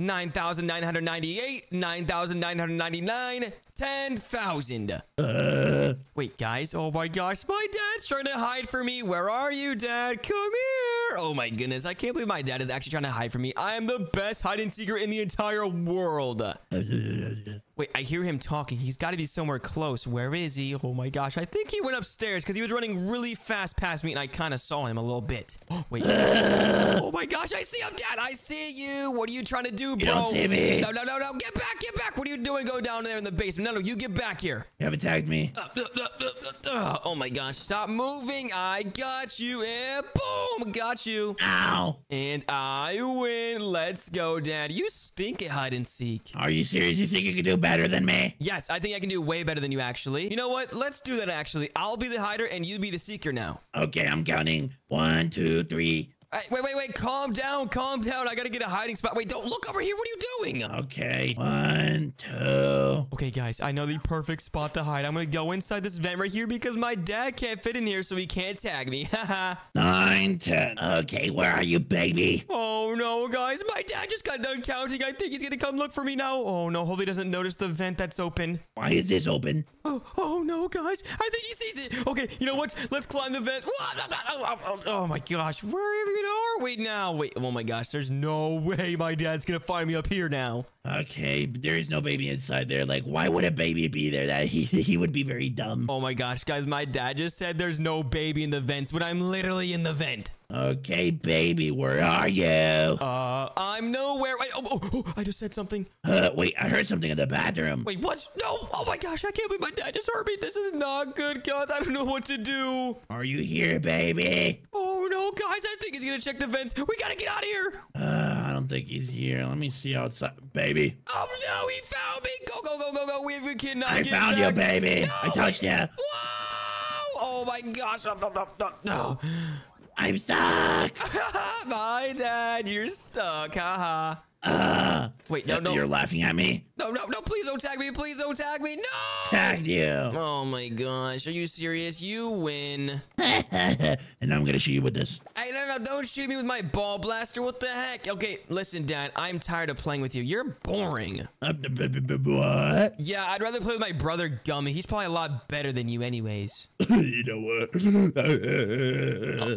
9,998, 9,999, 10,000. Uh, Wait, guys. Oh my gosh. My dad's trying to hide from me. Where are you, dad? Come here. Oh my goodness. I can't believe my dad is actually trying to hide from me. I am the best hide and seeker in the entire world. Wait, I hear him talking. He's got to be somewhere close. Where is he? Oh my gosh. I think he went upstairs because he was running really fast past me and I kind of saw him a little bit. Wait. oh my gosh. I see him, dad. I see you. What are you trying to do, bro? You don't see me. No, no, no, no. Get back. Get back. What are you doing? Go down there in the basement. No, no. You get back here. you haven't tagged me. Uh, uh, uh, uh, uh, uh, Oh my gosh, stop moving. I got you. And boom, got you. Ow. And I win. Let's go, Dad. You stink at hide and seek. Are you serious? You think you can do better than me? Yes, I think I can do way better than you, actually. You know what? Let's do that, actually. I'll be the hider and you be the seeker now. Okay, I'm counting. One, two, three. Hey, wait, wait, wait. Calm down. Calm down. I got to get a hiding spot. Wait, don't look over here. What are you doing? Okay. One, two. Okay, guys, I know the perfect spot to hide. I'm going to go inside this vent right here because my dad can't fit in here, so he can't tag me. Haha. Nine, ten. Okay, where are you, baby? Oh no, guys. My dad just got done counting. I think he's gonna come look for me now. Oh no, hopefully he doesn't notice the vent that's open. Why is this open? Oh, oh no, guys. I think he sees it. Okay, you know what? Let's climb the vent. Oh my gosh, where even are we now? Wait, oh my gosh, there's no way my dad's gonna find me up here now. Okay, there is no baby inside there. Like, why would a baby be there? That he he would be very dumb. Oh my gosh, guys, my dad just said there's no baby in the vents, but I'm literally in the vent. Okay, baby, where are you? Uh, I'm nowhere. Wait, oh, oh, oh, I just said something. Uh, wait, I heard something in the bathroom. Wait, what? No! Oh my gosh, I can't believe my dad just heard me. This is not good, guys. I don't know what to do. Are you here, baby? Oh no, guys, I think he's gonna check the vents. We gotta get out of here. Uh, I don't think he's here. Let me see outside, baby. Oh no, he found me. Go, go, go, go, go. We, we cannot I get found you, baby. No, I touched you. Whoa! Oh my gosh. No, no, no, no, no. I'm stuck. my dad, you're stuck. Haha. Uh, Wait, no, no. You're laughing at me. No, no, no. Please don't tag me. Please don't tag me. No! Tagged you. Oh my gosh. Are you serious? You win. and I'm gonna shoot you with this. Hey, no, no, don't shoot me with my ball blaster. What the heck? Okay, listen, Dad. I'm tired of playing with you. You're boring. What? Yeah, I'd rather play with my brother Gummy. He's probably a lot better than you, anyways. you know what?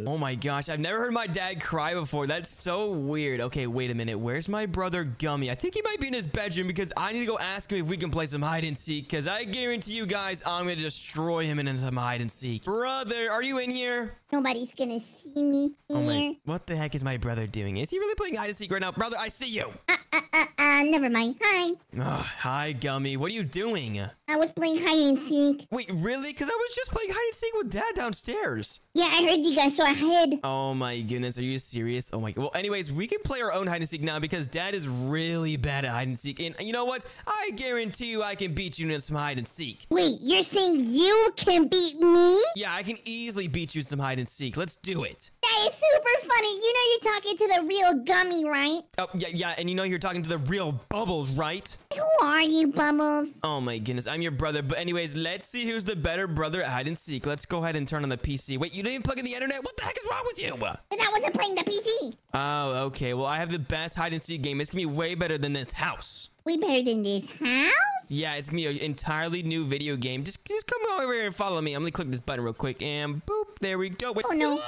Oh my gosh, I've never heard my dad cry before. That's so weird. Okay, wait a minute. Where's my brother Gummy? I think he might be in his bedroom because I need to go ask him if we can play some hide and seek. Because I guarantee you guys, I'm going to destroy him in some hide and seek. Brother, are you in here? Nobody's gonna see me Oh here. my, what the heck is my brother doing? Is he really playing hide and seek right now? Brother, I see you. Uh, uh, uh, never mind. Hi. Ugh, hi, Gummy. What are you doing? I was playing hide and seek. Wait, really? Because I was just playing hide and seek with Dad downstairs. Yeah, I heard you guys, so I hid. Oh my goodness, are you serious? Oh my. Well, anyways, we can play our own hide and seek now because Dad is really bad at hide and seek. And you know what? I guarantee you, I can beat you in some hide and seek. Wait, you're saying you can beat me? Yeah, I can easily beat you in some hide and seek. Let's do it. That is super funny. You know you're talking to the real gummy, right? Oh yeah, yeah. And you know you're talking to the real Bubbles, right? Who are you, Bubbles? Oh my goodness, I'm your brother. But anyways, let's see who's the better brother at hide and seek. Let's go ahead and turn on the PC. Wait, you didn't even plug in the internet? What the heck is wrong with you? But I wasn't playing the PC. Oh, okay. Well, I have the best hide and seek game. It's gonna be way better than this house. We better than this house? Yeah, it's gonna be an entirely new video game. Just, just come over here and follow me. I'm gonna click this button real quick, and boop, there we go. Wait. Oh no.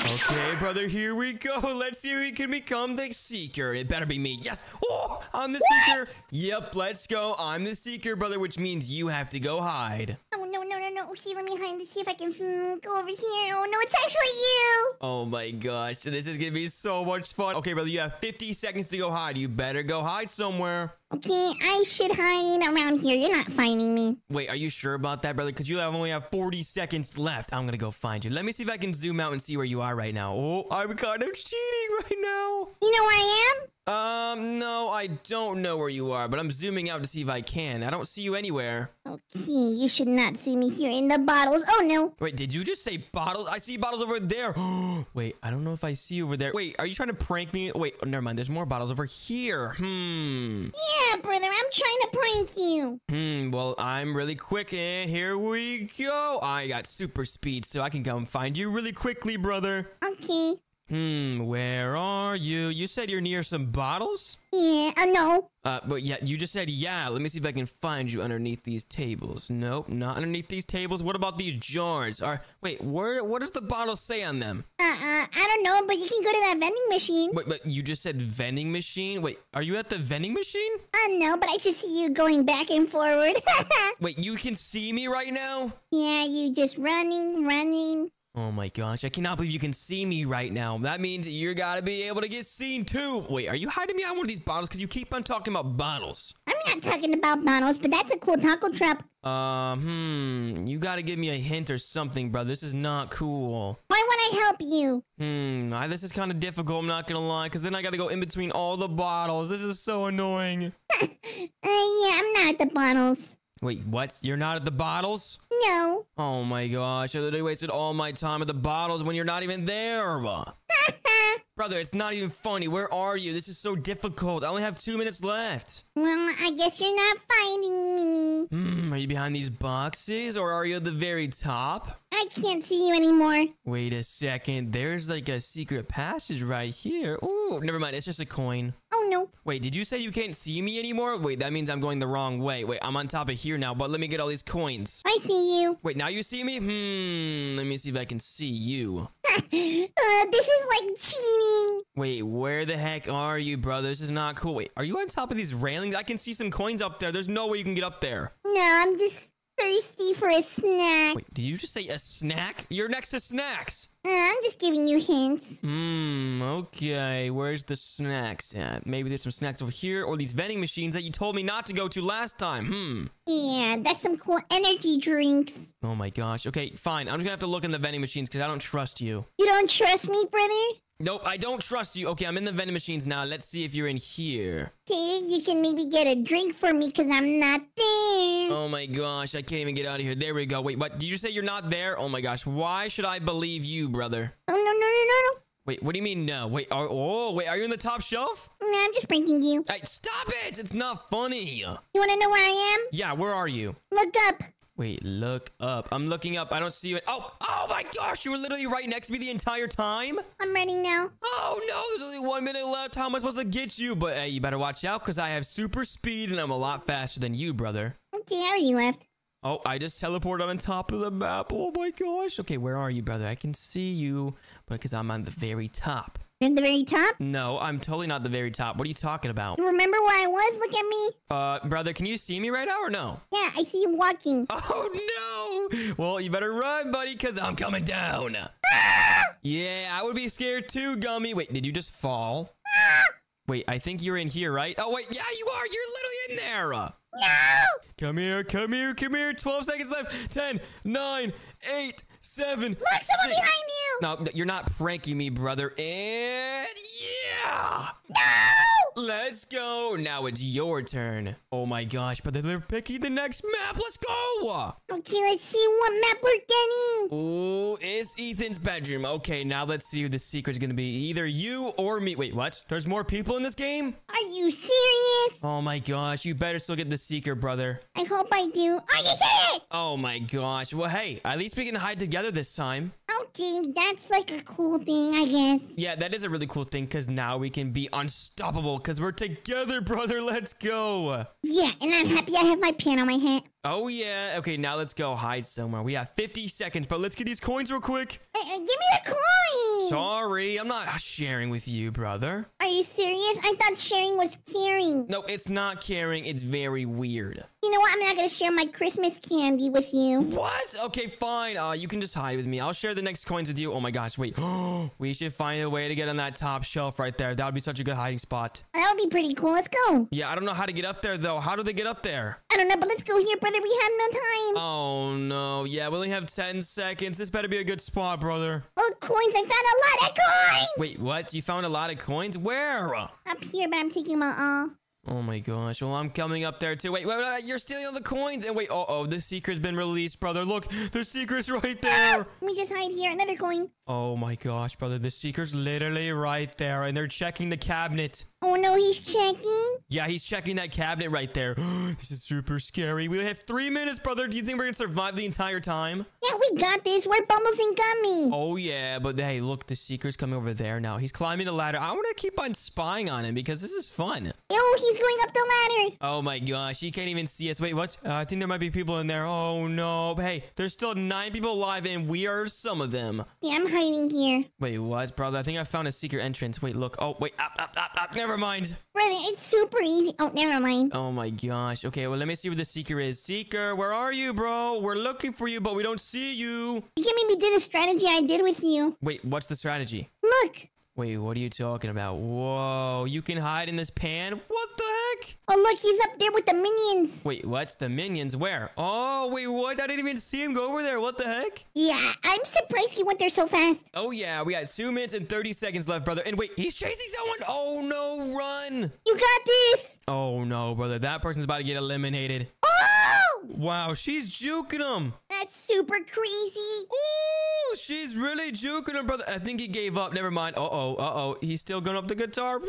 Okay, brother, here we go. Let's see if we can become the seeker. It better be me. Yes. Oh, I'm the seeker. Yep, let's go. I'm the seeker, brother, which means you have to go hide. Oh no, no, no, no. Okay, let me hide to see if I can go over here. Oh no, it's actually you. Oh my gosh, this is gonna be so much fun. Okay, brother, you have 50 seconds to go hide. You better go hide somewhere. Okay, I should hide around here. You're not finding me. Wait, are you sure about that, brother? Because you have only have 40 seconds left. I'm gonna go find you. Let me see if I can zoom out and see where you are right now. Oh, I'm kind of cheating right now. You know where I am? Um, no, I don't know where you are, but I'm zooming out to see if I can. I don't see you anywhere. Okay, you should not see me here in the bottles. Oh no. Wait, did you just say bottles? I see bottles over there. Wait, I don't know if I see you over there. Wait, are you trying to prank me? Wait, oh, never mind. There's more bottles over here. Hmm. Yeah, brother, I'm trying to prank you. Hmm. Well, I'm really quick, and here we go. I got super speed, so I can come find you really quickly, brother. Okay. Hmm, where are you? You said you're near some bottles? Yeah, uh, no. Uh, but yeah, you just said yeah. Let me see if I can find you underneath these tables. Nope, not underneath these tables. What about these jars? Are wait, where? What does the bottle say on them? Uh, uh, I don't know, but you can go to that vending machine. Wait, but you just said vending machine. Wait, are you at the vending machine? Uh, no, but I just see you going back and forward. Wait, you can see me right now? yeah, you just running, running. Oh my gosh, I cannot believe you can see me right now. That means you gotta be able to get seen too. Wait, are you hiding behind one of these bottles? Because you keep on talking about bottles. I'm not talking about bottles, but that's a cool taco trap. Uh, hmm. You gotta give me a hint or something, bro. This is not cool. Why would I help you? Hmm. I, this is kind of difficult, I'm not gonna lie. Because then I gotta go in between all the bottles. This is so annoying. Uh, yeah, I'm not at the bottles. Wait, what? You're not at the bottles? No. Oh my gosh, I literally wasted all my time at the bottles when you're not even there. Brother, it's not even funny. Where are you? This is so difficult. I only have two minutes left. well, I guess you're not finding me. Hmm, are you behind these boxes or are you at the very top? I can't see you anymore. Wait a second. There's like a secret passage right here. Ooh, never mind. It's just a coin. Oh no. Wait, did you say you can't see me anymore? Wait, that means I'm going the wrong way. Wait, I'm on top of here now, but let me get all these coins. I see you. Wait, now you see me? Hmm, let me see if I can see you. uh, this is like cheating. Wait, where the heck are you, brother? This is not cool. Wait, are you on top of these railings? I can see some coins up there. There's no way you can get up there. No, I'm just thirsty for a snack. Wait, did you just say a snack? You're next to snacks. Uh, I'm just giving you hints. Hmm, okay. Where's the snacks at? Maybe there's some snacks over here or these vending machines that you told me not to go to last time. Hmm. Yeah, that's some cool energy drinks. Oh my gosh. Okay, fine. I'm just gonna have to look in the vending machines because I don't trust you. You don't trust me, brother? Nope, I don't trust you. Okay, I'm in the vending machines now. Let's see if you're in here. Okay, you can maybe get a drink for me because I'm not there. Oh my gosh, I can't even get out of here. There we go. Wait, what? Did you say you're not there? Oh my gosh, why should I believe you, brother? Oh, no, no, no, no, no. Wait, what do you mean no? Wait, are, oh, wait, are you in the top shelf? No, I'm just pranking you. Hey, stop it! It's not funny. You want to know where I am? Yeah, where are you? Look up. Wait, look up. I'm looking up. I don't see you. Oh, oh my gosh, you were literally right next to me the entire time? I'm running now. Oh no, there's only one minute left. How am I supposed to get you? But hey, you better watch out because I have super speed and I'm a lot faster than you, brother. Okay, are you left. Oh, I just teleported on top of the map. Oh my gosh. Okay, where are you, brother? I can see you, but because I'm on the very top. You're at the very top. No, I'm totally not the very top. What are you talking about? You remember where I was? Look at me. Uh, brother, can you see me right now or no? Yeah, I see you walking. Oh no! Well, you better run, buddy, because I'm coming down. yeah, I would be scared too, Gummy. Wait, did you just fall? Wait, I think you're in here, right? Oh, wait, yeah, you are. You're literally in there. No! Come here, come here, come here. 12 seconds left. 10, 9, 8, 7. Look, someone behind you. No, you're not pranking me, brother. And yeah! No! Let's go. Now it's your turn. Oh my gosh, brother, they're picking the next map. Let's go. Okay, let's see what map we're getting. Oh, it's Ethan's bedroom. Okay, now let's see who the seeker's gonna be. Either you or me. Wait, what? There's more people in this game? Are you serious? Oh my gosh, you better still get the seeker, brother. I hope I do. Oh, you said it! Oh my gosh. Well, hey, at least we can hide together this time. Oh, okay, that's like a cool thing, I guess. Yeah, that is a really cool thing because now we can be unstoppable because we're together, brother. Let's go. Yeah, and I'm happy I have my pen on my hat. Oh, yeah. Okay, now let's go hide somewhere. We have 50 seconds, but let's get these coins real quick. Uh, give me the coin! Sorry, I'm not sharing with you, brother. Are you serious? I thought sharing was caring. No, it's not caring. It's very weird. You know what? I'm not gonna share my Christmas candy with you. What? Okay, fine. Uh, you can just hide with me. I'll share the next coins with you. Oh my gosh, wait. we should find a way to get on that top shelf right there. That would be such a good hiding spot. That would be pretty cool. Let's go. Yeah, I don't know how to get up there though. How do they get up there? I don't know, but let's go here, brother. We have no time. Oh no. Yeah, we only have 10 seconds. This better be a good spot, brother. Oh, coins! I found a lot of coins. Wait, what? You found a lot of coins? Where? Up here, but I'm taking my all. Oh my gosh. Well, I'm coming up there too. Wait, wait, wait. You're stealing all the coins. And wait, uh oh, the seeker's been released, brother. Look, the seeker's right there. Let me just hide here. Another coin. Oh my gosh, brother. The seeker's literally right there. And they're checking the cabinet. Oh no, he's checking. Yeah, he's checking that cabinet right there. this is super scary. We have three minutes, brother. Do you think we're gonna survive the entire time? Yeah, we got this. We're Bubbles and Gummy. Oh yeah, but hey, look, the seeker's coming over there now. He's climbing the ladder. I want to keep on spying on him because this is fun. Oh, he's going up the ladder. Oh my gosh, he can't even see us. Wait, what? Uh, I think there might be people in there. Oh no. But hey, there's still nine people alive and we are some of them. Yeah, I'm hiding here. Wait, what, brother? I think I found a secret entrance. Wait, look. Oh, wait. Up, up, up, up. Never mind. Brother, it's super easy. Oh, never mind. Oh my gosh. Okay, well, let me see where the seeker is. Seeker, where are you, bro? We're looking for you, but we don't see you. You can maybe do the strategy I did with you. Wait, what's the strategy? Look. Wait, what are you talking about? Whoa, you can hide in this pan? What the heck? Oh, look, he's up there with the minions. Wait, what? The minions? Where? Oh, wait, what? I didn't even see him go over there. What the heck? Yeah, I'm surprised he went there so fast. Oh, yeah, we got two minutes and 30 seconds left, brother. And wait, he's chasing someone. Oh, no, run. You got this. Oh, no, brother. That person's about to get eliminated. Oh, Wow, she's juking him. that's super crazy. Ooh, she's really juking him, brother. I think he gave up. Never mind. Uh-oh, uh-oh. He's still going up the guitar. Run!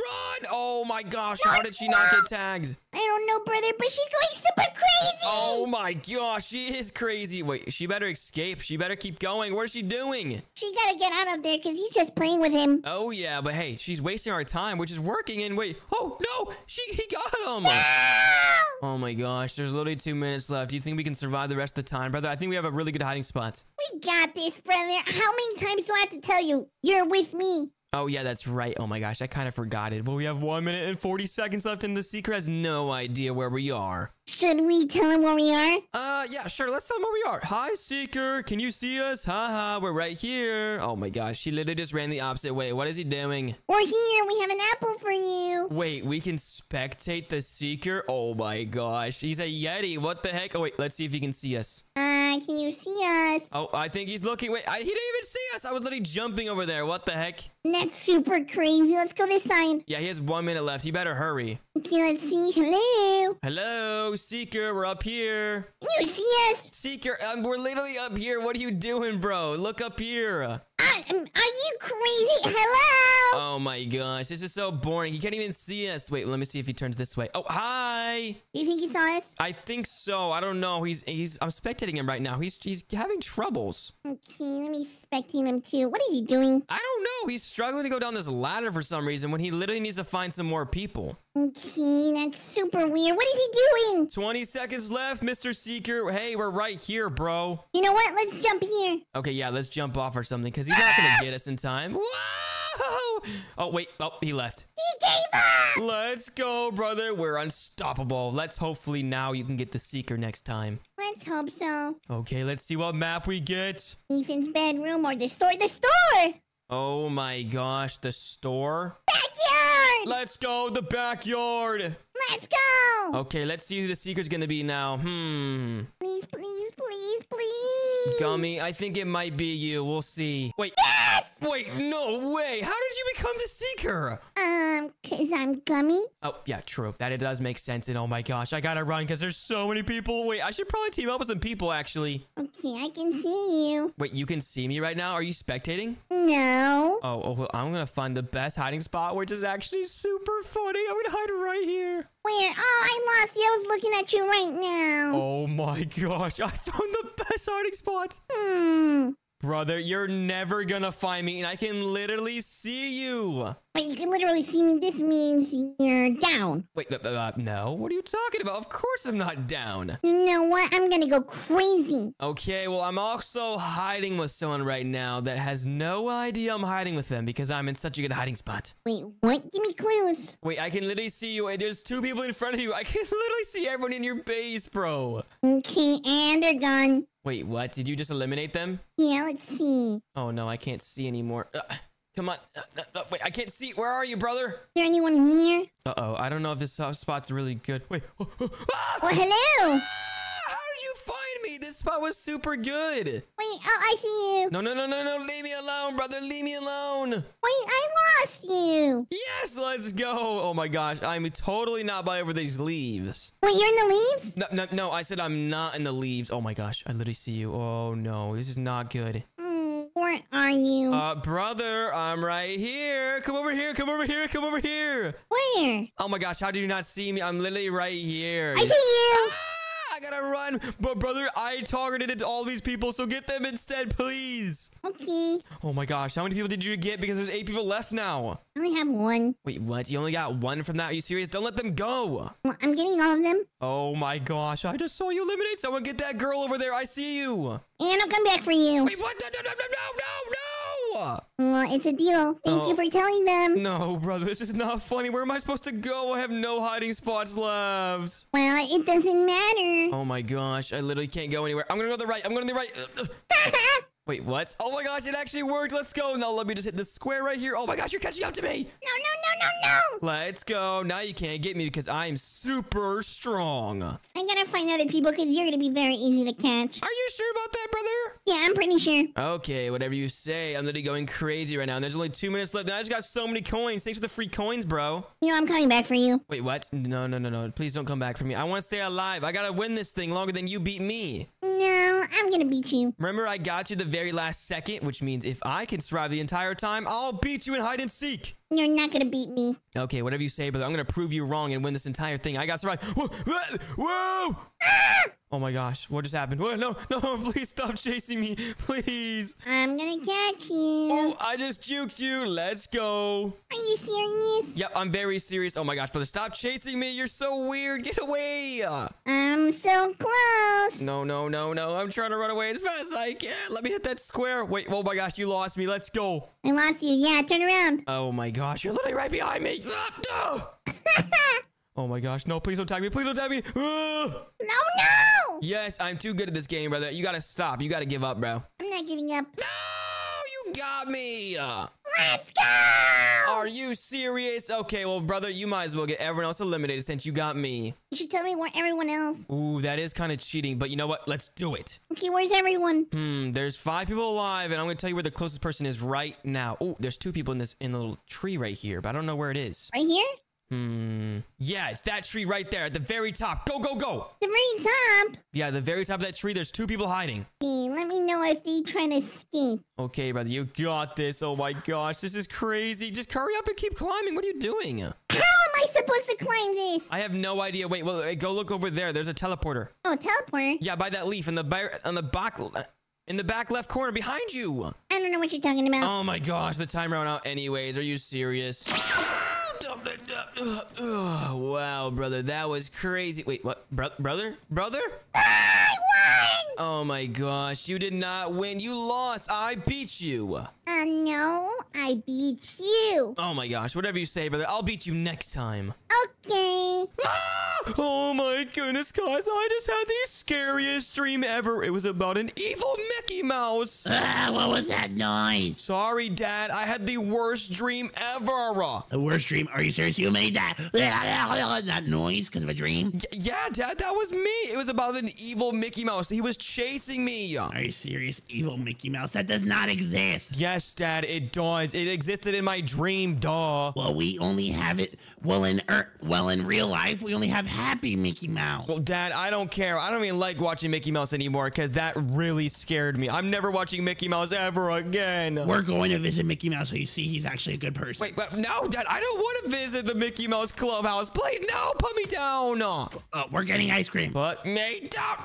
Oh, my gosh. How did she not get tagged? I don't know, brother, but she's going super crazy. Oh, my gosh. She is crazy. Wait, she better escape. She better keep going. What's she doing? She gotta get out of there because he's just playing with him. Oh, yeah, but hey, she's wasting our time, which is working. And wait. Oh, no. She, he got him. Oh, Oh, my gosh. There's literally two minutes left. Do you think we can survive the rest of the time, brother? I think we have a really good hiding spot. we got this, brother. How many times do I have to tell you? You're with me. Oh, yeah, that's right. Oh my gosh, I kind of forgot it. But we have one minute and 40 seconds left, and the seeker has no idea where we are. Should we tell him where we are? Uh, yeah, sure. Let's tell him where we are. Hi, Seeker. Can you see us? Haha, we're right here. Oh my gosh, he literally just ran the opposite way. What is he doing? We're here. We have an apple for you. Wait, we can spectate the Seeker? Oh my gosh, he's a Yeti. What the heck? Oh, wait, let's see if he can see us. Uh, can you see us? Oh, I think he's looking. Wait, I, he didn't even see us. I was literally jumping over there. What the heck? That's super crazy. Let's go this side. Yeah, he has one minute left. He better hurry. Okay, let's see. Hello. Hello, Seeker. We're up here. You see us? Seeker, um, we're literally up here. What are you doing, bro? Look up here. Are you crazy? Hello. Oh my gosh, this is so boring. He can't even see us. Wait, let me see if he turns this way. Oh, hi. you think he saw us? I think so. I don't know. He's he's. I'm spectating him right now. He's he's having troubles. Okay, let me spectate him too. What is he doing? I don't know. He's struggling to go down this ladder for some reason when he literally needs to find some more people. Okay, that's super weird. What is he doing? 20 seconds left, Mr. Seeker. Hey, we're right here, bro. You know what? Let's jump here. Okay, yeah, let's jump off or something because he's not gonna get us in time. Whoa! Oh wait. Oh, he left. He gave up. Let's go, brother. We're unstoppable. Let's hopefully now you can get the Seeker next time. Let's hope so. Okay, let's see what map we get. Ethan's bedroom or the store. The store. Oh my gosh, the store. Backyard. Let's go, the backyard. Let's go. Okay, let's see who the Seeker's gonna be now. Hmm. Please, please, please, please. Gummy, I think it might be you. We'll see. Wait. Yes! Wait, no way. How did you become the Seeker? Um, cause I'm gummy. Oh, yeah, true. That it does make sense. And oh my gosh, I gotta run because there's so many people. Wait, I should probably team up with some people actually. Okay, I can see you. Wait, you can see me right now? Are you spectating? No. Oh, oh well, I'm gonna find the best hiding spot, which is actually super funny. I'm gonna hide right here. Where? Oh, I lost you. I was looking at you right now. Oh my gosh, I found the best hiding spot. Hmm. Brother, you're never gonna find me, and I can literally see you. But you can literally see me. This means you're down. Wait, uh, uh, no. What are you talking about? Of course I'm not down. You know what? I'm gonna go crazy. Okay, well, I'm also hiding with someone right now that has no idea I'm hiding with them because I'm in such a good hiding spot. Wait, what? Give me clues. Wait, I can literally see you, there's two people in front of you. I can literally see everyone in your base, bro. Okay, and they're gone. Wait, what? Did you just eliminate them? Yeah, let's see. Oh no, I can't see anymore. Uh, come on. Uh, uh, uh, wait, I can't see. Where are you, brother? Is there anyone in here? Uh oh, I don't know if this uh, spot's really good. Wait. Ah! Oh, hello. How did you find me? This spot was super good. Wait, oh, I see you. No, no, no, no, no. Leave me alone, brother. Leave me alone. Wait, I lost you. Yes, let's go. Oh my gosh, I'm totally not by over these leaves. Wait, you're in the leaves? No, no, no. I said I'm not in the leaves. Oh my gosh, I literally see you. Oh no, this is not good. Where where are you? Uh, brother, I'm right here. Come over here. Come over here. Come over here. where? Oh my gosh, how do you not see me? I'm literally right here. I see you. Ah, I gotta run. But brother, I targeted all these people, so get them instead, please. Okay. Oh my gosh, how many people did you get? Because there's eight people left now. I only have one. Wait, what? You only got one from that? Are you serious? Don't let them go. Well, I'm getting all of them. Oh my gosh, I just saw you eliminate someone. Get that girl over there. I see you. And I'll come back for you. Wait, what? No, no, no, no, no, no. Well, it's a deal. Thank Oh. you for telling them. No, brother, this is not funny. Where am I supposed to go? I have no hiding spots left. Well, it doesn't matter. Oh my gosh, I literally can't go anywhere. I'm gonna go to the right. I'm going to the right. Wait, what? Oh my gosh, it actually worked. Let's go. Now let me just hit the square right here. Oh my gosh, you're catching up to me. No, no, no, no, no. Let's go. Now you can't get me because I'm super strong. Are I gotta find other people because you're gonna be very easy to catch. Are you sure about that, brother? Yeah, I'm pretty sure. Okay, whatever you say. I'm literally going crazy right now. And there's only two minutes left. And I just got so many coins. Thanks for the free coins, bro. You know, I'm coming back for you. Wait, what? No, no, no, no. Please don't come back for me. I want to stay alive. I gotta win this thing longer than you beat me. No, I'm gonna beat you. Remember, I got you the very last second, which means if I can survive the entire time, I'll beat you in hide and seek. You're not gonna beat me. Okay, whatever you say, brother. I'm gonna prove you wrong and win this entire thing. I got to survive. Whoa! Whoa! whoa! Ah! Oh my gosh, what just happened? Whoa, no, no, please stop chasing me. Please. I'm gonna catch you. Oh, I just juked you. Let's go. Are you serious? Yep, I'm very serious. Oh my gosh, brother, stop chasing me. You're so weird. Get away. I'm so close. No, no, no, no. I'm trying to run away as fast as I can. Let me hit that square. Wait, oh my gosh, you lost me. Let's go. I lost you. Yeah, turn around. Oh my gosh, you're literally right behind me. No. Oh my gosh, no, please don't tag me. Please don't tag me. No, no! Yes, I'm too good at this game, brother. You gotta stop. You gotta give up, bro. I'm not giving up. No, you got me. Let's go! Are you serious? Okay, well, brother, you might as well get everyone else eliminated since you got me. You should tell me where everyone else. Ooh, that is kind of cheating, but you know what? Let's do it. Okay, where's everyone? Hmm, there's five people alive, and I'm gonna tell you where the closest person is right now. Oh, there's two people in this in the little tree right here, but I don't know where it is. Right here? Hmm. Yeah, it's that tree right there at the very top. Go, go, go. The very top. Yeah, the very top of that tree, there's two people hiding. Okay, let me know if they try to escape. Okay, brother, you got this. Oh my gosh, this is crazy. Just hurry up and keep climbing. What are you doing? How am I supposed to climb this? I have no idea. Wait, well, go look over there. There's a teleporter. Oh, teleporter. Yeah, by that leaf in the on the back in the back left corner behind you. I don't know what you're talking about. Oh my gosh, the time ran out anyways. Are you serious? Wow, brother, that was crazy. Wait, what? Bro- brother? Brother? I won! Oh my gosh, you did not win. You lost. I beat you. Uh, no, I beat you. Oh my gosh, whatever you say, brother. I'll beat you next time. Okay. Ah! Oh my goodness, guys, I just had the scariest dream ever. It was about an evil Mickey Mouse. Ah, what was that noise? Sorry, Dad, I had the worst dream ever. The worst dream. Are you serious? You made that that noise because of a dream? Y- yeah, Dad, that was me. It was about an evil Mickey Mouse. He was chasing me. Are you serious? Evil Mickey Mouse. That does not exist. Yes, Dad, it does. It existed in my dream, duh. Well, we only have it. Well, in er, well in real life, we only have Happy Mickey Mouse. Well, Dad, I don't care. I don't even like watching Mickey Mouse anymore because that really scared me. I'm never watching Mickey Mouse ever again. We're going to visit Mickey Mouse, so you see he's actually a good person. Wait, but no, Dad, I don't want to visit the Mickey Mouse Clubhouse. Please, no, put me down. Oh, we're getting ice cream. Put me down.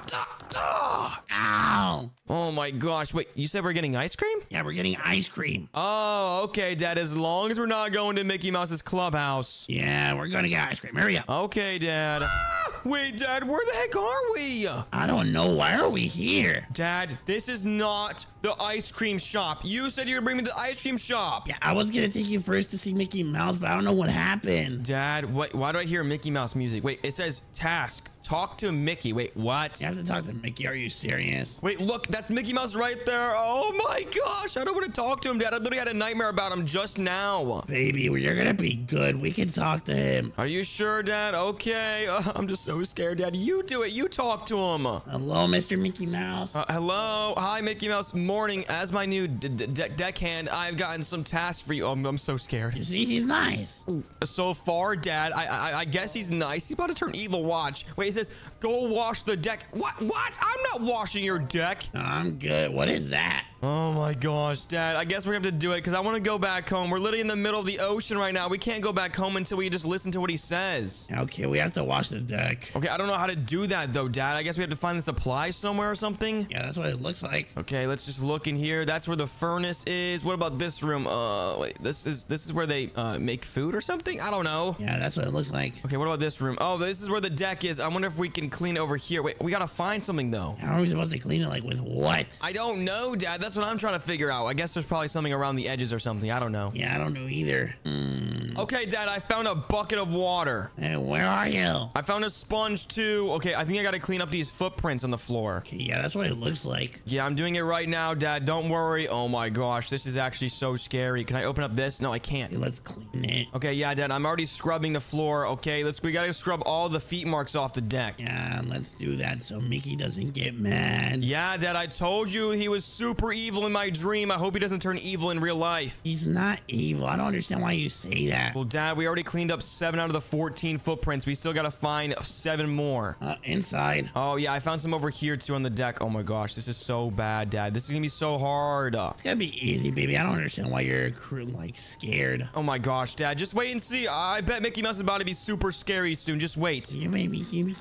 Ah. Ow! Oh my gosh. Wait, you said we're getting ice cream? Yeah, we're getting ice cream. Oh, okay, Dad. As long as we're not going to Mickey Mouse's Clubhouse. Yeah, we're gonna get ice cream. Hurry up. Okay, Dad. Wait, Dad, where the heck are we? I don't know. Why are we here? Dad, this is not the ice cream shop. You said you were bringing me to the ice cream shop. Yeah, I was gonna take you first to see Mickey Mouse, but I don't know what happened. Dad, what, why do I hear Mickey Mouse music? Wait, it says task. Talk to Mickey. Wait, what? You have to talk to Mickey. Are you serious? Wait, look, that's Mickey Mouse right there. Oh my gosh, I don't want to talk to him, Dad. I literally had a nightmare about him just now. Baby, you're gonna be good. We can talk to him. Are you sure, Dad? Okay. Uh, I'm just so scared, Dad. You do it. You talk to him. Uh, Hello, Mr. Mickey Mouse. hello. Hi, Mickey Mouse. Morning. As my new d- d- deck deckhand, I've gotten some tasks for you. Oh, I'm, I'm so scared. You see, he's nice. So far, Dad, I, I I guess he's nice. He's about to turn evil. Watch. Wait, it says go wash the deck. What? What? I'm not washing your deck. I'm good. What is that? Oh my gosh, Dad. I guess we're have to do it because I want to go back home. We're literally in the middle of the ocean right now. We can't go back home until we just listen to what he says. Okay, we have to wash the deck. Okay, I don't know how to do that though, Dad. I guess we have to find the supplies somewhere or something. Yeah, that's what it looks like. Okay, let's just look in here. That's where the furnace is. What about this room? Uh, wait, this is this is where they uh make food or something? I don't know. Yeah, that's what it looks like. Okay, what about this room? Oh, this is where the deck is. I wonder if we can clean it over here. Wait, we gotta find something though. How are we supposed to clean it? Like with what? I don't know, Dad. That's what I'm trying to figure out. I guess there's probably something around the edges or something. I don't know. Yeah, I don't know either. Hmm. Okay, Dad, I found a bucket of water. Hey, where are you? I found a sponge too. Okay, I think I gotta clean up these footprints on the floor. Okay, yeah, that's what it looks like. Yeah, I'm doing it right now, Dad. Don't worry. Oh my gosh, this is actually so scary. Can I open up this? No, I can't. Let's clean it. Okay, yeah, Dad, I'm already scrubbing the floor. Okay, let's we gotta scrub all the feet marks off the deck. Yeah, let's do that so Mickey doesn't get mad. Yeah, Dad, I told you he was super evil in my dream. I hope he doesn't turn evil in real life. He's not evil. I don't understand why you say that. Well, Dad, we already cleaned up seven out of the 14 footprints. We still gotta find seven more. Uh, inside. Oh, yeah, I found some over here too on the deck. Oh my gosh, this is so bad, Dad. This is gonna be so hard. It's gonna be easy, baby. I don't understand why you're like scared. Oh my gosh, Dad, just wait and see. I bet Mickey Mouse is about to be super scary soon. Just wait. You may be you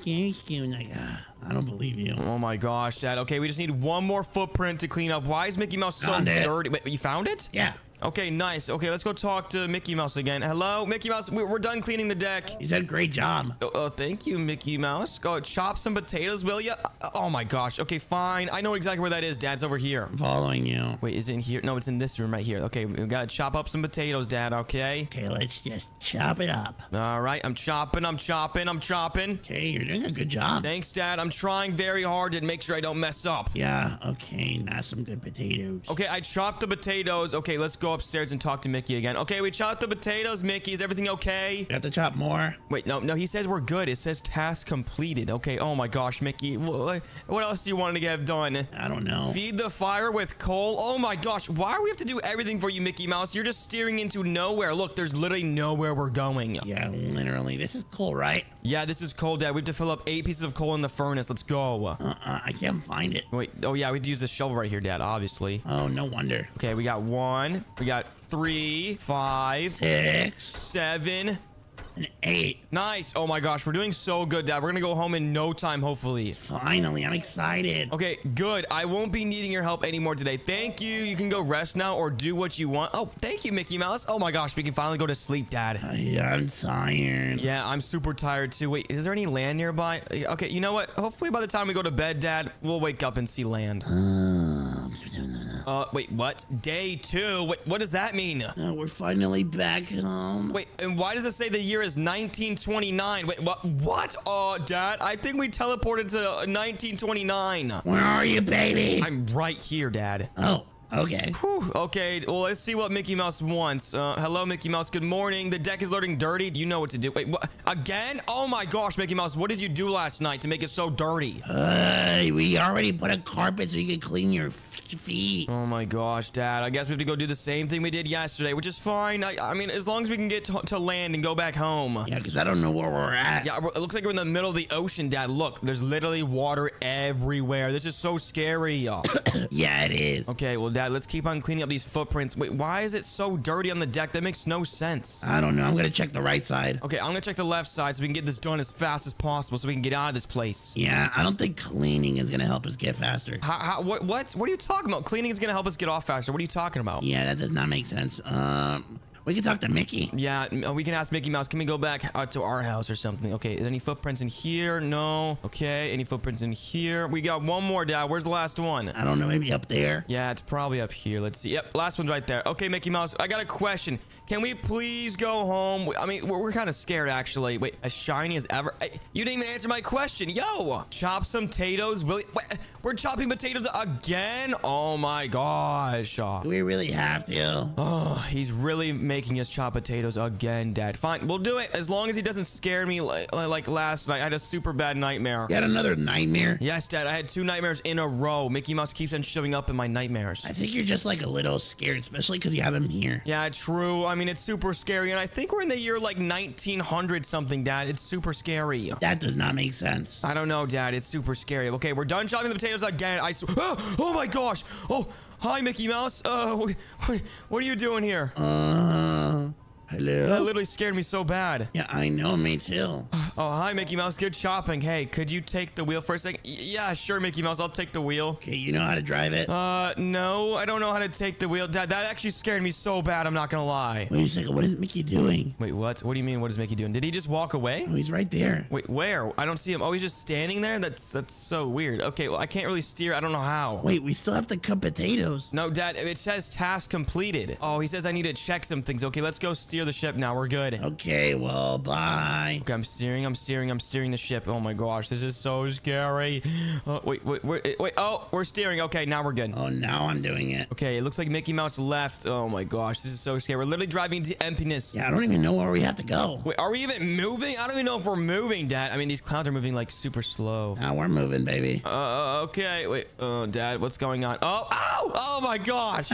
be scared. Like, ah, I don't believe you. Oh my gosh, Dad. Okay, we just need one more footprint to clean up. Why is Mickey Mouse so Found dirty? Wait, you found it? Yeah. Okay, nice. Okay, let's go talk to Mickey Mouse again. Hello, Mickey Mouse. we- We're done cleaning the deck. You said great job. Oh, oh, thank you, Mickey Mouse. Go chop some potatoes, will ya? Uh, Oh my gosh. Okay, fine. I know exactly where that is. Dad's over here. I'm following you. Wait, is it in here? No, it's in this room right here. Okay, we gotta chop up some potatoes, Dad. Okay. Okay, let's just chop it up. All right, I'm chopping. I'm chopping. I'm chopping. Okay, you're doing a good job. Thanks, Dad. I'm trying very hard to make sure I don't mess up. Yeah, okay, now some good potatoes. Okay, I chopped the potatoes. Okay, let's go upstairs and talk to Mickey again. Okay, we chopped the potatoes, Mickey. Is everything okay? You have to chop more. Wait, no, no, he says we're good. It says task completed. Okay, oh my gosh, Mickey. What, what else do you want to get done? I don't know. Feed the fire with coal? Oh my gosh, why do we have to do everything for you, Mickey Mouse? You're just steering into nowhere. Look, there's literally nowhere we're going. Yeah, literally. This is cool, right? Yeah, this is coal, Dad. We have to fill up eight pieces of coal in the furnace. Let's go. Uh-uh, I can't find it. Wait, oh yeah, we have to use the shovel right here, Dad, obviously. Oh, no wonder. Okay, we got one, we got three, five, Six seven. and eight. Nice. Oh my gosh, we're doing so good, Dad. We're gonna go home in no time, hopefully. Finally, I'm excited. Okay, good. I won't be needing your help anymore today. Thank you. You can go rest now or do what you want. Oh, thank you, Mickey Mouse. Oh my gosh, we can finally go to sleep, Dad. I, I'm tired. Yeah, I'm super tired too. Wait, is there any land nearby? Okay, you know what? Hopefully by the time we go to bed, Dad, we'll wake up and see land. Uh, wait, what? Day two? Wait, what does that mean? Uh, we're finally back home. Wait, and why does it say the year is 1929? Wait, what? What? Uh, Dad, I think we teleported to 1929. Where are you, baby? I'm right here, Dad. Oh, okay. Whew, okay, well, let's see what Mickey Mouse wants. Uh, hello, Mickey Mouse. Good morning. The deck is loading dirty. Do you know what to do? Wait, what? Again? Oh my gosh, Mickey Mouse. What did you do last night to make it so dirty? Uh, we already put a carpet so you can clean your feet. Oh my gosh, Dad. I guess we have to go do the same thing we did yesterday, which is fine. I, I mean, as long as we can get to, to land and go back home. Yeah, because I don't know where we're at. Yeah, it looks like we're in the middle of the ocean, Dad. Look, there's literally water everywhere. This is so scary. Y'all. yeah, it is. okay, well, Dad, let's keep on cleaning up these footprints. Wait, why is it so dirty on the deck? That makes no sense. I don't know. I'm gonna check the right side. Okay, I'm gonna check the left side so we can get this done as fast as possible so we can get out of this place. Yeah, I don't think cleaning is gonna help us get faster. How, how, what, what? What are you talking about? Cleaning is gonna help us get off faster. What are you talking about? Yeah, that does not make sense. Um, we can talk to Mickey. Yeah, uh, we can ask Mickey Mouse. Can we go back out to our house or something? Okay, is any footprints in here? No. Okay, any footprints in here? We got one more, Dad. Where's the last one? I don't know, maybe up there. Yeah, it's probably up here. Let's see. Yep, last one's right there. Okay, Mickey Mouse, I got a question. Can we please go home? I mean, we're, we're kind of scared, actually. Wait, as shiny as ever? I, you didn't even answer my question. Yo, chop some potatoes. Will wait, we're chopping potatoes again? Oh my gosh. Do we really have to? Oh, he's really making us chop potatoes again, Dad. Fine, we'll do it as long as he doesn't scare me like, like last night. I had a super bad nightmare. You had another nightmare? Yes, Dad, I had two nightmares in a row. Mickey Mouse keeps on showing up in my nightmares. I think you're just like a little scared, especially because you have him here. Yeah, true. I mean, it's super scary, and I think we're in the year like 1900 something, Dad. It's super scary. That does not make sense. I don't know, Dad. It's super scary. Okay, we're done chopping the potatoes again. I Ah! oh my gosh. Oh. hi, Mickey Mouse. Uh, what, what are you doing here? Uh, That literally scared me so bad. Yeah, I know, me too. Oh, hi, Mickey Mouse. Good shopping. Hey, could you take the wheel for a second? Yeah, sure, Mickey Mouse. I'll take the wheel. Okay, you know how to drive it? Uh, no, I don't know how to take the wheel. Dad, that actually scared me so bad. I'm not gonna lie. Wait a second, what is Mickey doing? Wait, what? What do you mean? What is Mickey doing? Did he just walk away? Oh, he's right there. Wait, where? I don't see him. Oh, he's just standing there. That's that's so weird. Okay, well, I can't really steer. I don't know how. Wait, we still have to cut potatoes. No, Dad, it says task completed. Oh, he says I need to check some things. Okay, let's go steer the ship now. We're good. Okay, well, bye. Okay, I'm steering, I'm steering, I'm steering the ship. Oh my gosh, this is so scary. Uh, wait, wait, wait, wait. Oh, we're steering. Okay, now we're good. Oh, now I'm doing it. Okay, it looks like Mickey Mouse left. Oh my gosh, this is so scary. We're literally driving to emptiness. Yeah, I don't even know where we have to go. Wait, are we even moving? I don't even know if we're moving, Dad. I mean, these clouds are moving like super slow. Now we're moving, baby. Uh, okay. Wait. Oh, Dad, what's going on? Oh, ow! Oh my gosh!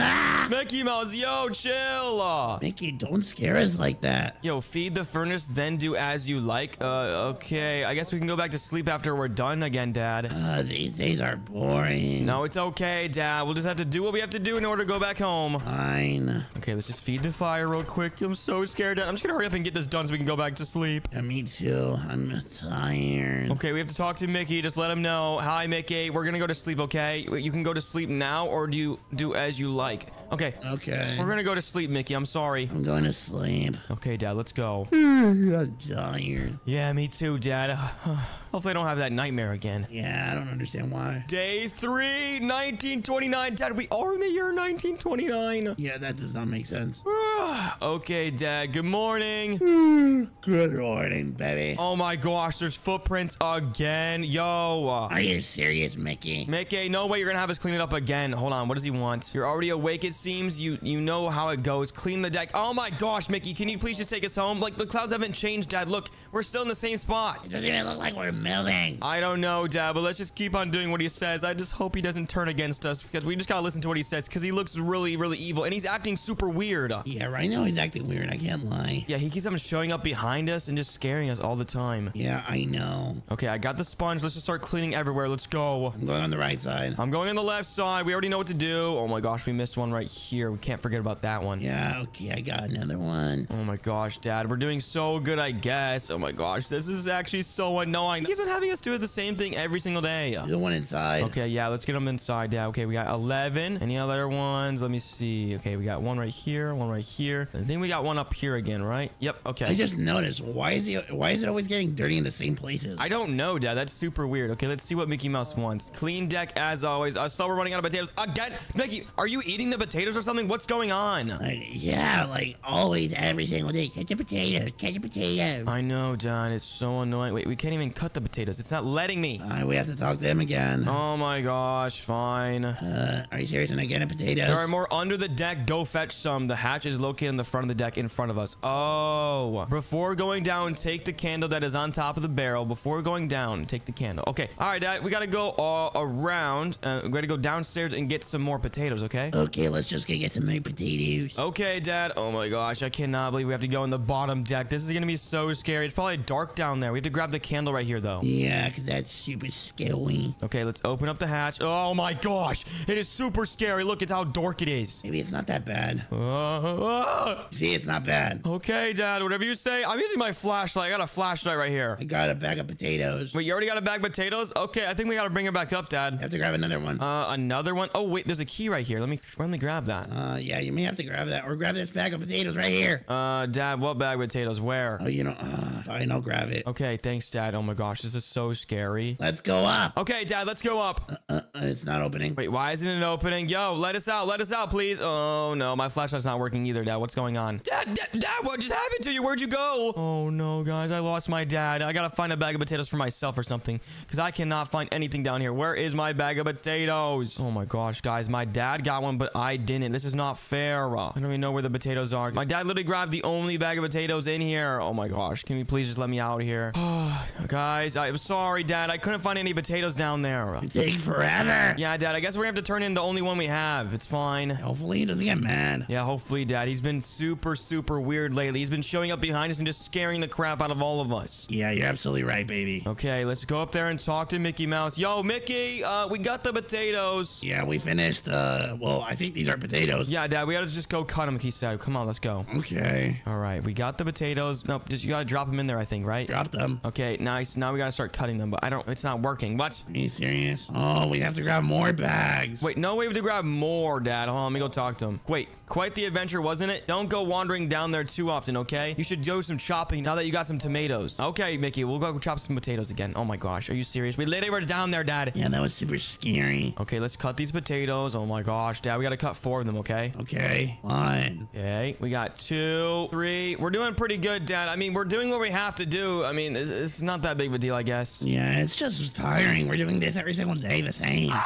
Mickey Mouse, yo, chill. Mickey, don't scare like that. Yo, feed the furnace, then do as you like. Uh, okay. I guess we can go back to sleep after we're done again, Dad. Uh, these days are boring. No, it's okay, Dad. We'll just have to do what we have to do in order to go back home. Fine. Okay, let's just feed the fire real quick. I'm so scared, Dad. I'm just gonna hurry up and get this done so we can go back to sleep. Yeah, me too. I'm tired. Okay, we have to talk to Mickey. Just let him know. Hi, Mickey. We're gonna go to sleep, okay? You can go to sleep now, or do you do as you like? Okay. Okay. We're gonna go to sleep, Mickey. I'm sorry. I'm going to sleep. Okay, Dad, let's go. I'm tired. Yeah, me too, Dad. Hopefully I don't have that nightmare again. Yeah, I don't understand why. Day three, 1929. Dad, we are in the year 1929. Yeah, that does not make sense. okay, Dad, good morning. Good morning, baby. Oh my gosh, there's footprints again. Yo. Uh, are you serious, Mickey? Mickey, no way you're gonna have us clean it up again. Hold on, what does he want? You're already awake, it seems. You you know how it goes. Clean the deck. Oh my gosh, Mickey, can you please just take us home? Like the clouds haven't changed, Dad. Look, we're still in the same spot. It doesn't even look like we're I don't know, Dad, but let's just keep on doing what he says. I just hope he doesn't turn against us because we just gotta listen to what he says because he looks really, really evil and he's acting super weird. Yeah, right now he's acting weird. I can't lie. Yeah, he keeps on showing up behind us and just scaring us all the time. Yeah, I know. Okay, I got the sponge. Let's just start cleaning everywhere. Let's go. I'm going on the right side. I'm going on the left side. We already know what to do. Oh my gosh, we missed one right here. We can't forget about that one. Yeah, okay, I got another one. Oh my gosh, Dad, we're doing so good, I guess. Oh my gosh, this is actually so annoying. Keeps on having us do the same thing every single day. The one inside. Okay, yeah, let's get them inside. Yeah, okay, we got 11. Any other ones? Let me see. Okay, we got one right here, one right here. I think we got one up here again, right? Yep, okay. I just noticed. Why is he? Why is it always getting dirty in the same places? I don't know, Dad. That's super weird. Okay, let's see what Mickey Mouse wants. Clean deck as always. I saw we're running out of potatoes again. Mickey, are you eating the potatoes or something? What's going on? Like, yeah, like always, every single day. Catch a potato. Catch a potato. I know, Dad. It's so annoying. Wait, we can't even cut the potatoes. It's not letting me. Uh, we have to talk to him again. Oh my gosh, fine. Uh, are you serious? And I get a potatoes? There are more under the deck. Go fetch some. The hatch is located in the front of the deck in front of us. Oh. Before going down, take the candle that is on top of the barrel. Before going down, take the candle. Okay. All right, Dad. We got to go all around. Uh, we got to go downstairs and get some more potatoes, okay? Okay, let's just go get some more potatoes. Okay, Dad. Oh my gosh, I cannot believe we have to go in the bottom deck. This is gonna be so scary. It's probably dark down there. We have to grab the candle right here, though. Yeah, because that's super scary. Okay, let's open up the hatch. Oh my gosh, it is super scary. Look, it's how dark it is. Maybe it's not that bad. Uh, See, it's not bad. okay, Dad, whatever you say. I'm using my flashlight. I got a flashlight right here. I got a bag of potatoes. Wait, you already got a bag of potatoes? Okay, I think we gotta bring it back up, I Dad. have to grab another one. Uh, another one. Oh wait, there's a key right here. Let me let me grab that. Uh, yeah, you may have to grab that or grab this bag of potatoes right here. Uh, Dad, what bag of potatoes? Where? Oh, you know, uh, fine, I'll grab it. Okay, thanks, Dad. Oh my gosh, this is so scary. Let's go up. Okay, Dad, let's go up. Uh, uh, it's not opening. Wait, why isn't it opening? Yo, let us out. Let us out, please. Oh, no. My flashlight's not working either, Dad. What's going on? Dad, Dad, Dad, what just happened to you? Where'd you go? Oh, no, guys. I lost my dad. I gotta find a bag of potatoes for myself or something because I cannot find anything down here. Where is my bag of potatoes? Oh, my gosh, guys. My dad got one, but I didn't. This is not fair. I don't even know where the potatoes are. My dad literally grabbed the only bag of potatoes in here. Oh, my gosh. Can you please just let me out of here? guys, guys. I'm sorry, Dad. I couldn't find any potatoes down there. It take forever. Yeah, Dad. I guess we're gonna have to turn in the only one we have. It's fine. Hopefully he doesn't get mad. Yeah, hopefully, Dad. He's been super, super weird lately. He's been showing up behind us and just scaring the crap out of all of us. Yeah, you're absolutely right, baby. Okay, let's go up there and talk to Mickey Mouse. Yo, Mickey, uh, we got the potatoes. Yeah, we finished. Uh, well, I think these are potatoes. Yeah, Dad, we gotta just go cut them, he said. Come on, let's go. Okay. All right, we got the potatoes. Nope, just you gotta drop them in there, I think, right? Drop them. Okay, nice. Now we gotta start cutting them, but I don't, it's not working. What? Are you serious? Oh, we have to grab more bags. Wait, no, we have to grab more, Dad. Hold on, let me go talk to him. Wait, quite the adventure, wasn't it? Don't go wandering down there too often, okay? You should do some chopping now that you got some tomatoes. Okay, Mickey, we'll go chop some potatoes again. Oh my gosh, are you serious? We literally were down there, Dad. Yeah, that was super scary. Okay, let's cut these potatoes. Oh my gosh, Dad, we gotta cut four of them, okay? Okay. One. Okay, we got two, three. We're doing pretty good, Dad. I mean, we're doing what we have to do. I mean, it's, it's not that big of a deal, I guess. Yeah, it's just tiring. We're doing this every single day the same.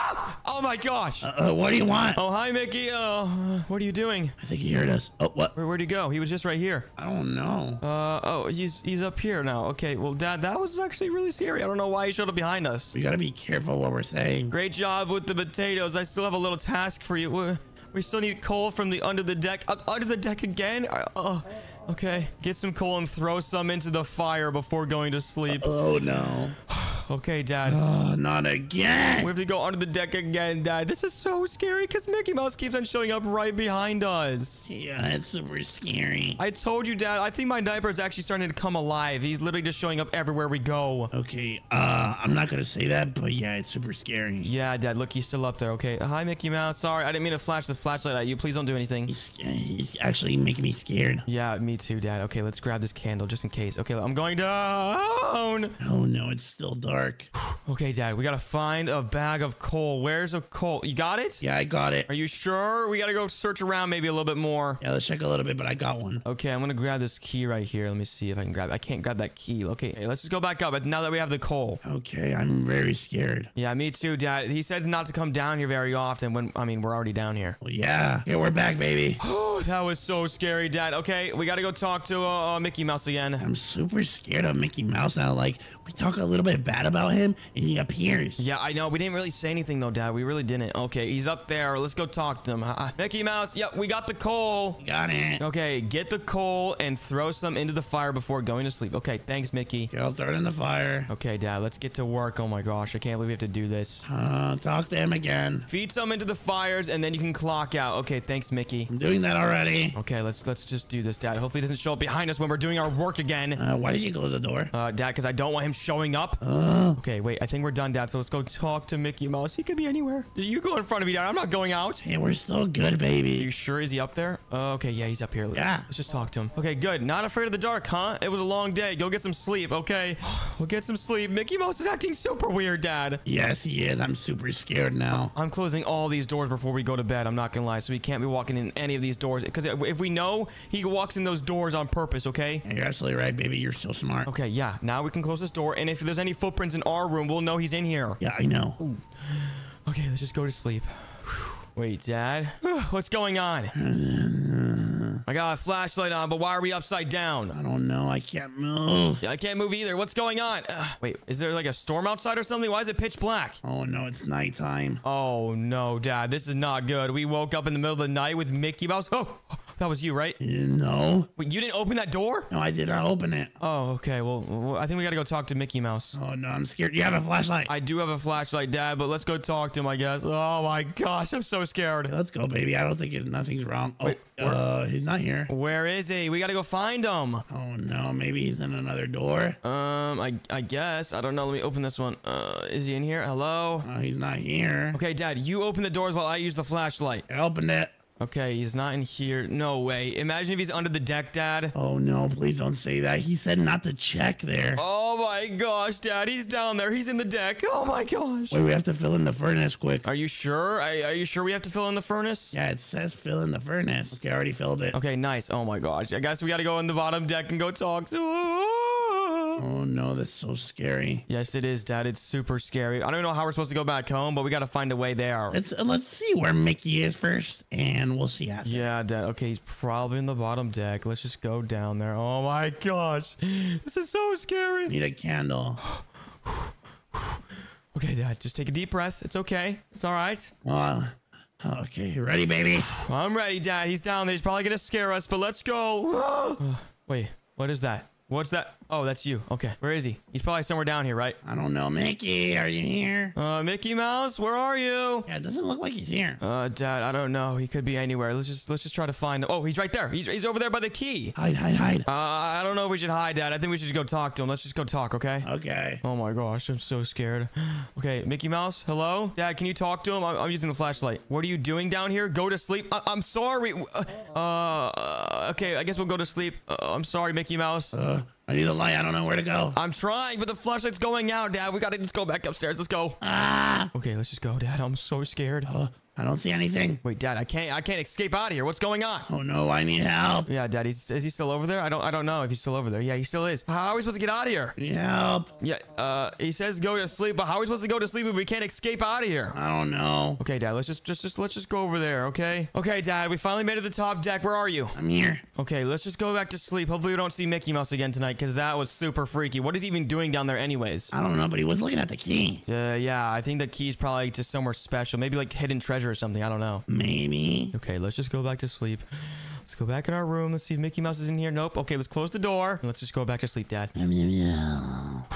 Oh my gosh. Uh, uh, what do you want? Oh, hi, Mickey. Uh, what are you doing? I think he heard us. Oh, what? Where, where'd he go? He was just right here. I don't know. Uh, oh, he's he's up here now. Okay, well, Dad, that was actually really scary. I don't know why he showed up behind us. We gotta be careful what we're saying. Great job with the potatoes. I still have a little task for you. We- We still need coal from the under the deck. Uh, under the deck again? Uh, uh, okay, get some coal and throw some into the fire before going to sleep. Uh, oh no. Okay, Dad. Oh, not again. We have to go under the deck again, Dad. This is so scary because Mickey Mouse keeps on showing up right behind us. Yeah, it's super scary. I told you, Dad. I think my diaper is actually starting to come alive. He's literally just showing up everywhere we go. Okay, uh, I'm not gonna say that, but yeah, it's super scary. Yeah, Dad. Look, he's still up there. Okay. Uh, hi, Mickey Mouse. Sorry, I didn't mean to flash the flashlight at you. Please don't do anything. He's, he's actually making me scared. Yeah, me too, Dad. Okay, let's grab this candle just in case. Okay, I'm going down. Oh no, it's still dark. Okay, Dad. We gotta find a bag of coal. Where's a coal? You got it? Yeah, I got it. Are you sure? We gotta go search around maybe a little bit more. Yeah, let's check a little bit, but I got one. Okay, I'm gonna grab this key right here. Let me see if I can grab it. I can't grab that key. Okay, hey, let's just go back up But now that we have the coal. Okay, I'm very scared. Yeah, me too, Dad. He said not to come down here very often when, I mean, we're already down here. Well, yeah. Yeah, we're back, baby. Oh, that was so scary, Dad. Okay, we gotta go talk to uh, uh, Mickey Mouse again. I'm super scared of Mickey Mouse now. Like, we talk a little bit bad about him, and he appears. Yeah, I know. We didn't really say anything though, Dad. We really didn't. Okay, he's up there. Let's go talk to him. Uh, Mickey Mouse, yep, we got the coal. Got it. Okay, get the coal and throw some into the fire before going to sleep. Okay, thanks, Mickey. Okay, I'll throw it in the fire. Okay, Dad, let's get to work. Oh my gosh, I can't believe we have to do this. Uh, talk to him again. Feed some into the fires and then you can clock out. Okay, thanks, Mickey. I'm doing that already. Okay, let's let's just do this, Dad. Hopefully, he doesn't show up behind us when we're doing our work again. Uh, why did you close the door? Uh, Dad, because I don't want him showing up. Uh, Okay, wait. I think we're done, Dad. So let's go talk to Mickey Mouse. He could be anywhere. You go in front of me, Dad. I'm not going out. hey, we're still good, baby. Are you sure? Is he up there? Uh, okay, yeah, he's up here. Yeah. Let's just talk to him. Okay, good. Not afraid of the dark, huh? It was a long day. Go get some sleep, okay? We'll get some sleep. Mickey Mouse is acting super weird, Dad. Yes, he is. I'm super scared now. I'm closing all these doors before we go to bed. I'm not gonna lie. So he can't be walking in any of these doors. Because if we know, he walks in those doors on purpose, okay? Yeah, you're absolutely right, baby. You're so smart. Okay, yeah. Now we can close this door. And if there's any footprints in our room, we'll know he's in here. Yeah, I know. Okay, let's just go to sleep. Wait, Dad? What's going on? I got a flashlight on, but why are we upside down? I don't know. I can't move. Yeah, I can't move either. What's going on? Ugh, wait, is there like a storm outside or something? Why is it pitch black? Oh no, it's nighttime. Oh no, Dad, this is not good. We woke up in the middle of the night with Mickey Mouse. Oh, that was you, right? No. Wait, you didn't open that door? No, I did not open it. Oh, okay. Well, well, I think we gotta go talk to Mickey Mouse. Oh no, I'm scared. You have a flashlight. I do have a flashlight, Dad, but let's go talk to him, I guess. Oh my gosh, I'm so scared. Let's go, baby. I don't think it, nothing's wrong. Oh, Wait, uh, he's not here. Where is he? We gotta go find him. Oh no, maybe he's in another door. Um, I I guess. I don't know. Let me open this one. Uh, is he in here? Hello? Oh, he's not here. Okay, Dad, you open the doors while I use the flashlight. I opened it. Okay, he's not in here. No way. Imagine if he's under the deck, Dad. Oh no, please don't say that. He said not to check there. Oh my gosh, Dad, he's down there. He's in the deck. Oh my gosh. Wait, we have to fill in the furnace quick. Are you sure? Are, are you sure we have to fill in the furnace? Yeah, it says fill in the furnace. Okay, I already filled it. Okay, nice. Oh my gosh. I guess we gotta go in the bottom deck and go talk to. Oh no, that's so scary. Yes, it is, Dad. It's super scary. I don't know how we're supposed to go back home, but we gotta find a way there. Let's uh, let's see where Mickey is first, and we'll see after. Yeah, Dad. Okay, he's probably in the bottom deck. Let's just go down there. Oh my gosh. This is so scary. Need a candle. Okay, Dad, just take a deep breath. It's okay. It's all right. Well, okay, ready, baby? I'm ready, Dad. He's down there. He's probably gonna scare us, but let's go. Wait, what is that? What's that? Oh, that's you. Okay, where is he? He's probably somewhere down here, right? I don't know, Mickey. Are you here? Uh, Mickey Mouse, where are you? Yeah, it doesn't look like he's here. Uh, Dad, I don't know. He could be anywhere. Let's just let's just try to find him. Oh, he's right there. He's, he's over there by the key. Hide, hide, hide. Uh, I don't know if we should hide, Dad. I think we should just go talk to him. Let's just go talk, okay? Okay. Oh my gosh, I'm so scared. Okay, Mickey Mouse, hello? Dad, can you talk to him? I'm, I'm using the flashlight. What are you doing down here? Go to sleep. I, I'm sorry. Uh, uh, okay, I guess we'll go to sleep. Uh, I'm sorry, Mickey Mouse. Uh, I need a light. I don't know where to go. I'm trying, but the flashlight's going out, Dad. We gotta just go back upstairs. Let's go. Ah! Okay, let's just go, Dad. I'm so scared. Uh, I don't see anything. Wait, Dad, I can't. I can't escape out of here. What's going on? Oh no, I need help. Yeah, Dad. He's, is he still over there? I don't. I don't know if he's still over there. Yeah, he still is. How are we supposed to get out of here? Need help. Yeah. Uh, he says go to sleep, but how are we supposed to go to sleep if we can't escape out of here? I don't know. Okay, Dad. Let's just, just, just, let's just go over there. Okay. Okay, Dad. We finally made it to the top deck. Where are you? I'm here. Okay, let's just go back to sleep. Hopefully, we don't see Mickey Mouse again tonight, because that was super freaky. What is he even doing down there, anyways? I don't know, but he was looking at the key. Yeah, yeah. I think the key's probably to somewhere special. Maybe like hidden treasure or something. I don't know. Maybe. Okay, let's just go back to sleep. Let's go back in our room. Let's see if Mickey Mouse is in here. Nope. Okay, let's close the door. Let's just go back to sleep, Dad. Meow.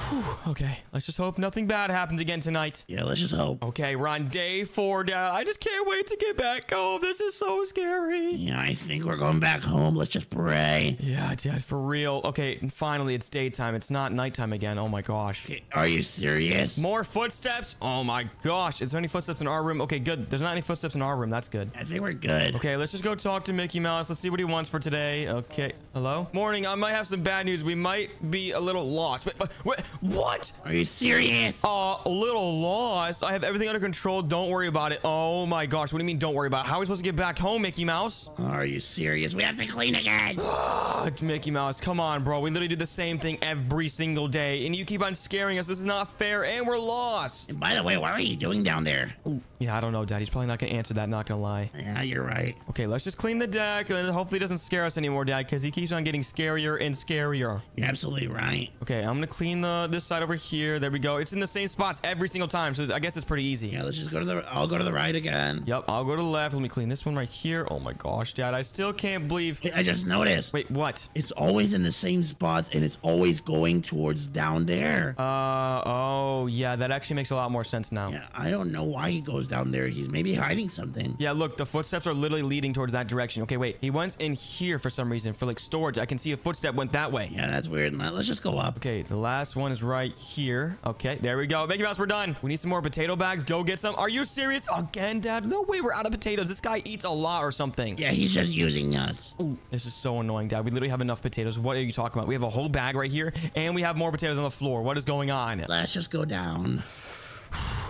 Okay, let's just hope nothing bad happens again tonight. Yeah, let's just hope. Okay, we're on day four, Dad. I just can't wait to get back home. This is so scary. Yeah, I think we're going back home. Let's just pray. Yeah, Dad, for real. Okay, and finally, it's daytime. It's not nighttime again. Oh my gosh. Are you serious? More footsteps? Oh my gosh. Is there any footsteps in our room? Okay, good. There's not any footsteps in our room. That's good. I think we're good. Okay, let's just go talk to Mickey Mouse. Let's see what he wants for today. Okay. Hello? Morning. I might have some bad news. We might be a little lost. Wait, wait, what? Are you serious? Uh, a little lost. I have everything under control. Don't worry about it. Oh my gosh. What do you mean don't worry about it? How are we supposed to get back home, Mickey Mouse? Are you serious? We have to clean again. Ah, Mickey Mouse, come on, bro. We literally do the same thing every single day, and you keep on scaring us. This is not fair, and we're lost. And by the way, what are you doing down there? Yeah, I don't know, Dad. He's probably not gonna answer that. Not gonna lie. Yeah, you're right. Okay, let's just clean the deck, and hopefully it doesn't scare us anymore, Dad, because he keeps on getting scarier and scarier. You're absolutely right. Okay, I'm gonna clean the this side over here. There we go. It's in the same spots every single time, so I guess it's pretty easy. Yeah, let's just go to the. I'll go to the right again. Yep, I'll go to the left. Let me clean this one right here. Oh my gosh, Dad, I still can't believe. Wait, I just noticed. Wait, what? It's always in the same spots, and it's always going towards down there. Uh, oh, yeah, that actually makes a lot more sense now. Yeah, I don't know why he goes down there. He's maybe hiding something. Yeah, look, the footsteps are literally leading towards that direction. Okay, wait, he went in here for some reason for like storage. I can see a footstep went that way. Yeah, that's weird. Let- Let's just go up. Okay, the last one is right here. Okay, there we go. Mickey Mouse, we're done. We need some more potato bags. Go get some. Are you serious? Again, Dad? No way, we're out of potatoes. This guy eats a lot or something. Yeah, he's just using us. This is so annoying, Dad. We literally have enough potatoes. What are you talking about? We have a whole bag right here, and we have more potatoes on the floor. What is going on? Let's just go down.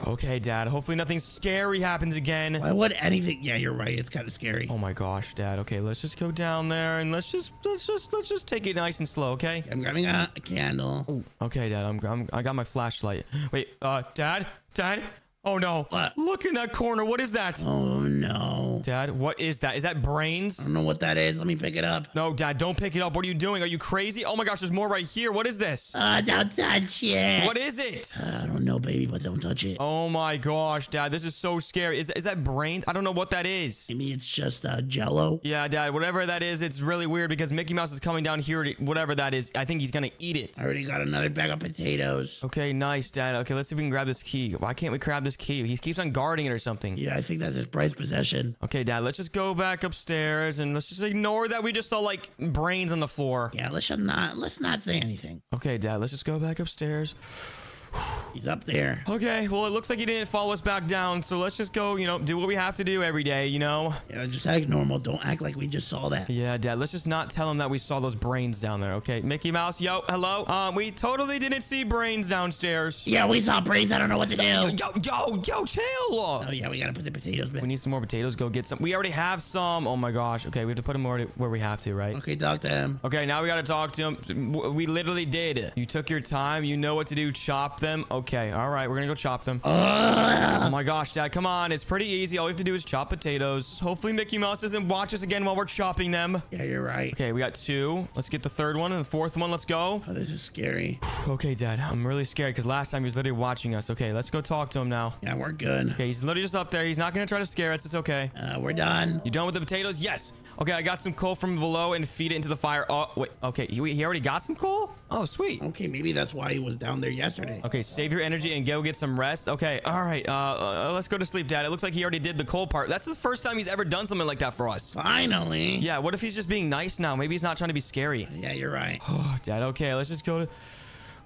Okay, Dad. Hopefully nothing scary happens again. Why would anything? Yeah, you're right. It's kind of scary. Oh my gosh, Dad. Okay, let's just go down there and let's just let's just let's just take it nice and slow, okay? I'm grabbing a, candle. Okay, Dad. I'm, I'm I got my flashlight. Wait, uh, Dad, Dad. Oh no! What? Look in that corner. What is that? Oh no. Dad, what is that? Is that brains? I don't know what that is. Let me pick it up. No, Dad, don't pick it up. What are you doing? Are you crazy? Oh my gosh, there's more right here. What is this? Uh, don't touch it. What is it? Uh, I don't know, baby, but don't touch it. Oh my gosh, Dad, this is so scary. Is, is that brains? I don't know what that is. Maybe it's just uh, Jello. Yeah, Dad, whatever that is, it's really weird because Mickey Mouse is coming down here. To, whatever that is, I think he's gonna eat it. I already got another bag of potatoes. Okay, nice, Dad. Okay, let's see if we can grab this key. Why can't we grab this key? He keeps on guarding it or something. Yeah, I think that's his prized possession. Okay, Dad, let's just go back upstairs and let's just ignore that we just saw like brains on the floor. Yeah, let's just not let's not say anything. Okay, Dad, let's just go back upstairs. He's up there. Okay, well, it looks like he didn't follow us back down, so let's just go, you know, do what we have to do every day, you know? Yeah, just act normal. Don't act like we just saw that. Yeah, Dad, let's just not tell him that we saw those brains down there, okay? Mickey Mouse, yo, hello? Um, we totally didn't see brains downstairs. Yeah, we saw brains. I don't know what to do. Yo, yo, yo, chill! Oh yeah, we gotta put the potatoes back. We need some more potatoes. Go get some. We already have some. Oh my gosh. Okay, we have to put them where, where we have to, right? Okay, talk to him. Okay, now we gotta talk to him. We literally did. You took your time. You know what to do. Chop them. Okay, all right, we're gonna go chop them. Oh my gosh, Dad, come on. It's pretty easy. All we have to do is chop potatoes. Hopefully Mickey Mouse doesn't watch us again while we're chopping them. yeah, you're right. Okay, we got two. Let's get the third one and the fourth one. Let's go. Oh, this is scary. Okay, Dad, I'm really scared because last time he was literally watching us. Okay, let's go talk to him now. Yeah, we're good. Okay, he's literally just up there. He's not gonna try to scare us. It's okay. Uh, we're done. You done with the potatoes? Yes. Okay, I got some coal from below and feed it into the fire. Oh, wait. Okay, he, he already got some coal? Oh, sweet. Okay, maybe that's why he was down there yesterday. Okay, save your energy and go get some rest. Okay, all right. Uh, uh, let's go to sleep, Dad. It looks like he already did the coal part. That's the first time he's ever done something like that for us. Finally. Yeah, what if he's just being nice now? Maybe he's not trying to be scary. Yeah, you're right. Oh, Dad, okay, let's just go to...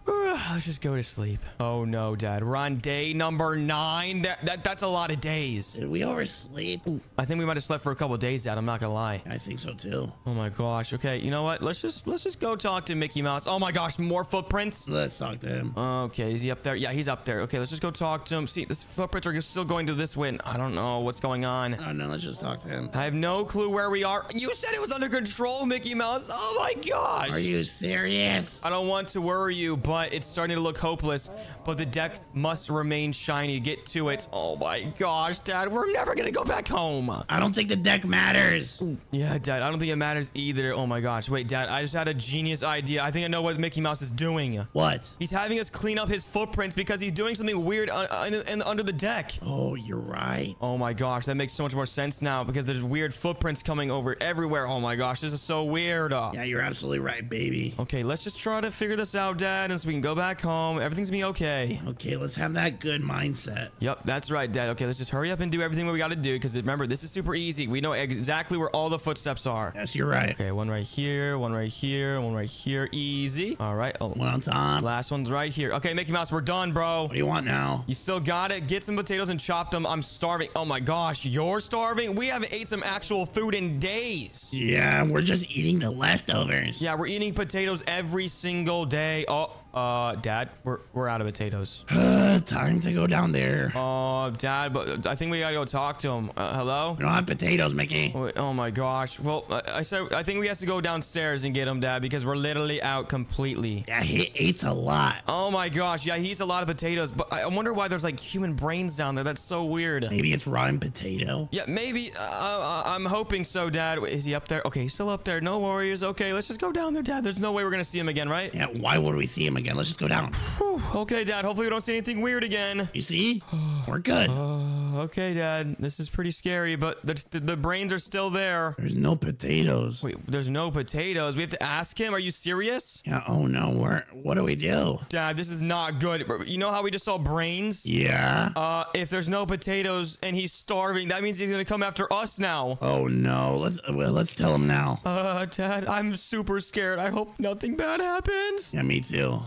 Let's just go to sleep. Oh no, Dad. We're on day number nine. That, that that's a lot of days. Did we oversleep? I think we might have slept for a couple of days, Dad. I'm not gonna lie. I think so too. Oh my gosh. Okay, you know what? Let's just let's just go talk to Mickey Mouse. Oh my gosh, more footprints. Let's talk to him. Okay, is he up there? Yeah, he's up there. Okay, let's just go talk to him. See, this footprints are still going to this wind. I don't know what's going on. Oh no, let's just talk to him. I have no clue where we are. You said it was under control, Mickey Mouse. Oh my gosh. Are you serious? I don't want to worry you, but it's starting to look hopeless. But the deck must remain shiny. Get to it. Oh my gosh, Dad. We're never gonna go back home. I don't think the deck matters. Yeah, Dad. I don't think it matters either. Oh my gosh. Wait, Dad. I just had a genius idea. I think I know what Mickey Mouse is doing. What? He's having us clean up his footprints because he's doing something weird un- un- in- under the deck. Oh, you're right. Oh my gosh, that makes so much more sense now because there's weird footprints coming over everywhere. Oh my gosh, this is so weird. Yeah, you're absolutely right, baby. Okay, let's just try to figure this out, Dad, and we can go back home. Everything's gonna be okay. Okay, let's have that good mindset. Yep, that's right, Dad. Okay, let's just hurry up and do everything we gotta do because remember, this is super easy. We know exactly where all the footsteps are. Yes, you're right. Okay, one right here, one right here, one right here. Easy. All right. Oh, One on top. Last one's right here. Okay, Mickey Mouse, we're done, bro. What do you want now? You still got it. Get some potatoes and chop them. I'm starving. Oh my gosh, you're starving? We haven't ate some actual food in days. Yeah, we're just eating the leftovers. Yeah, we're eating potatoes every single day. Oh, uh, Dad, we're, we're out of potatoes. Time to go down there. Oh, Dad, but I think we gotta go talk to him. Uh, hello? We don't have potatoes, Mickey. Wait, oh my gosh. Well, I, I said I think we have to go downstairs and get him, Dad, because we're literally out completely. Yeah, he eats a lot. Oh my gosh, yeah, he eats a lot of potatoes, but I wonder why there's like human brains down there. That's so weird. Maybe it's rotten potato. Yeah, maybe. Uh, uh, I'm hoping so, Dad. Is he up there? Okay, he's still up there. No worries. Okay, let's just go down there, Dad. There's no way we're gonna see him again, right? Yeah, why would we see him again? Let's just go down. Whew. Okay, Dad. Hopefully we don't see anything weird again. You see? We're good. Uh, okay, Dad. This is pretty scary, but the, the, the brains are still there. There's no potatoes. Wait, there's no potatoes. We have to ask him. Are you serious? Yeah, oh no, we're, what do we do? Dad, this is not good. You know how we just saw brains? Yeah. Uh, if there's no potatoes and he's starving, that means he's gonna come after us now. Oh no, let's, well, let's tell him now. Uh, Dad, I'm super scared. I hope nothing bad happens. Yeah, me too.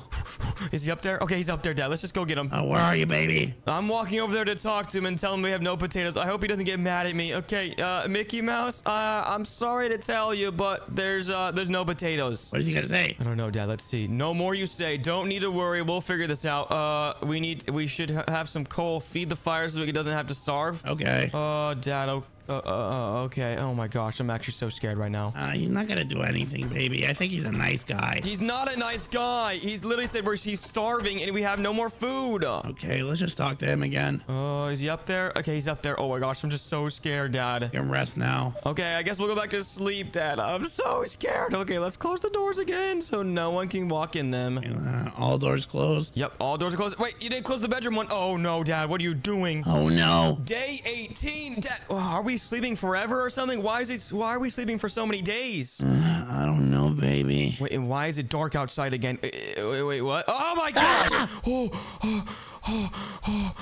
Is he up there? Okay, he's up there, Dad. Let's just go get him. Oh, where are you, baby? I'm walking over there to talk to him and tell him we have no potatoes. I hope he doesn't get mad at me. Okay, uh, Mickey Mouse, uh, I'm sorry to tell you, but there's, uh, there's no potatoes. What is he gonna say? I don't know, Dad. Let's see. No more you say. Don't need to worry. We'll figure this out. Uh, we need, we should ha have some coal. Feed the fire so he doesn't have to starve. Okay. Oh, Dad. Oh, uh, uh, uh, okay. Oh my gosh, I'm actually so scared right now. Uh, he's not gonna do anything, baby. I think he's a nice guy. He's not a nice guy. He's literally said we're, he's starving and we have no more food. Okay, let's just talk to him again. Oh, is he up there? Okay, he's up there. Oh my gosh, I'm just so scared, Dad. Give him rest now. Okay, I guess we'll go back to sleep, Dad. I'm so scared. Okay, let's close the doors again so no one can walk in them. Uh, all doors closed. Yep, all doors are closed. Wait, you didn't close the bedroom one. Oh no, Dad, what are you doing? Oh no. Day 18. Dad, oh, are we sleeping forever or something? Why is it? Why are we sleeping for so many days? I don't know, baby. Wait, and why is it dark outside again? Uh, uh, Wait, wait, what? Oh my gosh! Oh, oh, oh, oh,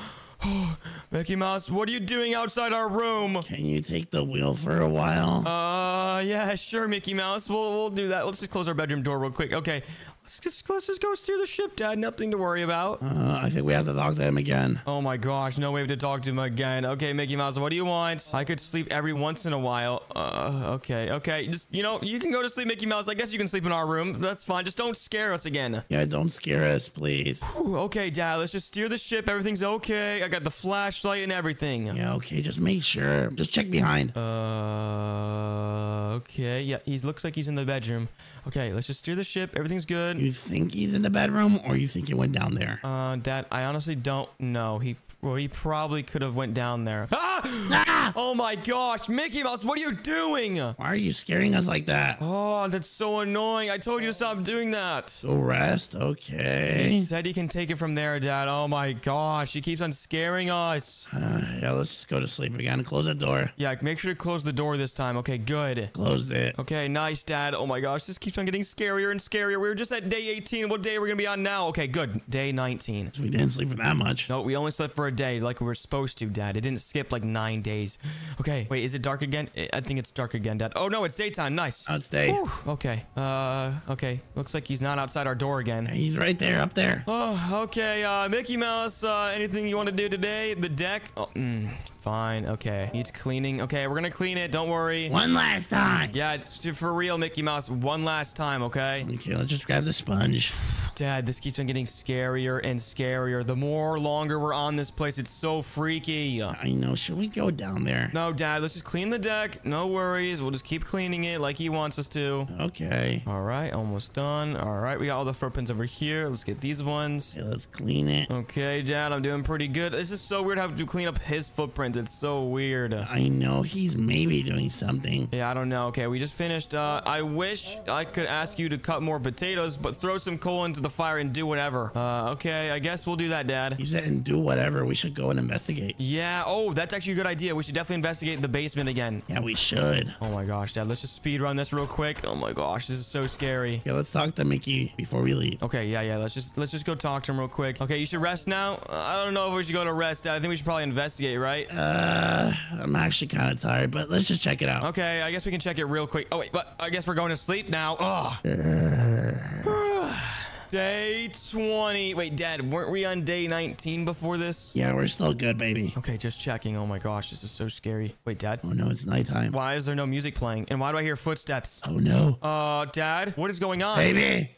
oh. Mickey Mouse, what are you doing outside our room? Can you take the wheel for a while? Uh, yeah, sure, Mickey Mouse. We'll we'll do that. Let's just close our bedroom door real quick. Okay, let's just let's just go steer the ship, Dad. Nothing to worry about. Uh, I think we have to talk to him again. Oh my gosh, no way to talk to him again. Okay, Mickey Mouse, what do you want? I could sleep every once in a while. Uh, okay, okay. Just, you know, you can go to sleep, Mickey Mouse. I guess you can sleep in our room. That's fine. Just don't scare us again. Yeah, don't scare us, please. Whew, okay, Dad, let's just steer the ship. Everything's okay. I got the flashlight and everything. Yeah, okay, just make sure. Just check behind. Uh, okay. Yeah, he looks like he's in the bedroom. Okay, let's just steer the ship. Everything's good. You think he's in the bedroom, or you think he went down there? Uh, Dad, I honestly don't know. He well, he probably could have went down there. Ah! Ah! Oh my gosh, Mickey Mouse, what are you doing? Why are you scaring us like that? Oh, that's so annoying. I told you to stop doing that. So rest, okay. He said he can take it from there, Dad. Oh my gosh, he keeps on scaring us. Uh, yeah, let's just go to sleep again. Close the door. Yeah, make sure to close the door this time. Okay, good. Closed it. Okay, nice, Dad. Oh my gosh, this keeps on getting scarier and scarier. We were just at day 18. What day are we gonna be on now? Okay, good. Day 19. So we didn't sleep for that much. No, we only slept for a day like we were supposed to, Dad. It didn't skip like nine days. Okay, wait, is it dark again? I- think it's dark again, Dad. Oh no, it's daytime. Nice. I'd stay. Whew, okay. Uh, okay. Looks like he's not outside our door again. He's right there, up there. Oh, okay. Uh, Mickey Mouse, uh, anything you want to do today? The deck? Oh, mm, fine. Okay. Needs cleaning. Okay, we're gonna clean it. Don't worry. One last time. Yeah, for real, Mickey Mouse. One last time, okay? Okay, let's just grab the sponge. Dad, this keeps on getting scarier and scarier. The more longer we're on this place, it's so freaky. I know. Should we go down there? No, Dad, let's just clean the deck. No worries. We'll just keep cleaning it like he wants us to. Okay. All right, almost done. All right, we got all the footprints over here. Let's get these ones. Okay, let's clean it. Okay, Dad, I'm doing pretty good. It's just so weird having to clean up his footprint. It's so weird. I know he's maybe doing something. Yeah, I don't know. Okay, we just finished. Uh, I wish I could ask you to cut more potatoes, but throw some coal into the fire and do whatever. Uh, okay, I guess we'll do that, Dad. He said, and do whatever. We should go and investigate. Yeah, oh, that's actually a good idea. We should definitely investigate the basement again. Yeah, we should. Oh my gosh, Dad, let's just speed run this real quick. Oh my gosh, this is so scary. Yeah, let's talk to Mickey before we leave. Okay, yeah, yeah. Let's just let's just go talk to him real quick. Okay, you should rest now. Uh, I don't know if we should go to rest. Dad. I think we should probably investigate, right? Uh, I'm actually kind of tired, but let's just check it out. Okay, I guess we can check it real quick. Oh wait, but I guess we're going to sleep now. Oh. day 20. Wait, Dad, weren't we on day 19 before this? Yeah, we're still good, baby. Okay, just checking. Oh my gosh, this is so scary. Wait, Dad. Oh no, it's nighttime. Why is there no music playing? And why do I hear footsteps? Oh no. Uh, Dad, what is going on? Baby!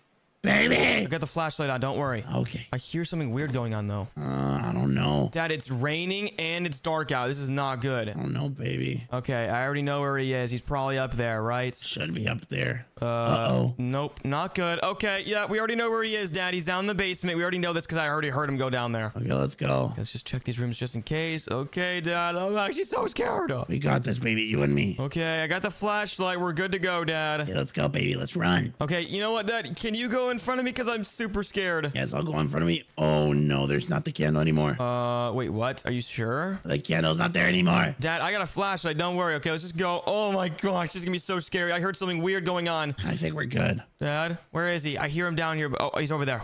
I Baby! got the flashlight on. Don't worry. Okay. I hear something weird going on though. Uh, I don't know. Dad, it's raining and it's dark out. This is not good. I don't know, baby. Okay, I already know where he is. He's probably up there, right? Should be up there. Uh, Uh-oh. Nope, not good. Okay, yeah, we already know where he is, Dad. He's down in the basement. We already know this because I already heard him go down there. Okay, let's go. Let's just check these rooms just in case. Okay, Dad. I'm actually so scared. We got this, baby. You and me. Okay, I got the flashlight. We're good to go, Dad. Okay, let's go, baby. Let's run. Okay, you know what, Dad? Can you go in front of me because I'm super scared? Yes, I'll go in front of me. Oh no, there's not the candle anymore. Uh, wait, what? Are you sure? The candle's not there anymore. Dad, I got a flashlight. Don't worry. Okay, let's just go. Oh my gosh, this is gonna be so scary. I heard something weird going on. I think we're good. Dad, where is he? I hear him down here. Oh, he's over there.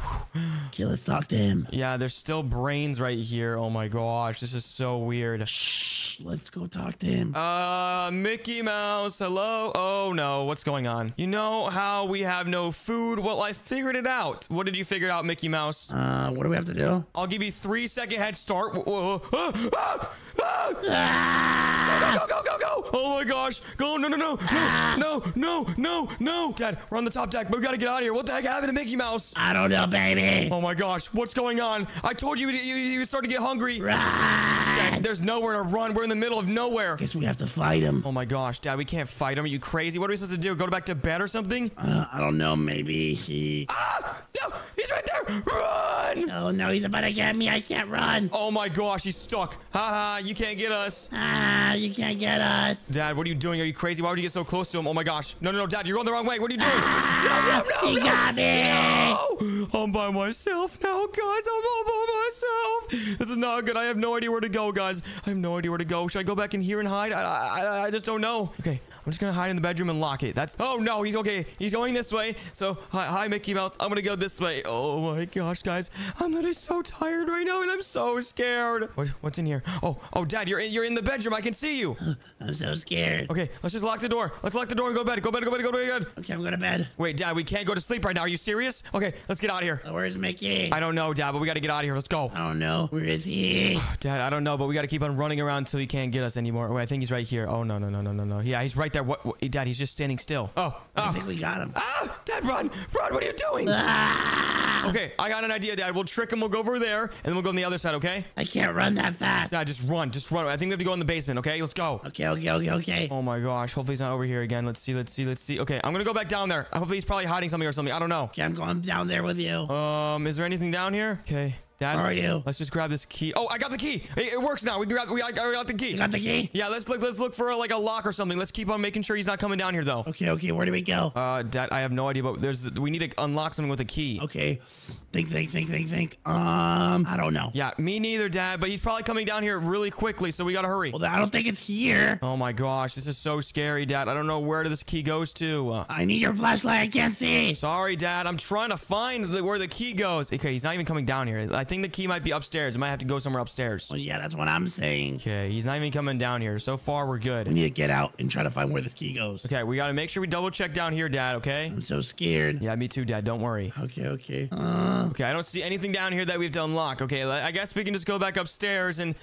Okay, let's talk to him. yeah, there's still brains right here. Oh my gosh, this is so weird. Shh, let's go talk to him. Uh, Mickey Mouse, hello? Oh no, what's going on? You know how we have no food? Well, I figured it out. What did you figure out, Mickey Mouse? Uh, what do we have to do? I'll give you three second head start. Whoa, whoa, whoa. Ah, ah, ah. Ah! Go, go, go, go, go! Oh my gosh! Go! No, no, no, no, no, no, no, no! Dad, we're on the top deck, but we gotta get out of here. What the heck happened to Mickey Mouse? I don't know, baby. Oh my gosh, what's going on? I told you you, you start to get hungry. Run! Dad, there's nowhere to run. We're in the middle of nowhere. Guess we have to fight him. Oh my gosh, Dad, we can't fight him. Are you crazy? What are we supposed to do? Go back to bed or something? Uh, I don't know. Maybe he. Ah! No, he's right there. Run! Oh no, he's about to get me. I can't run. Oh my gosh, he's stuck. Haha, you can't get us. Ah, you can't get us. Dad, what are you doing? Are you crazy? Why would you get so close to him? Oh my gosh. No, no, no, Dad, you're going the wrong way. What are you doing? Ah, no, no, he no. got me. No! I'm by myself now, guys. I'm all by myself. This is not good. I have no idea where to go, guys. I have no idea where to go. Should I go back in here and hide? I, I, I just don't know. Okay, I'm just gonna hide in the bedroom and lock it. That's. Oh no, he's okay. He's going this way. So hi, hi, Mickey Mouse. I'm gonna go this way. Oh my gosh, guys, I'm literally so tired right now, and I'm so scared. What, what's in here? Oh, oh, Dad, you're in, you're in the bedroom. I can see you. I'm so scared. Okay, let's just lock the door. Let's lock the door and go to bed. Go to bed. Go to bed. Go to bed. Okay, I'm going to bed. Wait, Dad, we can't go to sleep right now. Are you serious? Okay, let's get out of here. Oh, Where's Mickey? I don't know, Dad, but we got to get out of here. Let's go. I don't know. Where is he? Dad, I don't know, but we got to keep on running around until he can't get us anymore. Wait, I think he's right here. Oh, no, no, no, no, no, no. Yeah, he's right there. What, what? Dad, he's just standing still. Oh, oh. I oh. think we got him. Ah, Dad, run, run! What are you doing? Ah! Okay, I got an idea, Dad. We'll trick him. We'll go over there, and then we'll go on the other side. Okay? I can't run that fast. Dad, just run, just run. I think we have to go in the basement. Okay, let's go. Okay, okay, okay, okay. Oh my gosh! Hopefully he's not over here again. Let's see, let's see, let's see. Okay, I'm gonna go back down there. Hopefully he's probably hiding something or something. I don't know. Okay, I'm going down there with you. Um, is there anything down here? Okay, Dad. Where are you? Let's just grab this key. Oh, I got the key. It, it works now. We got, we got, I got the key. You got the key? Yeah, let's look. Let's look for like a lock or something. Let's keep on making sure he's not coming down here though. Okay, okay, where do we go? Uh, Dad, I have no idea, but there's we need to unlock something with a key. Okay, think, think, think, think, think. Um, I don't know. Yeah, me neither, Dad. But he's probably coming down here really quickly, so we gotta hurry. Well, I don't think it's here. Oh my gosh, this is so scary, Dad. I don't know where this key goes to. Uh, I need your flashlight. I can't see. sorry, Dad. I'm trying to find the, where the key goes. Okay, he's not even coming down here. I think the key might be upstairs. I might have to go somewhere upstairs. Well, yeah, that's what I'm saying. Okay, he's not even coming down here. So far, we're good. We need to get out and try to find where this key goes. Okay, we gotta make sure we double check down here, Dad. Okay? I'm so scared. Yeah, me too, Dad. Don't worry. Okay, okay. Uh, Okay, I don't see anything down here that we have to unlock. Okay, I guess we can just go back upstairs and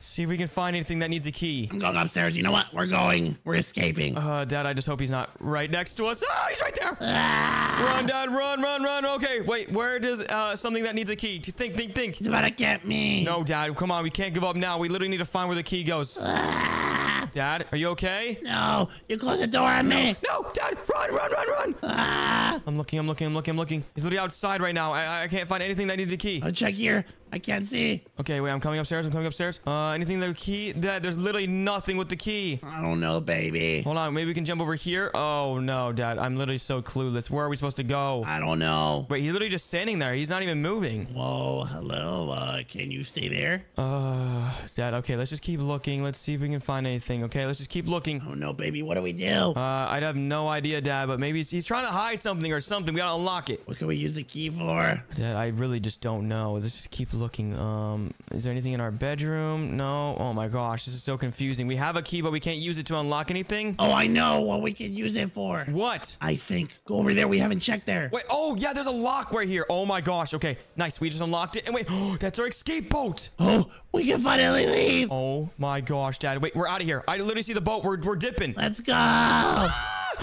see if we can find anything that needs a key. I'm going upstairs. You know what? We're going. We're escaping. Uh, Dad, I just hope he's not right next to us. Oh, he's right there. Ah! Run, Dad, run, run, run. Okay, wait, where does uh something that needs a key? Think, think, think. He's about to get me. No, Dad, come on, we can't give up now. We literally need to find where the key goes. Ah! Dad, are you okay? No, you close the door on me. No, Dad, run, run, run, run. Ah! I'm looking, I'm looking, I'm looking, I'm looking. He's literally outside right now. I, I can't find anything that needs a key. I'll check here. I can't see. Okay, wait, I'm coming upstairs. I'm coming upstairs. Uh, anything that key? Dad, there's literally nothing with the key. I don't know, baby. Hold on, maybe we can jump over here. Oh no, Dad, I'm literally so clueless. Where are we supposed to go? I don't know. Wait, he's literally just standing there. He's not even moving. Whoa, hello. Uh, can you stay there? Uh, Dad, okay, let's just keep looking. Let's see if we can find anything. Okay, let's just keep looking. Oh no, baby. What do we do? Uh, I'd have no idea, Dad, but maybe he's, he's trying to hide something or something. We gotta unlock it. What can we use the key for? Dad, I really just don't know. Let's just keep looking. Um, is there anything in our bedroom? No. Oh my gosh, this is so confusing. We have a key, but we can't use it to unlock anything. Oh, I know what we can use it for. What? I think. Go over there. We haven't checked there. Wait, oh yeah, there's a lock right here. Oh my gosh. Okay, nice. We just unlocked it. And wait, oh, that's our escape boat. Oh, we can finally leave. Oh my gosh, Dad. Wait, we're out of here. I literally see the boat. We're, we're dipping. Let's go.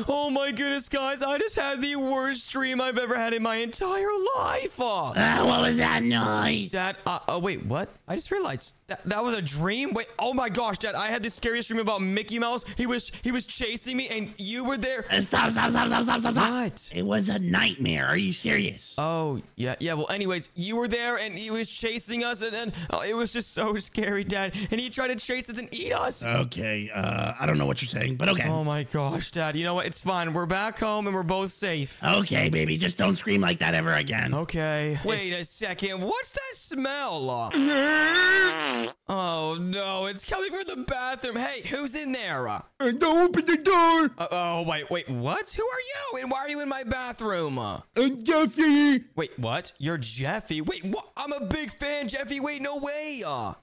Oh my goodness, guys. I just had the worst dream I've ever had in my entire life. Uh, what was that noise? Dad, uh, oh, wait, what? I just realized that, that was a dream. Wait, oh my gosh, Dad. I had the scariest dream about Mickey Mouse. He was he was chasing me and you were there. Uh, Stop, stop, stop, stop, stop, stop, stop. What? It was a nightmare. Are you serious? Oh, yeah, yeah. Well, anyways, you were there and he was chasing us and, and oh, it was just so scary, Dad. And he tried to chase us and eat us. Okay, uh, I don't know what you're saying, but okay. Oh my gosh, Dad. You know what? It's fine. We're back home and we're both safe. Okay, baby, just don't scream like that ever again. Okay. Wait a second. What's that smell? Oh no, it's coming from the bathroom. Hey, who's in there? Uh, don't open the door. oh, wait, wait, what? Who are you? And why are you in my bathroom? Uh, And Jeffy. wait, what? You're Jeffy? Wait, what? I'm a big fan, Jeffy. Wait, no way. Uh,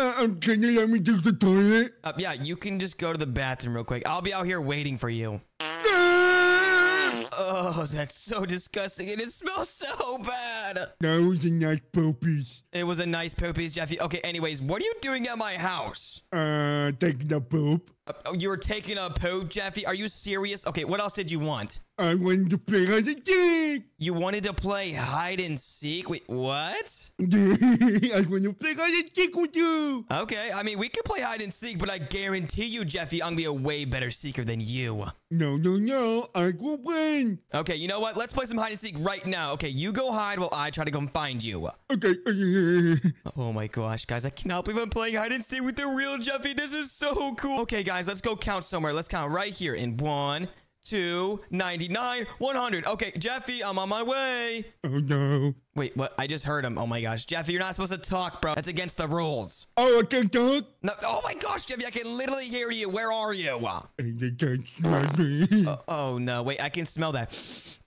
Uh, can you let me use the toilet? uh, yeah, you can just go to the bathroom real quick. I'll be out here waiting for you. Ah! Oh, that's so disgusting. And it smells so bad. That was a nice puppies. It was a nice poopies, Jeffy. Okay, anyways, what are you doing at my house? Uh, taking a poop. Uh, oh, you were taking a poop, Jeffy? Are you serious? Okay, what else did you want? I wanted to play hide and seek. You wanted to play hide and seek? Wait, what? I want to play hide and seek with you. Okay, I mean, we could play hide and seek, but I guarantee you, Jeffy, I'm gonna be a way better seeker than you. No, no, no. I will win. Okay, you know what? Let's play some hide and seek right now. Okay, you go hide while I try to come find you. Okay. Oh my gosh, guys, I cannot believe I'm playing hide and seek with the real Jeffy. This is so cool. Okay, guys, let's go count somewhere. Let's count right here in one, two, 99, 100. Okay, Jeffy, I'm on my way. oh no. Wait, what? I just heard him. Oh my gosh. Jeffy, you're not supposed to talk, bro. That's against the rules. Oh, I can't talk. No, oh my gosh, Jeffy, I can literally hear you. Where are you? And they can't smell me. Uh, oh no, wait, I can smell that.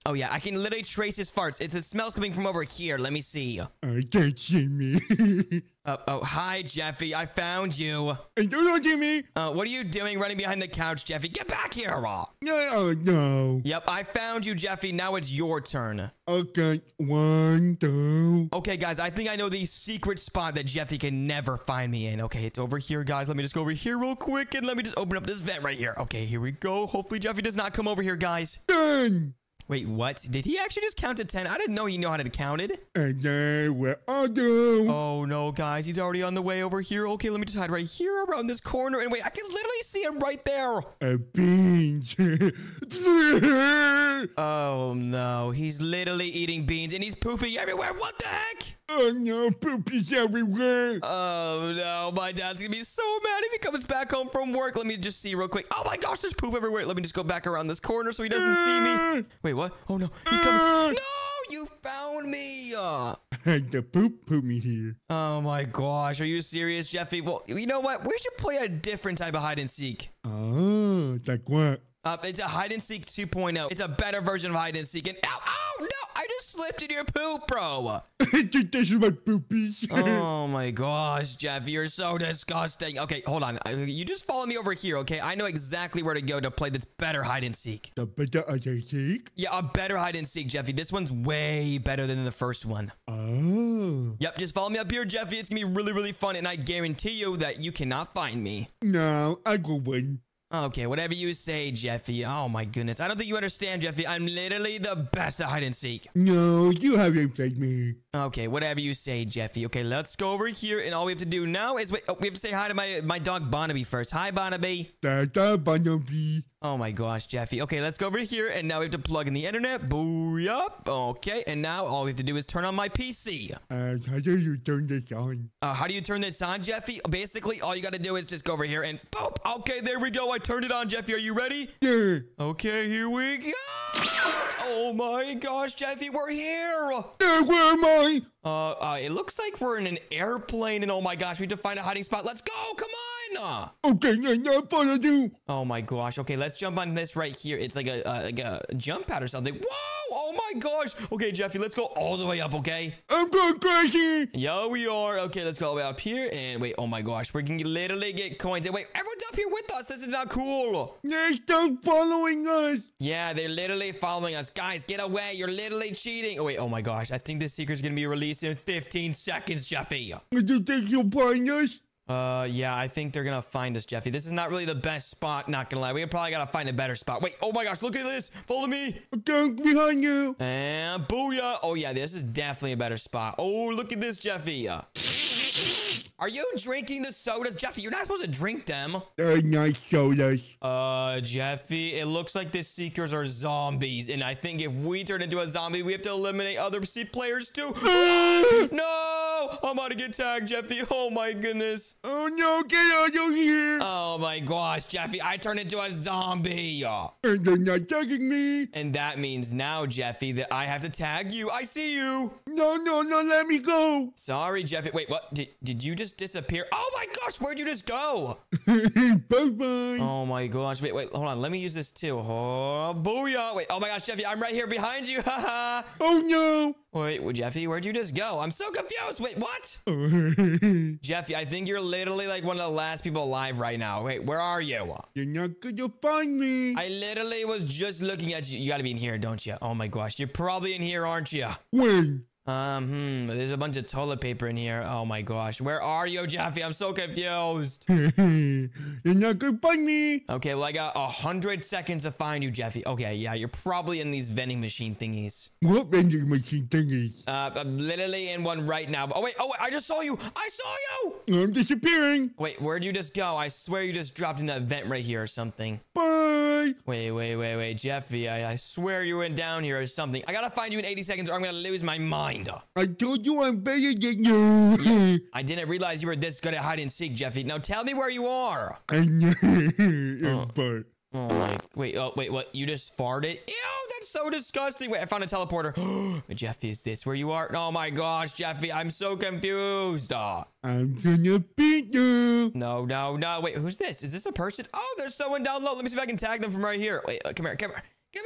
Oh yeah, I can literally trace his farts. It's the smells coming from over here. Let me see. I can't see me. Oh, oh, hi, Jeffy. I found you. and don't at me. Uh, what are you doing running behind the couch, Jeffy? Get back here. Raw. No, oh no. Yep, I found you, Jeffy. Now it's your turn. Okay, one, two. Okay, guys, I think I know the secret spot that Jeffy can never find me in. Okay, it's over here, guys. Let me just go over here real quick and let me just open up this vent right here. Okay, here we go. Hopefully, Jeffy does not come over here, guys. Done. Wait, what? Did he actually just count to 10? I didn't know he knew how to count it. And then we're all done. Oh, no, guys. He's already on the way over here. Okay, let me just hide right here around this corner. And wait, I can literally see him right there. A beans. Oh, no. He's literally eating beans and he's pooping everywhere. What the heck? Oh no, poopies everywhere. Oh no, my dad's gonna be so mad if he comes back home from work. Let me just see real quick. Oh my gosh, there's poop everywhere. Let me just go back around this corner so he doesn't see me. Wait, what? Oh no, he's coming. No, you found me. Uh, the poop put me here. oh my gosh, are you serious, Jeffy? Well, you know what? We should play a different type of hide and seek. Oh, like what? Uh, it's a hide and seek 2.0. It's a better version of hide and seek. And ow, oh no, I just slipped in your poop, bro. this is my poopies. oh my gosh, Jeff, you're so disgusting. Okay, hold on. I- You just follow me over here, okay? I know exactly where to go to play this better hide and seek. the better other seek. Yeah, a better hide and seek, Jeffy. This one's way better than the first one. Oh. Yep, just follow me up here, Jeffy. It's gonna be really, really fun, and I guarantee you that you cannot find me. No, I go win. Okay, whatever you say, Jeffy. Oh my goodness. I don't think you understand, Jeffy. I'm literally the best at hide and seek. No, you haven't played me. Okay, whatever you say, Jeffy. Okay, let's go over here, and all we have to do now is wait. Oh, we have to say hi to my my dog Barnaby first. Hi, Barnaby. Tata Banabi. Oh my gosh, Jeffy. Okay, let's go over here, and now we have to plug in the internet. Booyah. Okay, and now all we have to do is turn on my PC. And how do you turn this on? Uh, how do you turn this on, Jeffy? Basically, all you got to do is just go over here and boop. Okay, there we go. I turned it on, Jeffy. Are you ready? Yeah. Okay, here we go. Oh my gosh, Jeffy, we're here. Where am I? Uh, uh, it looks like we're in an airplane, and oh my gosh, we have to find a hiding spot. Let's go. Come on. Okay, and I follow you. Oh my gosh. Okay, let's jump on this right here. It's like a uh, like a jump pad or something. Whoa! Oh my gosh. Okay, Jeffy, let's go all the way up. Okay. I'm going crazy. Yeah, we are. Okay, let's go all the way up here. And wait, oh my gosh, we can literally get coins. And wait, everyone's up here with us. This is not cool. They're still following us. Yeah, they're literally following us. Guys, get away. You're literally cheating. Oh wait, oh my gosh. I think this secret's gonna be released in 15 seconds, Jeffy. Do you think you'll find us? Uh, yeah, I think they're gonna find us, Jeffy. This is not really the best spot, not gonna lie. We probably gotta find a better spot. Wait, oh my gosh, look at this. Follow me. Okay, behind you. And booyah. Oh, yeah, this is definitely a better spot. Oh, look at this, Jeffy. Uh, Are you drinking the sodas? Jeffy, you're not supposed to drink them. They're nice sodas. Uh, Jeffy, it looks like the Seekers are zombies. And I think if we turn into a zombie, we have to eliminate other C players too. no! I'm about to get tagged, Jeffy. Oh my goodness. Oh no, get out of here. Oh my gosh, Jeffy, I turned into a zombie. and they're not tagging me. And that means now, Jeffy, that I have to tag you. I see you. No, no, no, let me go. Sorry, Jeffy. Wait, what? Did, did you just disappear? Oh my gosh, where'd you just go? Bye-bye. Oh my gosh. Wait, wait, hold on. Let me use this too. Oh, booyah. Wait, oh my gosh, Jeffy, I'm right here behind you. Haha. Oh no. wait, well, Jeffy, where'd you just go? I'm so confused. Wait, what? Jeffy, I think you're literally like one of the last people alive right now. Wait, where are you? You're not gonna find me. I literally was just looking at you. You gotta be in here, don't you? Oh my gosh. You're probably in here, aren't you? When? Um, hmm, there's a bunch of toilet paper in here. Oh my gosh. Where are you, Jeffy? I'm so confused. You're not gonna find me. Okay, well, I got a hundred seconds to find you, Jeffy. Okay, yeah, you're probably in these vending machine thingies. What vending machine thingies? Uh, I'm literally in one right now. Oh, wait, oh, wait, I just saw you. I saw you. I'm disappearing. Wait, where'd you just go? I swear you just dropped in that vent right here or something. Bye. Wait, wait, wait, wait, Jeffy, I, I swear you went down here or something. I gotta find you in 80 seconds or I'm gonna lose my mind. I told you I'm better than you. I didn't realize you were this good at hide and seek, Jeffy. Now tell me where you are. I know. But Oh my, wait, oh, wait, what? You just farted? Ew, that's so disgusting. Wait, I found a teleporter. Jeffy, is this where you are? Oh my gosh, Jeffy, I'm so confused. Ah. I'm gonna beat you. No, no, no. Wait, who's this? Is this a person? Oh, there's someone down low. Let me see if I can tag them from right here. Wait, uh, come here, come here. Here.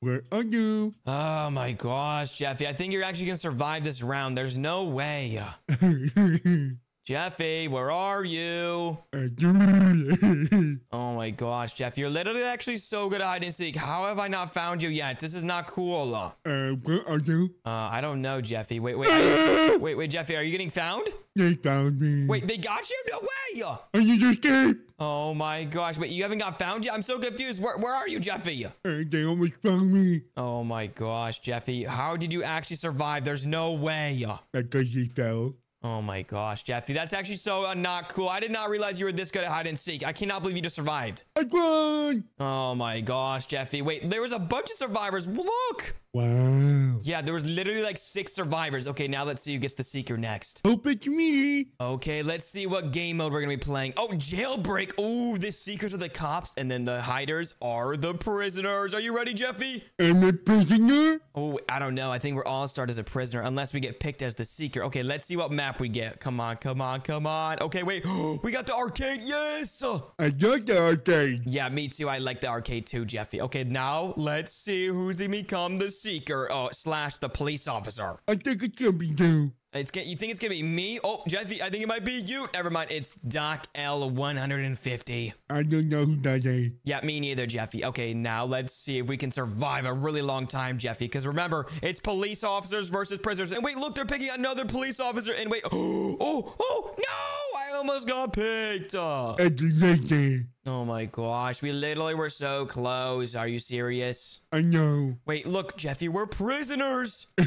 Where are you? Oh my gosh, Jeffy. I think you're actually gonna survive this round. There's no way. Jeffy, where are you? Oh my gosh, Jeff, you're literally actually so good at hide and seek. How have I not found you yet? This is not cool. Uh, Uh, where are you? Uh, I don't know, Jeffy. Wait, wait, I- wait, wait, Jeffy, are you getting found? They found me. Wait, they got you? No way! Are you escaped? Oh my gosh, wait, you haven't got found yet? I'm so confused. Where, where are you, Jeffy? Uh, they almost found me. Oh my gosh, Jeffy, how did you actually survive? There's no way. Because he fell. Oh my gosh, Jeffy, that's actually so uh, not cool. I did not realize you were this good at hide and seek. I cannot believe you just survived. I won! Oh my gosh, Jeffy. Wait, there was a bunch of survivors. Look. Wow. Yeah, there was literally like six survivors. Okay, now let's see who gets the seeker next. Hope it's me. Okay, let's see what game mode we're gonna be playing. Oh, jailbreak. Oh, the seekers are the cops, and then the hiders are the prisoners. Are you ready, Jeffy? I'm a prisoner. Oh, I don't know. I think we're all start as a prisoner unless we get picked as the seeker. Okay, let's see what map we get. Come on, come on, come on. Okay, wait. we got the arcade. Yes. I got the arcade. Yeah, me too. I like the arcade too, Jeffy. Okay, now let's see who's gonna become the seeker. Oh, slash the police officer. I think it gonna be you. It's you think it's gonna be me? Oh, Jeffy, I think it might be you. Never mind. It's Doc L150. I don't know who that is. Yeah, me neither, Jeffy. Okay, now let's see if we can survive a really long time, Jeffy. Because remember, it's police officers versus prisoners. And wait, look, they're picking another police officer. And wait, oh, oh, oh, no! I almost got picked. Uh, oh my gosh, we literally were so close. Are you serious? I know. Wait, look, Jeffy, we're prisoners.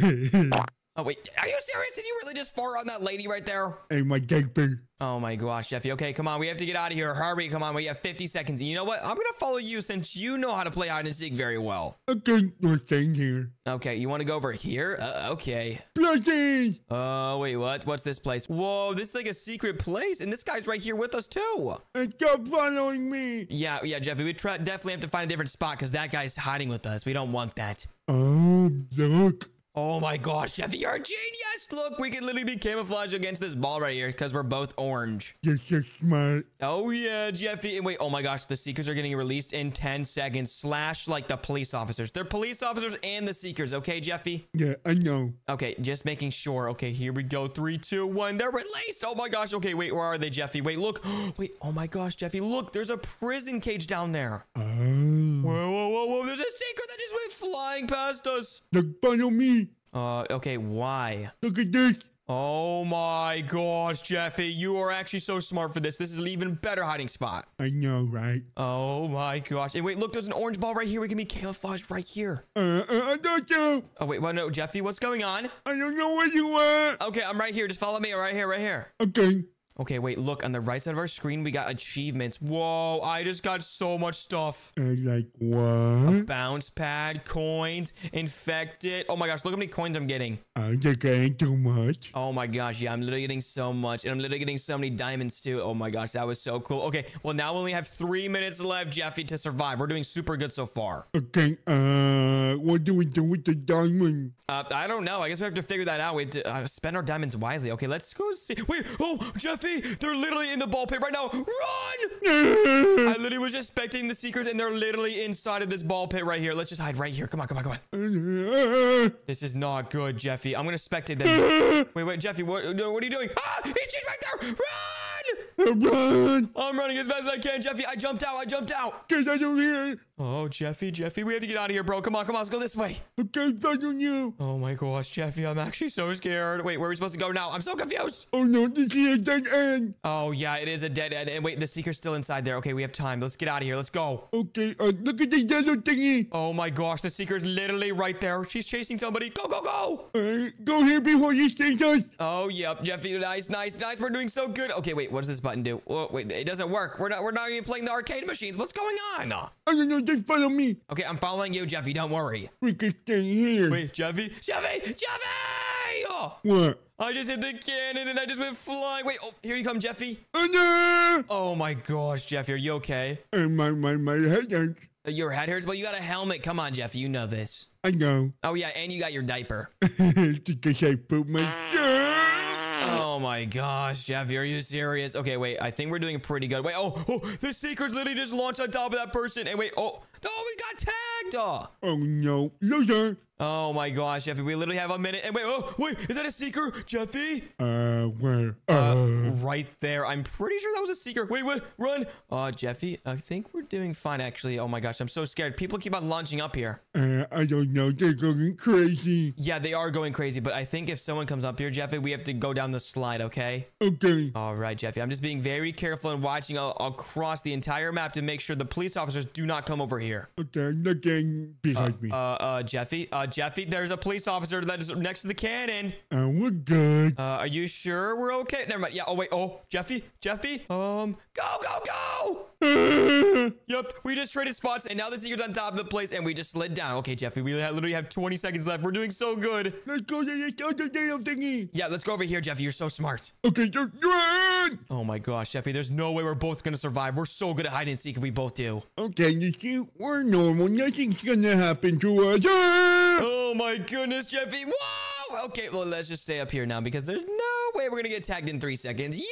Oh, wait, are you serious? Did you really just fart on that lady right there? Hey, my diaper. Oh my gosh, Jeffy. Okay, come on. We have to get out of here. Hurry. Come on. We have 50 seconds. And you know what? I'm going to follow you since you know how to play hide and seek very well. Okay, we're staying here. Okay, you want to go over here? Uh, okay. Blessings! Oh, wait, what? What's this place? Whoa, this is like a secret place. And this guy's right here with us too. And stop following me! Yeah, yeah, Jeffy. We definitely have to find a different spot because that guy's hiding with us. We don't want that. Oh, look. Oh my gosh, Jeffy, you're a genius! Look, we can literally be camouflaged against this ball right here because we're both orange. You're so smart. Oh yeah, Jeffy. Wait, oh my gosh, the seekers are getting released in 10 seconds. Slash like the police officers. They're police officers and the seekers, okay, Jeffy? Yeah, I know. Okay, just making sure. Okay, here we go. Three, two, one. They're released. Oh my gosh. Okay, wait, where are they, Jeffy? Wait, look. Wait, oh my gosh, Jeffy. Look, there's a prison cage down there. Oh. Whoa, whoa, whoa, whoa. There's a seeker that just went flying past us. Look, follow me. Uh, okay, why? Look at this. Oh my gosh, Jeffy. You are actually so smart for this. This is an even better hiding spot. I know, right? Oh my gosh. And wait, look, there's an orange ball right here. We can be camouflaged right here. Uh, uh, I you. Oh, wait, well, no, Jeffy, what's going on? I don't know where you are. Okay, I'm right here. Just follow me right here, right here. Okay. Okay, wait, look, on the right side of our screen, we got achievements. Whoa, I just got so much stuff. Uh, like what? A Bounce pad, coins, infected. Oh my gosh, look how many coins I'm getting. I think I ain't too much. Oh my gosh, yeah, I'm literally getting so much. And I'm literally getting so many diamonds too. Oh my gosh, that was so cool. Okay, well, now we only have three minutes left, Jeffy, to survive. We're doing super good so far. Okay, uh, what do we do with the diamond? Uh, I don't know. I guess we have to figure that out. We have to uh, spend our diamonds wisely. Okay, let's go see. Wait, oh, Jeffy, they're literally in the ball pit right now. Run! I literally was just expecting the seekers, and they're literally inside of this ball pit right here. Let's just hide right here. Come on, come on, come on. This is not good, Jeffy. I'm gonna spectate them. wait, wait, Jeffy, what, what are you doing? Ah, he's just right there. Run! Run! I'm running as fast as I can, Jeffy. I jumped out. I jumped out. Get out of here! Oh, Jeffy, Jeffy, we have to get out of here, bro. Come on, come on, let's go this way. Okay, follow you. Oh my gosh, Jeffy, I'm actually so scared. Wait, where are we supposed to go now? I'm so confused. Oh no, this is a dead end. Oh, yeah, it is a dead end. And wait, the seeker's still inside there. Okay, we have time. Let's get out of here. Let's go. Okay, uh, look at the yellow thingy. Oh my gosh, the seeker's literally right there. She's chasing somebody. Go, go, go. Uh, go here before you see us. Oh, yep, Jeffy, nice, nice, nice. We're doing so good. Okay, wait, what does this button do? Oh, wait, it doesn't work. We're not, we're not even playing the arcade machines. What's going on? I don't know, just follow me. Okay, I'm following you, Jeffy. Don't worry. We can stay here. Wait, Jeffy, Jeffy, Jeffy! Oh, What? I just hit the cannon and I just went flying. Wait, oh, here you come, Jeffy. Oh no! Oh my gosh, Jeffy, are you okay? Uh, my, my, my head hurts. Uh, Your head hurts? Well, you got a helmet. Come on, Jeffy, you know this. I know. Oh yeah, and you got your diaper. because I pooped my shirt. Oh my gosh, Jeffy, are you serious? Okay, wait, I think we're doing pretty good. Wait, oh, oh, the seekers literally just launched on top of that person. And wait, oh, oh, we got tagged. Oh. Oh no, loser. Oh my gosh, Jeffy, we literally have a minute. And wait, oh, wait, is that a seeker, Jeffy? Uh, where? Uh, Uh, right there. I'm pretty sure that was a seeker. Wait, wait, run. Uh, Jeffy, I think we're doing fine, actually. Oh my gosh, I'm so scared. People keep on launching up here. uh, I don't know. They're going crazy. Yeah, they are going crazy, but I think if someone comes up here, Jeffy, we have to go down the slide, okay? Okay. All right, Jeffy. I'm just being very careful and watching across the entire map to make sure the police officers do not come over here. Okay, gang behind me. Uh, uh, Jeffy, uh, Jeffy, there's a police officer that is next to the cannon. Uh, we're good. Uh, are you sure we're okay? Never mind. Yeah. Oh wait. Oh, Jeffy, Jeffy. Um, go, go, go. Uh, Yep. We just traded spots, and now the seeker's on top of the place, and we just slid down. Okay, Jeffy. We literally have 20 seconds left. We're doing so good. let's go to this other damn thingy. Yeah. Let's go over here, Jeffy. You're so smart. Okay, you're run. Oh my gosh, Jeffy. There's no way we're both gonna survive. We're so good at hide and seek if we both do. Okay, you see, we're normal. Nothing's gonna happen to us. Oh my goodness, Jeffy. Whoa! Okay, well, let's just stay up here now because there's no way we're gonna get tagged in three seconds. Yay!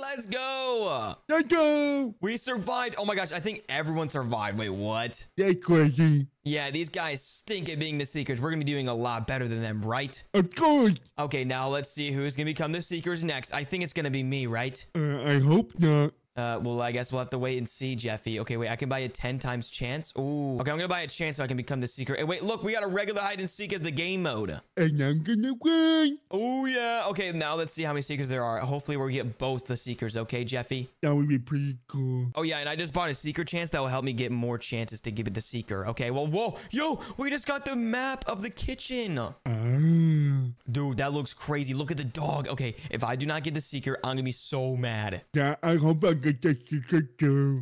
Let's go! Let's go. We survived. Oh my gosh, I think everyone survived. Wait, what? That's crazy. Yeah, these guys stink at being the seekers. We're gonna be doing a lot better than them, right? Of course. Okay, now let's see who's gonna become the seekers next. I think it's gonna be me, right? Uh, I hope not. Uh, well, I guess we'll have to wait and see, Jeffy. Okay, wait, I can buy a 10 times chance. Ooh. Okay, I'm gonna buy a chance so I can become the seeker. Hey, wait, look, we got a regular hide and seek as the game mode. And I'm gonna win. Oh, yeah. Okay, now let's see how many seekers there are. Hopefully, we'll get both the seekers, okay, Jeffy? That would be pretty cool. Oh, yeah, and I just bought a seeker chance that will help me get more chances to give it the seeker. Okay, well, whoa. Yo, we just got the map of the kitchen. Ah. Dude, that looks crazy. Look at the dog. Okay, if I do not get the seeker, I'm gonna be so mad. Yeah, I hope I get the seeker too.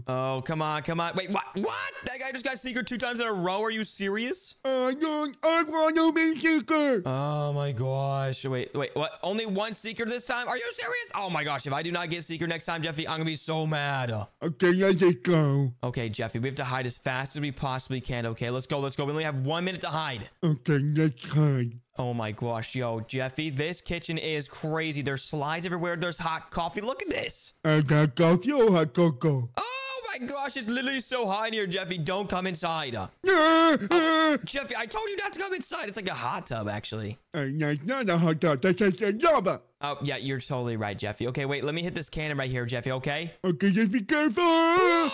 Oh, come on, come on. Wait, what? What? That guy just got seeker two times in a row. Are you serious? I don't. I want to be seeker. Oh my gosh. Wait, wait, what? Only one seeker this time? Are you serious? Oh my gosh. If I do not get seeker next time, Jeffy, I'm gonna be so mad. Okay, let's go. Okay, Jeffy, we have to hide as fast as we possibly can. Okay, let's go, let's go. We only have one minute to hide. Okay, let's hide. Oh my gosh, yo, Jeffy, this kitchen is crazy. There's slides everywhere. There's hot coffee. Look at this. I got coffee or hot cocoa. Oh my gosh, it's literally so hot in here, Jeffy. Don't come inside. Ah. Jeffy, I told you not to come inside. It's like a hot tub, actually. That's not a hot dog. That's just a lava. Oh, yeah, you're totally right, Jeffy. Okay, wait, let me hit this cannon right here, Jeffy, okay? Okay, just be careful.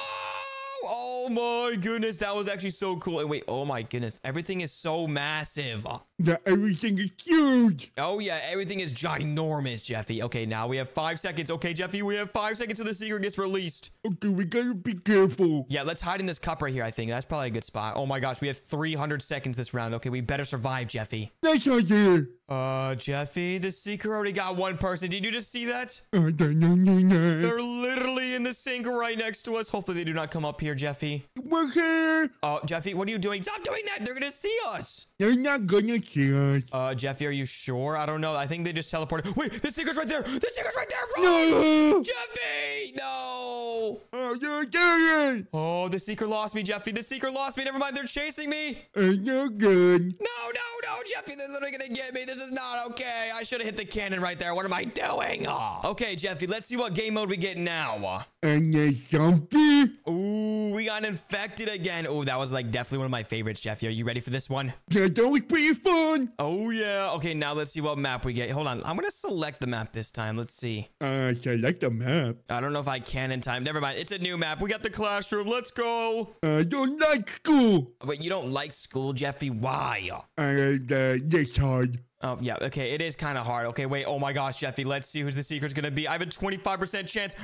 Oh my goodness, that was actually so cool. And wait, oh my goodness, everything is so massive. That everything is huge. Oh yeah, everything is ginormous, Jeffy. Okay, now we have five seconds. Okay, Jeffy, we have five seconds till the seeker gets released. Okay, we gotta be careful. Yeah, let's hide in this cup right here, I think. That's probably a good spot. Oh my gosh, we have 300 seconds this round. Okay, we better survive, Jeffy. That's not. Uh, Jeffy, the seeker already got one person. Did you just see that? They're literally in the sink right next to us. Hopefully they do not come up here, Jeffy. We're here. Oh, Jeffy, what are you doing? Stop doing that. They're gonna see us. They're not gonna see us. Uh, Jeffy, are you sure? I don't know. I think they just teleported. Wait, the seeker's right there. The seeker's right there. Run! No. Jeffy, no. Oh, you're doing Oh, the seeker lost me, Jeffy. The seeker lost me. Never mind. They're chasing me. It's no good. No, no, no, Jeffy. They're literally gonna get me. This is not okay. I should have hit the cannon right there. What am I doing? Oh. Okay, Jeffy. Let's see what game mode we get now. And there's zombie. Ooh, we got infected again. Ooh, that was like definitely one of my favorites, Jeffy. Are you ready for this one? That's always pretty fun. Oh yeah. Okay, now let's see what map we get. Hold on. I'm gonna select the map this time. Let's see. Uh, select the map. I don't know if I can in time. Never mind. It's a new map. We got the classroom. Let's go. I don't like school. Wait, you don't like school, Jeffy? Why? Uh, uh, this hard. Oh, yeah. Okay, it is kind of hard. Okay, wait. Oh my gosh, Jeffy. Let's see who's the seeker's gonna be. I have a 25% chance.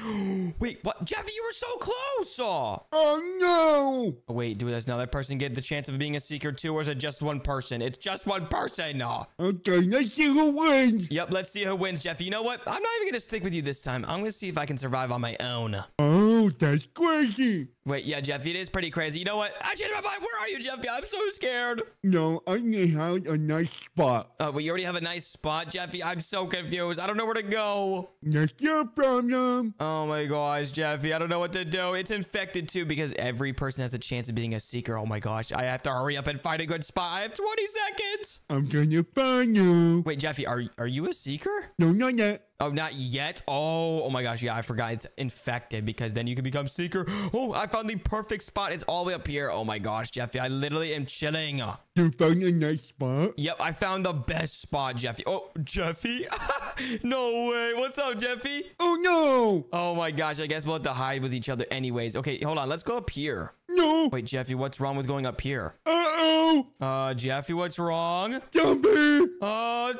wait, what? Jeffy, you were so close. Oh. Oh no! Oh, Wait, do does another person get the chance of being a seeker too, or is it just one person? It's just one person. Oh. Okay, let's see who wins. Yep, let's see who wins, Jeffy. You know what? I'm not even gonna stick with you this time. I'm gonna see if I can survive on my own. Oh, that's crazy. Wait, yeah, Jeffy, it is pretty crazy. You know what? I changed my mind. Where are you, Jeffy? I'm so scared. No, I need out a nice spot. Oh, well, you already have a nice spot, Jeffy. I'm so confused. I don't know where to go. That's your problem. Oh my gosh, Jeffy. I don't know what to do. It's infected too because every person has a chance of being a seeker. Oh my gosh. I have to hurry up and find a good spot. I have 20 seconds. I'm gonna find you. Wait, Jeffy, are, are you a seeker? No, not yet. Oh, not yet. Oh, oh my gosh. Yeah, I forgot it's infected because then you can become seeker. Oh, I found the perfect spot. It's all the way up here. Oh my gosh, Jeffy. I literally am chilling. You found a nice spot? Yep, I found the best spot, Jeffy. Oh, Jeffy? no way. What's up, Jeffy? Oh no! Oh my gosh. I guess we'll have to hide with each other anyways. Okay, hold on. Let's go up here. No! Wait, Jeffy, what's wrong with going up here? Uh-oh! Uh, Jeffy, what's wrong? Zombie! Oh,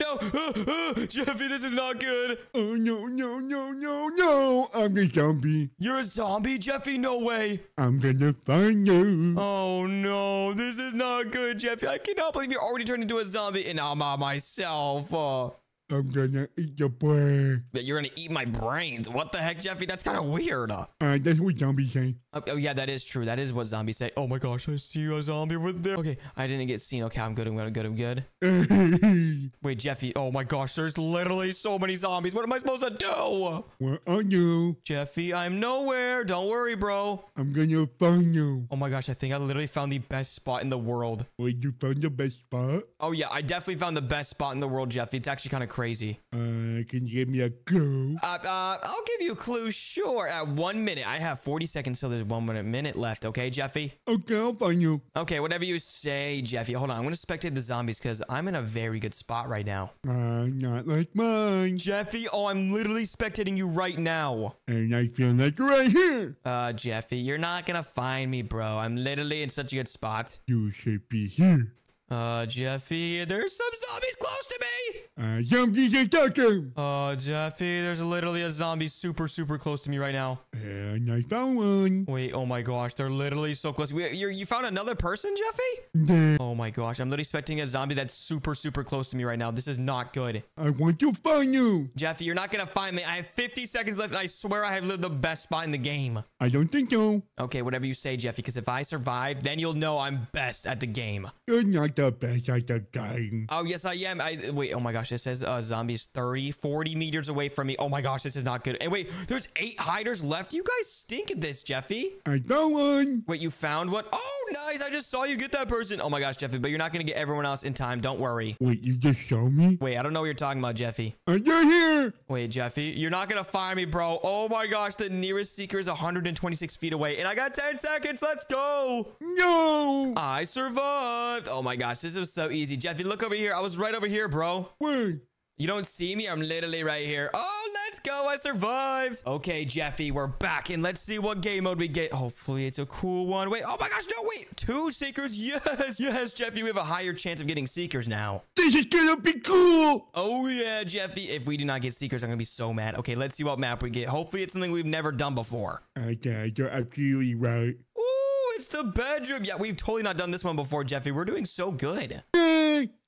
No, uh, uh, Jeffy, this is not good. Oh no, no, no, no, no! I'm the zombie. You're a zombie, Jeffy? No way. I'm gonna find you. Oh no, this is not good, Jeffy. I cannot believe you're already turned into a zombie and I'm by myself. Uh, I'm gonna eat your brain. but you're gonna eat my brains. What the heck, Jeffy? That's kind of weird. Uh, that's what zombies say. Oh, oh, yeah, that is true. That is what zombies say. Oh my gosh, I see a zombie over there. Okay, I didn't get seen. Okay, I'm good. I'm good. I'm good. I'm good. Wait, Jeffy. Oh my gosh, there's literally so many zombies. What am I supposed to do? Where are you? Jeffy, I'm nowhere. Don't worry, bro. I'm gonna find you. Oh my gosh, I think I literally found the best spot in the world. Wait, you found the best spot? Oh yeah, I definitely found the best spot in the world, Jeffy. It's actually kind of crazy. Uh, can you give me a clue? Uh, uh, I'll give you a clue, sure. At one minute, I have 40 seconds, so there's one minute, minute left. Okay, Jeffy? Okay, I'll find you. Okay, whatever you say, Jeffy. Hold on, I'm gonna spectate the zombies because I'm in a very good spot right now. Uh, not like mine. Jeffy, oh, I'm literally spectating you right now. And I feel like right here. Uh, Jeffy, you're not gonna find me, bro. I'm literally in such a good spot. You should be here. Uh, Jeffy, there's some zombies close to me. Uh, zombies are talking. Uh, Jeffy, there's literally a zombie super, super close to me right now. And I found one. Wait, oh my gosh, they're literally so close. Wait, you you found another person, Jeffy? Nah, Oh my gosh, I'm literally expecting a zombie that's super, super close to me right now. This is not good. I want to find you. Jeffy, you're not gonna find me. I have 50 seconds left, and I swear I have lived the best spot in the game. I don't think so. Okay, whatever you say, Jeffy, because if I survive, then you'll know I'm best at the game. You're not the best at the game. Oh, yes, I am. I Wait, oh my gosh, it says uh, zombies 30, 40 meters away from me. Oh my gosh, this is not good. And wait, there's eight hiders left. You guys stink at this, Jeffy. I found one. Wait, you found one? Oh, nice. I just saw you get that person. Oh my gosh, Jeffy, but you're not going to get everyone else in time. Don't worry. Wait, you just saw me? Wait, I don't know what you're talking about, Jeffy. Are you here? Wait, Jeffy, you're not going to find me, bro. Oh my gosh, the nearest seeker is 126 feet away, and I got 10 seconds. Let's go. No. I survived. Oh my gosh, this was so easy. Jeffy, look over here. I was right over here, bro. You don't see me? I'm literally right here. Oh, let's go. I survived. Okay, Jeffy, we're back. And let's see what game mode we get. Hopefully, it's a cool one. Wait, oh my gosh, no, wait. Two Seekers? Yes, yes, Jeffy. We have a higher chance of getting Seekers now. This is gonna be cool. Oh, yeah, Jeffy. If we do not get Seekers, I'm going to be so mad. Okay, let's see what map we get. Hopefully, it's something we've never done before. Okay, you're absolutely right. Ooh, it's the bedroom. Yeah, we've totally not done this one before, Jeffy. We're doing so good.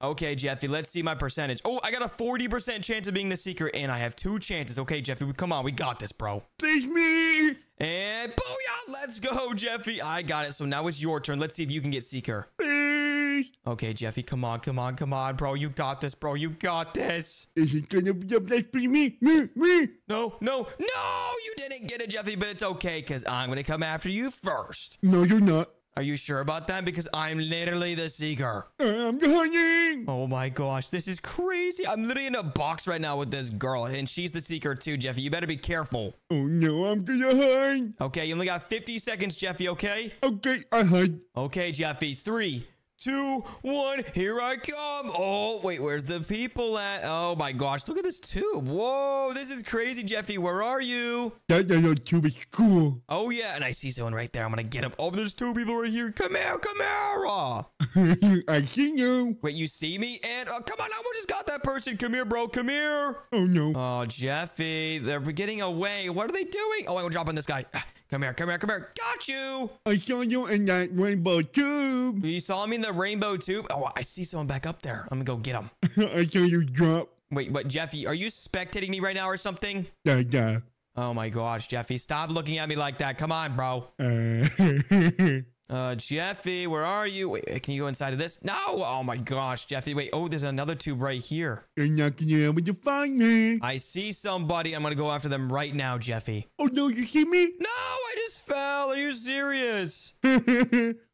Okay, Jeffy, let's see my percentage. Oh, I got a 40% chance of being the Seeker, and I have two chances. Okay, Jeffy, come on. We got this, bro. Please me. And booyah! Let's go, Jeffy. I got it. So now it's your turn. Let's see if you can get Seeker. Please. Okay, Jeffy, come on, come on, come on, bro. You got this, bro. You got this. Is gonna be a place for me. Me, me. No, no, no! You didn't get it, Jeffy, but it's okay, because I'm going to come after you first. No, you're not. Are you sure about that? Because I'm literally the Seeker. I'm hunting. Oh my gosh, this is crazy. I'm literally in a box right now with this girl, and she's the Seeker too, Jeffy. You better be careful. Oh no, I'm gonna hide. Okay, you only got 50 seconds, Jeffy, okay? Okay, I hide. Okay, Jeffy. Three, two, one. Here I come. Oh, wait, where's the people at? Oh my gosh, look at this tube. Whoa, this is crazy, Jeffy. Where are you? That little tube is cool. Oh yeah, and I see someone right there. I'm gonna get up. Oh, there's two people right here. Come here, come here. I see you. Wait, you see me? And oh, come on, I almost just got that person. Come here, bro. Come here. Oh no. Oh, Jeffy, they're getting away. What are they doing? Oh, I will drop on this guy. Ah. Come here, come here, come here. Got you. I saw you in that rainbow tube. You saw me in the rainbow tube. Oh, I see someone back up there. I'm gonna go get him. I saw you drop. Wait, but Jeffy, are you spectating me right now or something? Da da. Oh my gosh, Jeffy, stop looking at me like that. Come on, bro. Uh, Uh, Jeffy, where are you? Wait, can you go inside of this? No. Oh my gosh, Jeffy. Wait. Oh, there's another tube right here. you're not gonna be able find me. I see somebody. I'm gonna go after them right now, Jeffy. Oh no, you see me? No, I just fell. Are you serious?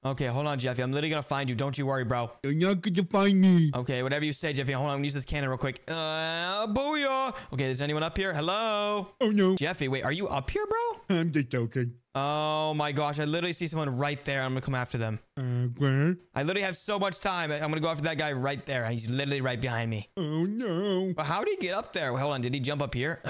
Okay, hold on, Jeffy. I'm literally gonna find you. Don't you worry, bro. You're not gonna find me. Okay, whatever you say, Jeffy. Hold on, I'm gonna use this cannon real quick. Uh, booyah. Okay, is anyone up here? Hello? Oh no, Jeffy, wait, are you up here, bro? I'm just joking. Oh my gosh, I literally see someone right there. I'm gonna come after them. Uh, where? I literally have so much time. I'm gonna go after that guy right there. He's literally right behind me. Oh no. But how did he get up there? Hold on, did he jump up here?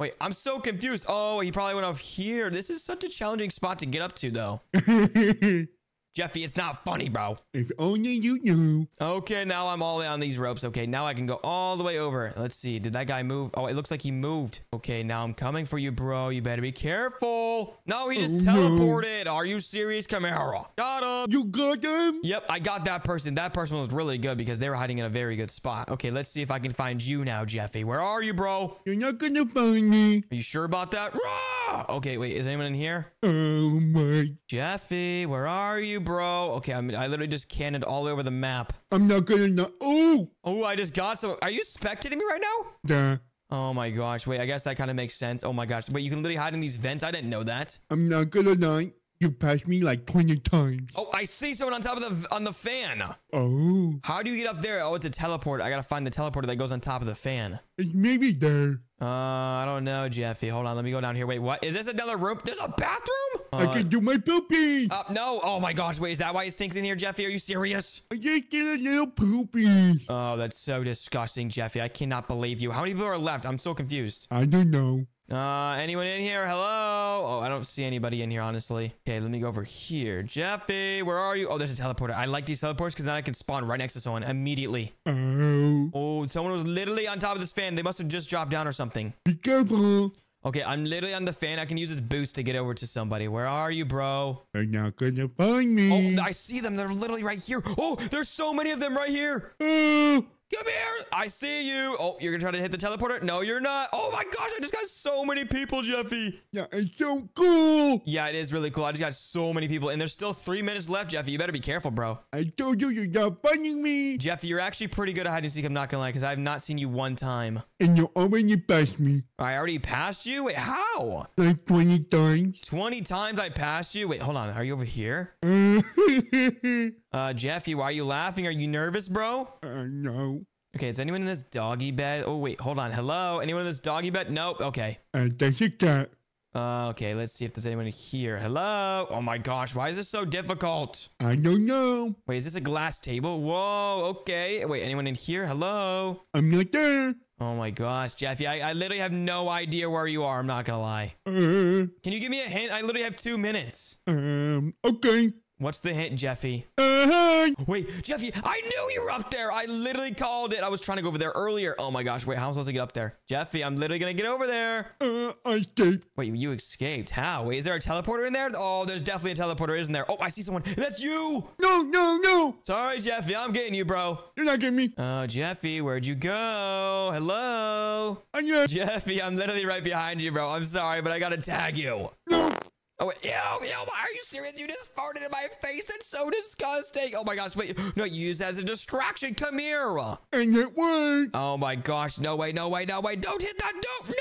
Wait, I'm so confused. Oh, he probably went up here. This is such a challenging spot to get up to, though. Jeffy, it's not funny, bro. if only you knew. Okay, now I'm all on these ropes. Okay, now I can go all the way over. Let's see. Did that guy move? Oh, it looks like he moved. Okay, now I'm coming for you, bro. You better be careful. No, he just Oh, no. teleported. Are you serious, Camaro? Got him. You got them? Yep, I got that person. That person was really good because they were hiding in a very good spot. Okay, let's see if I can find you now, Jeffy. Where are you, bro? You're not gonna find me. Are you sure about that? Rah! Okay, wait. Is anyone in here? Oh my. Jeffy, where are you, bro? Okay, I'm, I literally just cannoned all the way over the map. I'm not gonna. Oh, Oh, I just got some. Are you spectating me right now? Yeah. Oh my gosh. Wait, I guess that kind of makes sense. Oh my gosh. Wait, you can literally hide in these vents? I didn't know that. I'm not gonna lie. You passed me like 20 times. Oh, I see someone on top of the on the fan. Oh, How do you get up there? Oh, it's a teleport. I gotta find the teleporter that goes on top of the fan. it's maybe there. Uh, I don't know, Jeffy. Hold on, let me go down here. Wait, what? Is this another room? There's a bathroom? I Uh, can do my poopy. uh, no. Oh my gosh. Wait, is that why it stinks in here, Jeffy? Are you serious? I just did a little poopy. Oh, that's so disgusting, Jeffy. I cannot believe you. How many people are left? I'm so confused. I don't know. Uh, anyone in here? Hello? Oh, I don't see anybody in here, honestly. Okay, let me go over here. Jeffy, where are you? Oh, there's a teleporter. I like these teleporters because then I can spawn right next to someone immediately. Oh, Oh, someone was literally on top of this fan. They must have just dropped down or something. be careful. Okay, I'm literally on the fan. I can use this boost to get over to somebody. Where are you, bro? They're not gonna find me. Oh, I see them. They're literally right here. Oh, there's so many of them right here. Oh, Come here. I see you. Oh, you're gonna try to hit the teleporter? No, you're not. Oh my gosh, I just got so many people, Jeffy. yeah, it's so cool. Yeah, it is really cool. I just got so many people, and there's still three minutes left, Jeffy. You better be careful, bro. I told you you're not finding me. Jeffy, you're actually pretty good at hide and seek. I'm not gonna lie, because I've not seen you one time. And you already passed me I already passed you. Wait, how? like 20 times. 20 times I passed you. Wait, hold on. Are you over here? Uh, Jeffy, why are you laughing? Are you nervous, bro? uh, no. Okay, is anyone in this doggy bed? Oh, wait, hold on. Hello? Anyone in this doggy bed? Nope. Okay. Uh, that's a cat. Uh, okay, let's see if there's anyone here. Hello? Oh my gosh, why is this so difficult? I don't know. Wait, is this a glass table? Whoa, okay. Wait, anyone in here? Hello? I'm not there. Oh my gosh, Jeffy, I, I literally have no idea where you are. I'm not gonna lie. Uh, Can you give me a hint? I literally have two minutes. um, okay. What's the hint, Jeffy? Uh. Wait, Jeffy, I knew you were up there. I literally called it. I was trying to go over there earlier. Oh my gosh, wait, how am I supposed to get up there? Jeffy, I'm literally gonna get over there. Uh, I escaped. Wait, you escaped. How? Wait, is there a teleporter in there? Oh, there's definitely a teleporter, isn't there? Oh, I see someone. That's you. No, no, no. Sorry, Jeffy, I'm getting you, bro. You're not getting me. Oh, Jeffy, where'd you go? Hello? I'm. Jeffy, I'm literally right behind you, bro. I'm sorry, but I gotta tag you. No. Oh, wait. Ew, ew, are you serious? You just farted in my face. That's so disgusting. Oh my gosh, wait. No, you use that as a distraction. Come here. And it worked. Oh my gosh. No way, no way, no way. Don't hit that. Don't.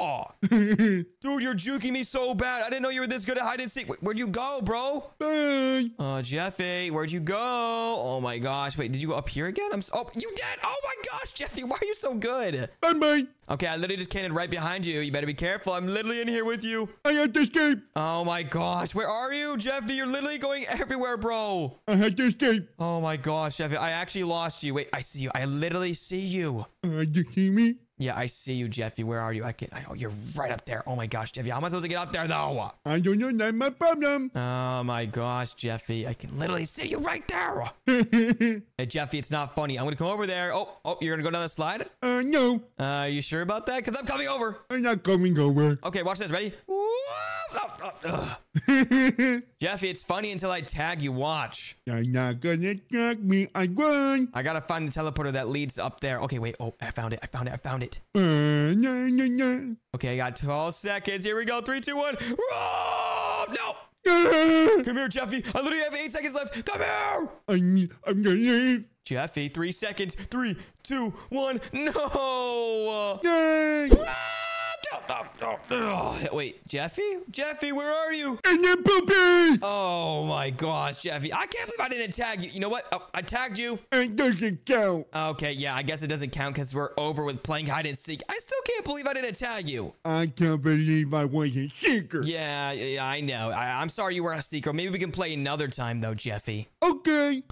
No. Dude, you're juking me so bad. I didn't know you were this good at hide and seek. Wait, where'd you go, bro? Bye. Uh, Jeffy, where'd you go? Oh my gosh. Wait, did you go up here again? I'm so, oh, you did. Oh my gosh, Jeffy, why are you so good? Bye bye. Okay, I literally just cannoned right behind you. You better be careful. I'm literally in here with you. I had to escape. Oh my gosh, where are you, Jeffy? You're literally going everywhere, bro. I had to escape. Oh my gosh, Jeffy, I actually lost you. Wait, I see you. I literally see you. Uh, you see me? Yeah, I see you, Jeffy. Where are you? I can. I, oh, you're right up there. Oh my gosh, Jeffy, how am I supposed to get up there though? I don't know. Not my problem. Oh my gosh, Jeffy, I can literally see you right there. Hey, Jeffy, it's not funny. I'm gonna come over there. Oh, oh, you're gonna go down the slide? uh, no. Uh, are you sure about that? Cause I'm coming over. I'm not coming over. Okay, watch this. Ready? Whoa! Oh, oh, ugh. Jeffy, it's funny until I tag you. Watch. You're not gonna track me. I run. I gotta find the teleporter that leads up there. Okay, wait. Oh, I found it. I found it. I found it. Uh, no, no, no. Okay, I got 12 seconds. Here we go. Three, two, one. Whoa! No. Come here, Jeffy. I literally have eight seconds left. Come here. I'm, I'm gonna leave. Jeffy, three seconds. Three, two, one. No. Yay! Oh, oh, oh. Wait, Jeffy? Jeffy, where are you? And then poopy. Oh my gosh, Jeffy. I can't believe I didn't tag you. You know what? Oh, I tagged you. It doesn't count. Okay, yeah, I guess it doesn't count because we're over with playing hide and seek. I still can't believe I didn't tag you. I can't believe I wasn't seeker. Yeah, yeah, I know. I, I'm sorry you were a seeker. Maybe we can play another time though, Jeffy. Okay.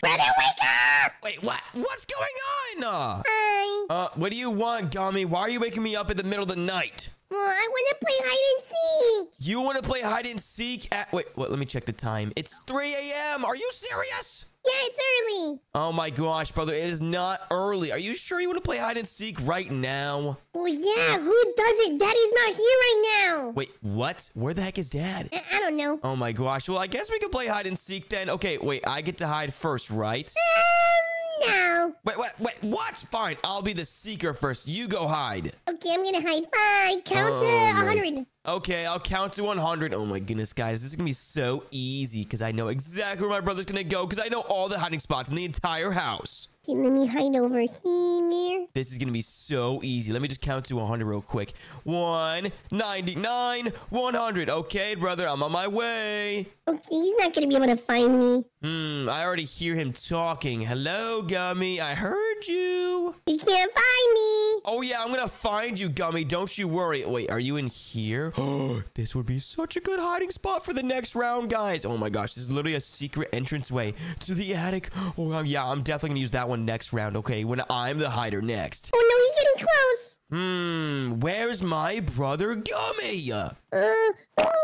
Brother, wake up! Wait, what? What's going on? Hi. uh, what do you want, Gummy? Why are you waking me up in the middle of the night? Well, I want to play hide and seek. You want to play hide and seek at wait, wait, let me check the time. It's 3 a.m. Are you serious? Yeah, it's early. Oh my gosh, brother, it is not early. Are you sure you want to play hide and seek right now? Well, yeah, who does it? Daddy's not here right now. Wait, what? Where the heck is dad? I, I don't know. Oh my gosh. Well, I guess we can play hide and seek then. Okay, wait, I get to hide first, right? Um, no. Wait, wait, wait, what? Fine, I'll be the seeker first. You go hide. Okay, I'm gonna hide. Bye. Count Oh, to a my- hundred. Okay, I'll count to 100. Oh my goodness, guys. This is gonna be so easy because I know exactly where my brother's gonna go because I know all the hiding spots in the entire house. Okay, let me hide over here. This is gonna be so easy. Let me just count to 100 real quick. 199, 100. Okay, brother, I'm on my way. Okay, he's not gonna be able to find me. Hmm, I already hear him talking. Hello, Gummy. I heard you. You can't find me. Oh, yeah, I'm gonna find you, Gummy. Don't you worry. Wait, are you in here? Oh, this would be such a good hiding spot for the next round, guys. Oh my gosh, this is literally a secret entranceway to the attic. Oh, yeah, I'm definitely gonna use that one next round, okay? When I'm the hider next. Oh no, he's getting close. Hmm, where's my brother Gummy? Uh,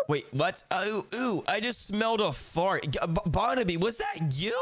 Wait, what? Oh, ooh, I just smelled a fart. B- Barnaby, was that you?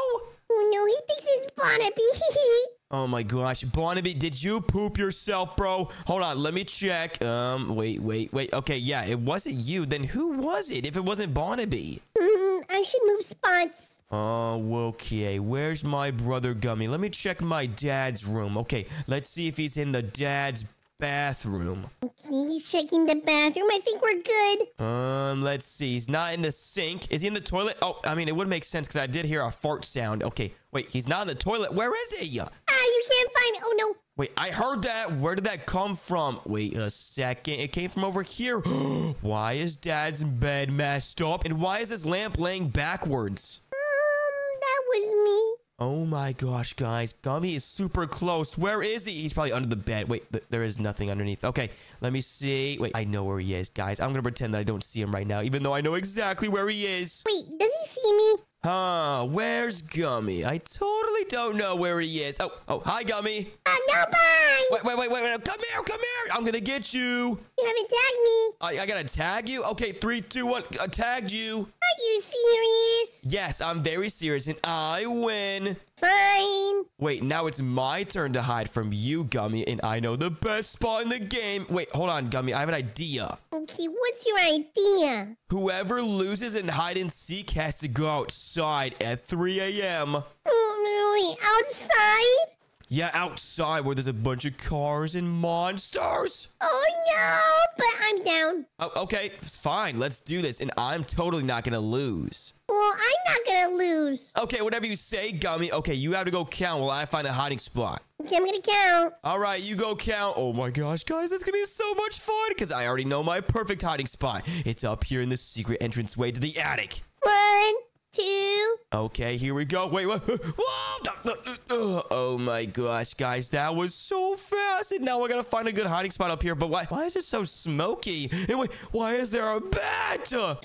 oh no, he thinks it's Barnaby. Oh my gosh, Barnaby, did you poop yourself, bro? Hold on, let me check. Um, wait, wait, wait. Okay, yeah, it wasn't you. Then who was it? If it wasn't Barnaby. Hmm, I should move spots. Oh, okay. Where's my brother Gummy? Let me check my dad's room. Okay, let's see if he's in the dad's bathroom. Okay, he's checking the bathroom. I think we're good. Um, let's see. He's not in the sink. Is he in the toilet? Oh, I mean, it would make sense because I did hear a fart sound. Okay, wait, he's not in the toilet. Where is he? Ah, you can't find. Oh no. Wait, I heard that. Where did that come from? Wait a second. It came from over here. why is dad's bed messed up? And why is this lamp laying backwards? Um, that was me. Oh my gosh, guys. Gummy is super close. Where is he? He's probably under the bed. Wait, th- there is nothing underneath. Okay, let me see. Wait, I know where he is, guys. I'm gonna pretend that I don't see him right now, even though I know exactly where he is. Wait, does he see me? Huh, where's Gummy? I totally don't know where he is. Oh, oh, hi, Gummy. Uh, no, bye. Wait, wait, wait, wait, wait. Come here, come here. I'm gonna get you. You haven't tagged me. I, I gotta tag you? Okay, three, two, one. I tagged you. Are you serious? Yes, I'm very serious, and I win. Fine. Wait, now it's my turn to hide from you, Gummy, and I know the best spot in the game. Wait, hold on, Gummy. I have an idea. Okay, what's your idea? Whoever loses in hide and seek has to go outside at 3 a.m. Oh, wait, outside? Yeah, outside where there's a bunch of cars and monsters. Oh no, but I'm down. Oh, okay, fine. Let's do this, and I'm totally not gonna lose. Well, I'm not gonna lose. Okay, whatever you say, Gummy. Okay, you have to go count while I find a hiding spot. Okay, I'm gonna count. All right, you go count. Oh my gosh, guys, it's gonna be so much fun because I already know my perfect hiding spot. It's up here in the secret entranceway to the attic. One, two. Okay, here we go. Wait, what? Whoa! Oh my gosh, guys, that was so fast. And now I gotta find a good hiding spot up here. But why? Why is it so smoky? And wait, why is there a bat? 20.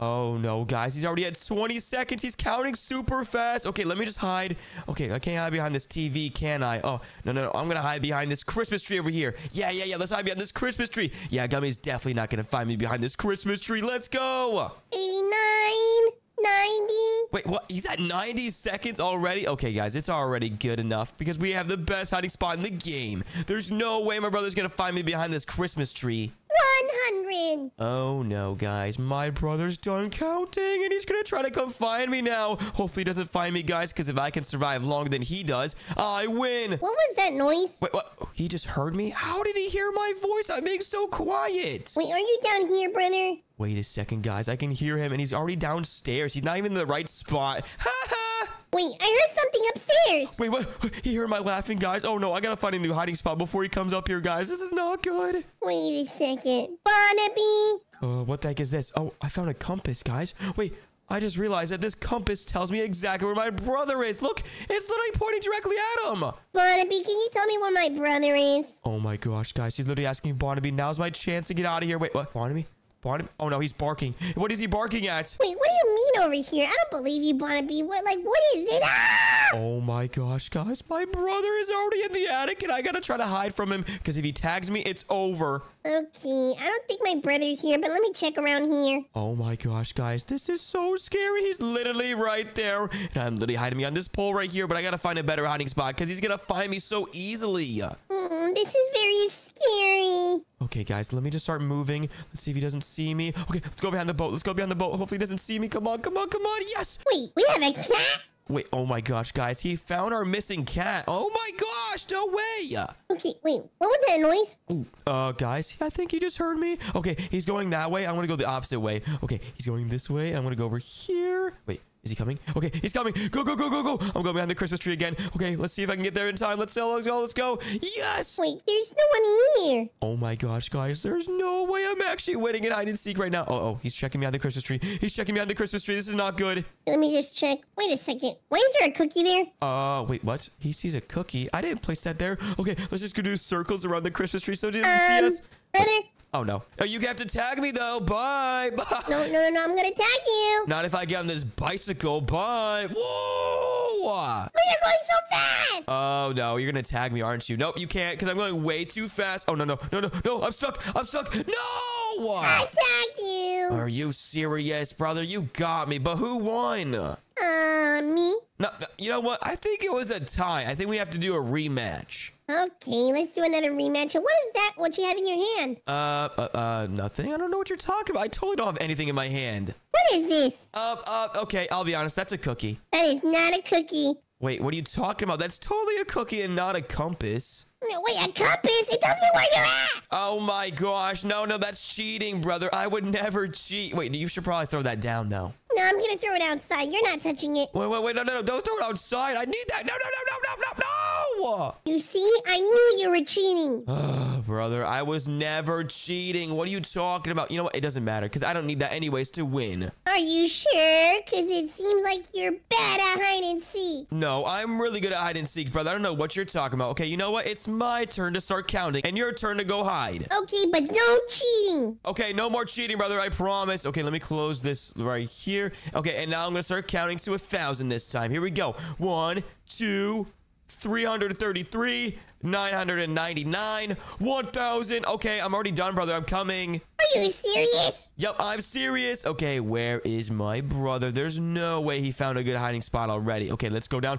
Oh no, guys, he's already at 20 seconds. He's counting super fast. Okay, let me just hide. Okay, I can't hide behind this TV, can I? Oh, no, no, no. I'm gonna hide behind this Christmas tree over here. Yeah, yeah, yeah. Let's hide behind this Christmas tree. Yeah, Gummy's definitely not gonna find me behind this Christmas tree. Let's go. 89. 90. Wait, what? He's at 90 seconds already? Okay, guys, it's already good enough because we have the best hiding spot in the game. There's no way my brother's gonna find me behind this Christmas tree. 100. Oh no, guys. My brother's done counting and he's gonna try to come find me now. Hopefully he doesn't find me, guys, because if I can survive longer than he does, I win. What was that noise? Wait, what? He just heard me? How did he hear my voice? I'm being so quiet. Wait, are you down here, brother? Wait a second, guys. I can hear him and he's already downstairs. He's not even in the right spot. Ha ha! Wait, I heard something upstairs. Wait, what? He heard my laughing, guys. Oh no, I gotta find a new hiding spot before he comes up here, guys. This is not good. Wait a second. Barnaby. Uh, what the heck is this? Oh, I found a compass, guys. Wait, I just realized that this compass tells me exactly where my brother is. Look, it's literally pointing directly at him. Barnaby, can you tell me where my brother is? Oh my gosh, guys. He's literally asking Barnaby. Now's my chance to get out of here. Wait, what? Barnaby? Barnaby? Oh no, he's barking. What is he barking at? Wait, what do you mean over here? I don't believe you, Barnaby. What, like, what is it? Ah! Oh my gosh, guys. My brother is already in the attic and I gotta try to hide from him because if he tags me, it's over. Okay, I don't think my brother's here, but let me check around here. Oh my gosh, guys. This is so scary. He's literally right there. And I'm literally hiding me on this pole right here, but I gotta find a better hiding spot because he's gonna find me so easily. Hmm, this is very scary. Okay, guys, let me just start moving. Let's see if he doesn't see me. Okay, let's go behind the boat. Let's go behind the boat. Hopefully he doesn't see me. Come on, come on, come on. Yes! Wait, we have a cat? Wait, oh my gosh, guys. He found our missing cat. Oh my gosh, no way! Okay, wait, what was that noise? Uh, guys, I think he just heard me. Okay, he's going that way. I'm gonna go the opposite way. Okay, he's going this way. I'm gonna go over here. Wait, is he coming? Okay, he's coming. Go, go, go, go, go. I'm going behind the Christmas tree again. Okay, let's see if I can get there in time. Let's go, let's go, let's go. Yes! Wait, there's no one in here. Oh my gosh, guys, there's no way I'm actually winning in hide and seek right now. Oh, oh, he's checking me on the Christmas tree. He's checking me on the Christmas tree. This is not good. Let me just check. Wait a second. Why is there a cookie there? Uh, wait, what? He sees a cookie. I didn't place that there. Okay, let's just go do circles around the Christmas tree so he doesn't Um, see us. brother? Oh, no. Oh, you have to tag me, though. Bye. Bye. No, no, no, I'm gonna tag you. Not if I get on this bicycle. Bye. Whoa. But you're going so fast. Oh, no. You're going to tag me, aren't you? Nope, you can't because I'm going way too fast. Oh, no, no, no, no, no. I'm stuck. I'm stuck. No. I tagged you. Are you serious, brother? You got me. But who won? No, Uh, me? no, you know what? I think it was a tie. I think we have to do a rematch. Okay, let's do another rematch. What is that? What you have in your hand? Uh, uh, uh, nothing. I don't know what you're talking about. I totally don't have anything in my hand. What is this? Uh, uh, okay. I'll be honest. That's a cookie. That is not a cookie. Wait, what are you talking about? That's totally a cookie and not a compass. Wait, a compass? It tells me where you're at. Oh my gosh. No, no, that's cheating, brother. I would never cheat. Wait, you should probably throw that down, though. No, I'm gonna throw it outside. You're not touching it. Wait, wait, wait. No, no, no. Don't throw it outside. I need that. No, no, no, no, no, no, no. You see? I knew you were cheating. Oh, brother, I was never cheating. What are you talking about? You know what? It doesn't matter because I don't need that anyways to win. Are you sure? Because it seems like you're bad at hide and seek. No, I'm really good at hide and seek, brother. I don't know what you're talking about. Okay, you know what? It's my turn to start counting and your turn to go hide. Okay, but no cheating. Okay, no more cheating, brother. I promise. Okay, let me close this right here. Okay, and now I'm gonna start counting to a thousand this time. Here we go. One, two, 333, 999, 1000. Okay, I'm already done, brother. I'm coming. Are you serious? Yep, I'm serious. Okay, where is my brother? There's no way he found a good hiding spot already. Okay, let's go down.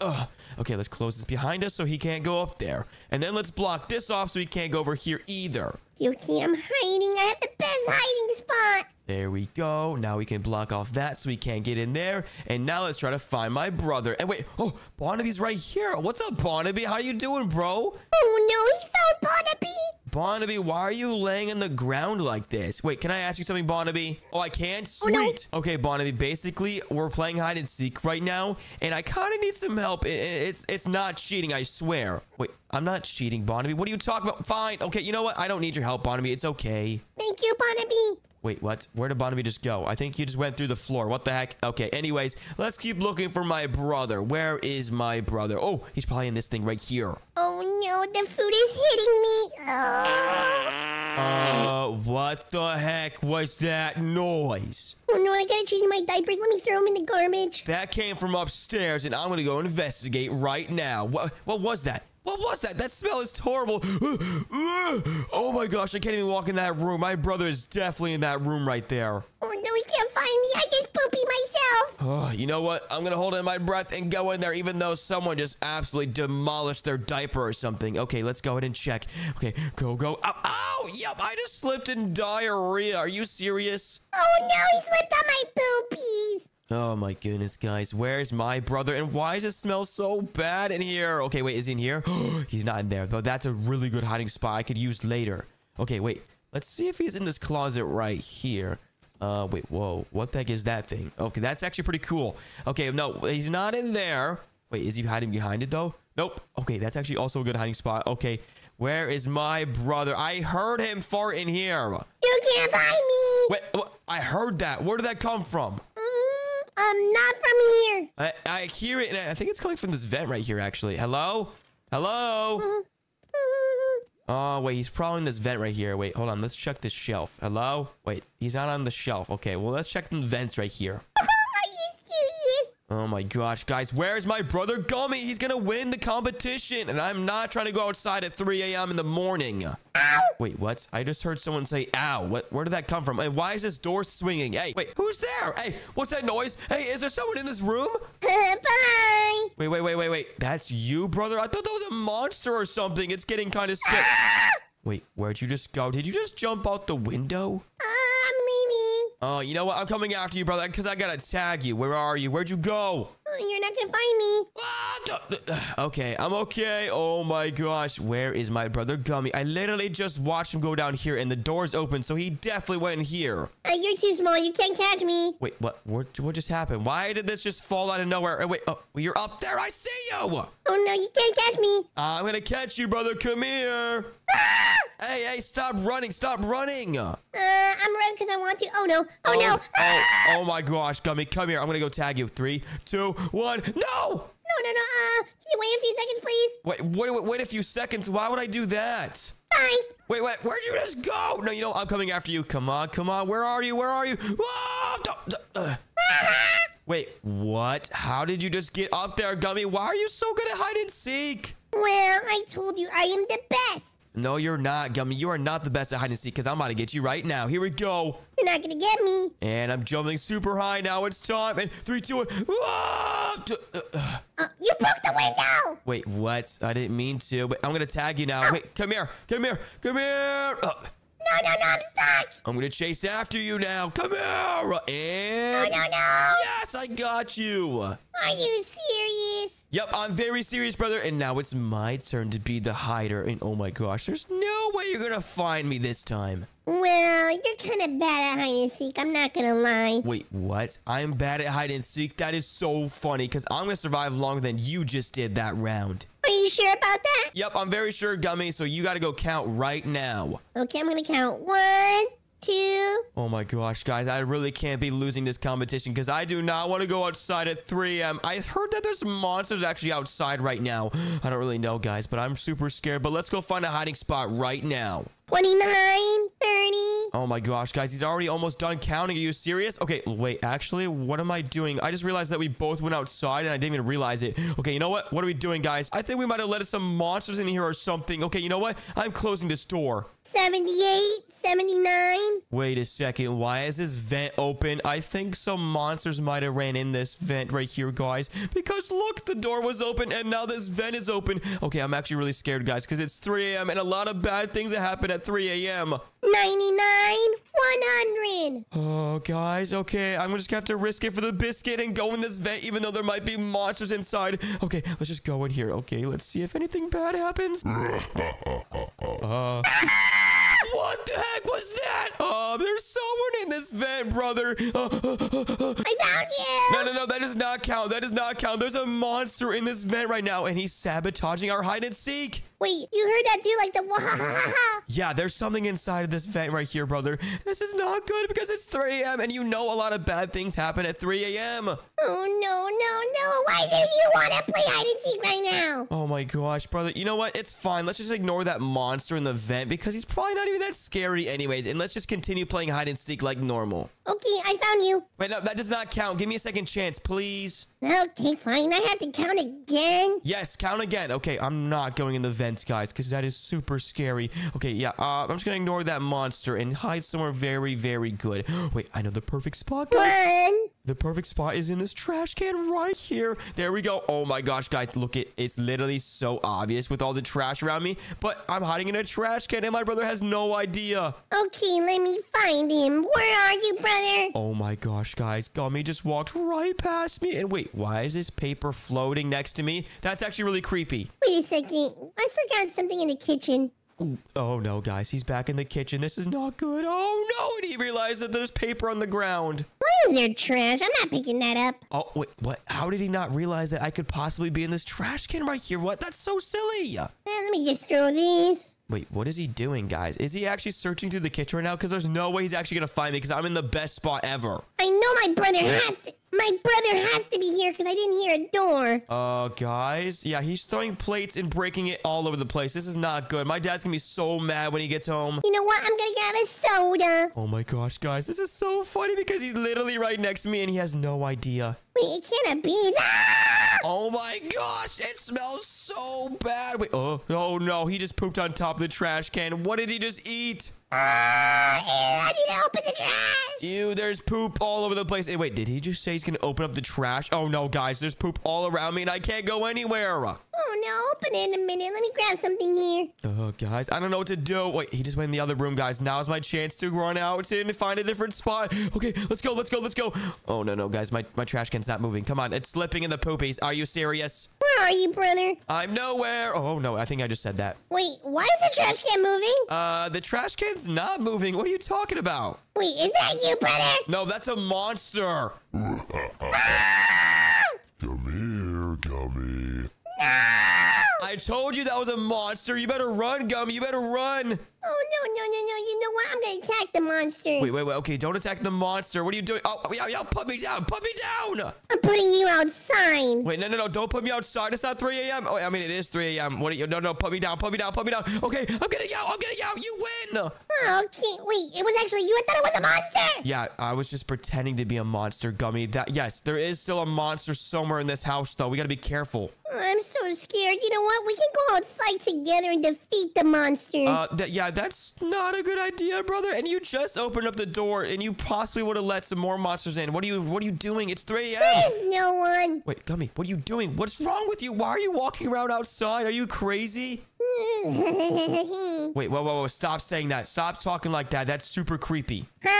Ugh. Okay, let's close this behind us so he can't go up there. And then let's block this off so he can't go over here either. Okay, I'm hiding. I have the best hiding spot. There we go. Now we can block off that so we can't get in there. And now let's try to find my brother. And wait, oh, Barnaby's right here. What's up, Barnaby? How you doing, bro? Oh no, he found Barnaby. Barnaby, why are you laying on the ground like this? Wait, can I ask you something, Barnaby? Oh, I can? Oh, no. Sweet. Okay, Barnaby, basically, we're playing hide and seek right now, and I kind of need some help. It's it's not cheating, I swear. Wait, I'm not cheating, Barnaby. What are you talking about? Fine. Okay, you know what? I don't need your help, Barnaby. It's okay. Thank you, Barnaby. Wait, what? Where did Barnaby just go? I think he just went through the floor. What the heck? Okay, anyways, let's keep looking for my brother. Where is my brother? Oh, he's probably in this thing right here. Oh no, the food is hitting me. Oh, Uh, what the heck was that noise? oh no, I gotta change my diapers. Let me throw them in the garbage. That came from upstairs, and I'm gonna go investigate right now. What, what was that? What was that? That smell is horrible. oh my gosh, I can't even walk in that room. My brother is definitely in that room right there. Oh no, he can't find me. I just poopy myself. Oh, you know what? I'm gonna hold in my breath and go in there, even though someone just absolutely demolished their diaper or something. Okay, let's go ahead and check. Okay, go, go. Ow, ow! Yep, I just slipped in diarrhea. Are you serious? Oh no, he slipped on my poopies. Oh my goodness, guys. Where's my brother? And why does it smell so bad in here? Okay, wait, is he in here? he's not in there, but that's a really good hiding spot I could use later. Okay, wait. Let's see if he's in this closet right here. Uh, wait, whoa. What the heck is that thing? Okay, that's actually pretty cool. Okay, no, he's not in there. Wait, is he hiding behind it though? Nope. Okay, that's actually also a good hiding spot. Okay, where is my brother? I heard him fart in here. You can't find me. Wait, what? I heard that. Where did that come from? Mm, I'm not from here. I, I hear it, I think it's coming from this vent right here, actually. Hello? Hello? Oh, wait, he's probably in this vent right here. Wait, hold on. Let's check this shelf. Hello? Wait, he's not on the shelf. Okay, well, let's check the vents right here. Are you serious? Oh my gosh, guys, where's my brother Gummy? He's gonna win the competition, and I'm not trying to go outside at 3 a.m. in the morning. Wait, what? I just heard someone say, ow. What? Where did that come from? And why is this door swinging? Hey, wait, who's there? Hey, what's that noise? Hey, is there someone in this room? Bye. Wait, wait, wait, wait, wait. That's you, brother? I thought that was a monster or something. It's getting kind of scary. Wait, where'd you just go? Did you just jump out the window? Uh, leaving. Oh, you know what? I'm coming after you, brother, because I gotta tag you. Where are you? Where'd you go? Oh, You're not gonna find me. Ah, Okay, I'm okay. Oh my gosh, where is my brother Gummy? I literally just watched him go down here and the door's open, so he definitely went in here. Uh, you're too small. You can't catch me. Wait, what? What, what just happened? Why did this just fall out of nowhere? Uh, Wait, oh, you're up there. I see you. Oh no, you can't catch me. I'm gonna catch you, brother. Come here. Hey, hey, stop running. Stop running. Oh, Uh, I'm running because I want to. Oh no. Oh, no. oh, oh my gosh, Gummy, come here. I'm gonna go tag you. Three, two, one. No! No, no, no. Uh, can you wait a few seconds, please? Wait, wait, wait, wait a few seconds. Why would I do that? Bye. Wait, wait, where'd you just go? No, you know, I'm coming after you. Come on, come on. Where are you? Where are you? No, uh. Wait, what? How did you just get up there, Gummy? Why are you so good at hide and seek? Well, I told you I am the best. No, you're not, Gummy. You are not the best at hide and seek because I'm about to get you right now. Here we go. You're not gonna get me. And I'm jumping super high now. It's time. And three, two, one. Uh, uh. Uh, you broke the window. Wait, what? I didn't mean to, but I'm gonna tag you now. Wait, come here. Come here. Come here. Uh, No, no, no. I'm stuck. I'm gonna chase after you now. Come here. And... No, no, no. yes, I got you. Are you serious? Yep, I'm very serious, brother. And now it's my turn to be the hider. And oh my gosh, there's no way you're gonna find me this time. Well, you're kind of bad at hide and seek. I'm not gonna lie. Wait, what? I'm bad at hide and seek. That is so funny because I'm gonna survive longer than you just did that round. Are you sure about that? Yep, I'm very sure, Gummy. So you gotta go count right now. Okay, I'm gonna count one, Oh my gosh, guys, I really can't be losing this competition because I do not want to go outside at 3 a.m. I heard that there's monsters actually outside right now. I don't really know, guys, but I'm super scared. But let's go find a hiding spot right now. 29, 30. Oh my gosh, guys, he's already almost done counting. Are you serious? Okay, wait, actually, what am I doing? I just realized that we both went outside and I didn't even realize it. Okay, you know what? What are we doing, guys? I think we might have let some monsters in here or something. Okay, you know what? I'm closing this door. 78, 79. Wait a second. Why is this vent open? I think some monsters might have ran in this vent right here, guys. Because look, the door was open and now this vent is open. Okay, I'm actually really scared, guys, because it's 3 a.m. and a lot of bad things that happen at 3 a.m. 99, 100. Oh, guys. Okay, I'm just gonna have to risk it for the biscuit and go in this vent, even though there might be monsters inside. Okay, let's just go in here. Okay, let's see if anything bad happens. Uh, what the heck was that? Oh, there's someone in this vent, brother. Uh, uh, uh, I found you. no, no, no, that does not count. That does not count. There's a monster in this vent right now, and he's sabotaging our hide and seek. Wait, you heard that too? Like the wahahaha. Yeah, there's something inside of this vent right here, brother. This is not good because it's 3 a.m. and you know a lot of bad things happen at 3 a.m. Oh no, no, no. Why do you want to play hide and seek right now? Oh my gosh, brother. You know what? It's fine. Let's just ignore that monster in the vent because he's probably not even that scary anyways. And let's just continue playing hide and seek like normal. Okay, I found you. Wait, no, that does not count. Give me a second chance, please. Okay, fine. I have to count again. Yes, count again. Okay, I'm not going in the vents, guys, because that is super scary. Okay, yeah, uh, I'm just gonna ignore that monster and hide somewhere very, very good. Wait, I know the perfect spot, guys. One. The perfect spot is in this trash can right here. There we go. Oh my gosh, guys, look it. It's literally so obvious with all the trash around me, but I'm hiding in a trash can and my brother has no idea. Okay, let me find him. Where are you, brother? Oh my gosh, guys. Gummy just walked right past me. And wait, why is this paper floating next to me? That's actually really creepy. Wait a second. I forgot something in the kitchen. Oh no, guys, he's back in the kitchen. This is not good. Oh no, and he realized that there's paper on the ground. Why is there trash? I'm not picking that up. Oh, wait, what? How did he not realize that I could possibly be in this trash can right here? What? That's so silly. Uh, let me just throw these. Wait, what is he doing, guys? Is he actually searching through the kitchen right now? Because there's no way he's actually going to find me because I'm in the best spot ever. I know my brother has to. My brother has to be here because I didn't hear a door. Uh, guys, yeah, he's throwing plates and breaking it all over the place. This is not good. My dad's gonna be so mad when he gets home. You know what? I'm gonna grab a soda. Oh my gosh, guys, this is so funny because he's literally right next to me and he has no idea. Wait, it cannot be. Ah! Oh my gosh, it smells so bad. Wait, oh, oh no, he just pooped on top of the trash can. What did he just eat? I need to open the trash. Ew, there's poop all over the place. Hey, wait, did he just say he's gonna open up the trash? Oh no, guys, there's poop all around me and I can't go anywhere. Oh no, open it in a minute. Let me grab something here. Oh, guys, I don't know what to do. Wait, he just went in the other room, guys. Now's my chance to run out and find a different spot. Okay, let's go, let's go, let's go. Oh, no, no, guys, my, my trash can's not moving. Come on, it's slipping in the poopies. Are you serious? Where are you, brother? I'm nowhere. Oh, no, I think I just said that. Wait, why is the trash can moving? Uh, the trash can's not moving. What are you talking about? Wait, is that you, brother? No, that's a monster. Come here, Gummy. I told you that was a monster. You better run, Gummy. You better run. Oh no, no, no, no! You know what? I'm gonna attack the monster. Wait, wait, wait. Okay, don't attack the monster. What are you doing? Oh, yo, yo, put me down. Put me down. I'm putting you outside. Wait, no, no, no. Don't put me outside. It's not 3 a.m. Oh, I mean, it is 3 a.m. What are you? No, no. Put me down. Put me down. Put me down. Okay, I'm getting out. I'm getting out. You win. Oh, okay. Wait, it was actually you. I thought it was a monster. Yeah, I was just pretending to be a monster, Gummy. That yes, there is still a monster somewhere in this house, though. We gotta be careful. Oh, I'm so scared. You know what? We can go outside together and defeat the monster. Uh, yeah, that's not a good idea, brother. And you just opened up the door, and you possibly would have let some more monsters in. What are you? What are you doing? It's 3 a.m. There's no one. Wait, Gummy, what are you doing? What's wrong with you? Why are you walking around outside? Are you crazy? Wait, whoa, whoa, whoa! Stop saying that. Stop talking like that. That's super creepy.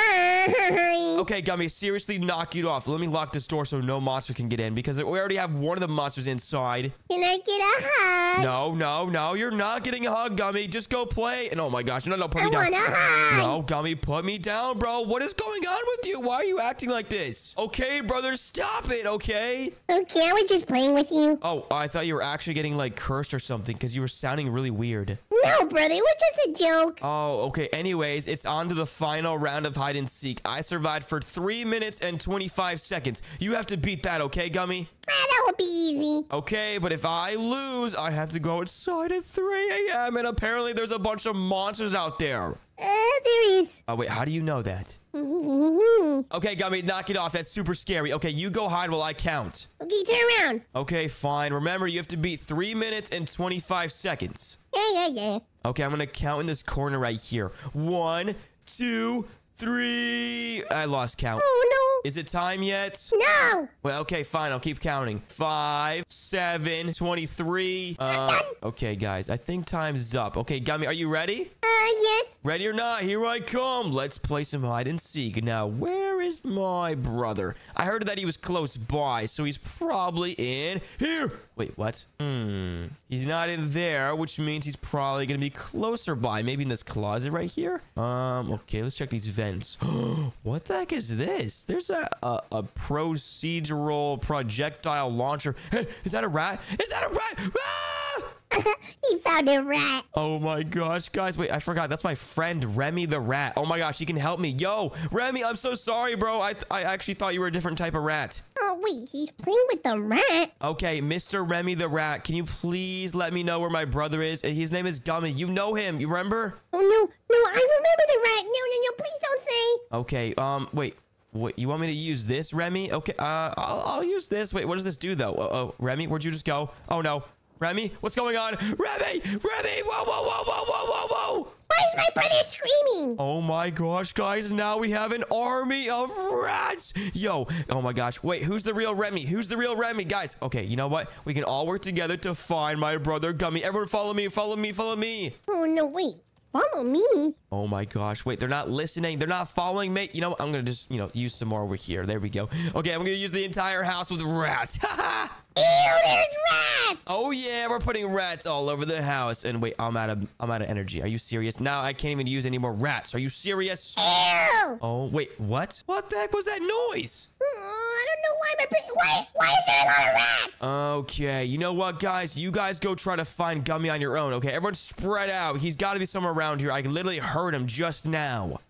Okay, Gummy, seriously knock it off. Let me lock this door so no monster can get in because we already have one of the monsters inside. Can I get a hug? No, no, no, you're not getting a hug, Gummy. Just go play. And oh my gosh, no, no, put I me down. want a hug. No, Gummy, put me down, bro. What is going on with you? Why are you acting like this? Okay, brother, stop it, okay? Okay, I was just playing with you. Oh, I thought you were actually getting like cursed or something because you were sounding really weird. No, brother, it was just a joke. Oh, okay. Anyways, it's on to the final round of hide and seek. I survived for 3 minutes and 25 seconds. You have to beat that, okay, Gummy? Ah, that would be easy. Okay, but if I lose, I have to go outside at 3 a.m. And apparently there's a bunch of monsters out there. Uh, there is. Oh, wait, how do you know that? Mm-hmm. okay, Okay, Gummy, knock it off. That's super scary. Okay, you go hide while I count. Okay, turn around. Okay, fine. Remember, you have to beat 3 minutes and 25 seconds. Yeah, yeah, yeah. Okay, I'm gonna count in this corner right here. One, two, three. I lost count. Oh, no. Is it time yet? no. Well, okay, fine. I'll keep counting. Five, seven, 23. Uh, okay, guys. I think time's up. Okay, Gummy, are you ready? Uh, yes. Ready or not, here I come. Let's play some hide and seek. Now, where is my brother? I heard that he was close by, so he's probably in here. Wait, what? Hmm. He's not in there, which means he's probably going to be closer by. Maybe in this closet right here? Um, okay, let's check these vents. what the heck is this? There's a, a, a procedural projectile launcher. Hey, is that a rat? Is that a rat? Ah! he found a rat. Oh my gosh, guys. Wait, I forgot. That's my friend Remy the rat. Oh my gosh, he can help me. Yo, Remy, I'm so sorry, bro. I, I actually thought you were a different type of rat. Oh, wait, he's playing with the rat. Okay, Mr. Remy the rat, can you please let me know where my brother is? His name is Gummy. You know him. You remember? Oh, no, no, I remember the rat. No, no, no, please don't say. Okay, um, wait. What, you want me to use this, Remy? Okay, uh, I'll, I'll use this. Wait, what does this do, though? Oh, oh, Remy, where'd you just go? Oh, no. Remy, what's going on? Remy! Remy! Whoa, whoa, whoa, whoa, whoa, whoa, whoa! Why is my brother screaming? Oh my gosh, guys, now we have an army of rats. Yo, oh my gosh. Wait, who's the real Remy? Who's the real Remy? Guys, okay, you know what? We can all work together to find my brother Gummy. Everyone follow me, follow me, follow me. Oh, no, wait. Follow me. Oh my gosh. Wait, they're not listening. They're not following me. You know what? I'm going to just, you know, use some more over here. There we go. Okay, I'm going to use the entire house with rats. Ew, there's rats. oh yeah, we're putting rats all over the house. And wait, I'm out of I'm out of energy. Are you serious? Now I can't even use any more rats. Are you serious? Ew. Oh, wait, what? What the heck was that noise? Uh, I don't know why my. Why? Why is there a lot of rats? Okay, you know what, guys? You guys go try to find Gummy on your own, okay? Everyone spread out. He's got to be somewhere around here. I can literally heard him just now.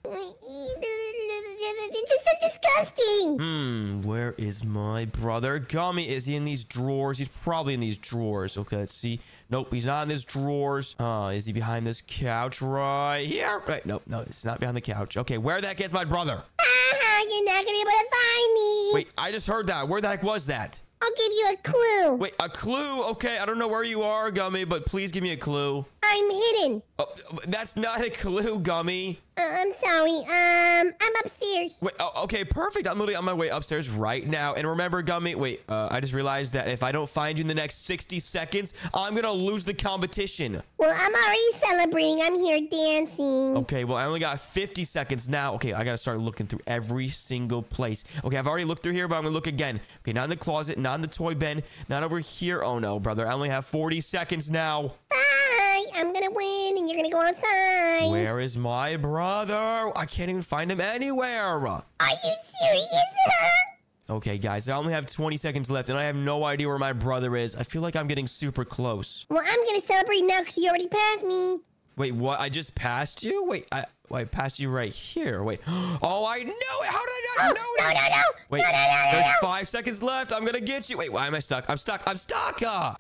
It's just so disgusting. Hmm, where is my brother? Gummy, is he in these drawers? He's probably in these drawers. Okay, let's see. Nope, he's not in these drawers. Uh, is he behind this couch right here? Right, nope, no, it's not behind the couch. Okay, where the heck is my brother? Ah, you're not gonna be able to find me. Wait, I just heard that. Where the heck was that? I'll give you a clue. Wait, a clue? Okay, I don't know where you are, Gummy, but please give me a clue. I'm hidden. Oh, that's not a clue, Gummy. I'm sorry. Um, I'm upstairs. Wait, oh, okay, perfect. I'm literally on my way upstairs right now. And remember, Gummy, wait, uh, I just realized that if I don't find you in the next 60 seconds, I'm gonna lose the competition. Well, I'm already celebrating. I'm here dancing. Okay, well, I only got 50 seconds now. Okay, I gotta start looking through every single place. Okay, I've already looked through here, but I'm gonna look again. Okay, not in the closet, not in the toy bin, not over here. Oh no, brother, I only have 40 seconds now. Bye. I'm gonna win, and you're gonna go outside. Where is my brother? I can't even find him anywhere. Are you serious? Okay, guys, I only have 20 seconds left, and I have no idea where my brother is. I feel like I'm getting super close. well, I'm gonna celebrate now because you already passed me. Wait, what? I just passed you? Wait, I, well, I passed you right here. Wait. Oh, I knew it. How did I not Oh, notice? no, no, no. Wait, no, no, no, there's five seconds left. I'm gonna get you. Wait, why am I stuck? I'm stuck. I'm stuck. Ah.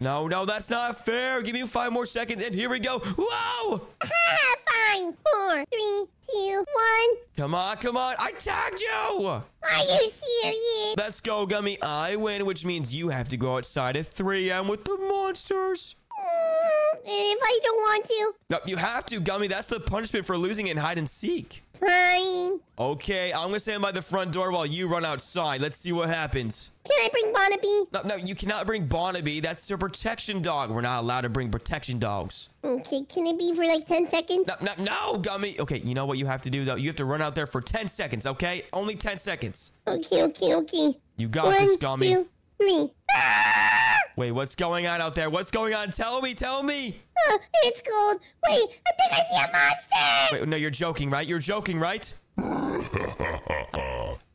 No, no, that's not fair. Give me five more seconds, and here we go. Whoa! Ah, fine. Four, three, two, one. Come on, come on. I tagged you. Are you serious? Let's go, Gummy. I win, which means you have to go outside at 3 a.m. with the monsters. Mm, if I don't want to, No, you have to, Gummy. That's the punishment for losing in hide and seek. fine. Okay, I'm gonna stand by the front door while you run outside. Let's see what happens. Can I bring Barnaby? No, no, you cannot bring Barnaby. That's your protection dog. We're not allowed to bring protection dogs. Okay, can it be for like 10 seconds? No, no, no, Gummy. Okay, you know what you have to do, though? You have to run out there for 10 seconds, okay? Only 10 seconds. Okay, okay, okay. You got this, Gummy. two, three. Ah! Wait, what's going on out there? What's going on? Tell me, tell me. Ah, it's cold. Wait, I think I see a monster. Wait, no, you're joking, right? You're joking, right?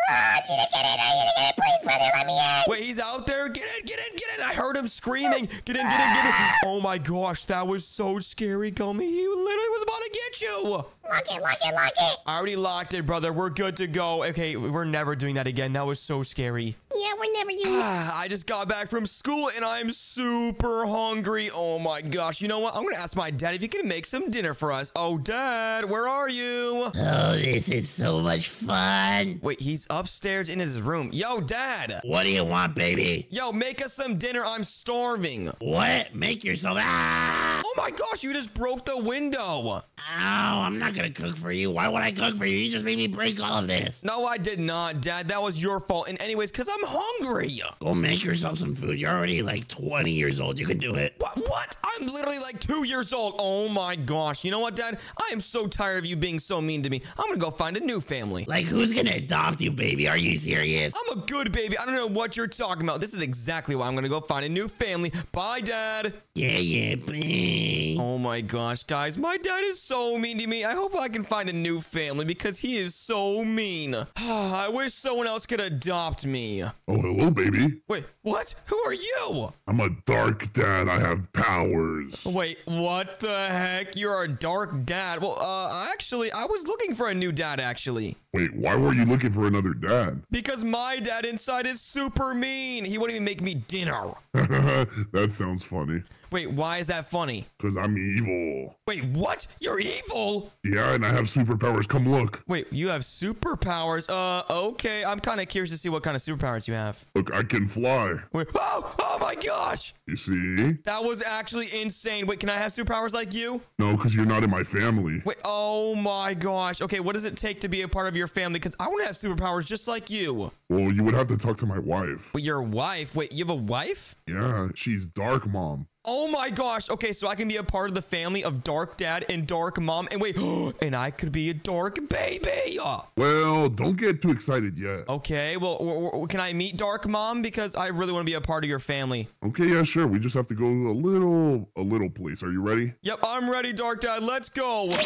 Need to get in. Need to get in. Please, brother, let me in. Wait, he's out there. Get in, get in, get in. I heard him screaming. Get in, get in, get in. Oh my gosh, that was so scary, Gummy. He literally was about to get you. Lock it, lock it, lock it. I already locked it, brother. We're good to go. Okay, we're never doing that again. That was so scary. Yeah, we're never doing that. I just got back from school and I'm super hungry. Oh my gosh. You know what? I'm going to ask my dad if he can make some dinner for us. Oh, dad, where are you? Oh, this is so much fun. Wait, he's upstairs in his room. Yo, dad. What do you want, baby? Yo, make us some dinner. I'm starving. What? Make yourself. Ah! Oh my gosh, you just broke the window. Ow, I'm not gonna cook for you. Why would I cook for you? You just made me break all of this. No, I did not, dad. That was your fault. And anyways, because I'm hungry. Go make yourself some food. You're already like 20 years old. You can do it. What? What? I'm literally like two years old. Oh my gosh. You know what, Dad? I am so tired of you being so mean to me. I'm gonna go find a new family. Like, who's gonna adopt you, baby? Are you serious? I'm a good baby. I don't know what you're talking about. This is exactly why I'm gonna go find a new family. Bye, Dad. Yeah, yeah, bang. Oh my gosh, guys. My dad is so mean to me. I hope I can find a new family because he is so mean. I wish someone else could adopt me. Oh, hello, baby. Wait, what? Who are you? I'm a dark dad. I have powers. Wait, what the heck? You're a dark dad. Well, uh, actually, I was looking for a new dad, actually. Wait, why were you looking for another dad? Because my dad inside is super mean. He wouldn't even make me dinner. that sounds funny. Wait, why is that funny? Because I'm evil. Wait, what? You're evil? Yeah, and I have superpowers. Come look. Wait, you have superpowers? Uh, okay. I'm kind of curious to see what kind of superpowers you have. Look, I can fly. Wait, oh, oh my gosh. You see? That was actually insane. Wait, can I have superpowers like you? No, because you're not in my family. Wait, oh my gosh. Okay, what does it take to be a part of your family? Because I want to have superpowers just like you. Well, you would have to talk to my wife. Wait, your wife? Wait, you have a wife? Yeah, she's dark, mom. Oh my gosh. Okay, so I can be a part of the family of Dark Dad and Dark Mom. And wait, and I could be a Dark Baby. Oh, Well, don't get too excited yet. okay, well, can I meet Dark Mom? Because I really want to be a part of your family. Okay, yeah, sure. We just have to go a little, a little place. Are you ready? Yep, I'm ready, Dark Dad. Let's go.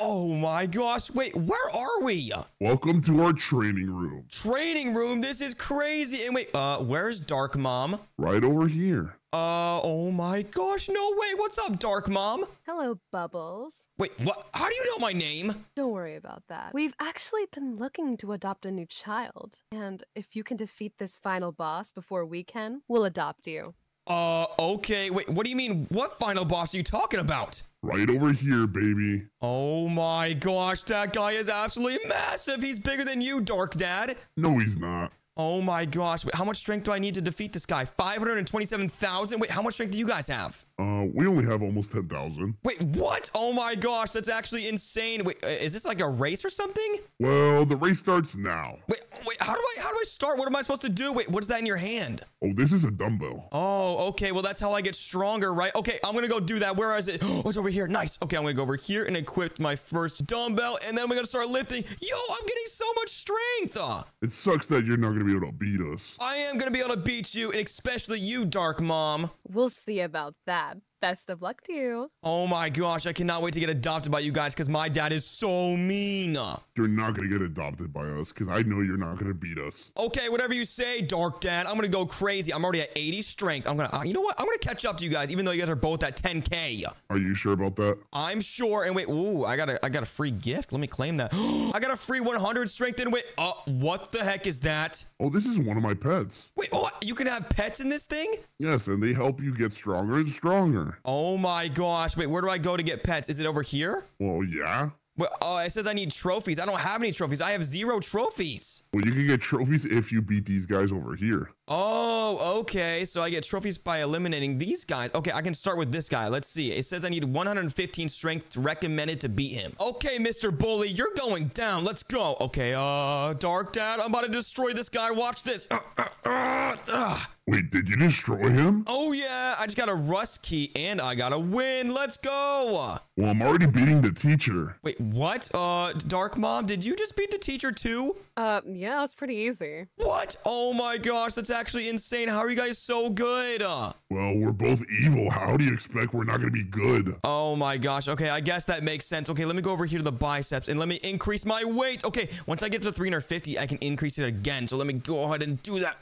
Oh my gosh. Wait, where are we? Welcome to our training room. Training room. This is crazy. And wait, uh, where's Dark Mom? Right over here. Uh, oh my gosh. No way. What's up, Dark Mom? Hello, Bubbles. Wait, what? How do you know my name? Don't worry about that. We've actually been looking to adopt a new child. And if you can defeat this final boss before we can, we'll adopt you. Uh, okay. Wait, what do you mean? What final boss are you talking about? Right over here, baby. Oh my gosh, that guy is absolutely massive. He's bigger than you, Dark Dad. No, he's not. Oh my gosh. Wait, how much strength do I need to defeat this guy? 527,000? Wait, how much strength do you guys have? Uh, we only have almost 10,000. Wait, what? Oh my gosh, that's actually insane. Wait, uh, is this like a race or something? Well, the race starts now. Wait, wait, how do I how do I start? What am I supposed to do? Wait, what is that in your hand? Oh, this is a dumbbell. Oh, okay. Well, that's how I get stronger, right? Okay, I'm gonna go do that. Where is it? Oh, it's over here. Nice. Okay, I'm gonna go over here and equip my first dumbbell, and then we're gonna start lifting. Yo, I'm getting so much strength. Uh, It sucks that you're not going to be able to beat us. I am gonna be able to beat you, and especially you, Dark Mom. We'll see about that. Best of luck to you. Oh my gosh, I cannot wait to get adopted by you guys because my dad is so mean. You're not going to get adopted by us because I know you're not going to beat us. Okay, whatever you say, Dark Dad. I'm gonna go crazy. I'm already at 80 strength. I'm gonna, uh, you know what? I'm gonna catch up to you guys, even though you guys are both at 10k. Are you sure about that? I'm sure. And wait, ooh, I got a, I got a free gift. Let me claim that. I got a free 100 strength. And wait, uh, what the heck is that? Oh, this is one of my pets. Wait, what? You can have pets in this thing? Yes, and they help you get stronger and stronger. Oh my gosh. Wait, where do I go to get pets? Is it over here? Well, yeah. Well, oh, it says I need trophies. I don't have any trophies. I have zero trophies. Well, you can get trophies if you beat these guys over here. Oh, okay. So I get trophies by eliminating these guys. Okay, I can start with this guy. Let's see. It says I need 115 strength recommended to beat him. Okay, Mr. Bully, you're going down. Let's go. Okay, uh, Dark Dad, I'm about to destroy this guy. Watch this. Uh, uh, uh, uh. Wait, did you destroy him? Oh, yeah. I just got a rust key and I got a win. Let's go. Well, I'm already beating the teacher. Wait, what? Uh, Dark Mom, did you just beat the teacher too? Uh, yeah, it's pretty easy. What? Oh my gosh, that's actually insane. How are you guys so good? Uh, Well, we're both evil. How do you expect we're not going to be good? Oh my gosh. Okay, I guess that makes sense. Okay, let me go over here to the biceps and let me increase my weight. Okay, once I get to 350, I can increase it again. So let me go ahead and do that.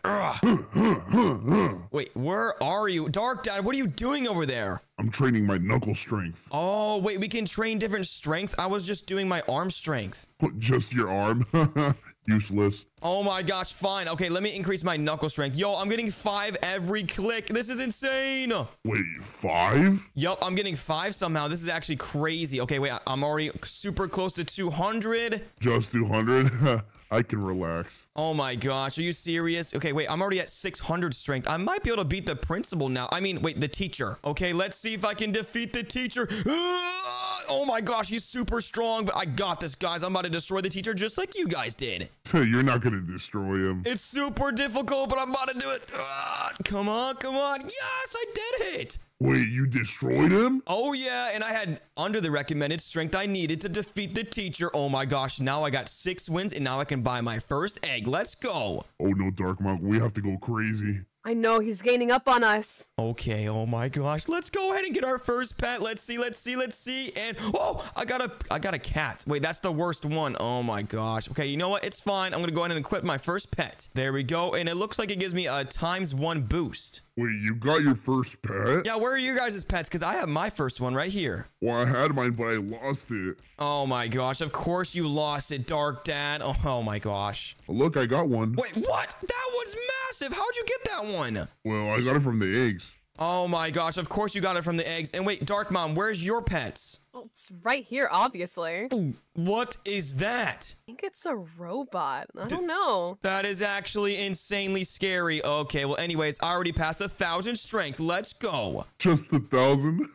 Ugh. Wait, where are you? Dark Dad, what are you doing over there? I'm training my knuckle strength. Oh, wait, we can train different strength. I was just doing my arm strength. Just your arm? Useless. Oh my gosh, fine. Okay, let me increase my knuckle strength. Yo, I'm getting five every click. This is insane. Wait, five? Yup, I'm getting five somehow. This is actually crazy. Okay, wait, I'm already super close to 200. Just 200? I can relax. Oh my gosh, are you serious? Okay, wait, I'm already at 600 strength. I might be able to beat the principal now. I mean, wait, the teacher. Okay, let's see if I can defeat the teacher. Oh my gosh, he's super strong, but I got this, guys. I'm about to destroy the teacher just like you guys did. You're not going to destroy him. It's super difficult, but I'm about to do it. Come on, come on. Yes, I did it. Wait, you destroyed him? Oh yeah, and I had under the recommended strength I needed to defeat the teacher. Oh my gosh, now I got six wins and now I can buy my first egg. Let's go. Oh no, Dark Mom, we have to go crazy. I know he's gaining up on us. Okay, oh my gosh. Let's go ahead and get our first pet. Let's see, let's see, let's see. And oh, I got a I got a cat. Wait, that's the worst one. Oh my gosh. Okay, you know what? It's fine. I'm gonna go ahead and equip my first pet. There we go. And it looks like it gives me a times one boost. Wait, you got your first pet? Yeah, where are you guys' pets? Because I have my first one right here. Well, I had mine, but I lost it. Oh my gosh, of course you lost it, Dark Dad. Oh, oh my gosh. Look, I got one. Wait, what? That one's massive. How'd you get that one? Well, I got it from the eggs. Oh my gosh, of course you got it from the eggs. And wait, Dark Mom, where's your pets? Well, it's right here, obviously. What is that? Think it's a robot. I don't know. That is actually insanely scary. Okay, well, anyways, I already passed a thousand strength. Let's go. Just a thousand?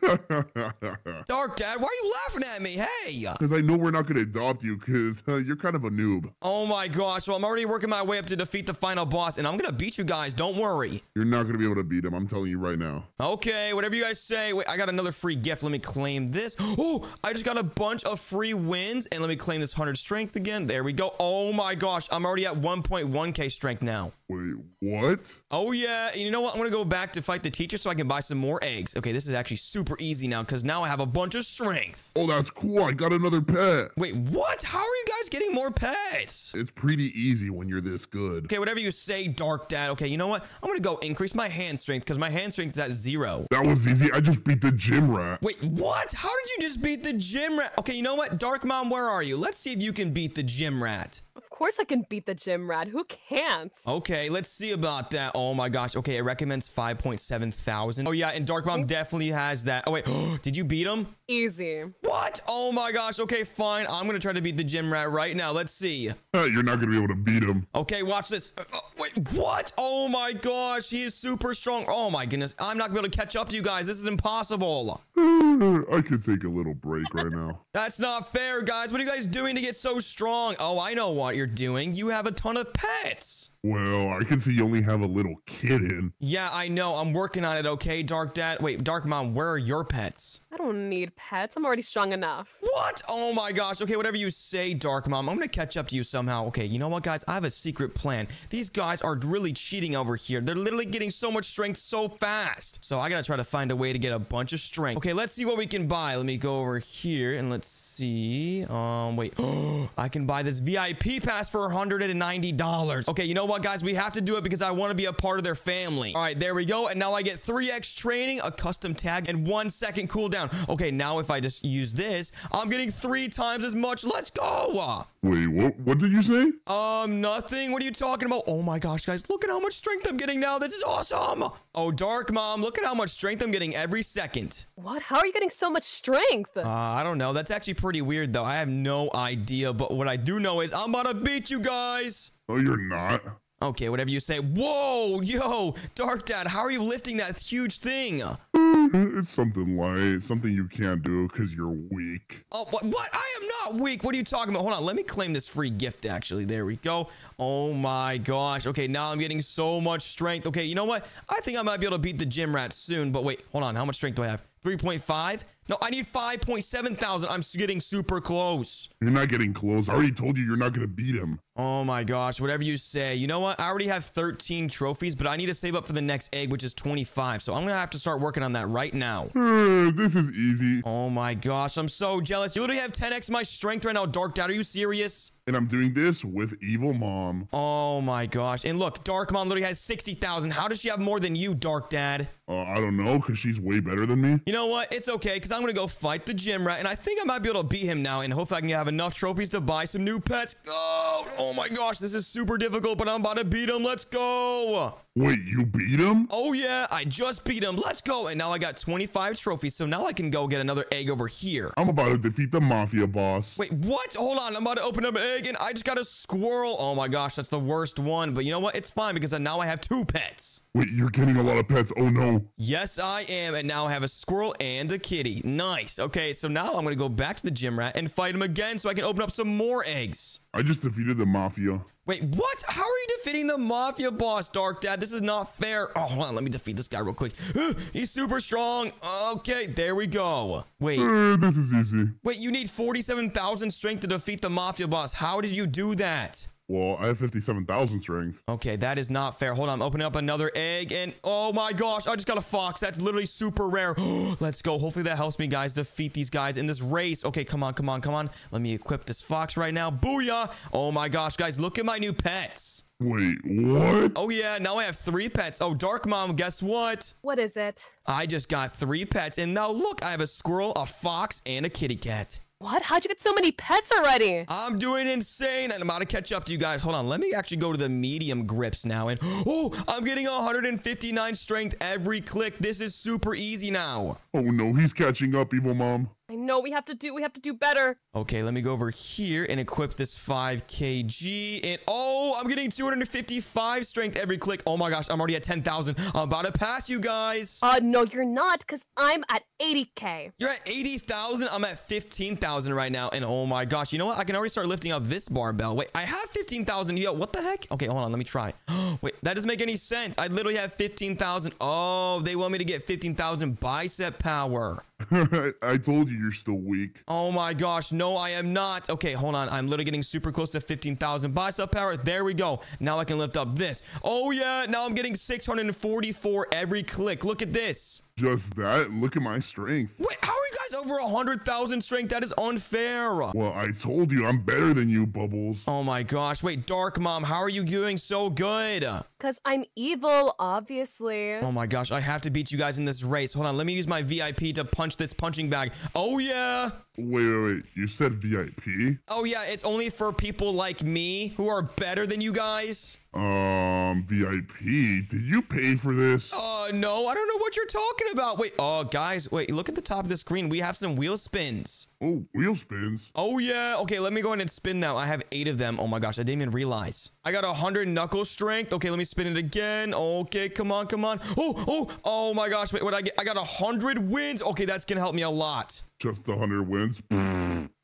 Dark Dad, why are you laughing at me? Hey! Because I know we're not going to adopt you because uh, you're kind of a noob. Oh my gosh, well, I'm already working my way up to defeat the final boss, and I'm gonna beat you guys, don't worry. You're not going to be able to beat him. I'm telling you right now. Okay, whatever you guys say. Wait, I got another free gift. Let me claim this. Oh, I just got a bunch of free wins, and let me claim this 100 strength again. There we go. Oh my gosh, I'm already at 1.1k strength now. Wait, what? Oh yeah, you know what? I'm gonna go back to fight the teacher so I can buy some more eggs. Okay, this is actually super easy now because now I have a bunch of strength. Oh, that's cool. I got another pet. Wait, what? How are you guys getting more pets? It's pretty easy when you're this good. Okay, whatever you say, Dark Dad. Okay, you know what? I'm gonna go increase my hand strength because my hand strength is at zero. That was easy. I just beat the gym rat. Wait, what? How did you just beat the gym rat? Okay, you know what? Dark Mom, where are you? Let's see if you can beat the gym rat. Of course I can beat the gym rat. Who can't? Okay, let's see about that. Oh my gosh. Okay, it recommends 5.7 thousand. Oh yeah, and Dark Mom definitely has that. Oh wait, did you beat him? Easy. What? Oh my gosh. Okay, fine. I'm gonna try to beat the gym rat right now. Let's see. Uh, You're not going to be able to beat him. Okay, watch this. Uh, uh, wait, what? Oh my gosh, he is super strong. Oh my goodness, I'm not gonna be able to catch up to you guys. This is impossible. I could take a little break right now. That's not fair, guys. What are you guys doing to get so strong? Oh, I know what you're doing. You have a ton of pets. Well, I can see you only have a little kitten. Yeah, I know. I'm working on it, okay, Dark Dad? Wait, Dark Mom, where are your pets? I don't need pets. I'm already strong enough. What? Oh my gosh. Okay, whatever you say, Dark Mom. I'm gonna catch up to you somehow. Okay, you know what, guys? I have a secret plan. These guys are really cheating over here. They're literally getting so much strength so fast. So I gotta try to find a way to get a bunch of strength. Okay, let's see what we can buy. Let me go over here and let's see. Um, wait. I can buy this VIP pass for $190. Okay, you know what, guys? We have to do it because I want to be a part of their family. All right, there we go. And now I get 3x training, a custom tag, and one second cooldown. Okay, now if I just use this, I'm getting three times as much. Let's go. Wait, what? What did you say? Um, nothing. What are you talking about? Oh my gosh, guys, look at how much strength I'm getting now. This is awesome. Oh, Dark Mom, look at how much strength I'm getting every second. What? How are you getting so much strength? Uh, I don't know. That's actually pretty weird, though. I have no idea. But what I do know is I'm about to beat you guys. Oh, you're not. Okay, whatever you say. Whoa, yo, Dark Dad, how are you lifting that huge thing? It's something light, something you can't do because you're weak. Oh, what? What? I am not weak. What are you talking about? Hold on. Let me claim this free gift, actually. There we go. Oh my gosh. Okay, now I'm getting so much strength. Okay, you know what? I think I might be able to beat the gym rat soon. But wait, hold on. How much strength do I have? 3.5? No, I need 5.7 thousand. I'm getting super close. You're not getting close. I already told you you're not going to beat him. Oh my gosh, whatever you say. You know what? I already have 13 trophies, but I need to save up for the next egg, which is 25. So I'm gonna have to start working on that right now. This is easy. Oh my gosh, I'm so jealous. You literally have 10x my strength right now, Dark Dad. Are you serious? And I'm doing this with Evil Mom. Oh my gosh. And look, Dark Mom literally has 60,000. How does she have more than you, Dark Dad? Uh, I don't know, because she's way better than me. You know what? It's okay, because I'm going to go fight the gym rat, and I think I might be able to beat him now, and hopefully I can have enough trophies to buy some new pets. Oh, oh my gosh, this is super difficult, but I'm about to beat him. Let's go. Wait, you beat him? Oh yeah, I just beat him. Let's go. And now I got 25 trophies, so now I can go get another egg over here. I'm about to defeat the Mafia boss. Wait, what? Hold on. I'm about to open up an egg and I just got a squirrel. Oh my gosh, that's the worst one. But you know what? It's fine because now I have two pets. Wait, you're getting a lot of pets. Oh no. Yes, I am. And now I have a squirrel and a kitty. Nice. Okay, so now I'm going to go back to the gym rat and fight him again so I can open up some more eggs. I just defeated the Mafia. Wait, what? How are you defeating the mafia boss, Dark Dad? This is not fair. Oh, hold on. Let me defeat this guy real quick. He's super strong. Okay, there we go. Wait, Uh, this is easy. wait, you need 47,000 strength to defeat the mafia boss. How did you do that? Well, I have 57,000 strength. Okay, that is not fair. Hold on, I'm opening up another egg, and oh my gosh, I just got a fox. That's literally super rare. Let's go. Hopefully that helps me, guys, defeat these guys in this race. Okay, come on, come on, come on. Let me equip this fox right now. Booyah! Oh my gosh, guys, look at my new pets. Wait, what? Oh yeah, now I have three pets. Oh, Dark Mom, guess what? What is it? I just got three pets, and now look, I have a squirrel, a fox, and a kitty cat. What? How'd you get so many pets already? I'm doing insane, and I'm about to catch up to you guys. Hold on, let me actually go to the medium grips now, and oh, I'm getting 159 strength every click. This is super easy now. Oh no, he's catching up, Evil Mom. I know we have to do we have to do better. Okay, let me go over here and equip this 5kg. And oh, I'm getting 255 strength every click. Oh my gosh, I'm already at 10,000. I'm about to pass you guys. Uh no, you're not, because I'm at 80k. You're at 80,000. I'm at 15,000 right now. And oh my gosh, you know what? I can already start lifting up this barbell. Wait, I have 15,000. Yo, what the heck? Okay, hold on. Let me try. Wait, that doesn't make any sense. I literally have 15,000. Oh, they want me to get 15,000 bicep power. I told you you're still weak. Oh my gosh, no, I am not. Okay, hold on. I'm literally getting super close to 15,000 bicep power. There we go. Now I can lift up this. Oh yeah, now I'm getting 644 every click. Look at this. Just that? Look at my strength. Wait, how are you guys over 100,000 strength? That is unfair. Well, I told you I'm better than you, Bubbles. Oh my gosh. Wait, Dark Mom, how are you doing so good? Cause I'm evil, obviously. Oh my gosh, I have to beat you guys in this race. Hold on, let me use my VIP to punch this punching bag. Oh yeah. Wait, wait, wait. You said VIP? Oh yeah, it's only for people like me who are better than you guys. Um, VIP? Did you pay for this? Uh, no, I don't know what you're talking about. Wait, oh, guys, wait, look at the top of the screen. We have some wheel spins. Oh, wheel spins. Oh, yeah. Okay, let me go ahead and spin now. I have eight of them. Oh, my gosh, I didn't even realize. I got a 100 knuckle strength. Okay, let me spin it again. Okay, come on, come on. Oh, oh, oh, my gosh. Wait, what I get? I got a 100 wins. Okay, that's going to help me a lot. Just a 100 wins?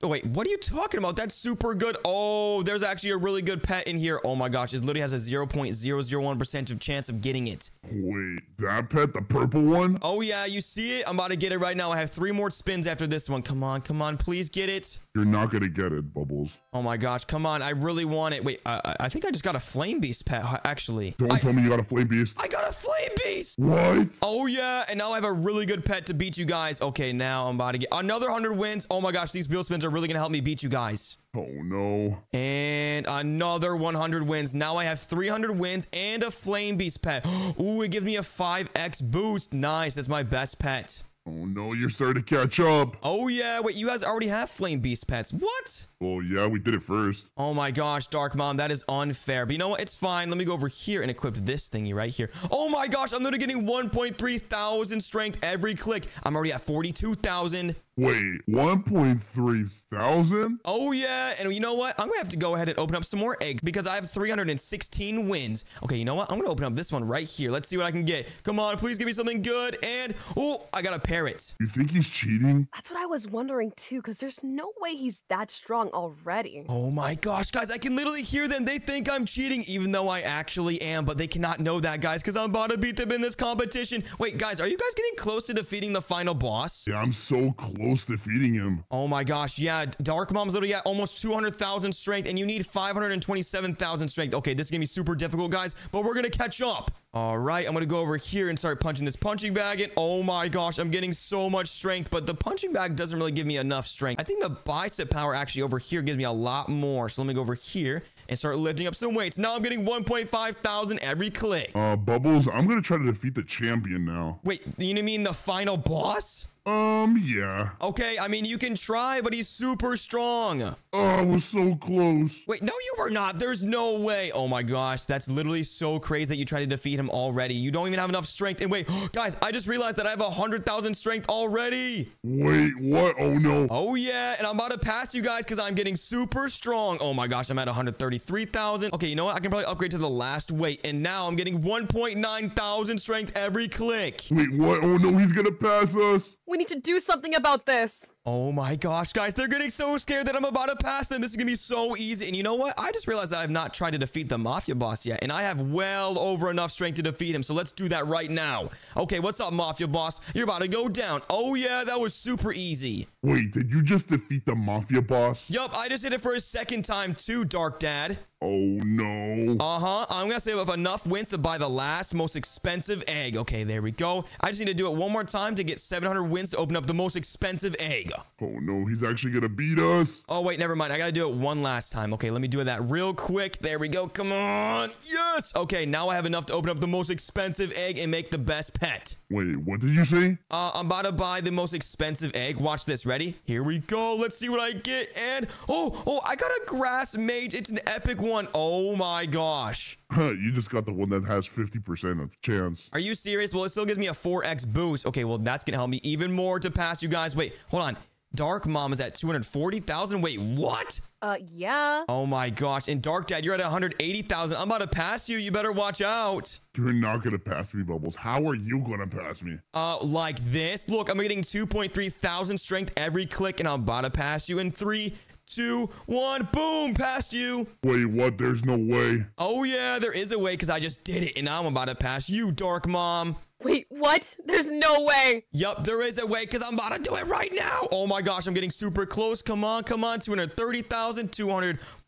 Oh, wait, what are you talking about? That's super good. Oh, there's actually a really good pet in here. Oh my gosh, it literally has a 0.001% of chance of getting it. Wait, that pet, the purple one? Oh yeah, you see it? I'm about to get it right now. I have three more spins after this one. Come on, come on, please get it. You're not gonna get it, Bubbles. Oh my gosh, come on. I really want it. Wait, I, I think I just got a flame beast pet, actually. Don't I, tell me you got a flame beast. I got a flame beast. what? Oh yeah, and now I have a really good pet to beat you guys. Okay, now I'm about to get another 100 wins. Oh my gosh, these wheel spins are really gonna help me beat you guys. Oh no. And another 100 wins. Now I have 300 wins and a flame beast pet. Ooh, it gives me a 5x boost. Nice, that's my best pet. Oh no, you're starting to catch up. Oh yeah, wait, you guys already have flame beast pets. What? Well, yeah, we did it first. Oh my gosh, Dark Mom, that is unfair. But you know what? It's fine. Let me go over here and equip this thingy right here. Oh my gosh, I'm literally getting 1.3 thousand strength every click. I'm already at 42,000. Wait, 1.3 thousand? Oh yeah, and you know what? I'm gonna have to go ahead and open up some more eggs because I have 316 wins. Okay, you know what? I'm gonna open up this one right here. Let's see what I can get. Come on, please give me something good. And oh, I got a parrot. You think he's cheating? That's what I was wondering too, because there's no way he's that strong already. Oh my gosh, guys, I can literally hear them. They think I'm cheating, even though I actually am, but they cannot know that, guys, because I'm about to beat them in this competition. Wait, guys, are you guys getting close to defeating the final boss? Yeah, I'm so close to defeating him. Oh my gosh, yeah, Dark Mom's literally at almost 200,000 strength, and you need 527,000 strength. Okay, this is gonna be super difficult, guys, but we're gonna catch up. All right, I'm gonna go over here and start punching this punching bag in. Oh my gosh, I'm getting so much strength, but the punching bag doesn't really give me enough strength. I think the bicep power actually over here gives me a lot more. So let me go over here and start lifting up some weights. Now I'm getting 1.5 thousand every click. Uh, Bubbles, I'm gonna try to defeat the champion now. Wait, you mean the final boss? Um, yeah. Okay, I mean, you can try, but he's super strong. Oh, I was so close. Wait, no, you were not. There's no way. Oh my gosh, that's literally so crazy that you tried to defeat him already. You don't even have enough strength. And wait, guys, I just realized that I have a 100,000 strength already. Wait, what? Oh no. Oh yeah, and I'm about to pass you guys because I'm getting super strong. Oh my gosh, I'm at 133,000. Okay, you know what? I can probably upgrade to the last weight. And now I'm getting 1.9 thousand strength every click. Wait, what? Oh no, he's gonna pass us. We need to do something about this. Oh my gosh, guys, they're getting so scared that I'm about to pass them. This is gonna be so easy. And you know what? I just realized that I've not tried to defeat the Mafia boss yet, and I have well over enough strength to defeat him. So let's do that right now. Okay, what's up, Mafia boss? You're about to go down. Oh yeah, that was super easy. Wait, did you just defeat the mafia boss? Yup, I just did it for a second time too, Dark Dad. Oh no. Uh-huh. I'm gonna save up enough wins to buy the last most expensive egg. Okay, there we go. I just need to do it one more time to get 700 wins to open up the most expensive egg. Oh no, he's actually gonna beat us. Oh, wait, never mind. I gotta do it one last time. Okay, let me do that real quick. There we go. Come on. Yes. Okay, now I have enough to open up the most expensive egg and make the best pet. Wait, what did you say? Uh, I'm about to buy the most expensive egg. Watch this. Ready? Here we go. Let's see what I get. And, oh, oh, I got a grass mage. It's an epic one. Oh my gosh. Huh, you just got the one that has 50% of chance. Are you serious? Well, it still gives me a 4x boost. Okay, well, that's gonna help me even more to pass you guys. Wait, hold on. Dark Mom is at 240,000. Wait, what? Uh, yeah. Oh my gosh. And Dark Dad, you're at 180,000. I'm about to pass you. You better watch out. You're not gonna pass me, Bubbles. How are you gonna pass me? Uh, like this. Look, I'm getting 2.3 thousand strength every click, and I'm about to pass you in three, two, one. Boom, past you. Wait, what? There's no way. Oh yeah, there is a way because I just did it, and now I'm about to pass you, Dark Mom. Wait, what? There's no way. Yup, there is a way because I'm about to do it right now. Oh my gosh, I'm getting super close. Come on, come on. 230,000,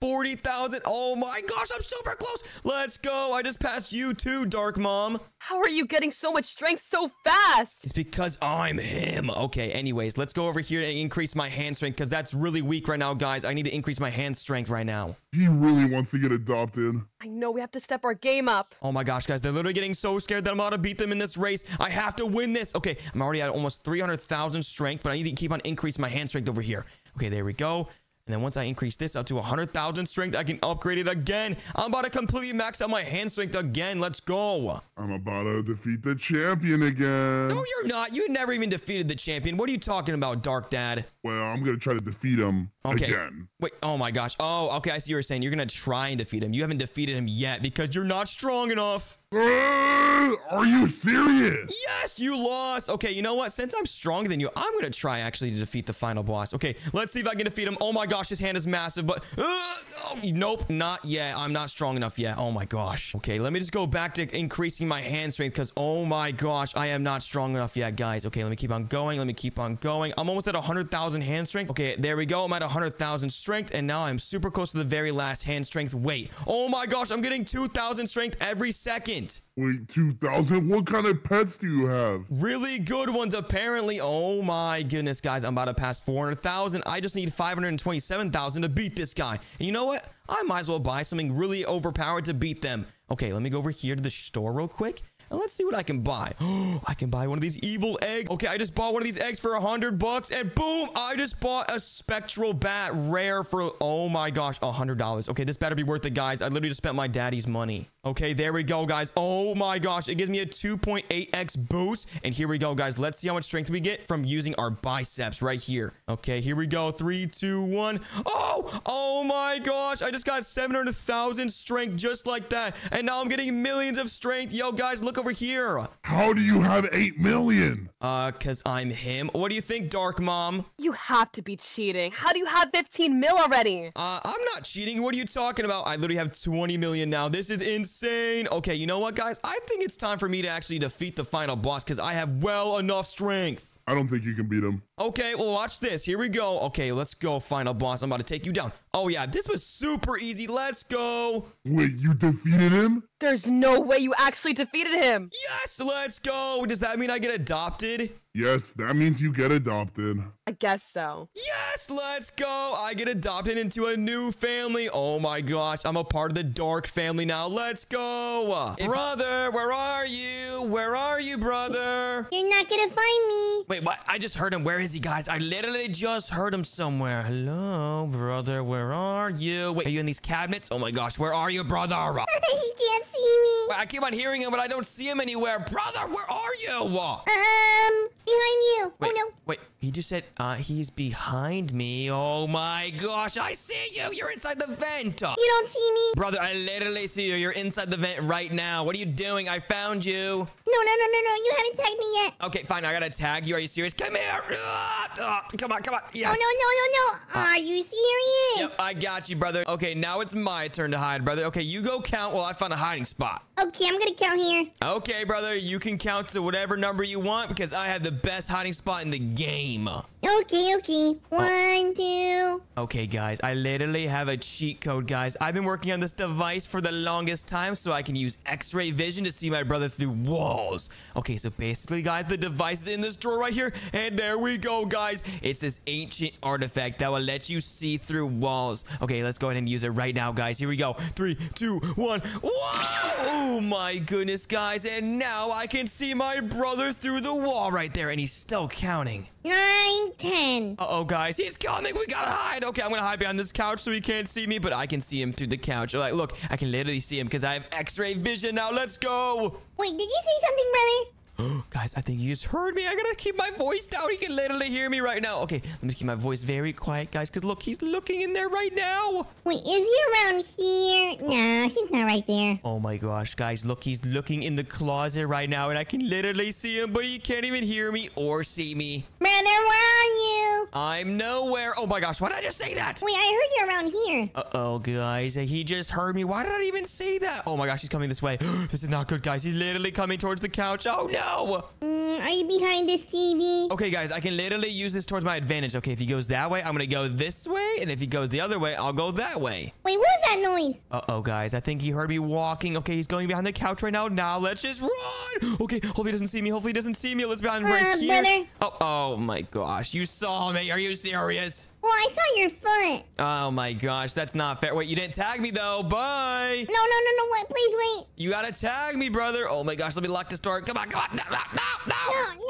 240,000. Oh my gosh, I'm super close. Let's go. I just passed you too, Dark Mom. How are you getting so much strength so fast? It's because I'm him. Okay, anyways, let's go over here and increase my hand strength because that's really weak right now, guys. I need to increase my hand strength right now. He really wants to get adopted. I know we have to step our game up. Oh my gosh, guys, they're literally getting so scared that I'm about to beat them in this race. I have to win this. Okay, I'm already at almost 300,000 strength, but I need to keep on increasing my hand strength over here. Okay, there we go. And then once I increase this up to 100,000 strength, I can upgrade it again. I'm about to completely max out my hand strength again. Let's go. I'm about to defeat the champion again. No, you're not. You never even defeated the champion. What are you talking about, Dark Dad? Well, I'm gonna try to defeat him Okay. again. Wait, oh my gosh. Oh, okay, I see what you're saying. You're gonna try and defeat him. You haven't defeated him yet because you're not strong enough. Are you serious? Yes, you lost. Okay, you know what? Since I'm stronger than you, I'm gonna try actually to defeat the final boss. Okay, let's see if I can defeat him. Oh my gosh, his hand is massive, but uh, oh, nope, not yet. I'm not strong enough yet. Oh my gosh. Okay, let me just go back to increasing my hand strength because oh my gosh, I am not strong enough yet, guys. Okay, let me keep on going. Let me keep on going. I'm almost at 100,000 hand strength. Okay, there we go. I'm at 100,000 strength, and now I'm super close to the very last hand strength. Wait, oh my gosh, I'm getting 2,000 strength every second. Wait, 2,000? What kind of pets do you have? Really good ones, apparently. Oh my goodness, guys. I'm about to pass 400,000. I just need 527,000 to beat this guy. And you know what? I might as well buy something really overpowered to beat them. Okay, let me go over here to the store real quick. And let's see what I can buy. I can buy one of these evil eggs. Okay, I just bought one of these eggs for a hundred bucks, and boom, I just bought a spectral bat rare for oh my gosh, a hundred dollars. Okay, this better be worth it, guys. I literally just spent my daddy's money. Okay, there we go, guys. Oh my gosh, it gives me a 2.8x boost. And here we go, guys. Let's see how much strength we get from using our biceps right here. Okay, here we go. Three, two, one. Oh, oh my gosh. I just got 700,000 strength just like that. And now I'm getting millions of strength. Yo, guys, look over here. How do you have 8 million? Uh, cause I'm him. What do you think, Dark Mom? You have to be cheating. How do you have 15 mil already? Uh, I'm not cheating. What are you talking about? I literally have 20 million now. This is insane. Okay, you know what, guys? I think it's time for me to actually defeat the final boss because I have well enough strength. I don't think you can beat him. Okay, well, watch this. Here we go. Okay, let's go, final boss. I'm about to take you down. Oh, yeah, this was super easy. Let's go. Wait, you defeated him? There's no way you actually defeated him. Yes, let's go. Does that mean I get adopted? Yes, that means you get adopted. I guess so. Yes, let's go. I get adopted into a new family. Oh my gosh, I'm a part of the dark family now. Let's go. brother, where are you? Where are you, brother? You're not gonna find me. Wait, what? I just heard him. Where is he, guys? I literally just heard him somewhere. Hello, brother. Where are you? Wait, are you in these cabinets? Oh my gosh, where are you, brother? he can't see me. Wait, I keep on hearing him, but I don't see him anywhere. Brother, where are you? Um, behind you. Wait, oh no. wait. He just said, uh, he's behind me. Oh my gosh, I see you. You're inside the vent. You don't see me. Brother, I literally see you. You're inside the vent right now. What are you doing? I found you. No, no, no, no, no. You haven't tagged me yet. Okay, fine. I gotta tag you. Are you serious? Come here. Ah, ah, come on, come on. Yes. Oh no, no, no, no. Are you serious? Yep, I got you, brother. Okay, now it's my turn to hide, brother. Okay, you go count while I find a hiding spot. Okay, I'm gonna count here. Okay, brother, you can count to whatever number you want because I have the best hiding spot in the game. Okay, okay. Oh. One, two. Okay, guys, I literally have a cheat code, guys. I've been working on this device for the longest time so I can use x-ray vision to see my brother through walls. Okay, so basically, guys, the device is in this drawer right here. And there we go, guys. It's this ancient artifact that will let you see through walls. Okay, let's go ahead and use it right now, guys. Here we go. Three, two, one. Whoa! Oh, my goodness, guys. And now I can see my brother through the wall right there. And he's still counting. Nine, ten. Uh-oh, guys. He's coming. We gotta hide. Okay, I'm gonna hide behind this couch so he can't see me, but I can see him through the couch. Like, look, I can literally see him because I have x-ray vision now. Let's go. Wait, did you see something, brother? guys, I think he just heard me. I gotta keep my voice down. He can literally hear me right now. Okay, let me keep my voice very quiet, guys, because look, he's looking in there right now. Wait, is he around here? Nah, he's not right there. Oh my gosh, guys, look, he's looking in the closet right now, and I can literally see him, but he can't even hear me or see me. Brother, where are you? I'm nowhere. Oh my gosh, why did I just say that? Wait, I heard you around here. Uh-oh, guys. He just heard me. Why did I even say that? Oh my gosh, he's coming this way. this is not good, guys. He's literally coming towards the couch. Oh no! Mm, are you behind this TV? Okay, guys, I can literally use this towards my advantage. Okay, if he goes that way, I'm gonna go this way. And if he goes the other way, I'll go that way. Wait, what was that noise? Uh-oh, guys. I think he heard me walking. Okay, he's going behind the couch right now. Now, let's just run! Okay, hopefully he doesn't see me. Hopefully he doesn't see me. Let's behind right Uh, here. brother? Oh, oh my gosh. You saw me. Are you serious? Well, I saw your foot. Oh my gosh, that's not fair. Wait, you didn't tag me though. Bye. No, no, no, no, wait, please wait. You gotta tag me, brother. Oh my gosh, let me lock this door. Come on, come on. No, no, no, no.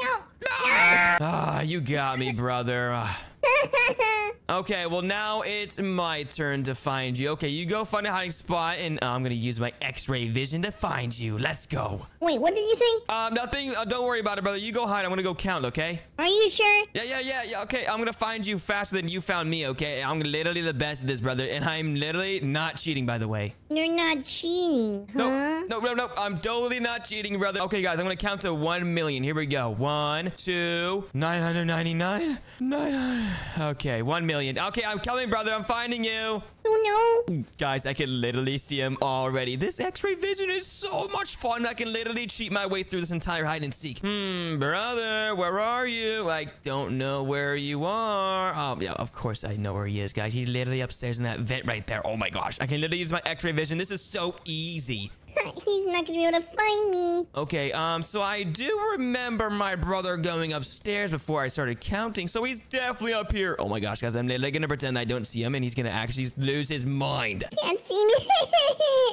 No, no. Ah, you got me, brother. Okay, well now it's my turn to find you. Okay, you go find a hiding spot, and uh, I'm gonna use my X-ray vision to find you. Let's go. wait, what did you say? Um, nothing. Uh, don't worry about it, brother. You go hide. I'm gonna go count. Okay? Are you sure? Yeah, yeah, yeah, yeah. Okay, I'm gonna find you faster than you found me. Okay? I'm literally the best at this, brother, and I'm literally not cheating, by the way. You're not cheating, huh? No, no, no, no. I'm totally not cheating, brother. Okay, guys, I'm gonna count to one million. Here we go. One, two, 999, 900. Okay, one million. Okay, I'm coming, brother. I'm finding you. Oh no. Guys, I can literally see him already. This x-ray vision is so much fun. I can literally cheat my way through this entire hide and seek. Hmm, brother, where are you? I don't know where you are. Oh, yeah, of course I know where he is, guys. He's literally upstairs in that vent right there. Oh my gosh. I can literally use my x-ray vision. This is so easy. He's not gonna be able to find me. Okay, um, so I do remember my brother going upstairs before I started counting, so he's definitely up here. Oh my gosh, guys, I'm literally gonna pretend I don't see him, and he's gonna actually lose his mind. Can't see me.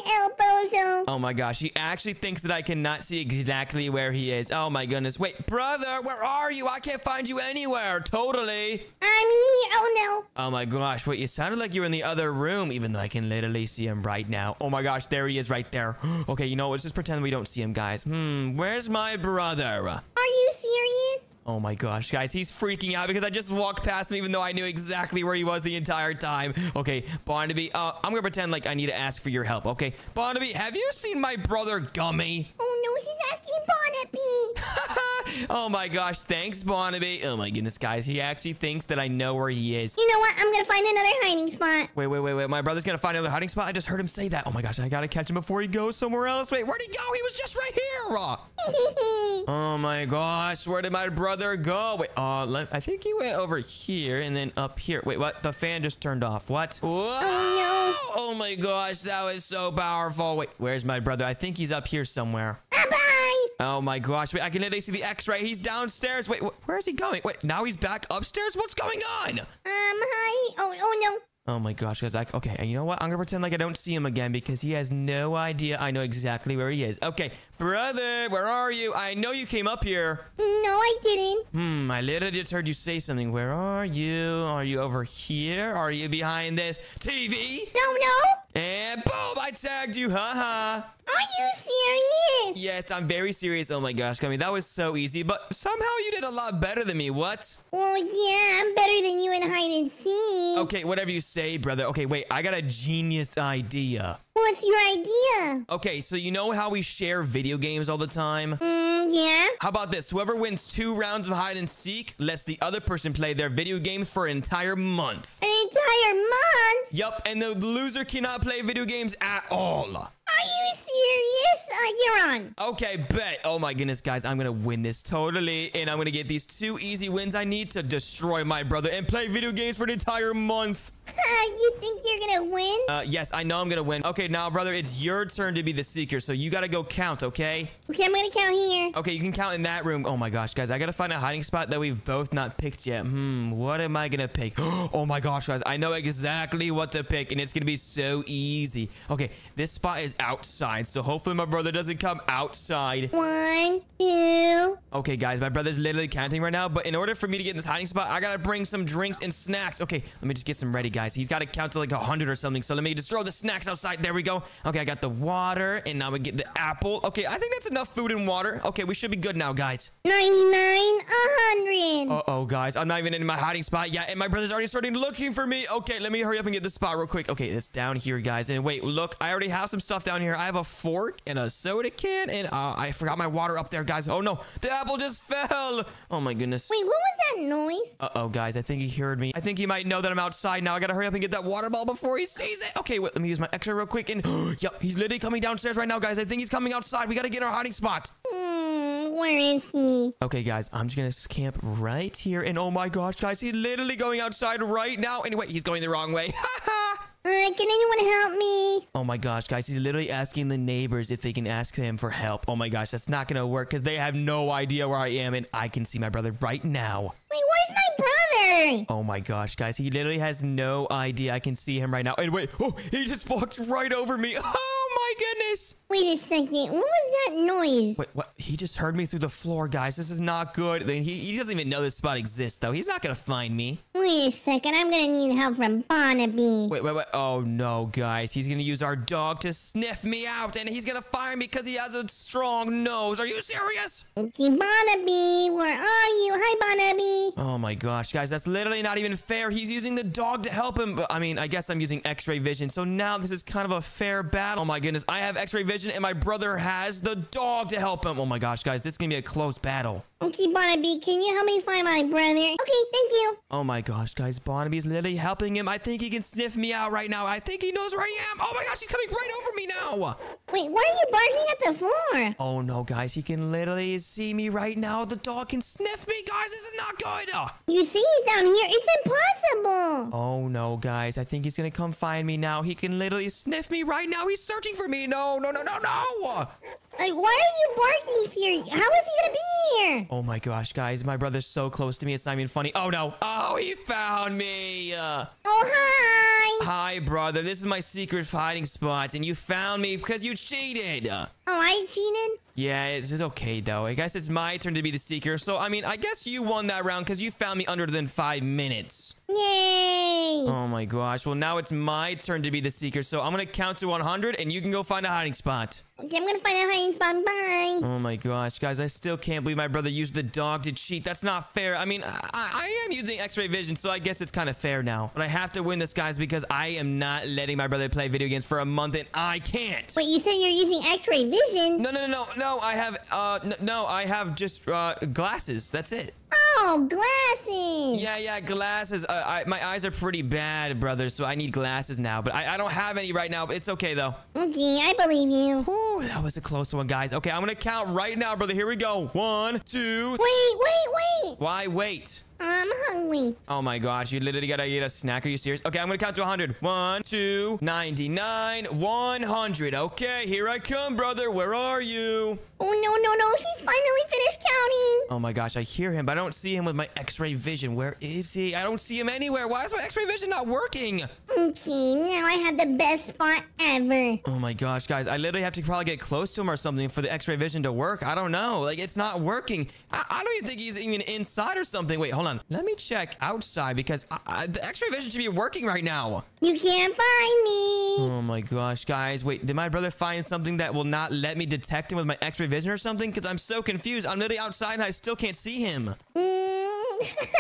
El Bozo. Oh my gosh, he actually thinks that I cannot see exactly where he is. Oh my goodness. Wait, brother, where are you? I can't find you anywhere. Totally. I'm here. Oh no. Oh my gosh, wait, you sounded like you were in the other room, even though I can literally see him right now. Oh my gosh, there he is right there. okay, you know what? Let's just pretend we don't see him, guys. Hmm, where's my brother? Are you serious? Oh my gosh, guys, he's freaking out because I just walked past him even though I knew exactly where he was the entire time. Okay, Barnaby, uh, I'm gonna pretend like I need to ask for your help, okay? Barnaby, have you seen my brother Gummy? Oh no, he's asking Barnaby. oh my gosh, thanks, Barnaby. Oh my goodness, guys, he actually thinks that I know where he is. You know what? I'm gonna find another hiding spot. Wait, wait, wait, wait. My brother's gonna find another hiding spot. I just heard him say that. Oh my gosh, I gotta catch him before he goes somewhere else. Wait, where'd he go? He was just right here. Oh my gosh, where did my brother go? Wait, uh, let, I think he went over here and then up here. Wait, what? The fan just turned off. What? Whoa! Oh, Oh my gosh, that was so powerful. Wait, where's my brother? I think he's up here somewhere. Bye. Bye! Oh my gosh, wait, I can literally see the X-ray. He's downstairs. Wait, wh- where is he going? Wait, now he's back upstairs? What's going on? Um, hi. Oh, oh no. Oh my gosh, guys. Like, okay, and you know what? I'm gonna pretend like I don't see him again because he has no idea I know exactly where he is. Okay, brother, where are you? I know you came up here. No, I didn't. Hmm, I literally just heard you say something. Where are you? Are you over here? Are you behind this TV? No, no. And boom, I tagged you. Haha. Are you serious? Yes, I'm very serious. Oh my gosh, Gummy, that was so easy, but somehow you did a lot better than me. What? Well, yeah, I'm better than you in hide and seek. Okay, whatever you say, brother. Okay, wait, I got a genius idea. What's your idea? Okay, so you know how we share video games all the time? Mm, yeah. How about this? Whoever wins two rounds of hide and seek lets the other person play their video games for an entire month. An entire month? Yup, and the loser cannot play video games at all. Are you serious? Uh, you're on. Okay, bet. Oh my goodness, guys, I'm gonna win this totally, and I'm gonna get these two easy wins I need to destroy my brother and play video games for an entire month. you think you're gonna win? Uh, yes, I know I'm gonna win. Okay, now, brother, it's your turn to be the seeker, so you gotta go count, okay? Okay, I'm gonna count here. Okay, you can count in that room. Oh my gosh, guys, I gotta find a hiding spot that we've both not picked yet. Hmm, what am I gonna pick? Oh my gosh, guys, I know exactly what to pick, and it's gonna be so easy. Okay, this spot is outside, so hopefully my brother doesn't come outside. One, two. Okay, guys, my brother's literally counting right now, but in order for me to get in this hiding spot, I gotta bring some drinks and snacks. Okay, let me just get some ready, guys. He's got to count to like a hundred or something. So let me just throw the snacks outside. There we go. Okay, I got the water, and now we get the apple. Okay, I think that's enough food and water. Okay, we should be good now, guys. 99, 100. Uh oh, guys. I'm not even in my hiding spot yet, and my brother's already starting looking for me. Okay, let me hurry up and get the spot real quick. Okay, it's down here, guys. And wait, look, I already have some stuff down here. I have a fork and a soda can, and uh, I forgot my water up there, guys. Oh no, the apple just fell. Oh my goodness. Wait, what was that noise? Uh oh, guys. I think he heard me. I think he might know that I'm outside now. I gotta hurry up and get that water ball before he sees it. Okay, wait, let me use my extra real quick. And yep, he's literally coming downstairs right now, guys. I think he's coming outside. We gotta get our hiding spot. Hmm, where is he? Okay, guys, I'm just gonna camp right here. And oh my gosh, guys, he's literally going outside right now. Anyway, he's going the wrong way. Uh, can anyone help me? oh my gosh, guys, he's literally asking the neighbors if they can ask him for help. Oh my gosh, that's not gonna work because they have no idea where I am, and I can see my brother right now. Wait, where's my brother? Oh my gosh, guys, he literally has no idea I can see him right now. And wait, oh, he just walked right over me. Oh my goodness. Wait a second. What was that noise? Wait, what? He just heard me through the floor, guys. This is not good. Then he, he doesn't even know this spot exists, though. He's not gonna find me. Wait a second. I'm gonna need help from Barnaby. Wait, wait, wait. Oh no, guys. He's gonna use our dog to sniff me out, and he's gonna fire me because he has a strong nose. Are you serious? Okay, Barnaby, where are you? Hi, Barnaby. Oh my gosh, guys, that's literally not even fair. He's using the dog to help him. But I mean, I guess I'm using x-ray vision. So now this is kind of a fair battle. Oh my goodness. I have x-ray vision and my brother has the dog to help him. Oh my gosh, guys, this is gonna be a close battle. Okay, Barnaby, can you help me find my brother? Okay, thank you. Oh my gosh, guys, Barnaby's literally helping him. I think he can sniff me out right now. I think he knows where I am. Oh my gosh, he's coming right over me now. Wait, why are you barking at the floor? Oh no, guys, he can literally see me right now. The dog can sniff me, guys. This is not good. You see he's down here. It's impossible. Oh no, guys. I think he's gonna come find me now. He can literally sniff me right now. He's searching for me. No, no, no, no, no. Like, why are you barking here? How is he gonna be here? Oh my gosh, guys. My brother's so close to me. It's not even funny. Oh no. Oh, he found me. Uh, Oh, hi. hi, brother. This is my secret hiding spot, and you found me because you cheated. Oh, I cheated? Yeah, it's just okay though. I guess it's my turn to be the seeker. So I mean, I guess you won that round because you found me under than five minutes. Yay. Oh my gosh. Well, now it's my turn to be the seeker. So I'm gonna count to 100, and you can go find a hiding spot. Okay, I'm gonna find a hiding spot. Bye. Oh my gosh, guys, I still can't believe my brother used the dog to cheat. That's not fair. I mean, I, I am using x-ray vision, so I guess it's kind of fair now. But I have to win this, guys, because I am not letting my brother play video games for a month, and I can't. Wait, you said you're using x-ray vision? No, no, no, no, no. I have, uh, no, I have just uh, glasses. That's it. Oh, glasses. Yeah, yeah, glasses. Uh, I, my eyes are pretty bad, brother, so I need glasses now. But I, I don't have any right now. But it's okay though. Okay, I believe you. That was a close one, guys. Okay, I'm gonna count right now, brother. Here we go. One, two. Wait, wait, wait. Why wait? I'm hungry. Oh my gosh, you literally gotta eat a snack. Are you serious? Okay, I'm gonna count to 100. 1, 2, 99, 100. Okay, here I come, brother. Where are you? Oh, no, no, no. He finally finished counting. Oh my gosh, I hear him, but I don't see him with my x-ray vision. Where is he? I don't see him anywhere. Why is my x-ray vision not working? Okay, now I have the best spot ever. Oh my gosh, guys, I literally have to probably get close to him or something for the x-ray vision to work. I don't know. Like, it's not working. I, I don't even think he's even inside or something. Wait, hold on. Let me check outside because I, I, the x-ray vision should be working right now. You can't find me. Oh my gosh, guys. Wait, did my brother find something that will not let me detect him with my x-ray vision or something? Because I'm so confused. I'm literally outside and I still can't see him. Mm,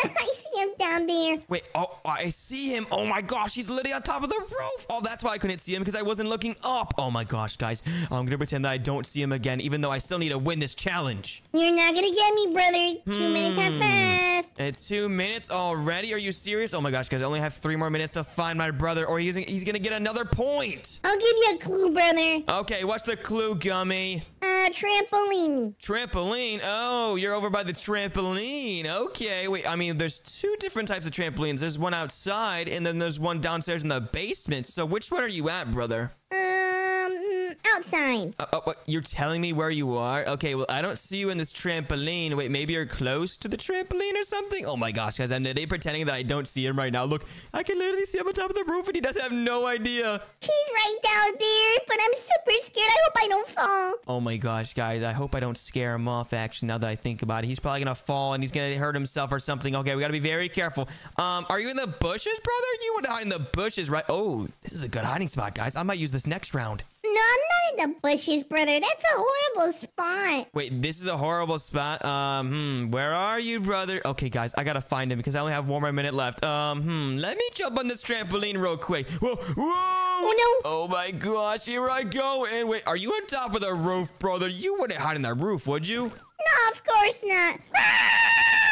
I see him down there. Wait, oh, I see him. Oh my gosh, he's literally on top of the roof. Oh, that's why I couldn't see him because I wasn't looking up. Oh my gosh, guys. I'm going to pretend that I don't see him again, even though I still need to win this challenge. You're not gonna get me, brother. Two minutes have Hmm. passed. It's two minutes already. Are you serious? Oh my gosh, guys. I only have three more minutes to find my brother, or he's, he's going to get another point. I'll give you a clue, brother. Okay, what's the clue, Gummy? Uh, trampoline. Trampoline. Oh, you're over by the trampoline. Okay. Wait, I mean, there's two different types of trampolines. There's one outside, and then there's one downstairs in the basement. So which one are you at, brother? Um, outside. Uh, oh, what, you're telling me where you are? Okay, well, I don't see you in this trampoline. Wait, maybe you're close to the trampoline or something? Oh my gosh, guys, I'm literally pretending that I don't see him right now. Look, I can literally see him on top of the roof and he doesn't have no idea. He's right down there, but I'm super scared. I hope I don't fall. Oh my gosh, guys, I hope I don't scare him off, actually, now that I think about it. He's probably gonna fall and he's gonna hurt himself or something. Okay, we gotta be very careful. Um, are you in the bushes, brother? You would hide in the bushes, right? Oh, this is a good hiding spot, guys. I might use this next round. No, I'm not in the bushes, brother. That's a horrible spot. Wait, this is a horrible spot. Um, hmm, where are you, brother? Okay, guys, I gotta find him because I only have one more minute left. Um, hmm, let me jump on this trampoline real quick. Whoa, whoa! Oh, no. Oh my gosh, here I go. And wait, are you on top of the roof, brother? You wouldn't hide in that roof, would you? No, of course not.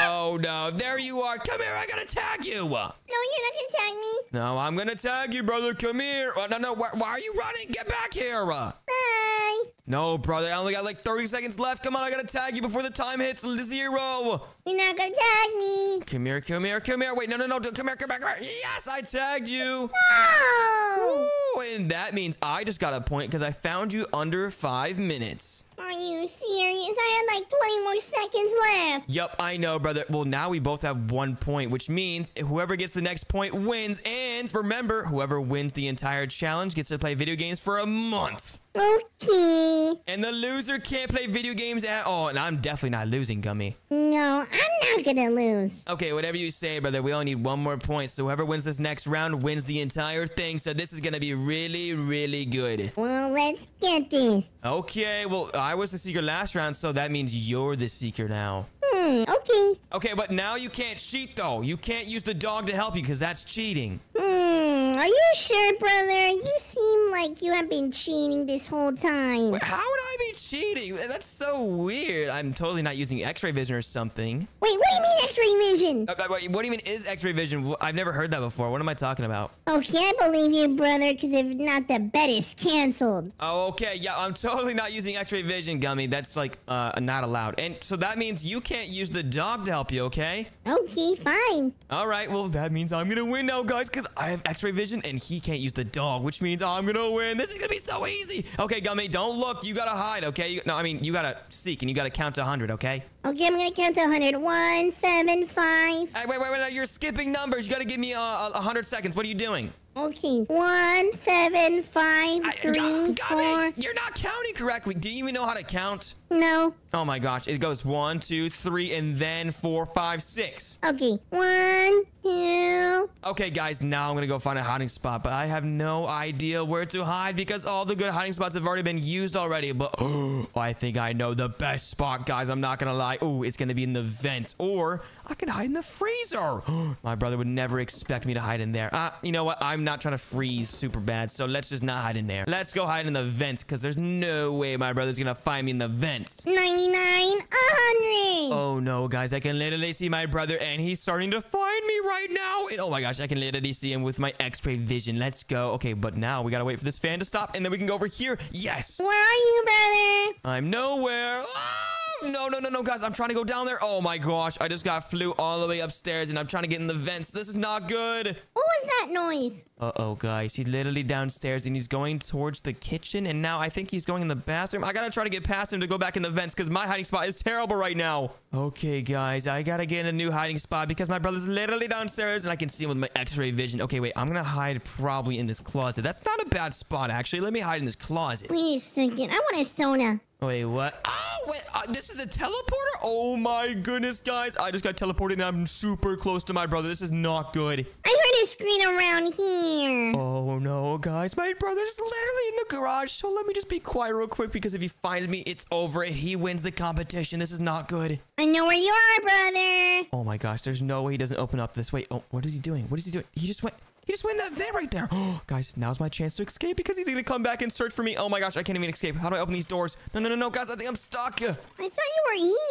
Oh no, there you are. Come here, I gotta tag you. No, you're not gonna tag me. No, I'm gonna tag you, brother. Come here. Uh, no, no, why, why are you running? Get back here. Uh, Bye. No, brother, I only got like 30 seconds left. Come on, I gotta tag you before the time hits zero. You're not gonna tag me. Come here, come here, come here. Wait, no, no, no. Come here, come here, come here. Yes, I tagged you. Oh. Ooh, and that means I just got a point because I found you under five minutes. Are you serious? I had like 20 more seconds left. Yup, I know, brother. Well, now we both have one point, which means whoever gets the next point wins. And remember, whoever wins the entire challenge gets to play video games for a month. Okay. And the loser can't play video games at all. And I'm definitely not losing, Gummy. No, I'm not gonna lose. Okay, whatever you say, brother. We only need one more point. So whoever wins this next round wins the entire thing. So this is going to be really, really good. Well, let's get this. Okay, well, I was the seeker last round, so that means you're the seeker now. Hmm, okay. Okay, but now you can't cheat, though. You can't use the dog to help you because that's cheating. Hmm, are you sure, brother? You seem like you have been cheating this whole time. Wait, how would I be cheating? That's so weird. I'm totally not using x-ray vision or something. Wait, what do you mean x-ray vision? Uh, uh, wait, what even is x-ray vision? I've never heard that before. What am I talking about? Okay, I believe you, brother, because if not, the bet is canceled. Oh, okay. Yeah, I'm totally not using x-ray vision, Gummy. That's like uh, not allowed. And so that means you can't use the dog to help you, okay? Okay, fine. All right, well, that means I'm going to win now, guys, because I have x-ray vision and he can't use the dog, which means I'm going to win. This is going to be so easy. Okay, Gummy, don't look. You got to hide, okay? You, no, I mean, you got to seek and you got to count to 100, okay? Okay, I'm gonna count to 100. One, seven, five. Hey, wait, wait, wait. no, You're skipping numbers. You got to give me uh, a 100 seconds. What are you doing? Okay. One, seven, five, I- three, Gu- four. Gummy, you're not counting correctly. Do you even know how to count? No. Oh my gosh, it goes one, two, three, and then four, five, six. Okay. One, two. Okay, guys, now I'm gonna go find a hiding spot, but I have no idea where to hide because all the good hiding spots have already been used already. But oh, I think I know the best spot, guys. I'm not gonna lie. Oh, it's gonna be in the vents, or I can hide in the freezer. My brother would never expect me to hide in there. Uh, you know what? I'm not trying to freeze super bad, so let's just not hide in there. Let's go hide in the vents because there's no way my brother's gonna find me in the vents. 99, 100. Oh no, guys, I can literally see my brother and he's starting to find me right now. And oh my gosh, I can literally see him with my x-ray vision. Let's go. Okay, but now we gotta wait for this fan to stop and then we can go over here. Yes, Where are you, brother? I'm nowhere. Ah! No, no, no, no, guys, I'm trying to go down there. Oh my gosh, I just got flew all the way upstairs and I'm trying to get in the vents. This is not good. What was that noise? Uh-oh, guys. He's literally downstairs and he's going towards the kitchen. And now I think he's going in the bathroom. I gotta try to get past him to go back in the vents because my hiding spot is terrible right now. Okay, guys. I gotta get in a new hiding spot because my brother's literally downstairs and I can see him with my x-ray vision. Okay, wait. I'm gonna hide probably in this closet. That's not a bad spot, actually. Let me hide in this closet. Wait a second. I want a soda. Wait, what? Oh, wait. Uh, this is a teleporter? Oh, my goodness, guys. I just got teleported and I'm super close to my brother. This is not good. I heard a screen around here. Oh no, guys, my brother's literally in the garage. So let me just be quiet real quick because if he finds me, it's over and he wins the competition. This is not good. I know where you are, brother. Oh my gosh, there's no way he doesn't open up this way. Oh, what is he doing? What is he doing? He just went. He just went in that vent right there. Oh, guys, now's my chance to escape because he's gonna come back and search for me. Oh my gosh, I can't even escape. How do I open these doors? No, no, no, no, guys, I think I'm stuck. I thought you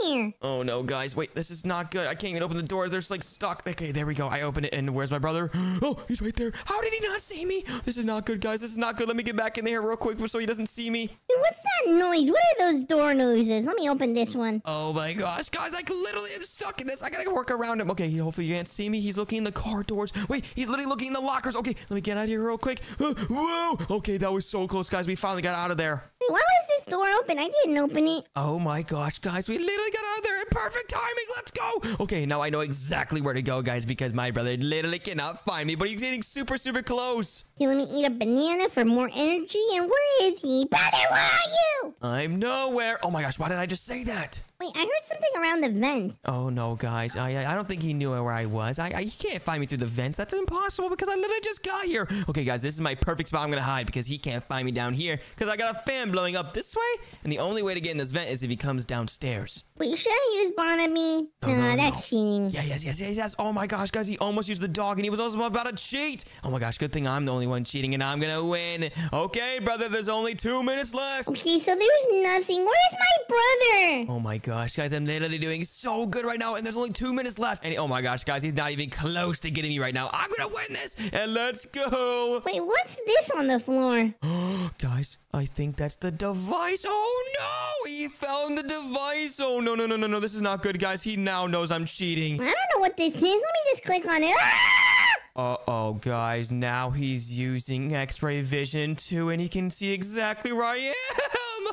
were here. Oh no, guys, wait, this is not good. I can't even open the doors. There's like stuck. Okay, there we go. I open it, and where's my brother? Oh, he's right there. How did he not see me? This is not good, guys. This is not good. Let me get back in there real quick so he doesn't see me. Dude, what's that noise? What are those door noises? Let me open this one. Oh my gosh, guys, I literally am stuck in this. I gotta work around him. Okay, hopefully you can't see me. He's looking in the car doors. Wait, he's literally looking in the lockers. Okay, let me get out of here real quick. Whoa! Okay, that was so close, guys. We finally got out of there. Why was this door open? I didn't open it. Oh my gosh, guys, we literally got out of there in perfect timing. Let's go. Okay, now I know exactly where to go, guys, because my brother literally cannot find me, but he's getting super, super close. You want to eat a banana for more energy? And where is he? Brother, where are you? I'm nowhere. Oh my gosh, why did I just say that? Wait, I heard something around the vent. Oh no, guys! I I don't think he knew where I was. I, I he can't find me through the vents. That's impossible because I literally just got here. Okay, guys, this is my perfect spot. I'm gonna hide because he can't find me down here because I got a fan blowing up this way, and the only way to get in this vent is if he comes downstairs. Wait, should I use Barnaby? No, no, no. that's cheating. Yeah, yes, yes, yes, yes. Oh my gosh, guys, he almost used the dog, and he was also about to cheat. Oh my gosh, good thing I'm the only one cheating, and I'm gonna win. Okay, brother, there's only two minutes left. Okay, so there's nothing. Where's my brother? Oh my gosh, guys, I'm literally doing so good right now, and there's only two minutes left. And oh my gosh, guys, he's not even close to getting me right now. I'm gonna win this, and let's go. Wait, what's this on the floor? guys, I think that's the device. Oh no, he found the device. Oh no, no, no, no, no, this is not good, guys. He now knows I'm cheating. I don't know what this is. Let me just click on it. Ah! Uh-oh, guys, now he's using X-ray vision too, and he can see exactly where I am.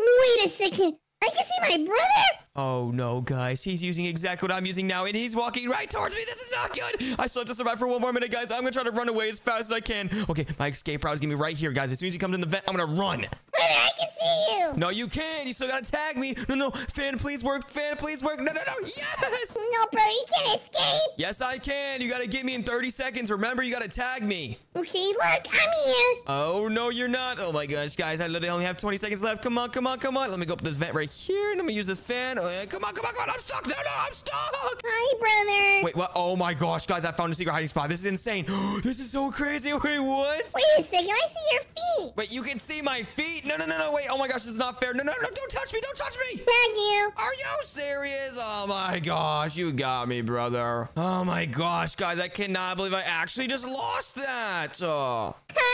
Wait a second. I can see my brother. Oh no, guys, he's using exactly what I'm using now, and he's walking right towards me. This is not good. I still have to survive for one more minute, guys. I'm gonna try to run away as fast as I can. Okay, my escape route is gonna be right here, guys. As soon as he comes in the vent, I'm gonna run. Brother, I can see you. No, you can't. You still gotta tag me. No, no, fan, please work. Fan, please work. No, no, no. Yes. No, brother, you can't escape. Yes, I can. You gotta get me in 30 seconds. Remember, you gotta tag me. Okay, look, I'm here. Oh no, you're not. Oh my gosh, guys, I literally only have 20 seconds left. Come on, come on, come on. Let me go up this vent right here. And let me use the fan. Oh, yeah. Come on, come on, come on. I'm stuck. No, no, I'm stuck. Oh, hi, brother. Wait, what? Oh my gosh, guys, I found a secret hiding spot. This is insane. this is so crazy. Wait, what? Wait a second, I see your feet. Wait, you can see my feet? No, no, no, no. Wait. Oh my gosh, this is not fair. No, no, no. Don't touch me. Don't touch me. Tag you. Are you serious? Oh my gosh, you got me, brother. Oh my gosh, guys, I cannot believe I actually just lost that. Oh.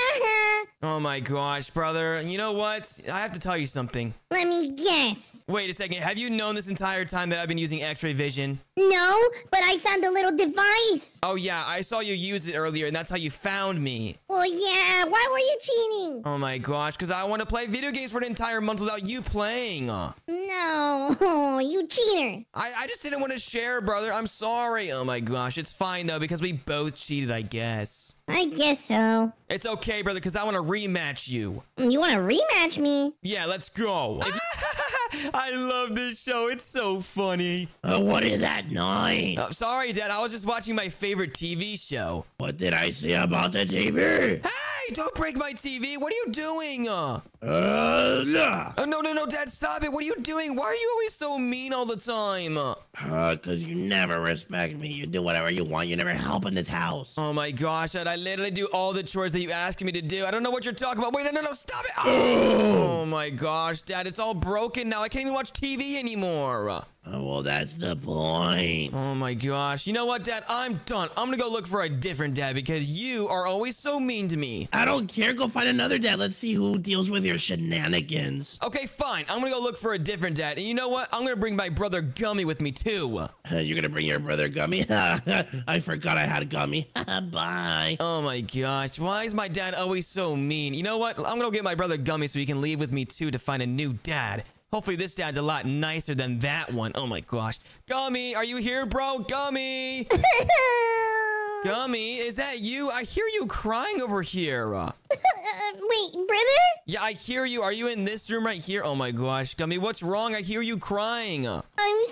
Oh my gosh, brother. You know what? I have to tell you something. Let me guess. Wait a second. Have you known this entire time that I've been using x-ray vision? No, but I found a little device. Oh yeah, I saw you use it earlier and that's how you found me. Well, yeah, why were you cheating? Oh my gosh, because I want to play video games for an entire month without you playing. I, No, you cheater. I just didn't want to share, brother. I'm sorry. Oh my gosh, it's fine though because we both cheated, I guess. I guess so. It's okay, brother, because I want to rematch you. You want to rematch me? Yeah, let's go. Ah! I love this show. It's so funny. Uh, what is that noise? Uh, sorry, Dad. I was just watching my favorite TV show. What did I say about the TV? Hey, don't break my TV. What are you doing? Uh, Uh, nah. oh, no, no, no, Dad, stop it. What are you doing? Why are you always so mean all the time? Uh, Uh, cause you never respect me. You do whatever you want. You never help in this house. oh my gosh, Dad, I literally do all the chores that you asked me to do. I don't know what you're talking about. Wait, no, no, no, stop it. Oh, my gosh, Dad, it's all broken now. I can't even watch TV anymore. Uh, well, that's the point. Oh my gosh. You know what, Dad? I'm done. I'm gonna go look for a different dad because you are always so mean to me. I don't care. Go find another dad. Let's see who deals with your shenanigans. Okay, fine. I'm gonna go look for a different dad. And you know what? I'm gonna bring my brother Gummy with me too. You're gonna bring your brother Gummy? I forgot I had Gummy. Bye. Oh my gosh. Why is my dad always so mean? You know what? I'm gonna get my brother Gummy so he can leave with me too to find a new dad. Hopefully this dad's a lot nicer than that one. Oh my gosh. Gummy, are you here, bro? Gummy! Gummy, is that you? I hear you crying over here. Uh, wait, brother? Yeah, I hear you. Are you in this room right here? Oh my gosh, Gummy, what's wrong? I hear you crying. I'm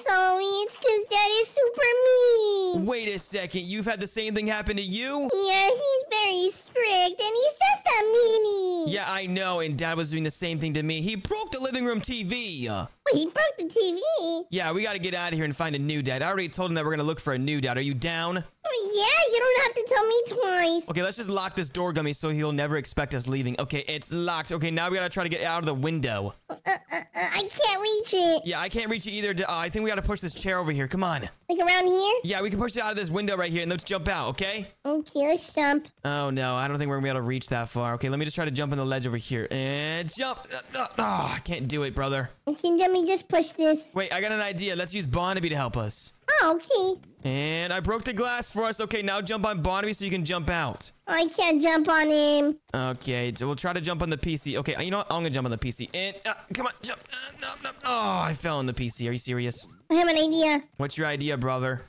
sorry. It's because Dad is super mean. Wait a second. You've had the same thing happen to you? Yeah, he's very strict and he's just a meanie. Yeah, I know. And Dad was doing the same thing to me. He broke the living room TV. Uh, Wait, he broke the TV. yeah, we got to get out of here and find a new dad. I already told him that we're going to look for a new dad. Are you down? Oh, yeah, you don't have to tell me twice. Okay, let's just lock this door, Gummy, so he'll never expect us leaving. Okay, it's locked. Okay, now we got to try to get out of the window. Uh, uh, uh, I can't reach it. Yeah, I can't reach it either. Uh, I think we got to push this chair over here. Come on. Like around here? Yeah, we can push it out of this window right here and let's jump out, okay? Okay, let's jump. Oh no, I don't think we're gonna be able to reach that far. Okay, let me just try to jump on the ledge over here. And jump! Uh, uh, ah, I can't do it, brother. Okay, me just push this. Wait, I got an idea. Let's use Barnaby to help us. Oh, Oh, okay. And I broke the glass for us. Okay, now jump on Bonnie so you can jump out. I can't jump on him. Okay, so we'll try to jump on the PC. Okay, you know what? I'm gonna jump on the PC. And uh, come on, jump. Uh, no, no. Oh, I fell on the PC. Are you serious? I have an idea. What's your idea, brother?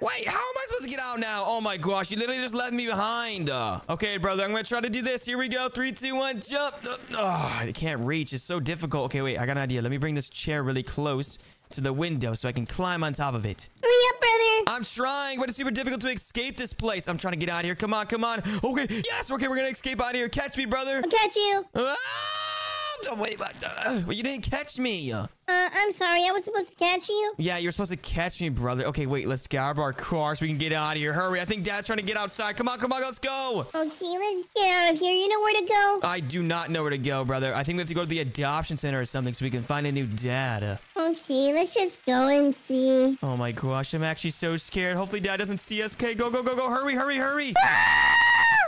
Wait, how am I supposed to get out now? Oh my gosh, you literally just left me behind. Uh, okay, brother, I'm gonna try to do this. Here we go. Three, two, one, jump. Uh, Oh, I can't reach. It's so difficult. Okay, wait, I got an idea. Let me bring this chair really close to the window so I can climb on top of it. Hurry up, brother. I'm trying, but it's super difficult to escape this place. I'm trying to get out of here. Come on, come on. Okay, yes, okay, we're gonna escape out of here. Catch me, brother. I'll catch you. Ah! Oh, wait, but, uh, well, you didn't catch me. Uh, I'm sorry. I was supposed to catch you. Yeah, you're supposed to catch me, brother. Okay, wait, let's grab our car so we can get out of here. Hurry, I think Dad's trying to get outside. Come on, come on, let's go. Okay, let's get out of here. You know where to go? I do not know where to go, brother. I think we have to go to the adoption center or something so we can find a new dad. Okay, let's just go and see. Oh my gosh, I'm actually so scared. Hopefully Dad doesn't see us. Okay, go, go, go, go. Hurry, hurry, hurry.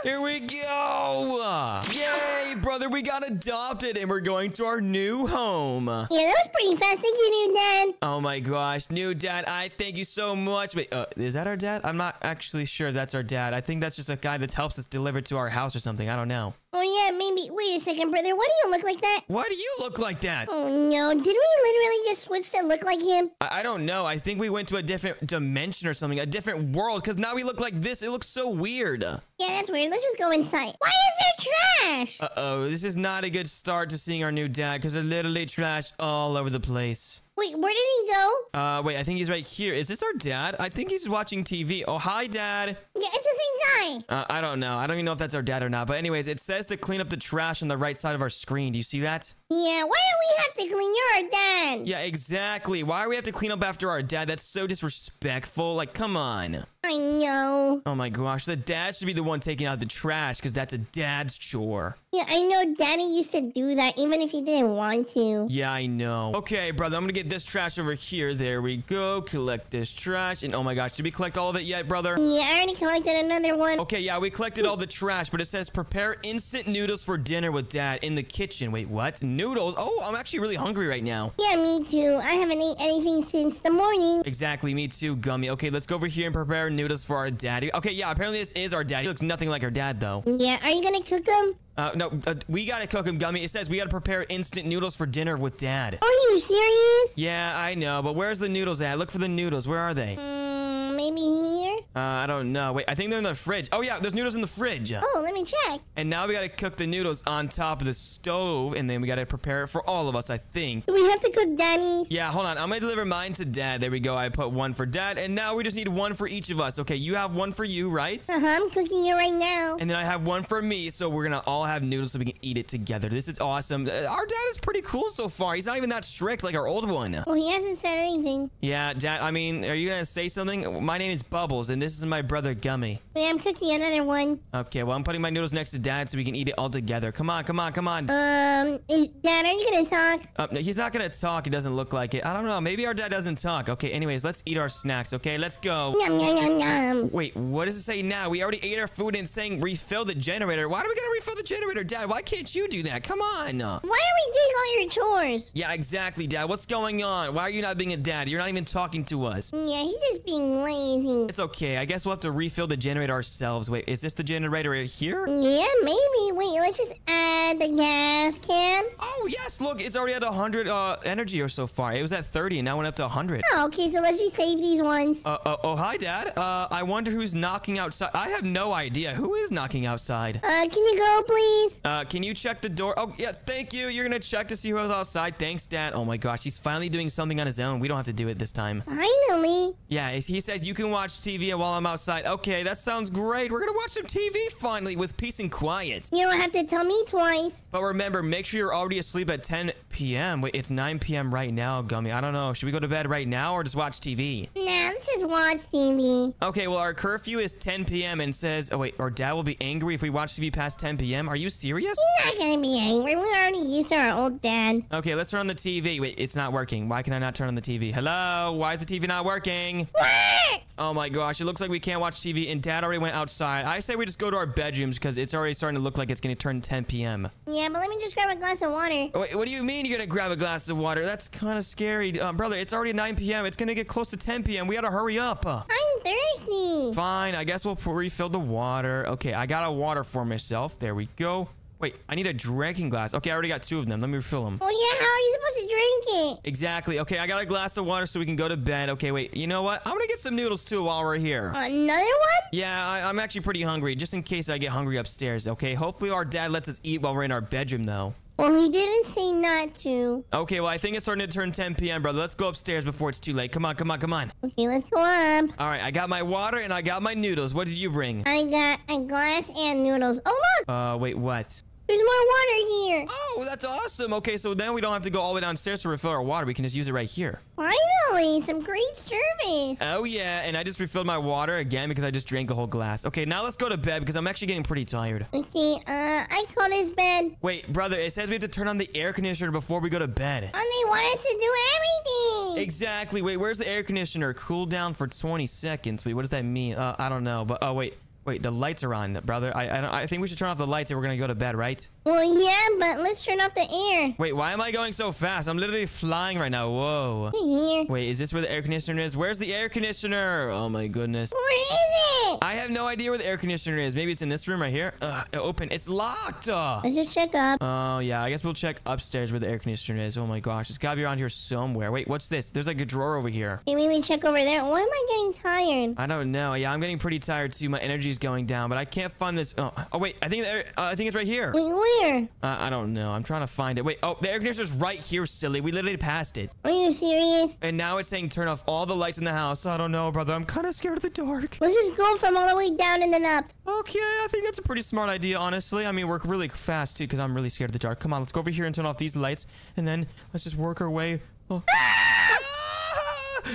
Here we go. Yay, brother, we got adopted and we're going to our new home. Yeah, that was pretty fast. Thank you, new dad. Oh my gosh, new dad, I thank you so much. Wait, uh, is that our dad? I'm not actually sure that's our dad. I think that's just a guy that helps us deliver to our house or something. I don't know. Oh yeah, maybe. Wait a second, brother. Why do you look like that? Why do you look like that? Oh no, did we literally just switch to look like him? I, I don't know. I think we went to a different dimension or something, a different world, because now we look like this. It looks so weird. Yeah, that's weird. Let's just go inside. Why is there trash? Uh oh, this is not a good start to seeing our new dad, because there's literally trash all over the place. Wait, where did he go? Uh, wait, I think he's right here. Is this our dad? I think he's watching TV. Oh, hi, dad. Yeah, it's the same guy. Uh, I don't know. I don't even know if that's our dad or not. But anyways, it says to clean up the trash on the right side of our screen. Do you see that? Yeah, why do we have to clean? You're our dad. Yeah, exactly. Why do we have to clean up after our dad? That's so disrespectful. Like, come on. I know. Oh my gosh, the dad should be the one taking out the trash because that's a dad's chore. Yeah, I know Daddy used to do that even if he didn't want to. Yeah, I know. Okay, brother, I'm gonna get this trash over here. There we go. Collect this trash. And oh my gosh, did we collect all of it yet, brother? Yeah, I already collected another one. Okay, yeah, we collected all the trash, but it says prepare instant noodles for dinner with dad in the kitchen. Wait, what? Noodles? Oh, I'm actually really hungry right now. Yeah, me too. I haven't ate anything since the morning. Exactly, me too, Gummy. Okay, let's go over here and prepare noodles for our daddy. Okay, yeah, apparently this is our daddy. He looks nothing like our dad, though. Yeah, are you gonna cook them? Uh, no, uh, we gotta cook him, Gummy. It says we gotta prepare instant noodles for dinner with dad. Are you serious? Yeah, I know, but where's the noodles at? Look for the noodles. Where are they? Hmm, maybe here? Uh, I don't know. Wait, I think they're in the fridge. Oh, yeah, there's noodles in the fridge. Oh, let me check. And now we gotta cook the noodles on top of the stove, and then we gotta prepare it for all of us, I think. Do we have to cook Danny? Yeah, hold on. I'm gonna deliver mine to dad. There we go. I put one for dad, and now we just need one for each of us. Okay, you have one for you, right? Uh-huh, I'm cooking it right now. And then I have one for me, so we're gonna all have noodles so we can eat it together. This is awesome. Uh, Our dad is pretty cool so far. He's not even that strict like our old one. Well, he hasn't said anything. Yeah, dad, I mean, are you gonna say something? My name is Bubbles, and this is my brother Gummy. Wait, I'm cooking another one. Okay, well, I'm putting my noodles next to dad so we can eat it all together. Come on, come on, come on. Um, is, Dad, are you gonna talk? Uh, no, he's not gonna talk. It doesn't look like it. I don't know. Maybe our dad doesn't talk. Okay, anyways, let's eat our snacks, okay? Let's go. Yum, yum, yum, yum. Wait, what does it say now? We already ate our food and it's saying refill the generator. Why do we gotta refill the generator, Dad? Why can't you do that? Come on. Why are we doing all your chores? Yeah, exactly, Dad. What's going on? Why are you not being a dad? You're not even talking to us. Yeah, he's just being It's okay. I guess we'll have to refill the generator ourselves. Wait, is this the generator right here? Yeah, maybe. Wait, let's just add the gas can. Oh, yes. Look, it's already at 100 uh, energy or so far. It was at 30 and now went up to 100. Oh, okay, so let's just save these ones. Uh, uh, oh, hi, Dad. Uh, I wonder who's knocking outside. I have no idea. Who is knocking outside? Uh, can you go, please? Uh, can you check the door? Oh, yes, thank you. You're gonna check to see who's outside. Thanks, Dad. Oh my gosh, he's finally doing something on his own. We don't have to do it this time. Finally. Yeah, he says you can watch TV while I'm outside. Okay, that sounds great. We're gonna watch some TV finally with peace and quiet. You don't have to tell me twice. But remember, make sure you're already asleep at 10 p.m. Wait, it's 9 p.m. right now, Gummy. I don't know. Should we go to bed right now or just watch TV? Nah, let's just watch TV. Okay, well, our curfew is 10 p.m. and says, oh, wait, our dad will be angry if we watch TV past 10 p.m. Are you serious? He's not gonna be angry. We already used our old dad. Okay, let's turn on the TV. Wait, it's not working. Why can I not turn on the TV? Hello? Why is the TV not working? What? Oh my gosh, it looks like we can't watch TV and dad already went outside. I say we just go to our bedrooms because it's already starting to look like it's going to turn 10 p.m. Yeah, but let me just grab a glass of water. Wait, what do you mean you're going to grab a glass of water? That's kind of scary. Uh, brother, it's already 9 p.m. It's going to get close to 10 p.m. We got to hurry up. I'm thirsty. Fine, I guess we'll refill the water. Okay, I got a water for myself. There we go. Wait, I need a drinking glass. Okay, I already got two of them. Let me refill them. Oh yeah, how are you supposed to drink it? Exactly. Okay, I got a glass of water so we can go to bed. Okay, wait. You know what? I'm gonna get some noodles too while we're here. Another one? Yeah, I, I'm actually pretty hungry, just in case I get hungry upstairs. Okay, hopefully our dad lets us eat while we're in our bedroom, though. Well, he didn't say not to. Okay, well, I think it's starting to turn 10 p.m., brother. Let's go upstairs before it's too late. Come on, come on, come on. Okay, let's go up. All right, I got my water and I got my noodles. What did you bring? I got a glass and noodles. Oh look, Uh, wait, what? There's more water here. Oh, that's awesome. Okay, so then we don't have to go all the way downstairs to refill our water. We can just use it right here. Finally, some great service. Oh, yeah, and I just refilled my water again because I just drank a whole glass. Okay, now let's go to bed because I'm actually getting pretty tired. Okay, uh, I call this bed. Wait, brother, it says we have to turn on the air conditioner before we go to bed. And they want us to do everything. Exactly. Wait, where's the air conditioner? Cool down for 20 seconds. Wait, what does that mean? Uh, I don't know. But oh wait, wait, the lights are on, brother. I I, I think we should turn off the lights and we're gonna go to bed, right? Well, yeah, but let's turn off the air. Wait, why am I going so fast? I'm literally flying right now. Whoa. Here. Wait, is this where the air conditioner is? Where's the air conditioner? Oh my goodness. Where is it? I have no idea where the air conditioner is. Maybe it's in this room right here. Uh, open. It's locked. Uh. Let's just check up. Oh, yeah. I guess we'll check upstairs where the air conditioner is. Oh, my gosh. It's got to be around here somewhere. Wait, what's this? There's like a drawer over here. Maybe check over there. Why am I getting tired? I don't know. Yeah, I'm getting pretty tired too. My energy's going down, but I can't find this. Oh, oh wait. I think uh, I think it's right here. Wait, where? Uh, I don't know. I'm trying to find it. Wait. Oh, the air conditioner's right here, silly. We literally passed it. Are you serious? And now it's saying turn off all the lights in the house. I don't know, brother. I'm kind of scared of the dark. Let's just go from all the way down and then up. Okay, I think that's a pretty smart idea, honestly. I mean, we're really fast too, because I'm really scared of the dark. Come on, let's go over here and turn off these lights, and then let's just work our way. Oh.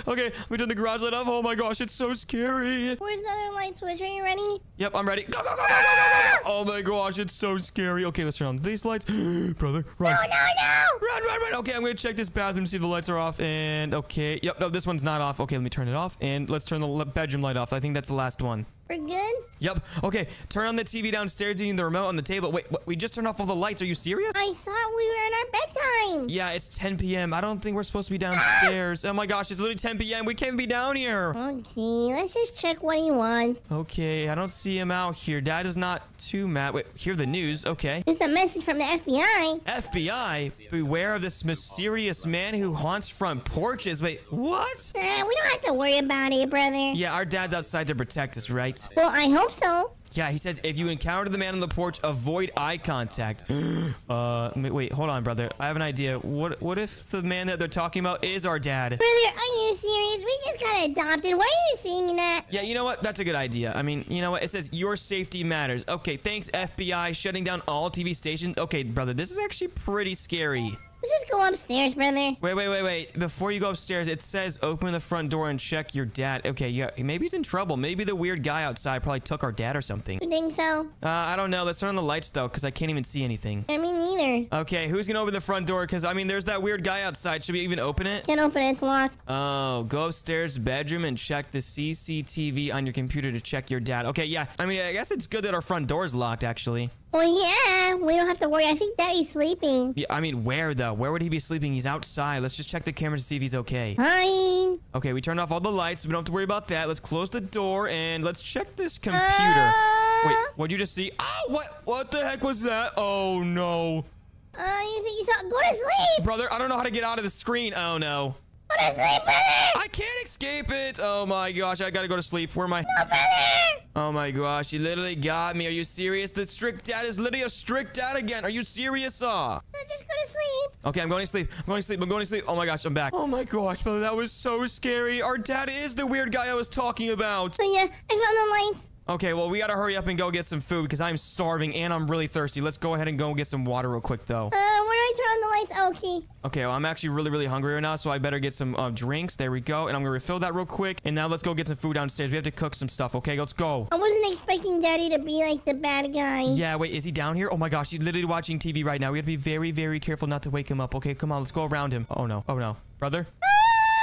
Okay, we turn the garage light off. Oh my gosh, it's so scary. Where's the other light switch? Are you ready? Yep, I'm ready. Go, go, go, go, go, go, go, go. Oh my gosh, it's so scary. Okay, let's turn on these lights. Brother, run. Oh, no, no! Run, run, run. Okay, I'm gonna check this bathroom, to see if the lights are off. And okay, yep, no, this one's not off. Okay, let me turn it off. And let's turn the bedroom light off. I think that's the last one. We're good? Yep. Okay, turn on the TV downstairs using the remote on the table. Wait, what, we just turned off all the lights. Are you serious? I thought we were in our bedtime. Yeah, it's 10 p.m. I don't think we're supposed to be downstairs. oh my gosh, it's literally 10 p.m. We can't be down here. Okay, let's just check what he wants. Okay, I don't see him out here. Dad is not too mad. Wait, hear the news. Okay. It's a message from the FBI. FBI, beware of this mysterious man who haunts front porches. Wait, what? Uh, we don't have to worry about it, brother. Yeah, our dad's outside to protect us, right? Well, I hope so. Yeah, he says if you encounter the man on the porch, avoid eye contact. uh, wait, hold on, brother. I have an idea. What what if the man that they're talking about is our dad? Brother, are you serious? We just got adopted. Why are you saying that? Yeah, you know what? That's a good idea. I mean, you know what? It says your safety matters. Okay, thanks FBI shutting down all TV stations. Okay, brother, this is actually pretty scary. Let's just go upstairs, brother. Wait, wait, wait, wait. Before you go upstairs, it says open the front door and check your dad. Okay, yeah, maybe he's in trouble. Maybe the weird guy outside probably took our dad or something. You think so? Uh, I don't know. Let's turn on the lights though, because I can't even see anything. I mean, neither. Okay, who's gonna open the front door? Because I mean, there's that weird guy outside. Should we even open it? Can't open it. It's locked. Oh, go upstairs bedroom and check the CCTV on your computer to check your dad. Okay, yeah. I mean, I guess it's good that our front door is locked, actually. Well, yeah, we don't have to worry. I think Daddy's sleeping. Yeah, I mean, where though? Where would he be sleeping? He's outside. Let's just check the camera to see if he's okay. Fine. Okay, we turned off all the lights. We don't have to worry about that. Let's close the door and let's check this computer. Uh, Wait, what'd you just see? Oh, what? What the heck was that? Oh no, Uh, you think he's out? Go to sleep. brother! I don't know how to get out of the screen. Oh no. Go to sleep, brother. I can't escape it. Oh my gosh, I gotta go to sleep. Where am I? No, brother. Oh my gosh, you literally got me. Are you serious? The strict dad is literally a strict dad again. Are you serious? Uh? No, just go to sleep. Okay, I'm going to sleep. I'm going to sleep. I'm going to sleep. Oh my gosh, I'm back. Oh my gosh, brother, that was so scary. Our dad is the weird guy I was talking about. Oh yeah, I found the lights. Okay, well, we gotta hurry up and go get some food because I'm starving and I'm really thirsty. Let's go ahead and go get some water real quick, though. Uh, where do I turn on the lights? Okay. Okay, well, I'm actually really, really hungry right now, so I better get some uh, drinks. There we go. And I'm gonna refill that real quick. And now let's go get some food downstairs. We have to cook some stuff, okay? Let's go. I wasn't expecting Daddy to be like the bad guy. Yeah, wait, is he down here? Oh my gosh, he's literally watching TV right now. We have to be very, very careful not to wake him up. Okay, come on, let's go around him. Oh no, oh no. Brother?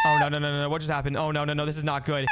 Oh no, no, no, no, no. What just happened? Oh no, no, no, this is not good.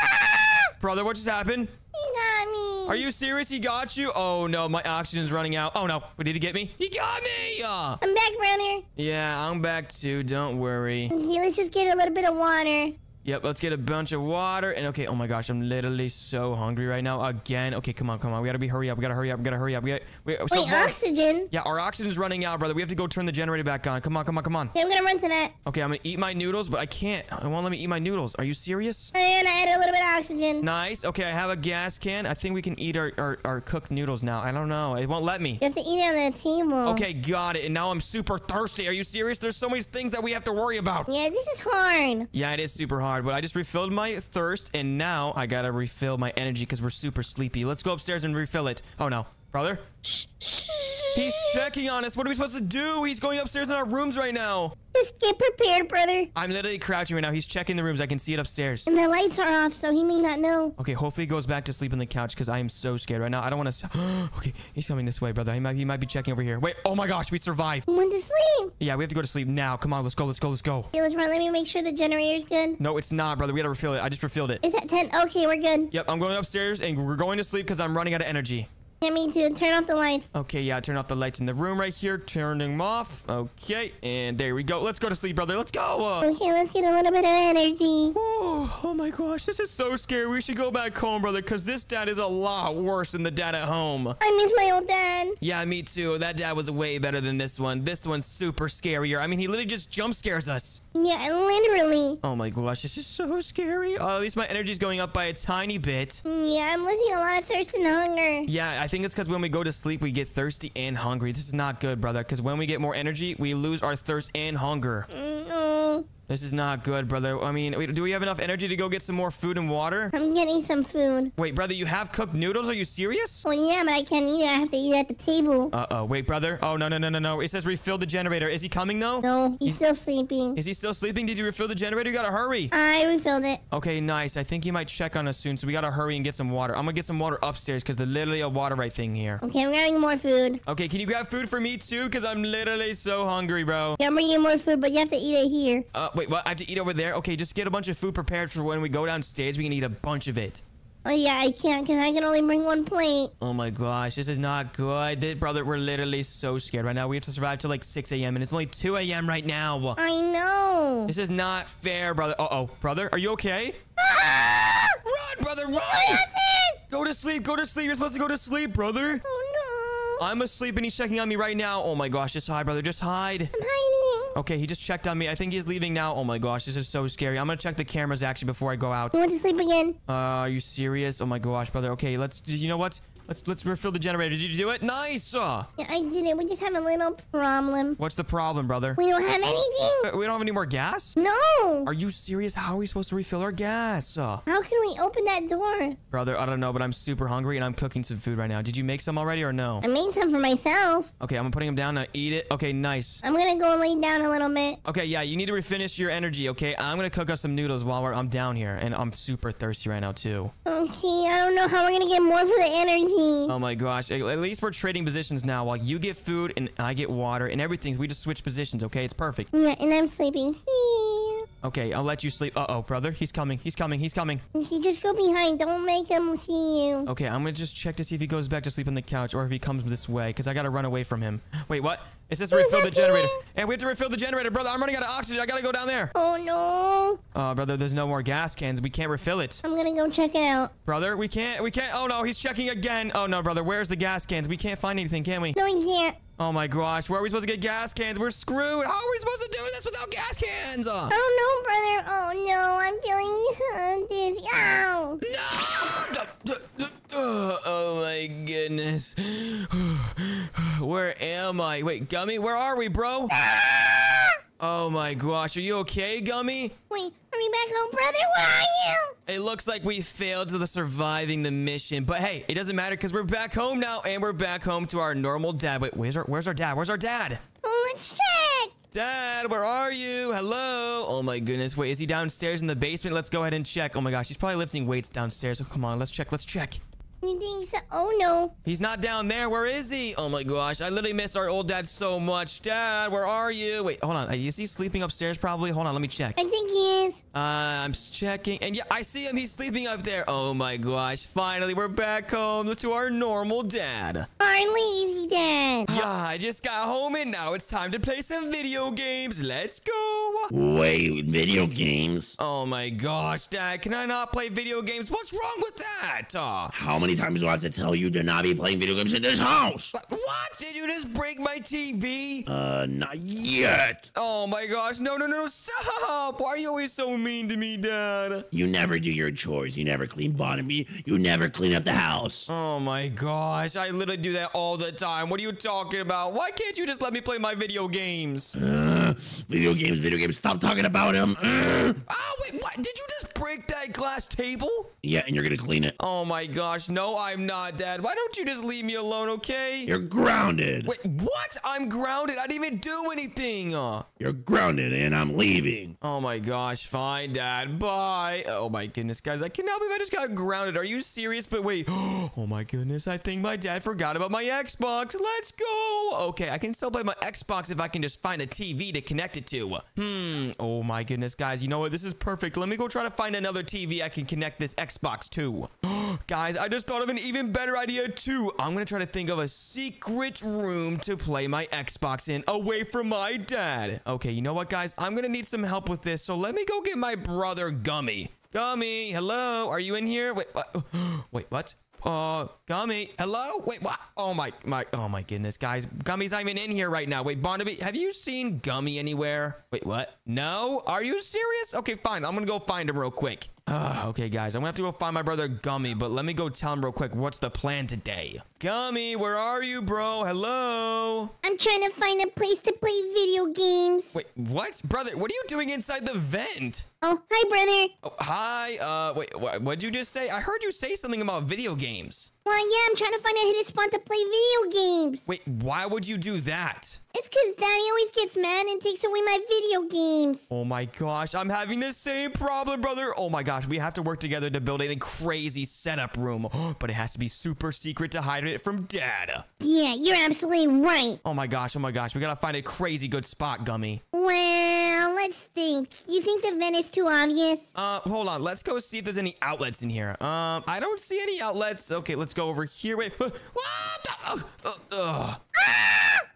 Brother, what just happened? He got me. Are you serious? He got you? Oh no, my oxygen's running out. Oh no, did he get me? He got me! Uh, I'm back, brother. yeah, I'm back too. Don't worry. Okay, let's just get a little bit of water. Yep, let's get a bunch of water. And okay, oh my gosh, I'm literally so hungry right now. Again. Okay, come on, come on. We gotta be hurry up. We gotta hurry up. We gotta hurry up. We gotta, we, so Wait, far- oxygen? yeah, our oxygen's running out, brother. We have to go turn the generator back on. Come on, come on, come on. Okay, I'm gonna run to that. Okay, I'm gonna eat my noodles, but I can't. It won't let me eat my noodles. Are you serious? And I added a little bit of oxygen. Nice. Okay, I have a gas can. I think we can eat our, our, our cooked noodles now. I don't know. It won't let me. You have to eat it on the table. Okay, got it. And now I'm super thirsty. Are you serious? There's so many things that we have to worry about. Yeah, this is hard. Yeah, it is super hard, but I just refilled my thirst, and now I gotta refill my energy because we're super sleepy. Let's go upstairs and refill it. Oh no, brother. He's checking on us. What are we supposed to do? He's going upstairs in our rooms right now. Just get prepared, brother. I'm literally crouching right now. He's checking the rooms. I can see it upstairs. And the lights are off, so he may not know. Okay, hopefully he goes back to sleep on the couch because I am so scared right now. I don't want to. okay, he's coming this way, brother. He might, he might be checking over here. Wait, oh my gosh, we survived. Went to sleep. Yeah, we have to go to sleep now. Come on, let's go, let's go, let's go. Okay, let's run. Let me make sure the generator's good. No, it's not, brother. We gotta refill it. I just refilled it. It's at 10. Okay, we're good. Yep, I'm going upstairs and we're going to sleep because I'm running out of energy. Yeah, me too. Turn off the lights. Okay, yeah, turn off the lights in the room right here. Turn them off. Okay, and there we go. Let's go to sleep, brother. Let's go. Okay, let's get a little bit of energy. oh, oh my gosh, this is so scary. We should go back home, brother, because this dad is a lot worse than the dad at home. I miss my old dad. Yeah, me too. That dad was way better than this one. This one's super scarier. I mean, he literally just jump scares us. Yeah, literally. Oh my gosh, this is so scary. Oh, at least my energy's going up by a tiny bit. Yeah, I'm losing a lot of thirst and hunger. Yeah, I think it's because when we go to sleep, we get thirsty and hungry. This is not good, brother, because when we get more energy, we lose our thirst and hunger. Mm, This is not good, brother. I mean, wait, do we have enough energy to go get some more food and water? I'm getting some food. Wait, brother, you have cooked noodles? Are you serious? Well, yeah, but I can't eat. I have to eat at the table. Uh-oh. Wait, brother. Oh, no, no, no, no, no. It says refill the generator. Is he coming, though? No, he's still sleeping. Is he still sleeping? Did you refill the generator? You gotta hurry. I refilled it. Okay, nice. I think he might check on us soon, so we gotta hurry and get some water. I'm gonna get some water upstairs because there's literally a water right thing here. Okay, I'm grabbing more food. Okay, can you grab food for me too? Because I'm literally so hungry, bro. Yeah, I'm bringing more food, but you have to eat it here. Uh, wait, what? I have to eat over there? Okay, just get a bunch of food prepared for when we go downstairs. We can eat a bunch of it. Oh, yeah, I can't because I can only bring one plate. Oh my gosh, this is not good. This, brother, we're literally so scared right now. We have to survive till like 6 a.m. and it's only 2 a.m. right now. I know. This is not fair, brother. Uh-oh, brother, are you okay? Ah! Run, brother, run! Go to sleep, go to sleep. You're supposed to go to sleep, brother. Oh, no. I'm asleep and he's checking on me right now. Oh my gosh, just hide, brother, just hide. I'm hiding. Okay, he just checked on me. I think he's leaving now. Oh my gosh, this is so scary. I'm gonna check the cameras actually before I go out. I went to sleep again. Uh, are you serious? Oh my gosh, brother. Okay, let's. You know what? Let's let's refill the generator. Did you do it? Nice. Uh, Yeah, I did it. We just have a little problem. what's the problem, brother? We don't have anything. Uh, We don't have any more gas. No. Are you serious? How are we supposed to refill our gas? Uh, How can we open that door? brother, I don't know, but I'm super hungry and I'm cooking some food right now. Did you make some already or no? I made some for myself. Okay, I'm putting them down now. Eat it. Okay, nice. I'm gonna go lay down a little bit. Okay, yeah, you need to refinish your energy. Okay, I'm gonna cook us some noodles while we're, I'm down here, and I'm super thirsty right now too. Okay, I don't know how we're gonna get more for the energy. Oh my gosh! At least we're trading positions now. While you get food and I get water and everything, we just switch positions. Okay, it's perfect. Yeah, and I'm sleeping. Okay, I'll let you sleep. Uh oh, brother, he's coming. He's coming. He's coming. Okay, just go behind. Don't make him see you. Okay, I'm gonna just check to see if he goes back to sleep on the couch or if he comes this way, because I gotta run away from him. Wait, what? It says refill the generator. And we have to refill the generator, brother. I'm running out of oxygen. I gotta go down there. Oh no. Uh, brother, there's no more gas cans. We can't refill it. I'm gonna go check it out. Brother, we can't. We can't. Oh no, he's checking again. Oh no, brother, where's the gas cans? We can't find anything, can we? No, we can't. Oh my gosh, where are we supposed to get gas cans? We're screwed. How are we supposed to do this without gas cans? Oh no, brother. Oh no, I'm feeling dizzy. Ow. no! Duh. Oh my goodness. Where am I? Wait, Gummy, where are we, bro? Oh my gosh, are you okay, Gummy? Wait, are we back home, brother. Where are you? It looks like we failed to the surviving the mission, but hey, it doesn't matter because we're back home now, and we're back home to our normal dad. Wait, where's our where's our dad? Where's our dad? Oh, let's check. Dad, where are you? Hello? Oh my goodness. Wait, is he downstairs in the basement? Let's go ahead and check. Oh my gosh, he's probably lifting weights downstairs. Oh, come on, let's check. Let's check. You think so? Oh no. He's not down there. Where is he? Oh my gosh, I literally miss our old dad so much. Dad, where are you? Wait, hold on. Is he sleeping upstairs probably? Hold on, let me check. I think he is. Uh, I'm checking. And yeah, I see him. He's sleeping up there. Oh my gosh. Finally, we're back home to our normal dad. Finally, lazy dad. Yeah, I just got home and now it's time to play some video games. Let's go. Wait, video games? Oh my gosh, Dad, can I not play video games? What's wrong with that? Uh, How many times do I have to tell you to not be playing video games in this house? what? Did you just break my TV? Uh, not yet. Oh my gosh, no, no, no, stop. Why are you always so mean to me, Dad? You never do your chores. You never clean bottom. You never clean up the house. Oh my gosh, I literally do that all the time. What are you talking about? Why can't you just let me play my video games? Uh, video games, video games. Stop talking about him. Uh. Oh, wait, what? Did you just break that glass table? Yeah, and you're gonna clean it. Oh my gosh, no, I'm not, Dad. Why don't you just leave me alone, okay? You're grounded. Wait, what? I'm grounded. I didn't even do anything. Uh, You're grounded, and I'm leaving. oh my gosh, fine, Dad. Bye. Oh my goodness, guys. I cannot believe I just got grounded. Are you serious? But wait. Oh my goodness. I think my dad forgot about my Xbox. Let's go. Okay, I can still play my Xbox if I can just find a TV to connect it to. Hmm. Oh my goodness, guys. You know what? This is perfect. Let me go try to find another TV I can connect this Xbox to. guys, I just thought of an even better idea too. I'm to try to think of a secret room to play my Xbox in away from my dad. Okay, you know what, guys? I'm to need some help with this. So let me go get my brother Gummy. Gummy, hello? Are you in here? Wait, what? Wait, what? Uh, Gummy, hello? Wait, what? Oh my, my, oh my goodness, guys. Gummy's not even in here right now. Wait, Barnaby, have you seen Gummy anywhere? Wait, what? No? Are you serious? Okay, fine. I'm gonna go find him real quick. Ah, okay, guys, I'm gonna have to go find my brother Gummy, but let me go tell him real quick what's the plan today. Gummy, where are you, bro? Hello? I'm trying to find a place to play video games. Wait, what? Brother, what are you doing inside the vent? Oh, hi, brother. Oh, hi, uh, wait, what, what'd you just say? I heard you say something about video games. Well, yeah, I'm trying to find a hidden spot to play video games. Wait, why would you do that? It's because Daddy always gets mad and takes away my video games. Oh my gosh, I'm having the same problem, brother. Oh my gosh, we have to work together to build a crazy setup room, but it has to be super secret to hide it from dad. Yeah, you're absolutely right. Oh my gosh, oh my gosh, we gotta find a crazy good spot, Gummy. Well, let's think. You think the vent is too obvious? Uh, hold on, let's go see if there's any outlets in here. Um, I don't see any outlets. Okay, let's go over here. Wait, what? the- oh, oh, ugh.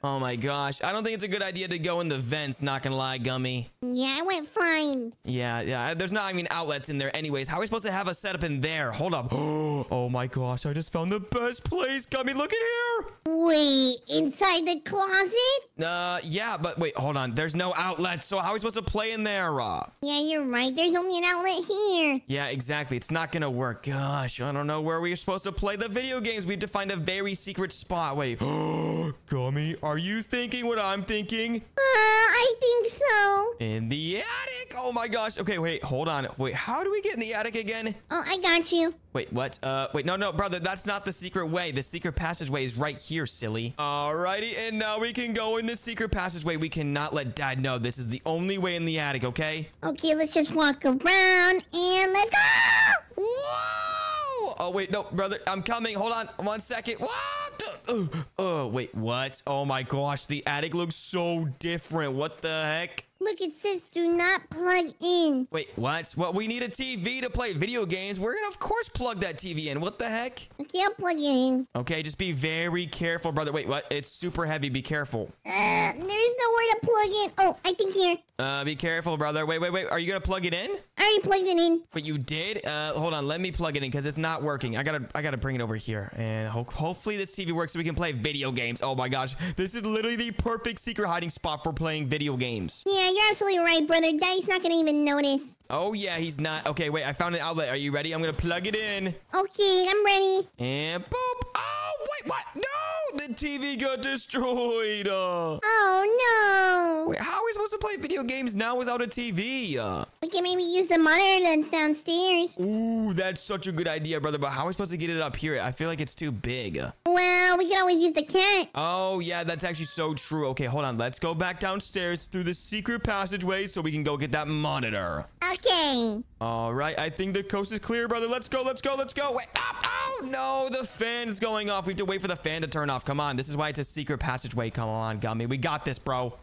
Oh my gosh, I don't think it's a good idea to go in the vents, not gonna lie, Gummy. Yeah, I went fine. Yeah, yeah. There's not even outlets in there anyways. How are we supposed to have a setup in there? Hold up. Oh my gosh, I just found the best place. Gummy, look at here. Wait, inside the closet? Uh, yeah, but wait, hold on. There's no outlets, so how are we supposed to play in there? Uh, Yeah, you're right. There's only an outlet here. yeah, exactly. It's not gonna work. Gosh, I don't know where we're supposed to play the video games. We have to find a very secret spot. Wait. Gummy, are you thinking what I'm thinking? Uh, I think so. In the attic. Oh my gosh. Okay, wait, hold on. Wait, how do we get in the attic again? Oh, I got you. Wait, what? Uh, wait, no, no, brother, that's not the secret way. The secret passageway is right here, silly. Alrighty, and now we can go in the secret passageway. We cannot let dad know. This is the only way in the attic, okay? Okay, let's just walk around and let's go. Whoa! Oh, wait, no, brother, I'm coming. Hold on one second. What? Oh, oh, wait, what? Oh my gosh, the attic looks so different. What the heck? Look, it says do not plug in. Wait, what? Well, we need a TV to play video games. We're gonna, of course, plug that TV in. What the heck? Okay, I'll plug it in. Okay, just be very careful, brother. Wait, what? It's super heavy. Be careful. Uh, there's nowhere to plug in. Oh, I think here. Uh, be careful, brother. Wait, wait, wait. Are you gonna plug it in? I already plugged it in. But you did? Uh, hold on. Let me plug it in because it's not working. I gotta, I gotta bring it over here, and ho hopefully this TV works so we can play video games. Oh my gosh, this is literally the perfect secret hiding spot for playing video games. Yeah, you're absolutely right, brother. Daddy's not gonna even notice. Oh yeah, he's not. Okay, wait. I found an outlet. Are you ready? I'm gonna plug it in, Okay, I'm ready. and boop. Oh wait, what? No, the TV got destroyed. Uh, Oh no. wait, how are we supposed to play video games now without a TV? Uh, We can maybe use the monitor that's downstairs. ooh, that's such a good idea, brother. But how are we supposed to get it up here? I feel like it's too big. Well, we can always use the cat. Oh, yeah, that's actually so true. Okay, hold on. Let's go back downstairs through the secret passageway so we can go get that monitor. Okay. All right, I think the coast is clear, brother. Let's go, let's go, let's go. Wait, oh, oh, no, the fan is going off. We have to wait for the fan to turn off. Come on, this is why it's a secret passageway. Come on, Gummy. We got this, bro.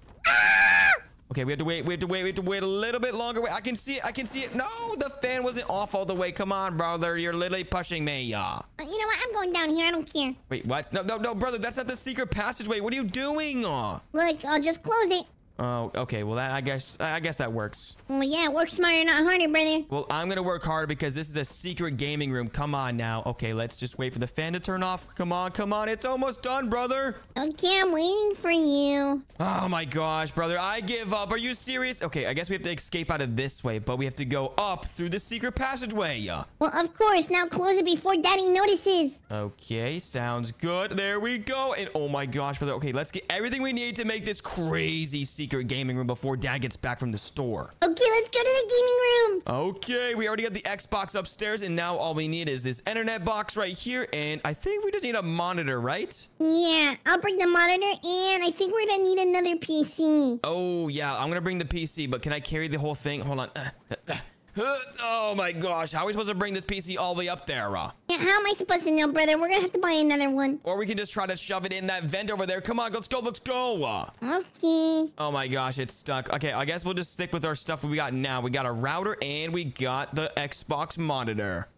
Okay, we have to wait, we have to wait, we have to wait a little bit longer. Wait, I can see it, I can see it. No, the fan wasn't off all the way. Come on, brother. You're literally pushing me. Uh, You know what? I'm going down here. I don't care. Wait, what? No, no, no, brother. That's not the secret passageway. What are you doing? Uh. Look, I'll just close it. Oh, okay. Well, that, I guess I guess that works. Well, yeah, work smarter, not harder, brother. Well, I'm gonna work harder because this is a secret gaming room. Come on now. Okay, let's just wait for the fan to turn off. Come on, come on. It's almost done, brother. Okay, I'm waiting for you. Oh my gosh, brother. I give up. Are you serious? Okay, I guess we have to escape out of this way, but we have to go up through the secret passageway. Well, of course. Now close it before Daddy notices. Okay, sounds good. There we go. And oh my gosh, brother. Okay, let's get everything we need to make this crazy secret gaming room before dad gets back from the store. Okay, let's go to the gaming room. Okay, we already got the Xbox upstairs, and now all we need is this internet box right here, and I think we just need a monitor, right? Yeah, I'll bring the monitor, and I think we're gonna need another PC. Oh, yeah, I'm gonna bring the PC, but can I carry the whole thing? Hold on. Oh my gosh, how are we supposed to bring this PC all the way up there? Uh? Yeah, how am I supposed to know, brother? We're gonna have to buy another one. Or we can just try to shove it in that vent over there. Come on, let's go, let's go. Uh. Okay. Oh my gosh, it's stuck. Okay, I guess we'll just stick with our stuff we got now. We got a router and we got the Xbox monitor.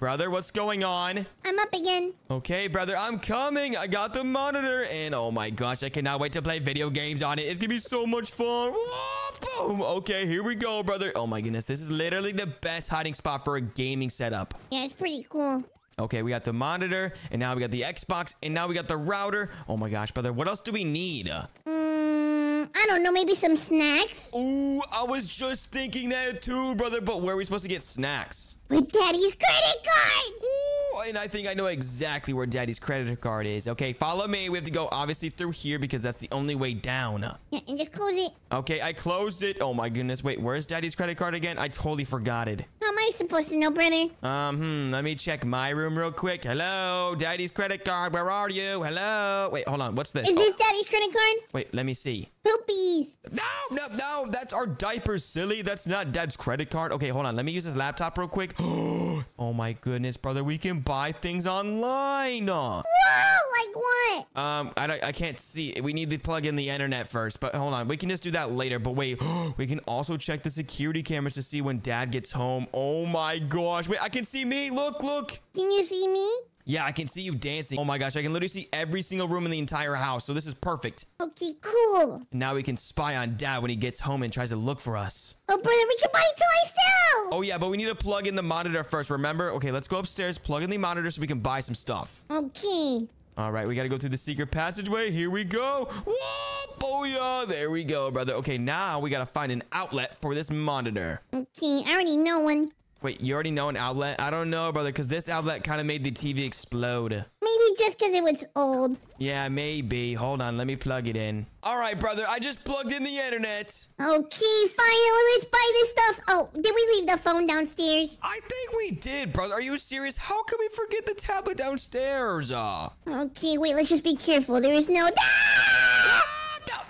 Brother, what's going on? I'm up again. Okay, brother, I'm coming. I got the monitor, and oh my gosh, I cannot wait to play video games on it. It's gonna be so much fun. Whoa, boom. Okay, here we go, brother. Oh my goodness, this is literally the best hiding spot for a gaming setup. Yeah, it's pretty cool. Okay, we got the monitor, and now we got the Xbox, and now we got the router. Oh my gosh, brother, what else do we need? Mm, I don't know, maybe some snacks? Ooh, I was just thinking that too, brother, but where are we supposed to get snacks? With Daddy's credit card! Ooh, and I think I know exactly where daddy's credit card is. Okay, follow me. We have to go obviously through here because that's the only way down. Yeah, and just close it. Okay, I closed it. Oh my goodness. Wait, where's daddy's credit card again? I totally forgot it. How am I supposed to know, brother? Um, hmm, let me check my room real quick. Hello, daddy's credit card. Where are you? Hello. Wait, hold on. What's this? Is Oh, this Daddy's credit card? wait, let me see. Poopies. No, no, no. That's our diapers, silly. That's not dad's credit card. Okay, hold on. Let me use his laptop real quick. oh my goodness, brother. We can buy things online. Whoa, like what? Um, I, I can't see. We need to plug in the internet first, but hold on. We can just do that later. But wait, we can also check the security cameras to see when dad gets home. Oh my gosh. Wait, I can see me. Look, look. Can you see me? Yeah, I can see you dancing. Oh my gosh, I can literally see every single room in the entire house. So this is perfect. Okay, cool. Now we can spy on dad when he gets home and tries to look for us. Oh, brother, we can buy toys too. Oh yeah, but we need to plug in the monitor first, remember? Okay, let's go upstairs, plug in the monitor so we can buy some stuff. Okay. All right, we got to go through the secret passageway. Here we go. Whoa, booyah. Oh there we go, brother. Okay, now we got to find an outlet for this monitor. Okay, I already know one. Wait, you already know an outlet? I don't know, brother, because this outlet kind of made the TV explode. Maybe just because it was old. Yeah, maybe. Hold on, let me plug it in. All right, brother, I just plugged in the internet. Okay, finally, let's buy this stuff. Oh, did we leave the phone downstairs? I think we did, brother. Are you serious? How can we forget the tablet downstairs? Uh, Okay, wait, let's just be careful. There is no. Ah!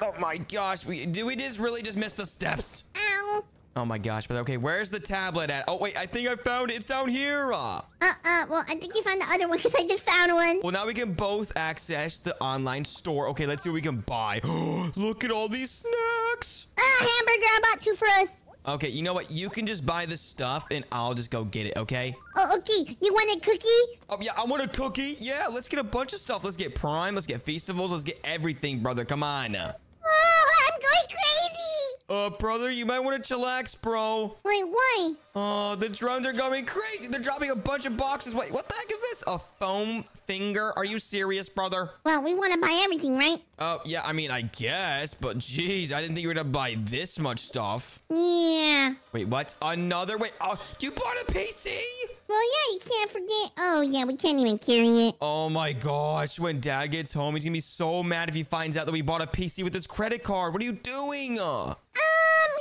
oh my gosh, we did we just really just miss the steps? Ow. Oh my gosh, but okay, where's the tablet at? Oh wait, I think I found it. It's down here. Uh. Uh-uh, well, I think you found the other one because I just found one. Well, now we can both access the online store. Okay, let's see what we can buy. Look at all these snacks. Ah, hamburger, I bought two for us. Okay, you know what? You can just buy the stuff and I'll just go get it, okay? Oh, okay. You want a cookie? Oh, yeah, I want a cookie. Yeah, let's get a bunch of stuff. Let's get Prime. Let's get Feastables. Let's get everything, brother. Come on. Oh, I'm going crazy. Uh, brother, you might want to chillax, bro. Wait, why? Oh, the drones are going crazy. They're dropping a bunch of boxes. Wait, what the heck is this? A foam finger? Are you serious, brother? Well, we want to buy everything, right? Oh, yeah, I mean, I guess, but jeez, I didn't think you were gonna buy this much stuff. Yeah. Wait, what? Another? Wait, oh, you bought a PC? Well, yeah, you can't forget. Oh, yeah, we can't even carry it. Oh my gosh, when dad gets home, he's gonna be so mad if he finds out that we bought a PC with his credit card. What are you doing? Uh, Um,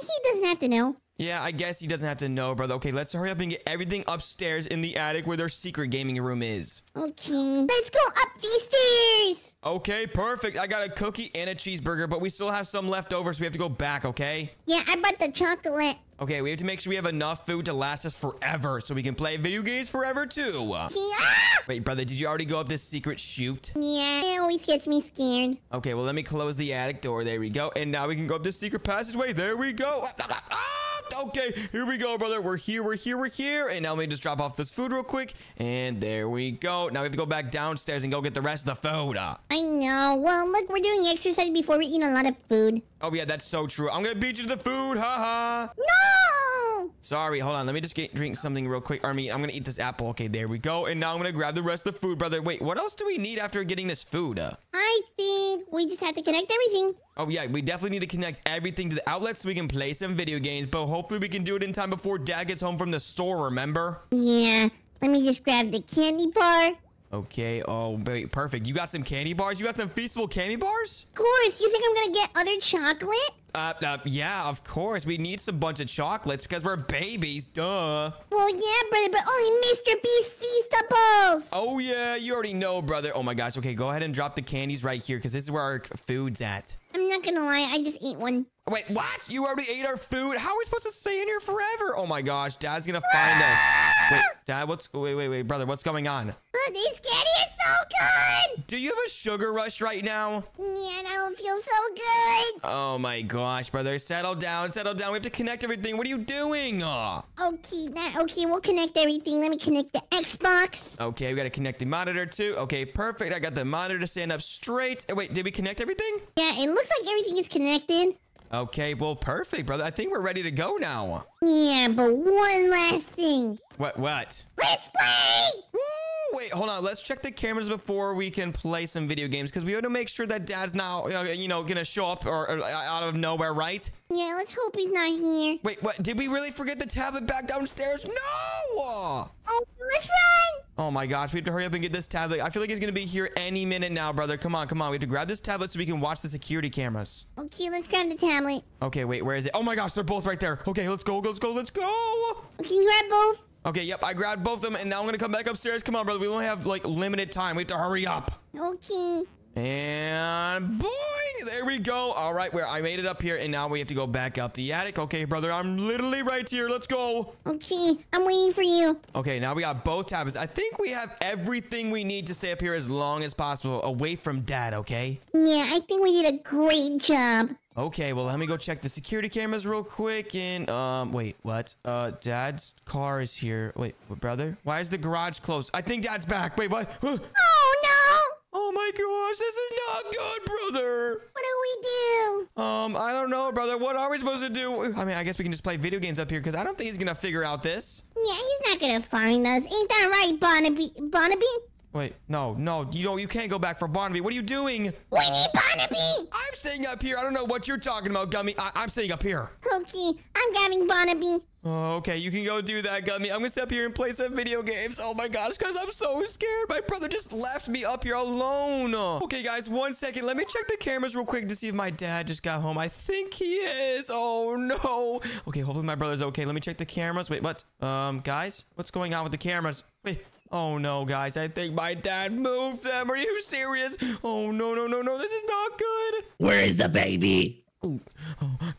he doesn't have to know. yeah, I guess he doesn't have to know, brother. Okay, let's hurry up and get everything upstairs in the attic where their secret gaming room is. Okay. Let's go up these stairs. Okay, perfect. I got a cookie and a cheeseburger, but we still have some left over, so we have to go back, okay? Yeah, I bought the chocolate. Okay, we have to make sure we have enough food to last us forever so we can play video games forever too. Okay, ah! Wait, brother, did you already go up this secret chute? Yeah, it always gets me scared. Okay, well, let me close the attic door. There we go. And now we can go up this secret passageway. There we go. Ah, okay, here we go, brother. We're here, we're here, we're here. And now let me just drop off this food real quick. And there we go. Now we have to go back downstairs and go get the rest of the food. I know. Well, look, we're doing exercise before we eat a lot of food. Oh, yeah, that's so true. I'm going to beat you to the food. Ha ha. No! Sorry, hold on. Let me just get, drink something real quick. Army, I'm gonna eat this apple. Okay, there we go. And now I'm gonna grab the rest of the food, brother. Wait, what else do we need after getting this food? Uh, I think we just have to connect everything. oh yeah, we definitely need to connect everything to the outlet so we can play some video games. But hopefully we can do it in time before Dad gets home from the store. Remember? Yeah. Let me just grab the candy bar. Okay. Oh, wait, perfect. You got some candy bars. You got some Feastables candy bars? Of course, you think I'm gonna get other chocolate? Uh, uh, yeah, of course. We need some bunch of chocolates because we're babies. Duh. Well, yeah, brother, but only Mr. Beast Feastables. Oh yeah, you already know, brother. Oh my gosh. Okay, go ahead and drop the candies right here because this is where our food's at. I'm not gonna lie, I just ate one. Wait, what? You already ate our food? How are we supposed to stay in here forever? Oh my gosh, Dad's gonna find us. Wait, Dad, what's wait, wait, wait, brother, what's going on? Oh, these so good. Do you have a sugar rush right now? Yeah, I don't feel so good. Oh my gosh, brother, settle down, settle down. We have to connect everything. What are you doing? Aw. Okay, that okay. We'll connect everything. Let me connect the Xbox. Okay, we gotta connect the monitor too. Okay, perfect. I got the monitor to stand up straight. Eh, Wait, did we connect everything? Yeah, it looks like everything is connected. Okay, well, perfect, brother. I think we're ready to go now. Yeah, but one last thing. What? What? Let's play. Woo! Wait, hold on. Let's check the cameras before we can play some video games because we have to make sure that Dad's now, uh, you know, gonna show up or, or out of nowhere, right? Yeah, let's hope he's not here. Wait, what? Did we really forget the tablet back downstairs? No! Oh, let's run. Oh my gosh, we have to hurry up and get this tablet. I feel like he's gonna be here any minute now, brother. Come on, come on. We have to grab this tablet so we can watch the security cameras. Okay, let's grab the tablet. Okay, wait, where is it? Oh my gosh, they're both right there. Okay, let's go, let's go, let's go. Okay, you grab both. Okay, yep, I grabbed both of them, and now I'm gonna come back upstairs. Come on, brother. We only have like limited time. We have to hurry up. Okay. And boing! There we go. All right, where I made it up here, and now we have to go back up the attic. Okay, brother, I'm literally right here. Let's go. Okay, I'm waiting for you. Okay, now we got both tablets. I think we have everything we need to stay up here as long as possible, away from Dad. Okay. Yeah, I think we did a great job. Okay, well, let me go check the security cameras real quick. And, um, wait, what? Uh, Dad's car is here. Wait, what, brother? Why is the garage closed? I think Dad's back. Wait, what? Oh no! Oh my gosh, this is not good, brother. What do we do? Um, I don't know, brother. What are we supposed to do? I mean, I guess we can just play video games up here because I don't think he's gonna figure out this. Yeah, he's not gonna find us. Ain't that right, Barnaby? Barnaby? Wait, no, no, you don't. You can't go back for Barnaby. What are you doing? We need Barnaby! I'm staying up here. I don't know what you're talking about, Gummy. I- I'm staying up here. Okay, I'm grabbing Barnaby. Oh, okay, you can go do that, Gummy. I'm gonna sit up here and play some video games. Oh my gosh, guys, I'm so scared. My brother just left me up here alone. Okay, guys, one second. Let me check the cameras real quick to see if my dad just got home. I think he is. Oh no. Okay, hopefully my brother's okay. Let me check the cameras. Wait, what? Um, guys, what's going on with the cameras? Wait. Oh no, guys, I think my dad moved them. Are you serious? Oh no, no, no, no. This is not good. Where is the baby? Oh,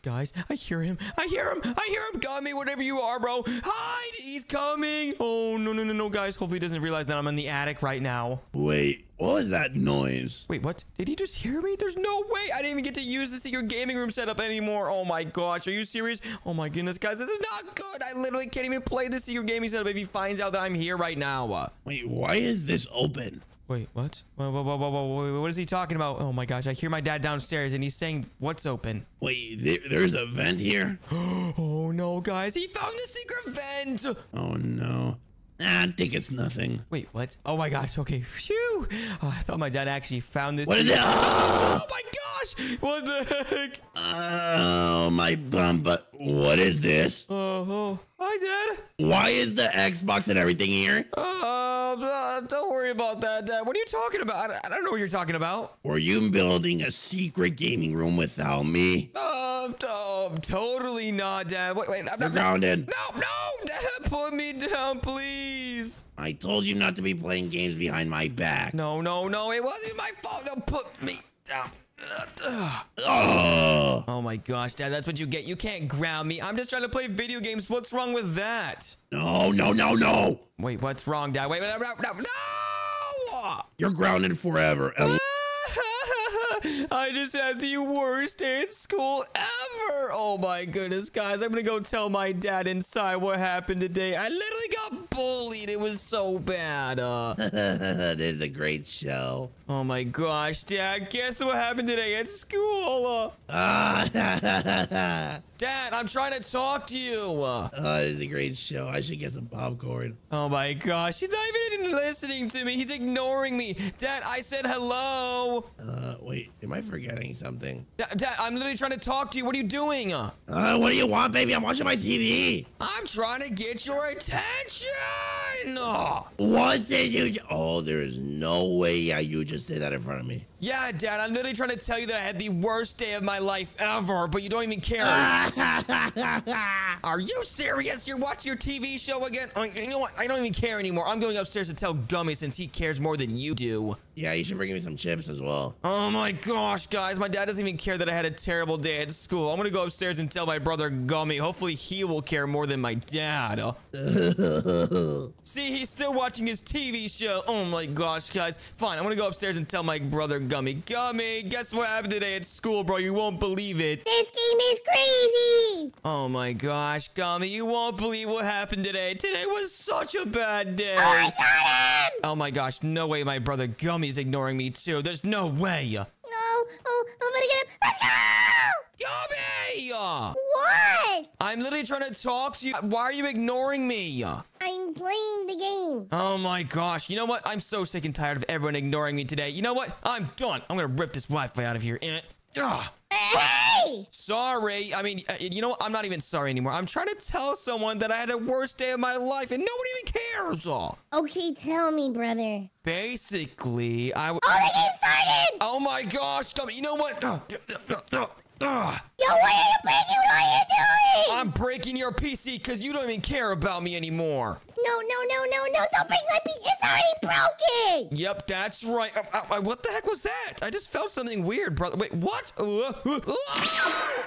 guys, I hear him. I hear him. I hear him. Got me, whatever you are, bro. Hide. He's coming. Oh, no, no, no, no, guys. Hopefully he doesn't realize that I'm in the attic right now. Wait, what was that noise? Wait, what? Did he just hear me? There's no way. I didn't even get to use the secret gaming room setup anymore. Oh my gosh. Are you serious? Oh my goodness, guys. This is not good. I literally can't even play the secret gaming setup if he finds out that I'm here right now. Wait, why is this open? Wait, what? Whoa, whoa, whoa, whoa, whoa, whoa, What is he talking about? Oh my gosh. I hear my dad downstairs and he's saying, what's open? Wait, there, there's a vent here? Oh no, guys. He found the secret vent. Oh no. I think it's nothing. Wait, what? Oh my gosh. Okay. Phew. Oh, I thought my dad actually found this. What is it? Oh Ah! my gosh! What the heck? Oh, my bum, but what is this? Oh, oh. Hi, Dad. Why is the Xbox and everything here? Uh, uh, don't worry about that, Dad. What are you talking about? I, I don't know what you're talking about. Were you building a secret gaming room without me? Uh, oh, totally not, Dad. Wait, wait. I'm You're not, grounded. no, no, Dad, put me down, please. I told you not to be playing games behind my back. No, no, no, it wasn't my fault. No, put me down. Oh, Oh my gosh, Dad, that's what you get. You can't ground me. I'm just trying to play video games. What's wrong with that? no, no, no, no. Wait, what's wrong, Dad? Wait, wait, no, no, no! You're grounded forever. And I just had the worst day at school ever. Oh my goodness, guys. I'm gonna go tell my dad inside what happened today. I literally got bullied. It was so bad. Uh, this is a great show. oh my gosh, Dad. Guess what happened today at school? Uh, Ah, Dad, I'm trying to talk to you. Uh, this is a great show. I should get some popcorn. oh my gosh, he's not even listening to me. He's ignoring me. Dad, I said hello. Uh, wait, am I forgetting something? Da- Dad, I'm literally trying to talk to you. What are you doing? Uh, what do you want, baby? I'm watching my TV. I'm trying to get your attention. What did you? Oh, there is no way. Yeah, you just did that in front of me. Yeah, Dad, I'm literally trying to tell you that I had the worst day of my life ever, but you don't even care. Are you serious? You're watching your TV show again? Oh, you know what? I don't even care anymore. I'm going upstairs to tell Gummy since he cares more than you do. yeah, you should bring me some chips as well. Oh my gosh, guys. My dad doesn't even care that I had a terrible day at school. I'm gonna go upstairs and tell my brother Gummy. Hopefully, he will care more than my dad. See, he's still watching his TV show. Oh my gosh, guys. Fine, I'm gonna go upstairs and tell my brother Gummy. Gummy, guess what happened today at school, bro? You won't believe it. This game is crazy. Oh my gosh, Gummy, you won't believe what happened today. Today was such a bad day. Oh, I got him. Oh my gosh, no way my brother Gummy's ignoring me too. There's no way. No. Oh, I'm gonna get him. Let's go. What? I'm literally trying to talk to you. Why are you ignoring me? I'm playing the game. Oh my gosh. You know what? I'm so sick and tired of everyone ignoring me today. You know what? I'm done. I'm gonna rip this Wi-Fi out of here. Eh. Ugh. Hey! Sorry. I mean, uh, you know what? I'm not even sorry anymore. I'm trying to tell someone that I had the worst day of my life and nobody even cares. Okay, tell me, brother. Basically, I. Oh, the game started! Oh my gosh, Gummy. You know what? Ugh. Yo, what are you breaking? What are you doing? I'm breaking your PC because you don't even care about me anymore. No, no, no, no, no! Don't break my piece. It's already broken. Yep, that's right. Uh, uh, uh, what the heck was that? I just felt something weird, brother. Wait, what? Uh, uh,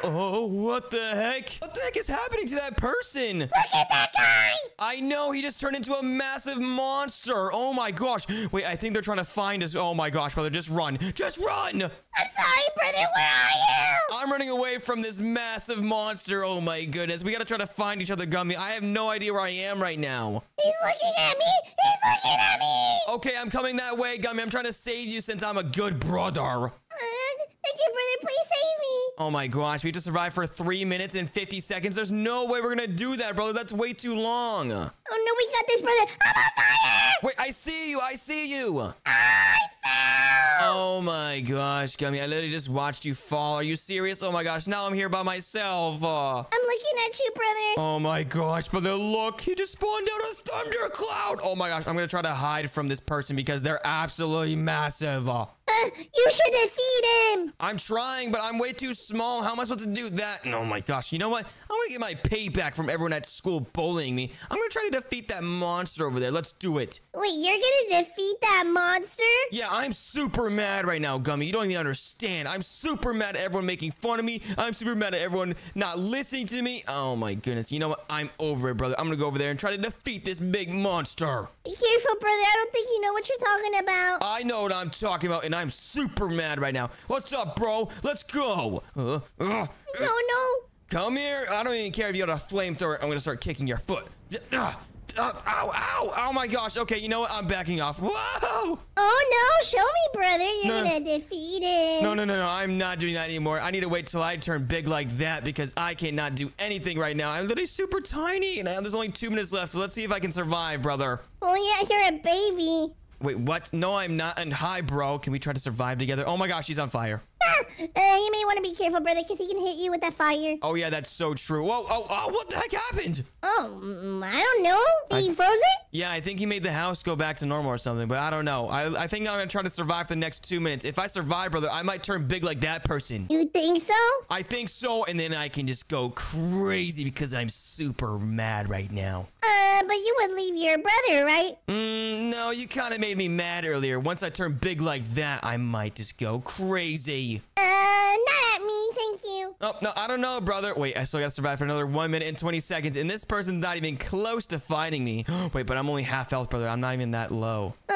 oh, what the heck? What the heck is happening to that person? Look at that guy. I know, he just turned into a massive monster. Oh my gosh. Wait, I think they're trying to find us. Oh my gosh, brother, just run. Just run! I'm sorry, brother. Where are you? I'm running away from this massive monster. Oh my goodness. We gotta try to find each other, Gummy. I have no idea where I am right now. He's looking at me. He's looking at me. Okay, I'm coming that way, Gummy. I'm trying to save you since I'm a good brother. Thank you, brother. Please save me. Oh my gosh, we have to survive for 3 minutes and 50 seconds. There's no way we're gonna do that, brother. That's way too long. Oh no, we got this, brother. I'm on fire. Wait, I see you. I see you. I fell. Oh my gosh, Gummy. I literally just watched you fall. Are you serious? Oh my gosh, now I'm here by myself. Uh, I'm looking at you, brother. oh my gosh, brother, look. He just spawned out a thundercloud. Oh my gosh, I'm gonna try to hide from this person because they're absolutely massive. Uh, Uh, you should defeat him. I'm trying, but I'm way too small. How am I supposed to do that? And Oh my gosh, you know what? I'm gonna get my payback from everyone at school bullying me. I'm gonna try to defeat that monster over there. Let's do it. Wait, you're gonna defeat that monster? Yeah, I'm super mad right now, Gummy. You don't even understand. I'm super mad at everyone making fun of me. I'm super mad at everyone not listening to me. Oh my goodness. You know what? I'm over it, brother. I'm gonna go over there and try to defeat this big monster. Be careful, brother. I don't think you know what you're talking about. I know what I'm talking about, and I'm super mad right now. What's up, bro? Let's go. Uh, uh, No, no. Come here. I don't even care if you got a flamethrower. I'm gonna start kicking your foot. Uh, uh, ow, ow, oh my gosh. Okay, you know what? I'm backing off. Whoa! Oh no, show me, brother. You're No. gonna defeat him. No, no, no, no. I'm not doing that anymore. I need to wait till I turn big like that because I cannot do anything right now. I'm literally super tiny and I, there's only two minutes left. So let's see if I can survive, brother. Oh yeah, you're a baby. Wait, what? No, I'm not. And hi, bro. Can we try to survive together? Oh my gosh, he's on fire. uh, you may want to be careful, brother, because he can hit you with that fire. Oh yeah, that's so true. Whoa, oh, oh, what the heck happened? Oh, mm, I don't know. He froze it? Yeah, I think he made the house go back to normal or something, but I don't know. I, I think I'm gonna try to survive for the next two minutes. If I survive, brother, I might turn big like that person. You think so? I think so, and then I can just go crazy because I'm super mad right now. Uh, but you would leave your brother, right? Mm, no, you kind of made me mad earlier. Once I turn big like that, I might just go crazy. Uh, not at me, thank you. Oh, no, I don't know, brother. Wait, I still gotta survive for another 1 minute and 20 seconds, and this person's not even close to finding me. Wait, but I'm only half health, brother. I'm not even that low. Uh,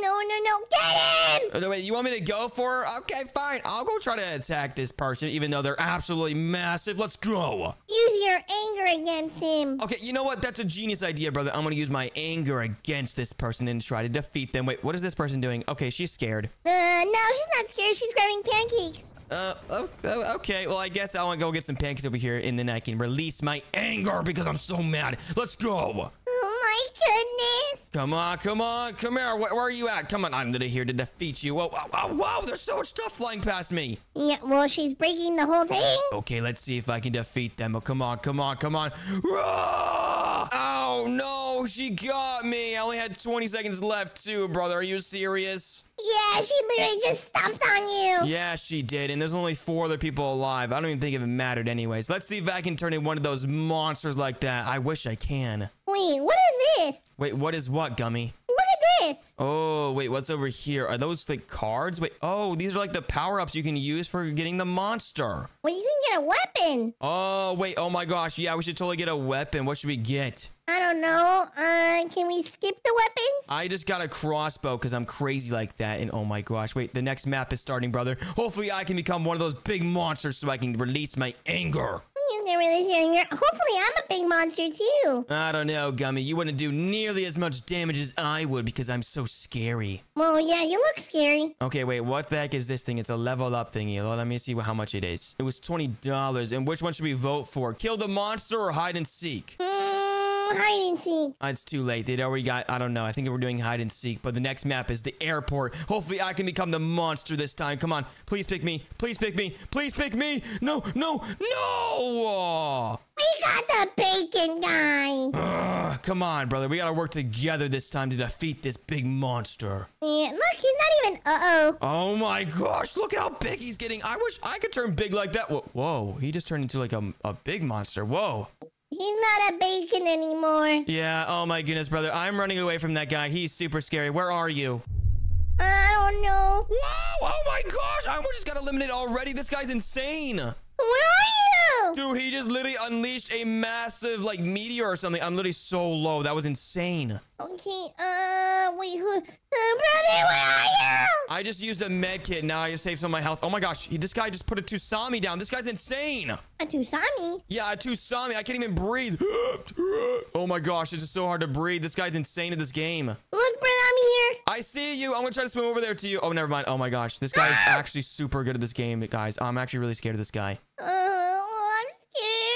no, no, no, get him! Oh, wait, you want me to go for her? Okay, fine. I'll go try to attack this person, even though they're absolutely massive. Let's go. Use your anger against him. Okay, you know what? That's a genius idea, brother. I'm gonna use my anger against this person and try to defeat them. Wait, what is this person doing? Okay, she's scared. Uh, no, she's not scared. She's grabbing pancakes. Uh, oh, oh, okay. Well, I guess I want to go get some pancakes over here, and then I can release my anger because I'm so mad. Let's go. My goodness. Come on, come on, come here. Where, where are you at? Come on, I'm gonna here to defeat you. Whoa, whoa, whoa, whoa, there's so much stuff flying past me. Yeah, well, she's breaking the whole thing. Okay, let's see if I can defeat them. Oh, come on, come on, come on. Oh, no, she got me. I only had 20 seconds left, too, brother. Are you serious? Yeah, she literally just stomped on you. Yeah, she did. And there's only four other people alive. I don't even think it mattered anyways. Let's see if I can turn into one of those monsters like that. I wish I can. Wait, what is this? Wait, what is what, Gummy? Look at this. Oh, wait, what's over here? Are those like cards? Wait, oh, these are like the power-ups you can use for getting the monster. Well, you can get a weapon. Oh, wait, oh my gosh. Yeah, we should totally get a weapon. What should we get? I don't know. Uh, can we skip the weapons? I just got a crossbow because I'm crazy like that. And oh my gosh, wait, the next map is starting, brother. Hopefully I can become one of those big monsters so I can release my anger. You can hear your- Hopefully, I'm a big monster too. I don't know, Gummy. You wouldn't do nearly as much damage as I would because I'm so scary. Well, yeah, you look scary. Okay, wait, what the heck is this thing? It's a level up thingy. Well, let me see how much it is. It was $20. And which one should we vote for? Kill the monster or hide and seek? Hmm, hide and seek. Uh, It's too late. They'd already got, I don't know. I think we're doing hide and seek. But the next map is the airport. Hopefully I can become the monster this time. Come on. Please pick me. Please pick me. Please pick me. No, no, no. We got the bacon guy. Ugh, come on, brother. We gotta work together this time to defeat this big monster. Yeah, look, he's not even. Uh oh. Oh my gosh, look at how big he's getting. I wish I could turn big like that. Whoa, whoa he just turned into like a, a big monster. Whoa. He's not a bacon anymore. Yeah, oh my goodness, brother. I'm running away from that guy. He's super scary. Where are you? I don't know. Whoa, oh my gosh. I almost just got eliminated already. This guy's insane. Where are you? Dude, he just literally unleashed a massive, like, meteor or something. I'm literally so low. That was insane. Okay, uh, wait, who? Uh, brother, where are you? I just used a med kit. Now I just saved some of my health. Oh my gosh. He, this guy just put a Tusami down. This guy's insane. A Tusami. Yeah, a Tusami. I can't even breathe. oh my gosh. It's just so hard to breathe. This guy's insane at this game. Look, brother, I'm here. I see you. I'm gonna try to swim over there to you. Oh, never mind. Oh my gosh. This guy is actually super good at this game, guys. I'm actually really scared of this guy. Uh,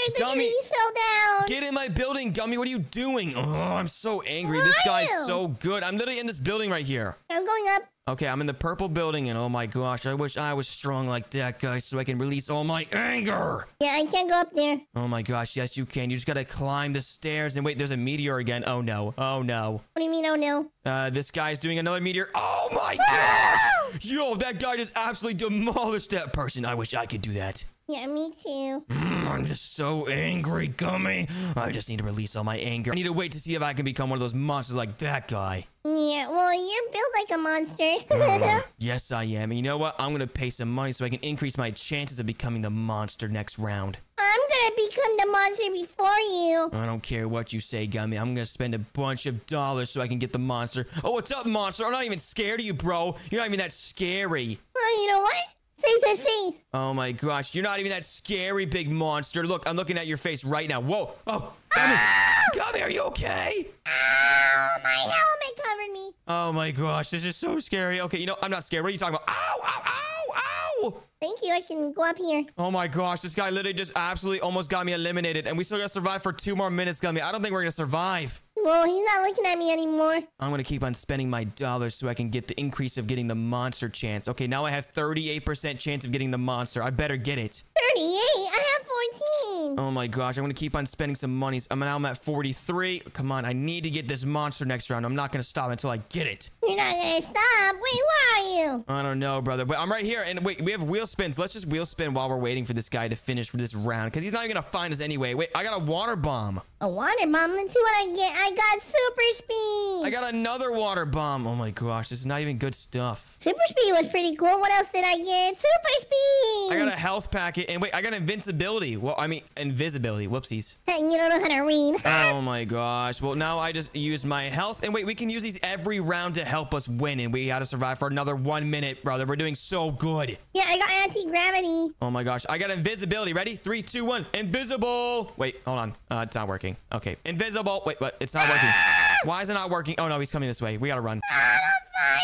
scared. The Gummy. trees fell down. Get in my building, Gummy. What are you doing? Oh, I'm so angry. Where This guy's you? so good. I'm literally in this building right here. I'm going up. Okay, I'm in the purple building, and oh my gosh, I wish I was strong like that guy so I can release all my anger. Yeah, I can't go up there. Oh my gosh, yes, you can. You just gotta climb the stairs. And wait, there's a meteor again. Oh no. Oh no. What do you mean, oh no? Uh, this guy's doing another meteor. Oh my gosh! Yo, that guy just absolutely demolished that person. I wish I could do that. Yeah, me too. Mm, I'm just so angry, Gummy. I just need to release all my anger. I need to wait to see if I can become one of those monsters like that guy. Yeah, well, you're built like a monster. Yes, I am. And you know what? I'm gonna pay some money so I can increase my chances of becoming the monster next round. I'm gonna become the monster before you. I don't care what you say, Gummy. I'm gonna spend a bunch of dollars so I can get the monster. Oh, what's up, monster? I'm not even scared of you, bro. You're not even that scary. Well, you know what? Face to face. Oh my gosh, you're not even that scary, big monster. Look, I'm looking at your face right now. Whoa. Oh, ah! Come here! are you okay? Ow, my helmet covered me. Oh my gosh, this is so scary. Okay, you know, I'm not scared. What are you talking about? Ow, ow, ow, ow. Thank you. I can go up here. Oh my gosh, this guy literally just absolutely almost got me eliminated. And we still gotta survive for two more minutes, Gummy. I don't think we're gonna survive. Well, he's not looking at me anymore. I'm gonna keep on spending my dollars so I can get the increase of getting the monster chance. Okay, now I have 38% chance of getting the monster. I better get it. 38. I have 14. Oh my gosh, I'm gonna keep on spending some money. I'm now I'm at 43. Come on, I need to get this monster next round. I'm not gonna stop until I get it. You're not gonna stop. Wait, where are you? I don't know, brother, but I'm right here. And wait, we have wheel spins. Let's just wheel spin while we're waiting for this guy to finish for this round, because he's not even gonna find us anyway. Wait, I got a water bomb. A water bomb. Let's see what I get. I got super speed. I got another water bomb. Oh my gosh, this is not even good stuff. super speed was pretty cool. What else did I get? Super speed. I got a health packet, and wait, I got invincibility. Well, I mean, invisibility. Whoopsies. Hey, you don't know how to read. Oh my gosh. Well, now I just use my health. And wait, we can use these every round to help us win. And we got to survive for another one minute, brother. We're doing so good. yeah, I got anti-gravity. Oh my gosh. I got invisibility. Ready? Three, two, one. Invisible. Wait, hold on. Uh, it's not working. Okay. Invisible. Wait, what? It's not working. Why is it not working? Oh no, he's coming this way. We got to run. I'm on fire.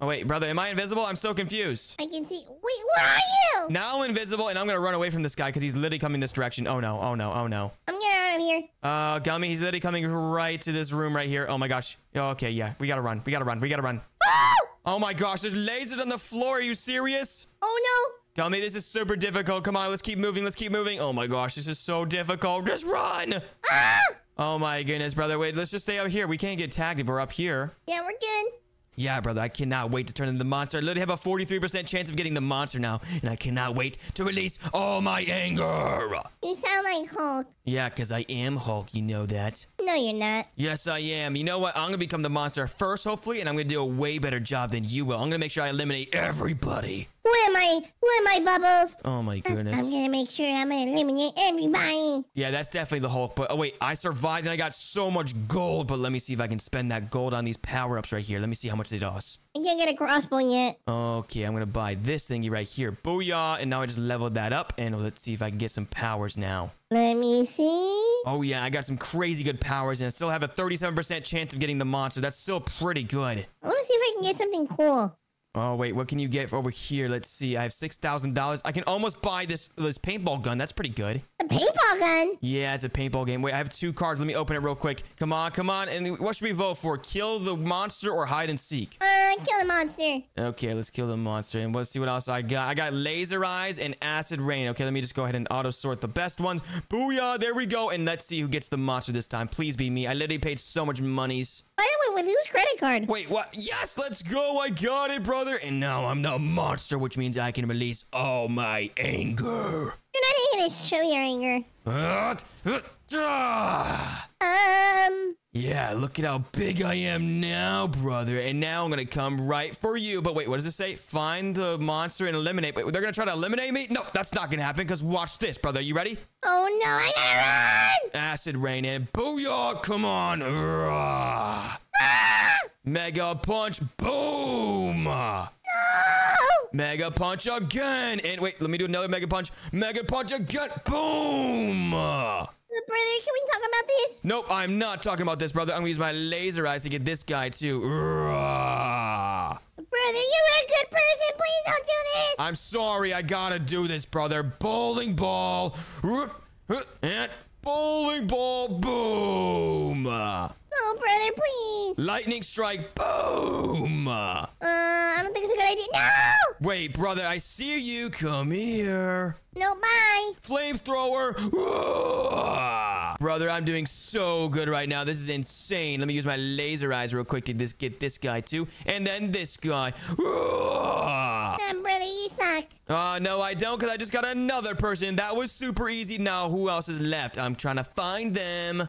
Oh wait, brother, am I invisible? I'm so confused. I can see. Wait, where are you? Now I'm invisible and I'm going to run away from this guy because he's literally coming this direction. Oh no. Oh no. Oh no. I'm getting out of here. Uh, Gummy, he's literally coming right to this room right here. Oh my gosh. Okay, yeah. We gotta run. We gotta run. We gotta run. Oh! Oh my gosh, there's lasers on the floor. Are you serious? Oh no. Gummy, this is super difficult. Come on, let's keep moving. Let's keep moving. Oh my gosh, this is so difficult. Just run. Ah! Oh my goodness, brother. Wait, let's just stay up here. We can't get tagged if we're up here. Yeah, we're good. Yeah, brother, I cannot wait to turn into the monster. I literally have a 43% chance of getting the monster now, and I cannot wait to release all my anger. You sound like Hulk. Yeah, because I am Hulk, you know that. No, you're not. Yes, I am. You know what? I'm gonna become the monster first, hopefully, and I'm gonna do a way better job than you will. I'm gonna make sure I eliminate everybody. Where am I? Where am I, Bubbles? Oh my goodness. I'm gonna make sure I'm gonna eliminate everybody. Yeah, that's definitely the Hulk. But oh wait, I survived and I got so much gold. But let me see if I can spend that gold on these power-ups right here. Let me see how much they cost. I can't get a crossbow yet. Okay, I'm gonna buy this thingy right here. Booyah! And now I just leveled that up, and let's see if I can get some powers now. Let me see. Oh yeah, I got some crazy good powers, and I still have a 37% chance of getting the monster. That's still pretty good. I wanna see if I can get something cool. Oh wait, what can you get over here? Let's see. I have six thousand dollars. I can almost buy this this paintball gun. That's pretty good. A paintball gun. Yeah, it's a paintball game. Wait, I have two cards. Let me open it real quick. Come on, come on. And what should we vote for? Kill the monster or hide and seek? Uh, kill the monster. Okay, let's kill the monster. And let's see what else I got. I got laser eyes and acid rain. Okay, let me just go ahead and auto sort the best ones. Booyah, there we go. And let's see who gets the monster this time. Please be me. I literally paid so much monies. The way, with whose credit card? Wait, what? Yes, let's go. I got it, brother. And now I'm the monster, which means I can release all my anger. You're not even gonna show your anger. Uh, uh. Um, Yeah, look at how big I am now, brother. And now I'm gonna come right for you. But wait, what does it say? Find the monster and eliminate. Wait, they're gonna try to eliminate me? No, that's not gonna happen, because watch this, brother. You ready? oh no, I gotta run! Acid rain and booyah! Come on! Ah. Mega punch! Boom! No! Mega punch again! And wait, let me do another mega punch. Mega punch again! Boom! Brother, can we talk about this? Nope, I'm not talking about this, brother. I'm gonna use my laser eyes to get this guy too. Brother, you're a good person. Please don't do this. I'm sorry, I gotta do this, brother. Bowling ball. And bowling ball. Boom. Oh, brother, please. Lightning strike. Boom. Uh, I don't think it's a good idea. No! Wait, brother, I see you. Come here. No, bye. Flamethrower. Brother, I'm doing so good right now. This is insane. Let me use my laser eyes real quick to this, get this guy too. And then this guy. Um, brother, you suck. Uh, no, I don't, because I just got another person. That was super easy. Now, who else is left? I'm trying to find them.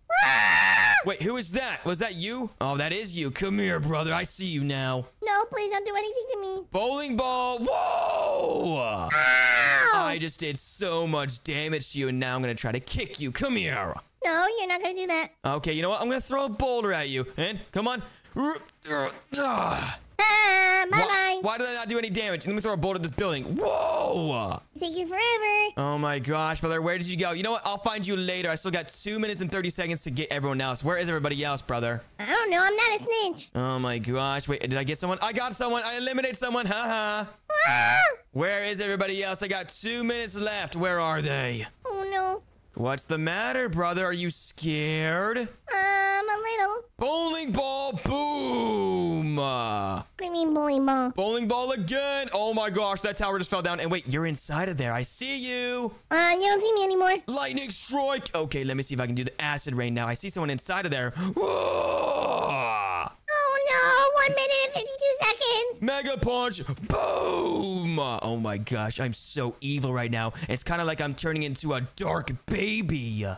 Wait, who is that? Was that you? Oh, that is you. Come here, brother. I see you now. No, please don't do anything to me. Bowling ball. Whoa! Ow! I just did so much damage to you, and now I'm going to try to kick you. Come here. No, you're not gonna do that. Okay, you know what? I'm going to throw a boulder at you. And come on. Uh, ah. Bye Why, bye. why did I not do any damage? Let me throw a bolt at this building. Whoa! Take you forever. Oh my gosh, brother, where did you go? You know what? I'll find you later. I still got two minutes and 30 seconds to get everyone else. Where is everybody else, brother? I don't know. I'm not a snitch. Oh my gosh. Wait, did I get someone? I got someone. I eliminated someone. Haha. Ah! Where is everybody else? I got two minutes left. Where are they? Oh no. What's the matter, brother? Are you scared? Um, a little. Bowling ball, boom. What do you mean bowling ball? bowling ball again. Oh my gosh, that tower just fell down. And wait, you're inside of there. I see you. Uh, you don't see me anymore. Lightning strike. Okay, let me see if I can do the acid rain now. I see someone inside of there. Whoa! Oh no, one minute and 52 seconds. Mega punch. Boom. Oh my gosh, I'm so evil right now. It's kind of like I'm turning into a dark baby. Uh,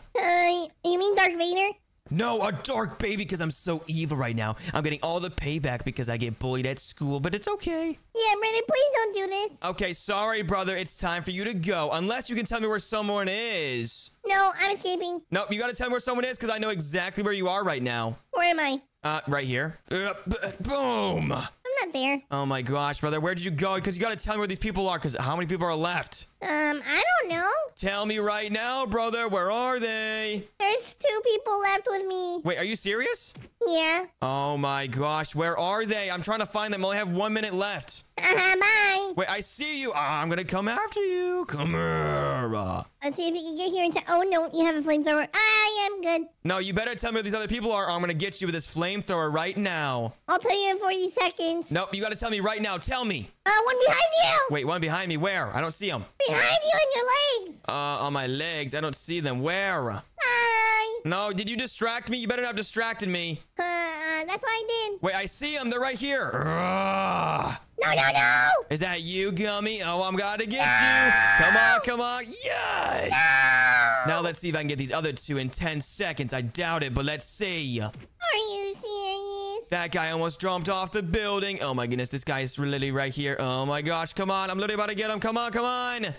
you mean Darth Vader? No, a dark baby because I'm so evil right now. I'm getting all the payback because I get bullied at school, but it's okay. Yeah, brother, please don't do this. Okay, sorry, brother. It's time for you to go. Unless you can tell me where someone is. No, I'm escaping. Nope, you gotta tell me where someone is because I know exactly where you are right now. Where am I? Uh, right here. Uh, boom. I'm not there. Oh my gosh, brother. Where did you go? Because you gotta tell me where these people are because how many people are left? Um, I don't know. Tell me right now, brother. Where are they? There's two people left with me. Wait, are you serious? Yeah. Oh my gosh, where are they? I'm trying to find them. I only have one minute left. Uh-huh, bye. Wait, I see you. Ah, I'm gonna come after you. Come here. Uh, Let's see if you can get here and say, oh no, you have a flamethrower. I am good. No, you better tell me where these other people are, or I'm gonna get you with this flamethrower right now. I'll tell you in 40 seconds. Nope, you gotta tell me right now. Tell me. Uh, one behind you. Wait, one behind me. Where? I don't see them. Behind you on your legs. Uh, on my legs. I don't see them. Where? Hi. No, did you distract me? You better not have distracted me. Uh, uh, that's what I did. Wait, I see them. They're right here. Ugh. No, no, no. Is that you, Gummy? Oh, I'm gonna get you. Come on, come on. Yes. Now let's see if I can get these other two in 10 seconds. I doubt it, but let's see. Are you serious? That guy almost jumped off the building. Oh my goodness, this guy is literally right here. Oh my gosh, come on. I'm literally about to get him. Come on, come on. Let's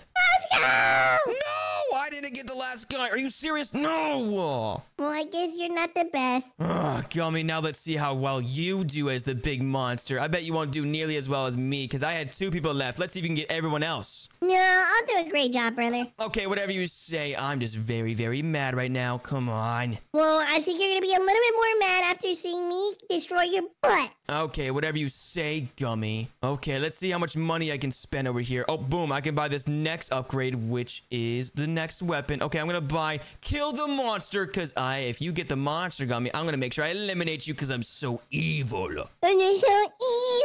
go. No, I didn't get the last guy. Are you serious? No. Well, I guess you're not the best. Ugh, Gummy, now let's see how well you do as the big monster. I bet you won't do nearly as well as me because I had two people left. Let's see if you can get everyone else. No, I'll do a great job, brother. Okay, whatever you say. I'm just very, very mad right now. Come on. Well, I think you're gonna be a little bit more mad after seeing me destroy your butt. Okay, whatever you say, Gummy. Okay, let's see how much money I can spend over here. Oh, boom, I can buy this next upgrade, which is the next weapon. Okay, I'm gonna buy Kill the Monster, because I, if you get the monster, Gummy, I'm gonna make sure I eliminate you because I'm so evil. And you're so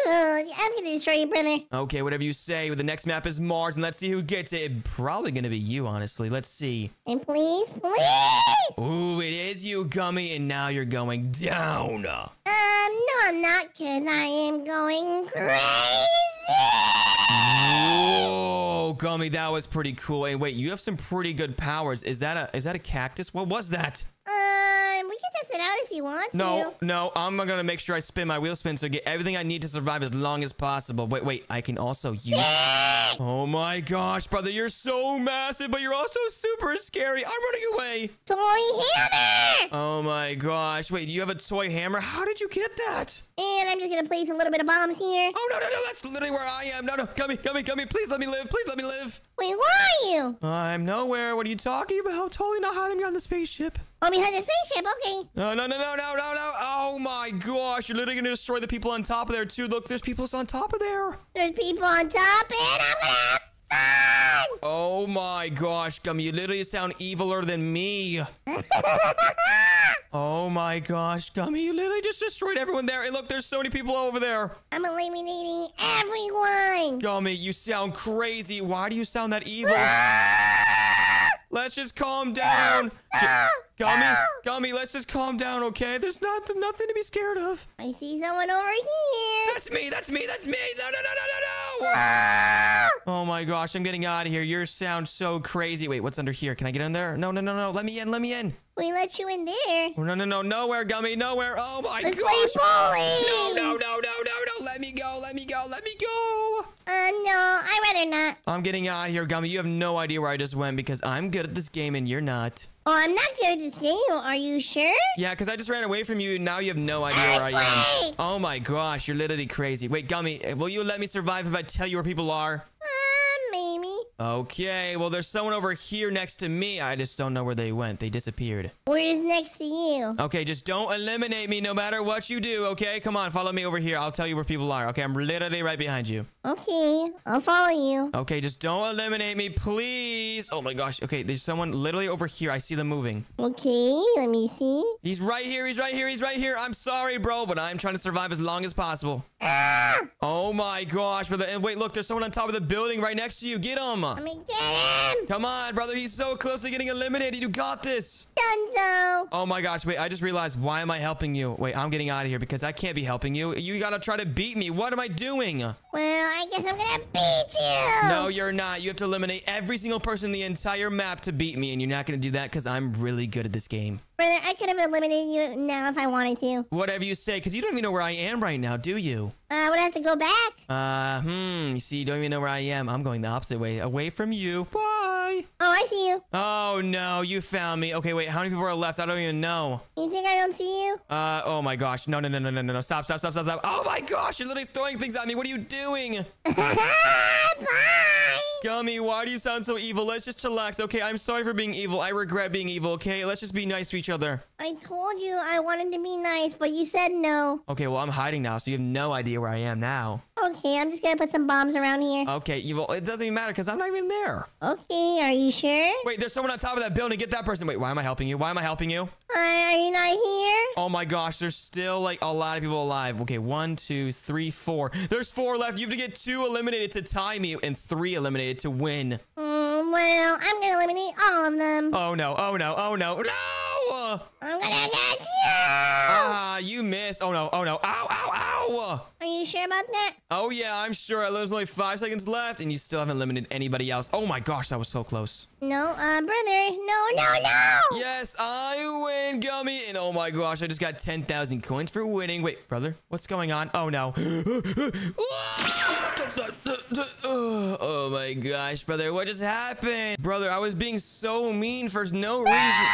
evil. I'm gonna destroy you, brother. Okay, whatever you say. The next map is Mars, and let's see who gets it. Probably gonna be you, honestly. Let's see. And please, please. Ooh, it is you, Gummy, and now you're going down. Um, no, I'm not, cause I am going crazy. Whoa, Gummy, that was pretty cool. And wait, you have some pretty good powers. Is that a is that a cactus? What was that? Uh, Um, we can test it out if you want No, to. no, I'm gonna make sure I spin my wheel spin to get everything I need to survive as long as possible. Wait, wait, I can also use. Oh my gosh, brother, you're so massive, but you're also super scary. I'm running away. Toy hammer. Oh my gosh, wait, you have a toy hammer? How did you get that? And I'm just gonna place a little bit of bombs here. Oh no, no, no, that's literally where I am. No, no, come come come come Please let me live. Please let me live. Wait, where are you? I'm nowhere. What are you talking about? Totally not hiding behind the spaceship. Oh, behind the spaceship. Okay. No, no, no, no, no, no, no. Oh my gosh, you're literally gonna destroy the people on top of there too. Look, there's people on top of there. There's people on top, and I'm gonna. Oh my gosh, Gummy, you literally sound eviler than me. Oh my gosh, Gummy, you literally just destroyed everyone there. And look, there's so many people over there. I'm eliminating everyone. Gummy, you sound crazy. Why do you sound that evil? Let's just calm down. Gummy, Gummy, let's just calm down, okay? There's not nothing to be scared of. I see someone over here. That's me, that's me, that's me. No, no, no, no, no, no. Ah! Oh my gosh, I'm getting out of here. Your sound so crazy. Wait, what's under here? Can I get in there? No, no, no, no. Let me in, let me in. We let you in there. Oh, no, no, no, nowhere, Gummy, nowhere. Oh my Let's gosh. play bowling. No, no, no, no, no, no. Let me go, let me go, let me go. Uh, no, I'd rather not. I'm getting out of here, Gummy. You have no idea where I just went because I'm good at this game and you're not. Oh, I'm not good at this game. Are you sure? Yeah, because I just ran away from you and now you have no idea where I am. Oh my gosh, you're literally crazy. Wait, Gummy, will you let me survive if I tell you where people are? Uh, maybe. Okay, well, there's someone over here next to me. I just don't know where they went. They disappeared. Where is next to you? Okay, just don't eliminate me no matter what you do, okay? Come on, follow me over here. I'll tell you where people are, okay? I'm literally right behind you. Okay, I'll follow you. Okay, just don't eliminate me, please. Oh my gosh. Okay, there's someone literally over here. I see them moving. Okay, let me see. He's right here. He's right here. He's right here. I'm sorry, bro, but I'm trying to survive as long as possible. Ah! Oh my gosh. And wait, look, there's someone on top of the building right next to you. Get him. Let me get him. Come on, brother. He's so close to getting eliminated. You got this. Dunzo. Oh my gosh, wait, I just realized why am I helping you? Wait, I'm getting out of here because I can't be helping you. You gotta try to beat me. What am I doing? Well, I guess I'm gonna beat you. No, you're not. You have to eliminate every single person in the entire map to beat me, and you're not gonna do that because I'm really good at this game. Brother, I could have eliminated you now if I wanted to. Whatever you say, because you don't even know where I am right now, do you? Uh, I would have to go back. Uh, hmm, you see, you don't even know where I am. I'm going the opposite way, away from you. Bye. Oh, I see you. Oh no, you found me. Okay, wait, how many people are left? I don't even know. You think I don't see you? Uh, oh my gosh. No, no, no, no, no, no, no. Stop, stop, stop, stop, stop. Oh my gosh, you're literally throwing things at me. What are you doing? Bye. Gummy, why do you sound so evil? Let's just chillax, okay? I'm sorry for being evil. I regret being evil, okay? Let's just be nice to each other. I told you I wanted to be nice, but you said no. Okay, well, I'm hiding now, so you have no idea where I am now. Okay, I'm just gonna put some bombs around here. Okay, evil. It doesn't even matter because I'm not even there. Okay, are you sure? Wait, there's someone on top of that building. Get that person. Wait, why am I helping you? Why am I helping you? Uh, are you not here? Oh my gosh, there's still like a lot of people alive. Okay, one, two, three, four. There's four left. You have to get two eliminated to tie me and three eliminated to win. Mm, well, I'm gonna eliminate all of them. Oh no, oh no, oh no, no! I'm gonna get you. Ah, you missed. Oh no, oh no. Ow, ow, ow! Are you sure about that? Oh yeah, I'm sure. There's only five seconds left and you still haven't limited anybody else. Oh my gosh, that was so close. No, uh, brother. No, no, no. Yes, I win, Gummy. And oh my gosh, I just got 10,000 coins for winning. Wait, brother, what's going on? Oh no. oh my gosh, brother, what just happened? Brother, I was being so mean for no reason.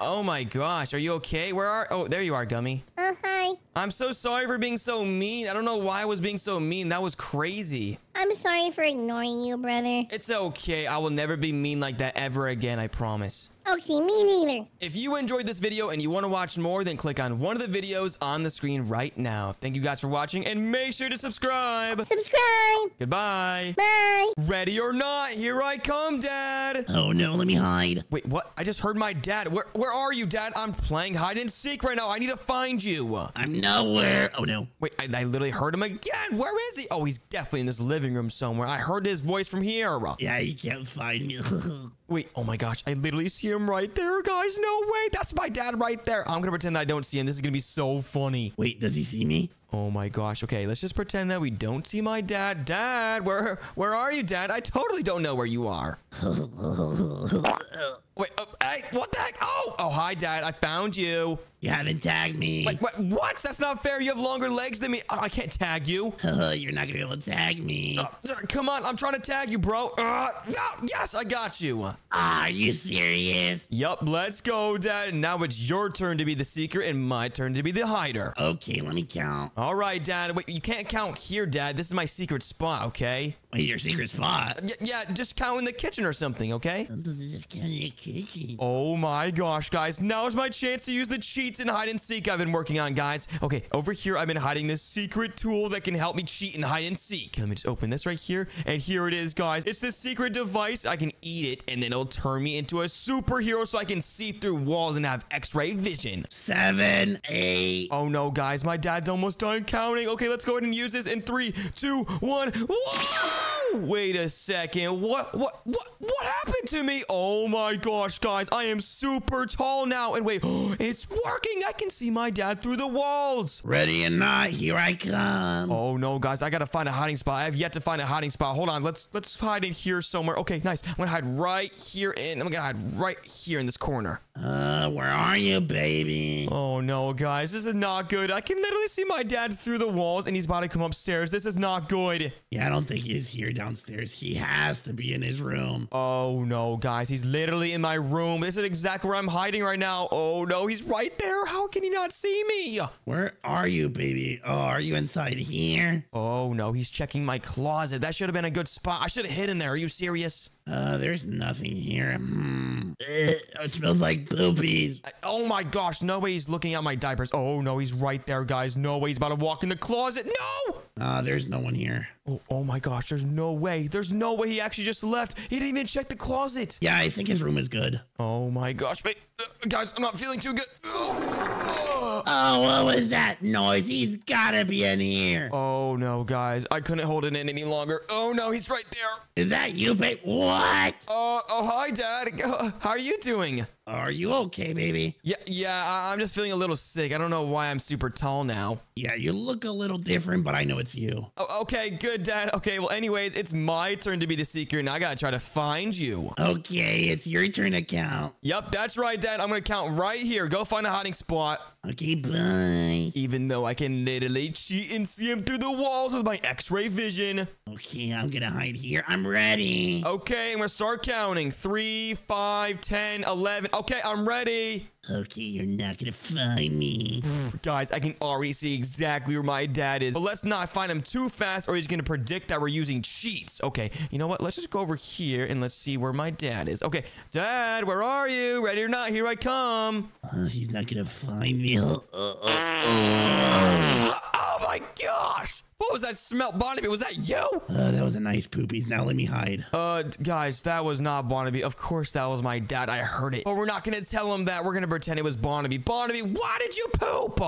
Oh my gosh, are you okay? Where are? Oh, there you are, Gummy. Uh, hi. I'm so sorry for being so mean. I don't know why I was being so mean. That was crazy. I'm sorry for ignoring you, brother. It's okay. I will never be mean like that ever again, I promise. Okay, me neither. If you enjoyed this video and you want to watch more, then click on one of the videos on the screen right now. Thank you guys for watching and make sure to subscribe. Subscribe. Goodbye. Bye. Ready or not, here I come, Dad. Oh no, let me hide. Wait, what? I just heard my dad. Where where are you, Dad? I'm playing hide and seek right now. I need to find you. I'm nowhere. Oh no. Wait, I, I literally heard him again. Where is he? Oh, he's definitely in this living room somewhere. I heard his voice from here. Yeah, you can't find me. Wait, oh my gosh, I literally see him right there, guys. No way, that's my dad right there. I'm gonna pretend I don't see him. This is gonna be so funny. Wait, does he see me? Oh my gosh. Okay, let's just pretend that we don't see my dad. Dad, where where are you, Dad? I totally don't know where you are. Wait, uh, hey, what the heck? Oh, oh, hi, Dad. I found you. You haven't tagged me. Wait, what? What? That's not fair. You have longer legs than me. Oh, I can't tag you. You're not gonna be able to tag me. Uh, uh, come on, I'm trying to tag you, bro. Uh, no, yes, I got you. Are you serious? Yup, let's go, Dad. Now it's your turn to be the seeker and my turn to be the hider. Okay, let me count. All right, Dad. Wait, you can't count here, Dad. This is my secret spot, okay? Wait, your secret spot? Y- yeah, just count in the kitchen or something, okay? Oh. Oh my gosh, guys. Now is my chance to use the cheats in hide and seek I've been working on, guys. Okay, over here, I've been hiding this secret tool that can help me cheat in hide and seek. Let me just open this right here. And here it is, guys. It's this secret device. I can eat it, and then it'll turn me into a superhero so I can see through walls and have x-ray vision. Seven, eight. Oh no, guys, my dad's almost done counting. Okay, let's go ahead and use this in three, two, one. Whoa! Wait a second. What? What? What? What happened to me? Oh my gosh, guys, I am super tall now. And wait, it's working. I can see my dad through the walls. Ready or not, here I come. Oh no, guys, I gotta find a hiding spot. I have yet to find a hiding spot. Hold on, let's let's hide in here somewhere. Okay, nice. I'm gonna hide right here in. I'm gonna hide right here in this corner. Uh, where are you, baby? Oh no, guys, this is not good. I can literally see my dad through the walls, and he's about to come upstairs. This is not good. Yeah, I don't think he's here, downstairs. He has to be in his room. Oh no, guys, he's literally in my room. This is exactly where I'm hiding right now. Oh no, he's right there. How can he not see me? Where are you, baby? Oh, are you inside here? Oh no, he's checking my closet. That should have been a good spot. I should have hid in there. Are you serious? Uh, there's nothing here. Hmm. It smells like poopies. Oh my gosh, no way he's looking at my diapers. Oh no, he's right there, guys. No way he's about to walk in the closet. No! Uh, there's no one here. Oh, oh my gosh, there's no way. There's no way he actually just left. He didn't even check the closet. Yeah, I think his room is good. Oh my gosh, wait, uh, guys, I'm not feeling too good. Oh, what was that noise? He's gotta be in here. Oh no, guys, I couldn't hold it in any longer. Oh no, he's right there. Is that you, babe? What? Uh, oh hi, Dad. How are you doing? Are you okay, baby? Yeah, yeah, I- I'm just feeling a little sick. I don't know why I'm super tall now. Yeah, you look a little different, but I know it's you. Oh, okay, good, Dad. Okay, well, anyways, it's my turn to be the seeker, and I gotta try to find you. Okay, it's your turn to count. Yep, that's right, Dad. I'm gonna count right here. Go find a hiding spot. Okay, bye. Even though I can literally cheat and see him through the walls with my x-ray vision. Okay, I'm gonna hide here. I'm ready. Okay, I'm gonna start counting. Three, five, ten, eleven. Okay, I'm ready. Okay, you're not gonna find me. Guys, I can already see exactly where my dad is. But let's not find him too fast or he's going to predict that we're using cheats. Okay, you know what? Let's just go over here and let's see where my dad is. Okay, dad, where are you? Ready or not, here I come. Uh, he's not gonna find me. Oh my gosh. What was that smell? Barnaby, was that you? uh, that was a nice poopies. Now let me hide. Uh, guys, that was not Barnaby. Of course that was my dad. I heard it. But we're not going to tell him that. We're going to pretend it was Barnaby. Barnaby, why did you poop?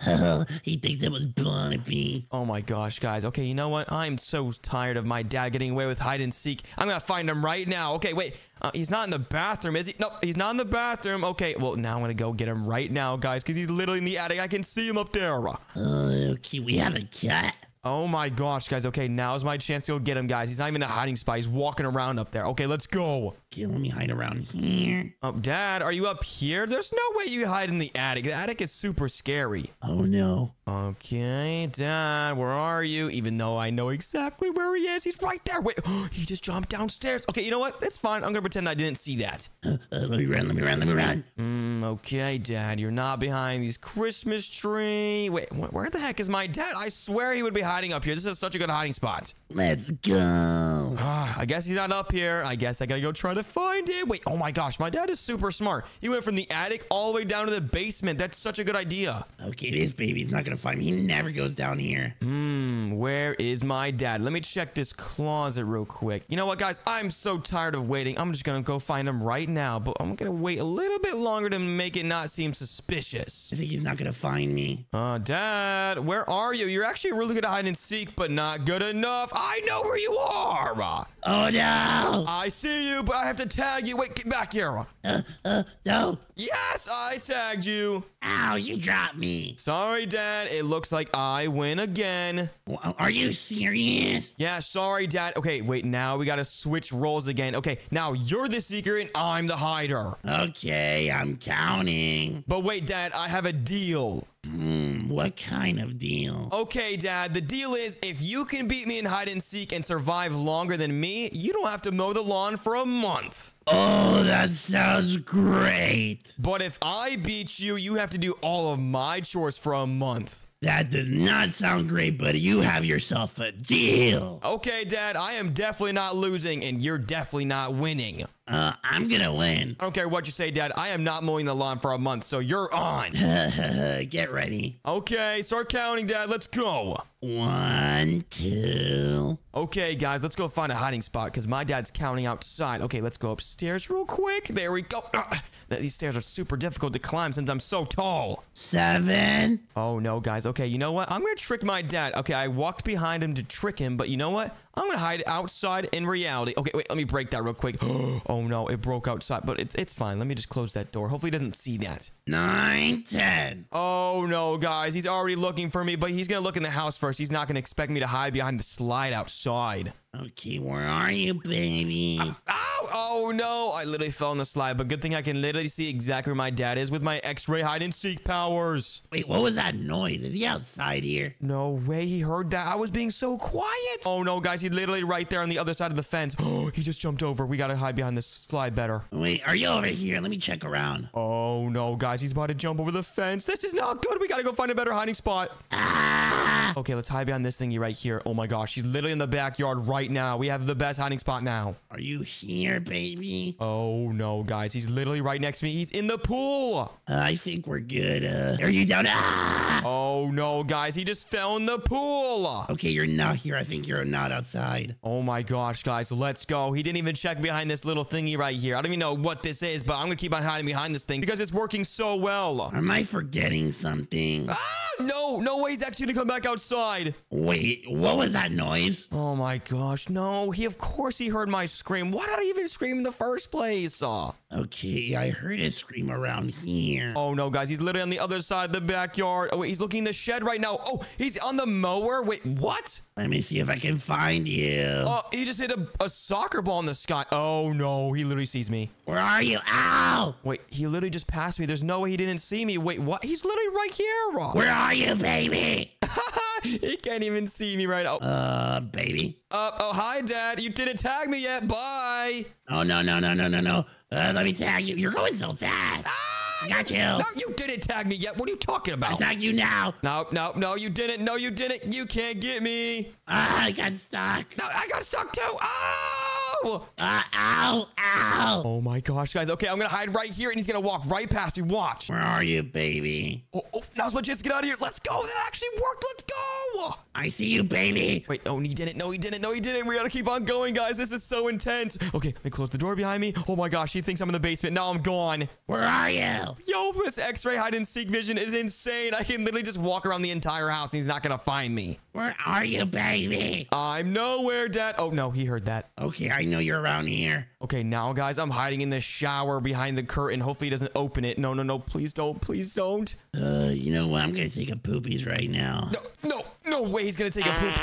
he thinks it was Barnaby. Oh my gosh, guys. Okay, you know what? I'm so tired of my dad getting away with hide and seek. I'm gonna find him right now. Okay, wait. Uh, he's not in the bathroom, is he? No, he's not in the bathroom. Okay, well, now I'm gonna go get him right now, guys, because he's literally in the attic. I can see him up there. Uh, okay, we have a cat. Oh my gosh, guys. Okay, now's my chance to go get him, guys. He's not even in a hiding spot. He's walking around up there. Okay, let's go. Okay, let me hide around here. Oh, Dad, are you up here? There's no way you hide in the attic. The attic is super scary. Oh no. Okay, Dad, where are you? Even though I know exactly where he is, he's right there. Wait, he just jumped downstairs. Okay, you know what? It's fine. I'm gonna pretend I didn't see that. Uh, let me run, let me run, let me run. Mm, okay, Dad, you're not behind these Christmas tree. Wait, wh- where the heck is my dad? I swear he would be hiding up here. This is such a good hiding spot. Let's go. Ah, I guess he's not up here. I guess I gotta go try to find him. Wait, oh my gosh, my dad is super smart. He went from the attic all the way down to the basement. That's such a good idea. Okay, this baby's not gonna find me. He never goes down here. Hmm, where is my dad? Let me check this closet real quick. You know what, guys? I'm so tired of waiting. I'm just gonna go find him right now, but I'm gonna wait a little bit longer to make it not seem suspicious. I think he's not gonna find me. Uh, Dad, where are you? You're actually really good at hide and seek, but not good enough. I know where you are. Oh no! I see you, but I have to tag you. Wait, get back here. Uh, uh, no! Yes, I tagged you. Ow, you dropped me. Sorry, Dad. It looks like I win again. Are you serious? Yeah, sorry, Dad. Okay, wait, now we gotta switch roles again. Okay, now you're the seeker and I'm the hider. Okay, I'm counting. But wait, Dad, I have a deal. Hmm, what kind of deal? Okay, Dad, the deal is if you can beat me in hide and seek and survive longer than me, you don't have to mow the lawn for a month. Oh, that sounds great. But if I beat you, you have to do all of my chores for a month. That does not sound great, but you have yourself a deal. Okay, Dad, I am definitely not losing and you're definitely not winning. Uh, I'm gonna win. I don't care what you say, Dad. I am not mowing the lawn for a month, so you're on. Get ready. Okay, start counting, Dad. Let's go. One, two. Okay, guys, let's go find a hiding spot because my dad's counting outside. Okay, let's go upstairs real quick. There we go. Ah, these stairs are super difficult to climb since I'm so tall. Seven. Oh, no, guys. Okay, you know what? I'm going to trick my dad. Okay, I walked behind him to trick him, but you know what? I'm going to hide outside in reality. Okay, wait, let me break that real quick. oh, no, it broke outside, but it's, it's fine. Let me just close that door. Hopefully he doesn't see that. Nine, ten. Oh, no, guys. He's already looking for me, but he's going to look in the house first. He's not going to expect me to hide behind the slide outside. Okay, where are you, baby? Ow! Oh no, I literally fell on the slide, but good thing I can literally see exactly where my dad is with my x-ray hide and seek powers. Wait, what was that noise? Is he outside here? No way he heard that. I was being so quiet. Oh no, guys, he's literally right there on the other side of the fence. Oh, he just jumped over. We gotta hide behind this slide better. Wait, are you over here? Let me check around. Oh no, guys, he's about to jump over the fence. This is not good. We gotta go find a better hiding spot. Ah! Okay, let's hide behind this thingy right here. Oh my gosh, he's literally in the backyard right now. We have the best hiding spot now. Are you here, baby? Oh no, guys, he's literally right next to me. He's in the pool. Uh, I think we're good. Uh, are you down? Ah! Oh no, guys, he just fell in the pool. Okay, you're not here. I think you're not outside. Oh my gosh, guys, let's go. He didn't even check behind this little thingy right here. I don't even know what this is, but I'm gonna keep on hiding behind this thing because it's working so well. Am I forgetting something? Ah, no, no way he's actually gonna come back outside. Wait, what was that noise? Oh my gosh, no. He, of course, he heard my scream. Why did I even scream in the first place? Oh, Okay, I heard it scream around here. oh no, guys, he's literally on the other side of the backyard. Oh, wait, he's looking in the shed right now. Oh, he's on the mower. Wait, what? Let me see if I can find you. Oh, he just hit a, a soccer ball in the sky. Oh no, he literally sees me. Where are you? Ow! Wait, he literally just passed me. There's no way he didn't see me. Wait, what? He's literally right here. Where are you, baby? he can't even see me right now. Uh, baby. Uh, oh, hi, Dad. You didn't tag me yet. Bye. Oh, no, no, no, no, no, no. Uh, let me tag you. You're going so fast. Got you. No, you didn't tag me yet. What are you talking about? I tag you now. No, no, no, you didn't. No, you didn't. You can't get me. Ah, I got stuck. No, I got stuck too. Oh! Uh, ow, ow. Oh my gosh, guys. Okay, I'm gonna hide right here and he's gonna walk right past me. Watch. Where are you, baby? Oh, oh now's my chance to get out of here. Let's go. That actually worked. Let's go. I see you, baby. Wait, oh, he didn't. No, he didn't. No, he didn't. We gotta keep on going, guys. This is so intense. Okay, let me close the door behind me. Oh my gosh, he thinks I'm in the basement. Now I'm gone. Where are you? Yo, this X-ray hide and seek vision is insane. I can literally just walk around the entire house and he's not gonna find me. Where are you, baby? I'm nowhere, Dad. Oh no, he heard that. Okay, I know you're around here. Okay, now guys, I'm hiding in the shower behind the curtain. Hopefully he doesn't open it. No, no, no. Please don't. Please don't. Uh, you know what? I'm gonna take a poopies right now. No, no, no way he's gonna take a poop.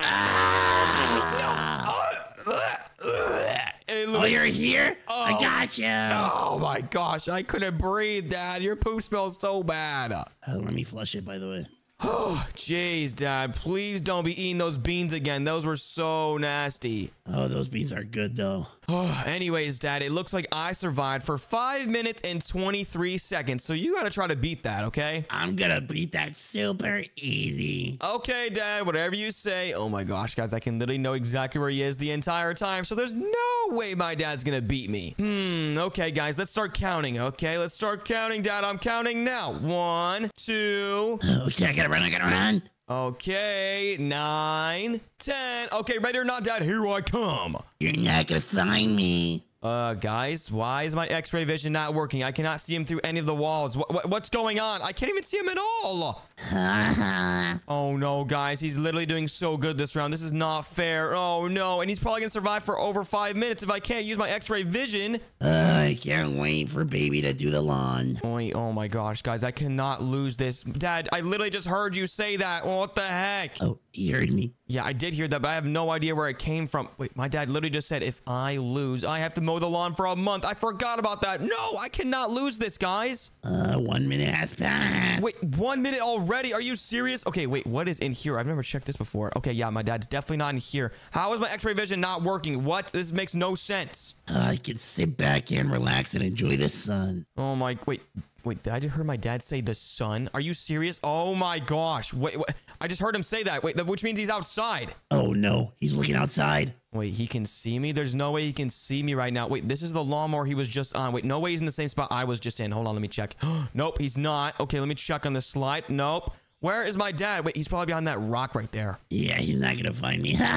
Hey, Oh, you're here? Oh. I got you. Oh my gosh, I couldn't breathe, Dad. Your poop smells so bad. Uh, let me flush it, by the way. Oh, jeez, Dad. Please don't be eating those beans again. Those were so nasty. Oh, those beans are good though. Oh, anyways, Dad, it looks like I survived for 5 minutes and 23 seconds. So you gotta try to beat that, okay? I'm gonna beat that super easy. Okay, Dad, whatever you say. Oh my gosh, guys, I can literally know exactly where he is the entire time. So there's no way my dad's gonna beat me. Hmm, okay, guys, let's start counting. Okay, let's start counting, Dad. I'm counting now. One, two, Okay, I gotta run, I gotta run. Okay, nine, ten. Okay, ready or not, Dad, here I come. You're not gonna find me. Uh, guys, why is my x-ray vision not working? I cannot see him through any of the walls. What, what, what's going on? I can't even see him at all. uh, Oh no, guys, he's literally doing so good this round. This is not fair. Oh no, and he's probably gonna survive for over five minutes if I can't use my x-ray vision. I can't wait for baby to do the lawn. Oi, oh my gosh, guys, I cannot lose this. Dad, I literally just heard you say that. What the heck? Oh, he heard me. Yeah, I did hear that, but I have no idea where it came from. Wait, my dad literally just said, if I lose, I have to mow the lawn for a month. I forgot about that. No, I cannot lose this, guys. Uh, one minute has passed. Wait, one minute already? Are you serious? Okay, wait, what is in here? I've never checked this before. Okay, yeah, my dad's definitely not in here. How is my x-ray vision not working? What? This makes no sense. I can sit back and relax and enjoy the sun. Oh my, wait, wait, did I just heard my dad say the sun? Are you serious? Oh my gosh. Wait, wait I just heard him say that. Wait, which means he's outside. Oh no, he's looking outside. Wait, he can see me? There's no way he can see me right now. Wait, this is the lawnmower he was just on. Wait, no way he's in the same spot I was just in. Hold on, let me check. nope, he's not. Okay, let me check on the slide. Nope. Where is my dad? Wait, he's probably behind that rock right there. Yeah, he's not gonna find me.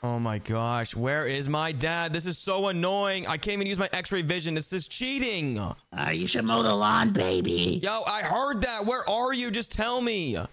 Oh my gosh, where is my dad? This is so annoying. I can't even use my x-ray vision. This is cheating. uh, you should mow the lawn, baby. Yo, I heard that. Where are you? Just tell me. Um,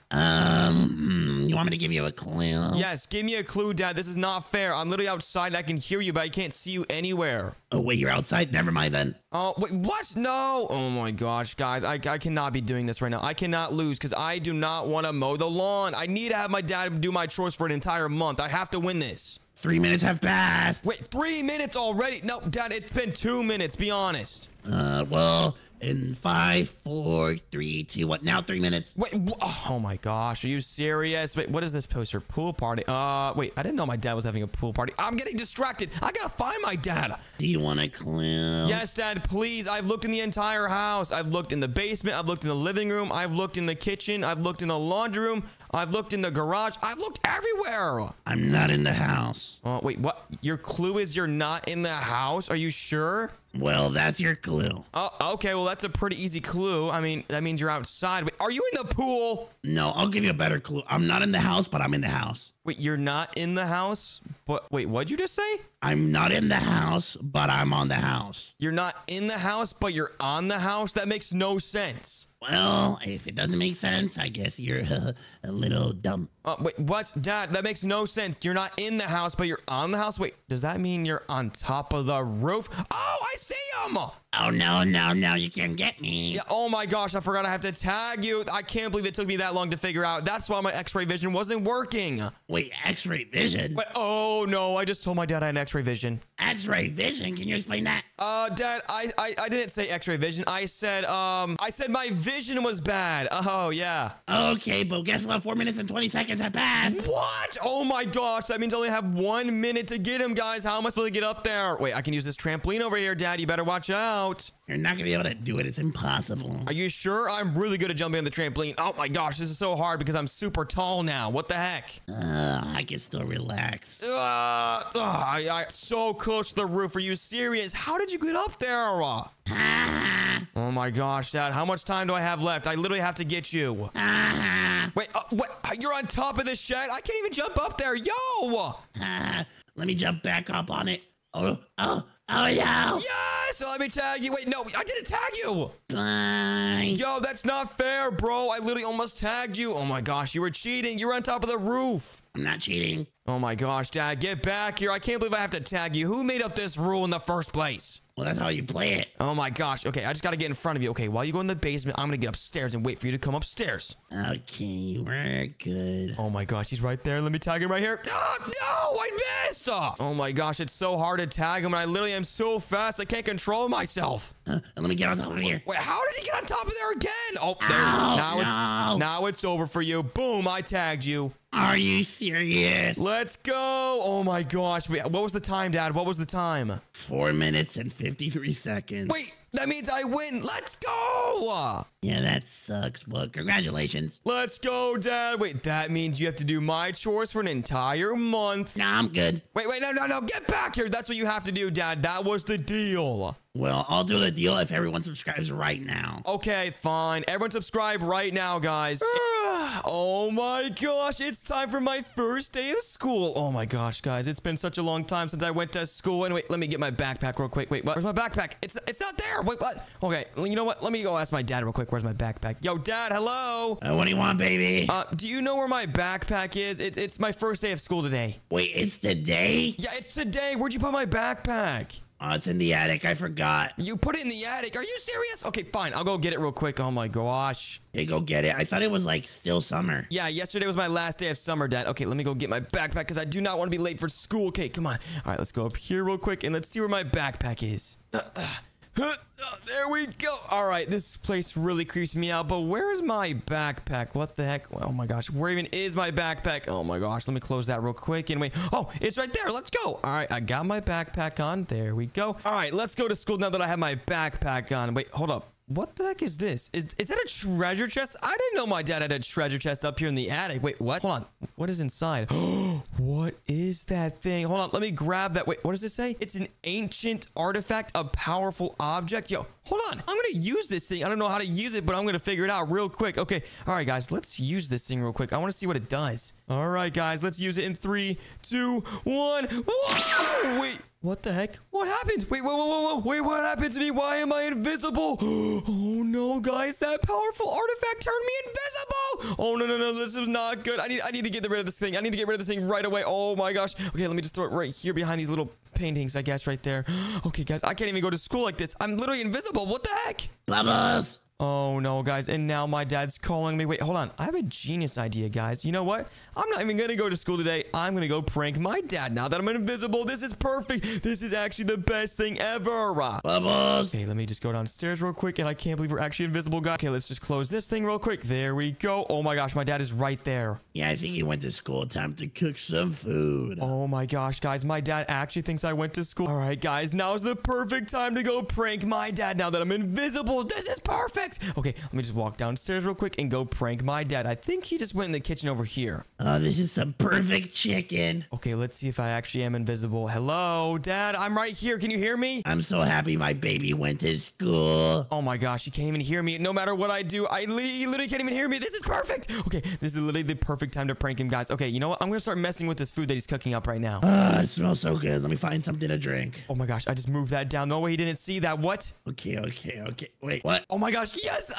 hmm, you want me to give you a clue? Yes, give me a clue, dad. This is not fair. I'm literally outside and I can hear you, but I can't see you anywhere. Oh wait, you're outside. Never mind then. Oh, wait, what? No. Oh my gosh, guys. I, I cannot be doing this right now. I cannot lose because I do not want to mow the lawn. I need to have my dad do my chores for an entire month. I have to win this. Three minutes have passed. Wait, three minutes already? No, Dad, it's been two minutes. Be honest. Uh, well, in five, four, three, two, one. Now three minutes. Wait, oh my gosh, are you serious? Wait, what is this poster? Pool party. Uh, wait, I didn't know my dad was having a pool party. I'm getting distracted. I gotta find my dad. Do you want a clue? Yes, Dad, please. I've looked in the entire house. I've looked in the basement. I've looked in the living room. I've looked in the kitchen. I've looked in the laundry room. I've looked in the garage. I've looked everywhere. I'm not in the house. Oh, wait, what? Your clue is you're not in the house? Are you sure? Well, that's your clue. Oh, okay. Well, that's a pretty easy clue. I mean, that means you're outside. Wait, are you in the pool? No, I'll give you a better clue. I'm not in the house, but I'm in the house. Wait, you're not in the house? But wait, what'd you just say? I'm not in the house, but I'm on the house. You're not in the house, but you're on the house? That makes no sense. Well, if it doesn't make sense, I guess you're a little dumb. Uh, wait, what? Dad, that makes no sense. You're not in the house, but you're on the house? Wait, does that mean you're on top of the roof? Oh, I see him! Oh, no, no, no, you can't get me. Yeah, oh my gosh, I forgot I have to tag you. I can't believe it took me that long to figure out. That's why my x-ray vision wasn't working. Wait, x-ray vision? Wait, oh no, I just told my dad I had x-ray vision. X-ray vision? Can you explain that? Uh, dad, I, I, I didn't say x-ray vision. I said, um, I said my vision was bad. Oh, yeah. Okay, but guess what? Four minutes and 20 seconds have passed. What? Oh my gosh, that means I only have one minute to get him, guys. How am I supposed to get up there? Wait, I can use this trampoline over here, dad. You better watch out. You're not gonna be able to do it. It's impossible. Are you sure? I'm really good at jumping on the trampoline. Oh my gosh, this is so hard because I'm super tall now. What the heck? Uh, I can still relax. Uh, uh, I, I so close to the roof. Are you serious? How did you get up there? Oh my gosh, Dad. How much time do I have left? I literally have to get you. Wait, uh, what? You're on top of the shed? I can't even jump up there. Yo! Let me jump back up on it. Oh, oh, oh, yeah. Yes! Let me tag you. Wait, no, I didn't tag you. Bye. Yo, that's not fair, bro. I literally almost tagged you. Oh my gosh, you were cheating. You were on top of the roof. I'm not cheating. Oh my gosh, Dad, get back here. I can't believe I have to tag you. Who made up this rule in the first place? Well, that's how you play it. Oh my gosh. Okay, I just gotta get in front of you. Okay, while you go in the basement, I'm gonna get upstairs and wait for you to come upstairs. Okay, we're good. Oh my gosh, he's right there. Let me tag him right here. Oh, no, I missed. Oh my gosh, it's so hard to tag him, and I literally am so fast, I can't control myself. Uh, let me get on top of here. Wait, how did he get on top of there again? Oh, there. Ow, now, no. it, now it's over for you. Boom, I tagged you. Are you serious? Let's go. Oh my gosh. Wait, what was the time, Dad? What was the time? Four minutes and 53 seconds. Wait, that means I win. Let's go. Yeah, that sucks. Well, congratulations. Let's go, Dad. Wait, that means you have to do my chores for an entire month. Nah, I'm good. Wait, wait, no, no, no. Get back here. That's what you have to do, Dad. That was the deal. Well, I'll do the deal if everyone subscribes right now. Okay, fine. Everyone subscribe right now, guys. oh my gosh, it's time for my first day of school. Oh my gosh, guys, it's been such a long time since I went to school. And wait, let me get my backpack real quick. Wait, what? where's my backpack? It's it's not there. Wait, what? Okay, well, you know what? Let me go ask my dad real quick. Where's my backpack? Yo, Dad, hello. Uh, what do you want, baby? Uh, do you know where my backpack is? It's it's my first day of school today. Wait, it's today? Yeah, it's today. Where'd you put my backpack? Oh, it's in the attic. I forgot. You put it in the attic. Are you serious? Okay, fine. I'll go get it real quick. Oh my gosh. Hey, go get it. I thought it was like still summer. Yeah, yesterday was my last day of summer, Dad. Okay, let me go get my backpack because I do not want to be late for school. Okay, come on. All right, let's go up here real quick and let's see where my backpack is. Uh, uh, there we go. All right, this place really creeps me out, but where is my backpack? What the heck? Oh my gosh, where even is my backpack? Oh my gosh, let me close that real quick and wait. Oh, it's right there. Let's go. All right, I got my backpack on. There we go. All right, let's go to school now that I have my backpack on. Wait, hold up. What the heck is this? Is, is that a treasure chest? I didn't know my dad had a treasure chest up here in the attic. Wait, what? Hold on. What is inside? what is that thing? Hold on. Let me grab that. Wait, what does it say? It's an ancient artifact, a powerful object. Yo, hold on. I'm going to use this thing. I don't know how to use it, but I'm going to figure it out real quick. Okay. All right, guys. Let's use this thing real quick. I want to see what it does. All right, guys. Let's use it in three, two, one. Whoa! Wait. What the heck? What happened? Wait, whoa, whoa, whoa, whoa. Wait, what happened to me? Why am I invisible? Oh no, guys, that powerful artifact turned me invisible. Oh no, no, no, this is not good. I need I need to get rid of this thing. I need to get rid of this thing right away. Oh my gosh. Okay, let me just throw it right here behind these little paintings, I guess, right there. Okay, guys, I can't even go to school like this. I'm literally invisible. What the heck? Bubbles, Oh no, guys. And now my dad's calling me. Wait, hold on. I have a genius idea, guys. You know what? I'm not even going to go to school today. I'm going to go prank my dad now that I'm invisible. This is perfect. This is actually the best thing ever. Bubbles. Okay, let me just go downstairs real quick. And I can't believe we're actually invisible, guys. Okay, let's just close this thing real quick. There we go. Oh my gosh, my dad is right there. Yeah, I think he went to school. Time to cook some food. Oh my gosh, guys. My dad actually thinks I went to school. All right, guys. Now's the perfect time to go prank my dad now that I'm invisible. This is perfect. Okay, let me just walk downstairs real quick and go prank my dad. I think he just went in the kitchen over here. Oh, this is some perfect chicken. Okay, let's see if I actually am invisible. Hello, dad. I'm right here. Can you hear me? I'm so happy my baby went to school. Oh my gosh, he can't even hear me. No matter what I do, I li he literally can't even hear me. This is perfect. Okay, this is literally the perfect time to prank him, guys. Okay, you know what? I'm gonna start messing with this food that he's cooking up right now. Ah, it smells so good. Let me find something to drink. Oh my gosh, I just moved that down. No way he didn't see that. What? Okay, okay, okay. Wait, what? Oh my gosh, yes!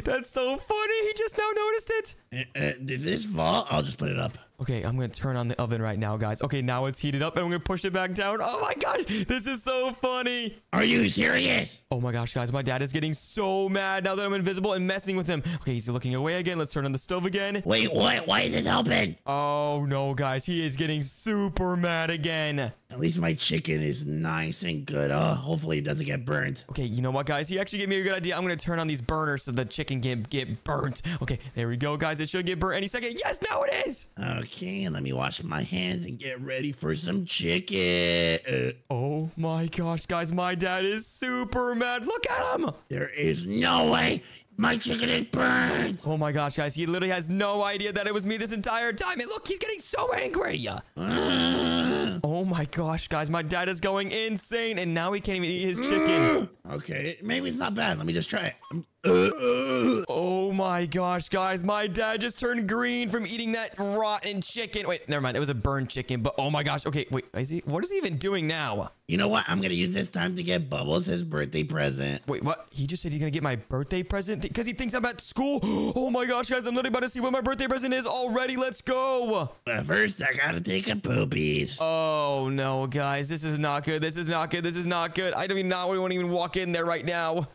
That's so funny. He just now noticed it. Uh, uh, did this fall? I'll just put it up. Okay, I'm gonna turn on the oven right now, guys. Okay, now it's heated up and I'm gonna push it back down. Oh my gosh, this is so funny. Are you serious? Oh my gosh, guys, my dad is getting so mad now that I'm invisible and messing with him. Okay, he's looking away again. Let's turn on the stove again. Wait, what? Why is this open? Oh no, guys, he is getting super mad again. At least my chicken is nice and good. Oh, hopefully it doesn't get burnt. Okay, you know what, guys? He actually gave me a good idea. I'm gonna turn on these burners so the chicken can get burnt. Okay, there we go, guys. It should get burnt any second. Yes, now it is. Okay, let me wash my hands and get ready for some chicken. Uh, Oh my gosh, guys, my dad is super mad. Look at him. there is no way my chicken is burned. Oh my gosh, guys, he literally has no idea that it was me this entire time. And look, he's getting so angry. Ah. Oh my gosh, guys, my dad is going insane, and now he can't even eat his chicken. okay, maybe it's not bad. Let me just try it. Um, uh, Oh my gosh, guys, my dad just turned green from eating that rotten chicken. Wait, never mind, it was a burned chicken, but oh my gosh, okay, wait, is he, what is he even doing now? you know what? I'm gonna use this time to get Bubbles his birthday present. Wait, what? He just said he's gonna get my birthday present because he thinks I'm at school. Oh my gosh, guys, I'm literally about to see what my birthday present is already. Let's go. But first, I gotta take a poopies. Oh no, guys, this is not good. This is not good. This is not good. I don't even not want to even walk in there right now.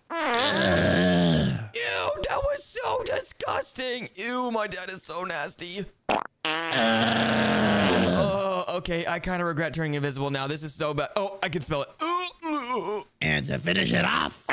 Ew, that was so disgusting. Ew, my dad is so nasty. Oh, okay. I kind of regret turning invisible now. This is so bad. Oh, I can smell it. And to finish it off,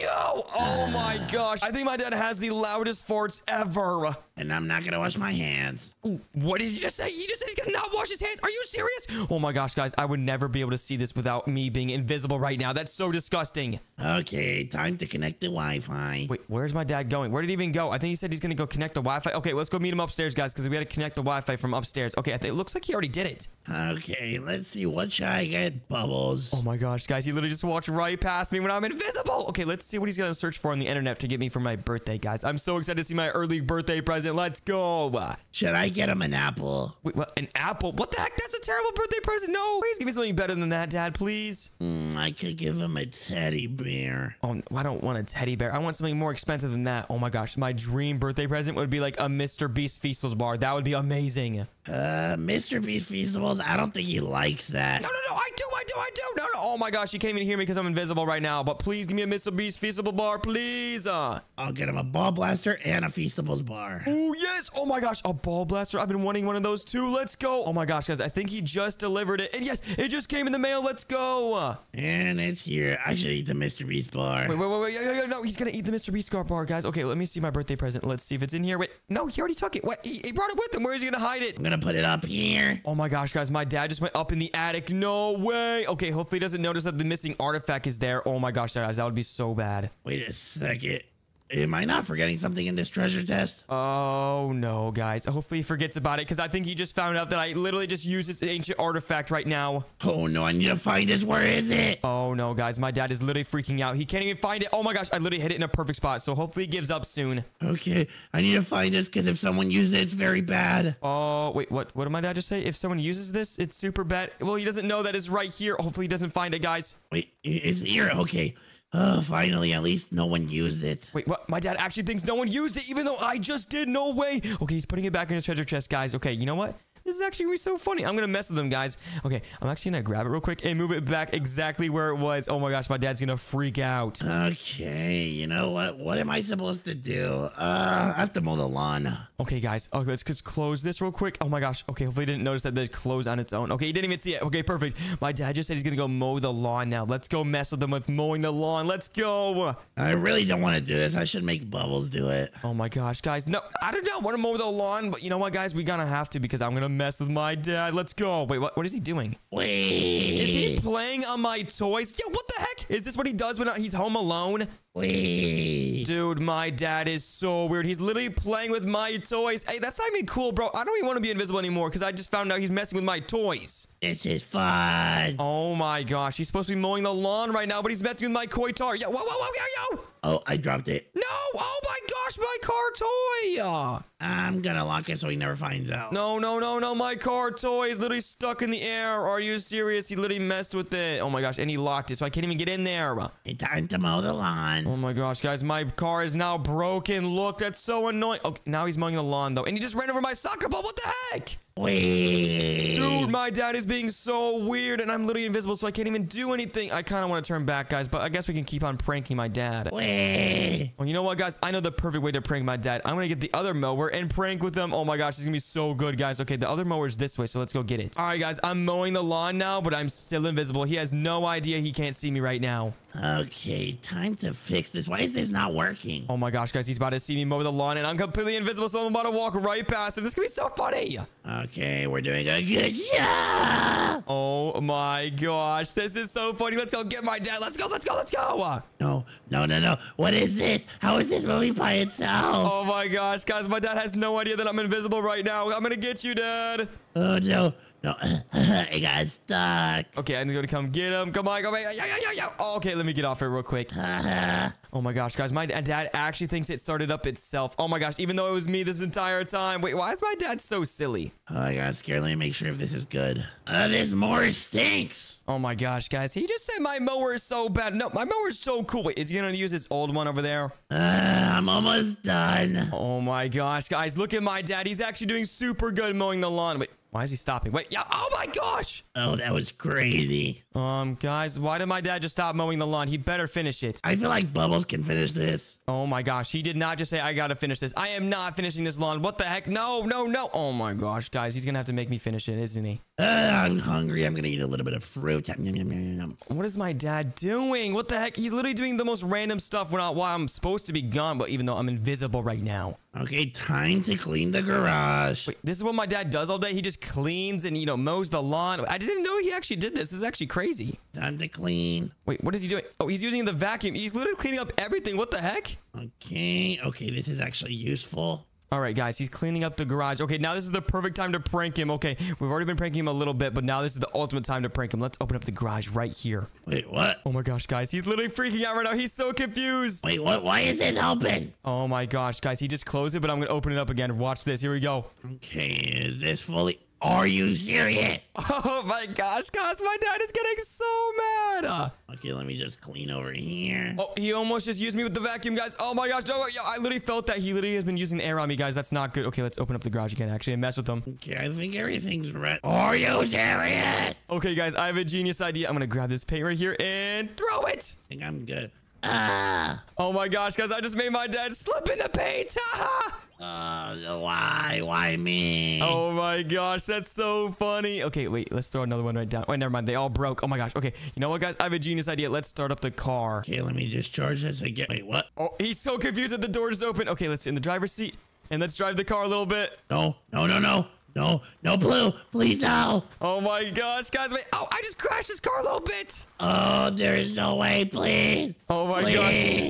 Yo! Oh my gosh. I think my dad has the loudest farts ever. and I'm not gonna wash my hands. What did you just say? You just said he's gonna not wash his hands. Are you serious? Oh my gosh, guys. I would never be able to see this without me being invisible right now. That's so disgusting. Okay, time to connect the Wi-Fi. Wait, where's my dad going? Where did he even go? I think he said he's gonna go connect the Wi-Fi. Okay, let's go meet him upstairs, guys, because we gotta connect the Wi-Fi from upstairs. Okay, I think it looks like he already did it. Okay, let's see. What should I get? Bubbles. Oh my gosh, guys, he literally just walked right past me when I'm invisible. Okay, let's see what he's gonna search for on the internet to get me for my birthday, guys. I'm so excited to see my early birthday present. Let's go. Should I get him an apple? Wait, what? An apple? What the heck? That's a terrible birthday present. No, please give me something better than that, Dad, please. Hmm, I could give him a teddy bear. Oh, I don't want a teddy bear. I want something more expensive than that. Oh my gosh, my dream birthday present would be like a Mr. Beast Feastables bar. That would be amazing. Uh, Mr. Beast Feastables, I don't think he likes that. No, no, no, I do, I do, I do. No, no. Oh my gosh, you can't even hear me because I'm invisible right now. But please give me a Mr. Beast Feastable bar, please. Uh. I'll get him a ball blaster and a Feastables bar. Oh, yes. Oh my gosh, a ball blaster. I've been wanting one of those too. Let's go. Oh my gosh, guys, I think he just delivered it. And yes, it just came in the mail. Let's go. And it's here. I should eat the Mr. Beast bar. Wait, wait, wait, wait. Yeah, no, he's gonna eat the Mr. Beast bar bar, guys. Okay, let me see my birthday present. Let's see if it's in here. Wait, no, he already took it. What? He, he brought it with him. Where is he gonna hide it? I'm gonna put it up here. Oh my gosh, guys, my dad just went up in the attic. No way. Okay, hopefully he doesn't notice that the missing artifact is there. Oh my gosh, guys, that would be so bad. Wait a second. Am I not forgetting something in this treasure chest? Oh no, guys. Hopefully he forgets about it because I think he just found out that I literally just used this ancient artifact right now. Oh no, I need to find this. Where is it? Oh no, guys, my dad is literally freaking out. He can't even find it. Oh my gosh, I literally hit it in a perfect spot. So hopefully he gives up soon. Okay, I need to find this because if someone uses it, it's very bad. Oh, wait, what? What did my dad just say? If someone uses this, it's super bad. Well, he doesn't know that it's right here. Hopefully he doesn't find it, guys. Wait, it's here. Okay. Oh, finally, at least no one used it. Wait, what? My dad actually thinks no one used it, even though I just did. No way. Okay, he's putting it back in his treasure chest, guys. Okay, you know what? This is actually gonna be so funny. I'm gonna mess with them, guys. Okay, I'm actually gonna grab it real quick and move it back exactly where it was. Oh my gosh, my dad's gonna freak out. Okay, you know what? What am I supposed to do? Uh, I have to mow the lawn. Okay, guys. Okay, let's just close this real quick. Oh my gosh. Okay, hopefully he didn't notice that they closed on its own. Okay, he didn't even see it. Okay, perfect. My dad just said he's gonna go mow the lawn now. Let's go mess with them with mowing the lawn. Let's go. I really don't want to do this. I should make Bubbles do it. Oh my gosh, guys. No, I don't know. I want to mow the lawn, but you know what, guys? We gotta have to because I'm gonna mess with my dad. Let's go. Wait, what? What is he doing? Wait. Is he playing on my toys? Yo, what the heck? Is this what he does when he's home alone? Wait. Dude, my dad is so weird. He's literally playing with my toys. Hey, that's not even cool, bro. I don't even want to be invisible anymore because I just found out he's messing with my toys. This is fun. Oh my gosh. He's supposed to be mowing the lawn right now, but he's messing with my koi tar. Yo, whoa, whoa, whoa, yo, yo. Oh, I dropped it. No. Oh my gosh, my car toy. I'm gonna lock it so he never finds out. No, no, no, no. My car toy is literally stuck in the air. Are you serious? He literally messed with it. Oh my gosh. And he locked it, so I can't even get in there. It's time to mow the lawn. Oh my gosh, guys, my car is now broken. Look, that's so annoying. Okay, now he's mowing the lawn though, and he just ran over my soccer ball. What the heck? Dude, my dad is being so weird, and I'm literally invisible, so I can't even do anything. I kind of want to turn back, guys, but I guess we can keep on pranking my dad. Well, you know what, guys? I know the perfect way to prank my dad. I'm gonna get the other mower and prank with them. Oh my gosh, it's gonna be so good, guys. Okay, the other mower is this way, so let's go get it. All right, guys, I'm mowing the lawn now, but I'm still invisible. He has no idea he can't see me right now. Okay, time to fix this. Why is this not working? Oh my gosh, guys, he's about to see me mow the lawn, and I'm completely invisible, so I'm about to walk right past him. This is gonna be so funny. Okay, we're doing a good job. Oh my gosh, this is so funny. Let's go get my dad. Let's go, let's go, let's go. No, no, no, no. What is this? How is this movie by itself? Oh my gosh, guys, my dad has no idea that I'm invisible right now. I'm gonna get you, dad. Oh, no. No, I got stuck. Okay, I'm gonna come get him. Come on, come on. Yo, yo, yo. Oh, okay, let me get off here real quick. Oh my gosh, guys, my dad actually thinks it started up itself. Oh my gosh, even though it was me this entire time. Wait, why is my dad so silly? Oh, I got scared. Let me make sure if this is good. Uh, this more stinks. Oh my gosh, guys, he just said my mower is so bad. No, my mower is so cool. Wait, is he gonna use his old one over there? Uh, I'm almost done. Oh my gosh, guys, look at my dad. He's actually doing super good mowing the lawn. Wait, why is he stopping? Wait, yeah. Oh my gosh. Oh, that was crazy. Um, guys, why did my dad just stop mowing the lawn? He better finish it. I feel like Bubbles can finish this. Oh my gosh, he did not just say I gotta finish this. I am not finishing this lawn. What the heck? No, no, no. Oh my gosh, guys, he's gonna have to make me finish it, isn't he? Uh, I'm hungry. I'm gonna eat a little bit of fruit. Yum, yum, yum, yum, yum. What is my dad doing? What the heck? He's literally doing the most random stuff when I, while I'm supposed to be gone, but even though I'm invisible right now. Okay, time to clean the garage. Wait, this is what my dad does all day. He just cleans and you know mows the lawn. I didn't know he actually did this. This is actually crazy. Time to clean. Wait, what is he doing? Oh, he's using the vacuum. He's literally cleaning up everything. What the heck? Okay, okay, this is actually useful. All right, guys, he's cleaning up the garage. Okay, now this is the perfect time to prank him. Okay, we've already been pranking him a little bit, but now this is the ultimate time to prank him. Let's open up the garage right here. Wait, what? Oh my gosh, guys, he's literally freaking out right now. He's so confused. Wait, what? Why is this open? Oh my gosh, guys, he just closed it, but I'm gonna open it up again. Watch this. Here we go. Okay, is this fully... Are you serious? Oh my gosh, guys, my dad is getting so mad. Uh, Okay, let me just clean over here. oh, he almost just used me with the vacuum, guys. Oh my gosh, no, yo, I literally felt that he literally has been using the air on me, guys. That's not good. Okay, let's open up the garage again, actually, and mess with them. Okay, I think everything's right. Are you serious? Okay, guys, I have a genius idea. I'm gonna grab this paint right here and throw it. I think I'm good. Ah! Oh my gosh, guys, I just made my dad slip in the paint. Uh, why? Why me? oh my gosh, that's so funny. Okay, wait, let's throw another one right down. Wait, never mind. They all broke. Oh my gosh. Okay, you know what, guys? I have a genius idea. Let's start up the car. Okay, let me just charge this again. Wait, what? Oh, he's so confused that the door is open. Okay, let's sit in the driver's seat and let's drive the car a little bit. No, no, no, no. No, no, Blue. Please, no. Oh my gosh, guys. Wait. Oh, I just crashed this car a little bit. Oh, there is no way, please. Oh my Please.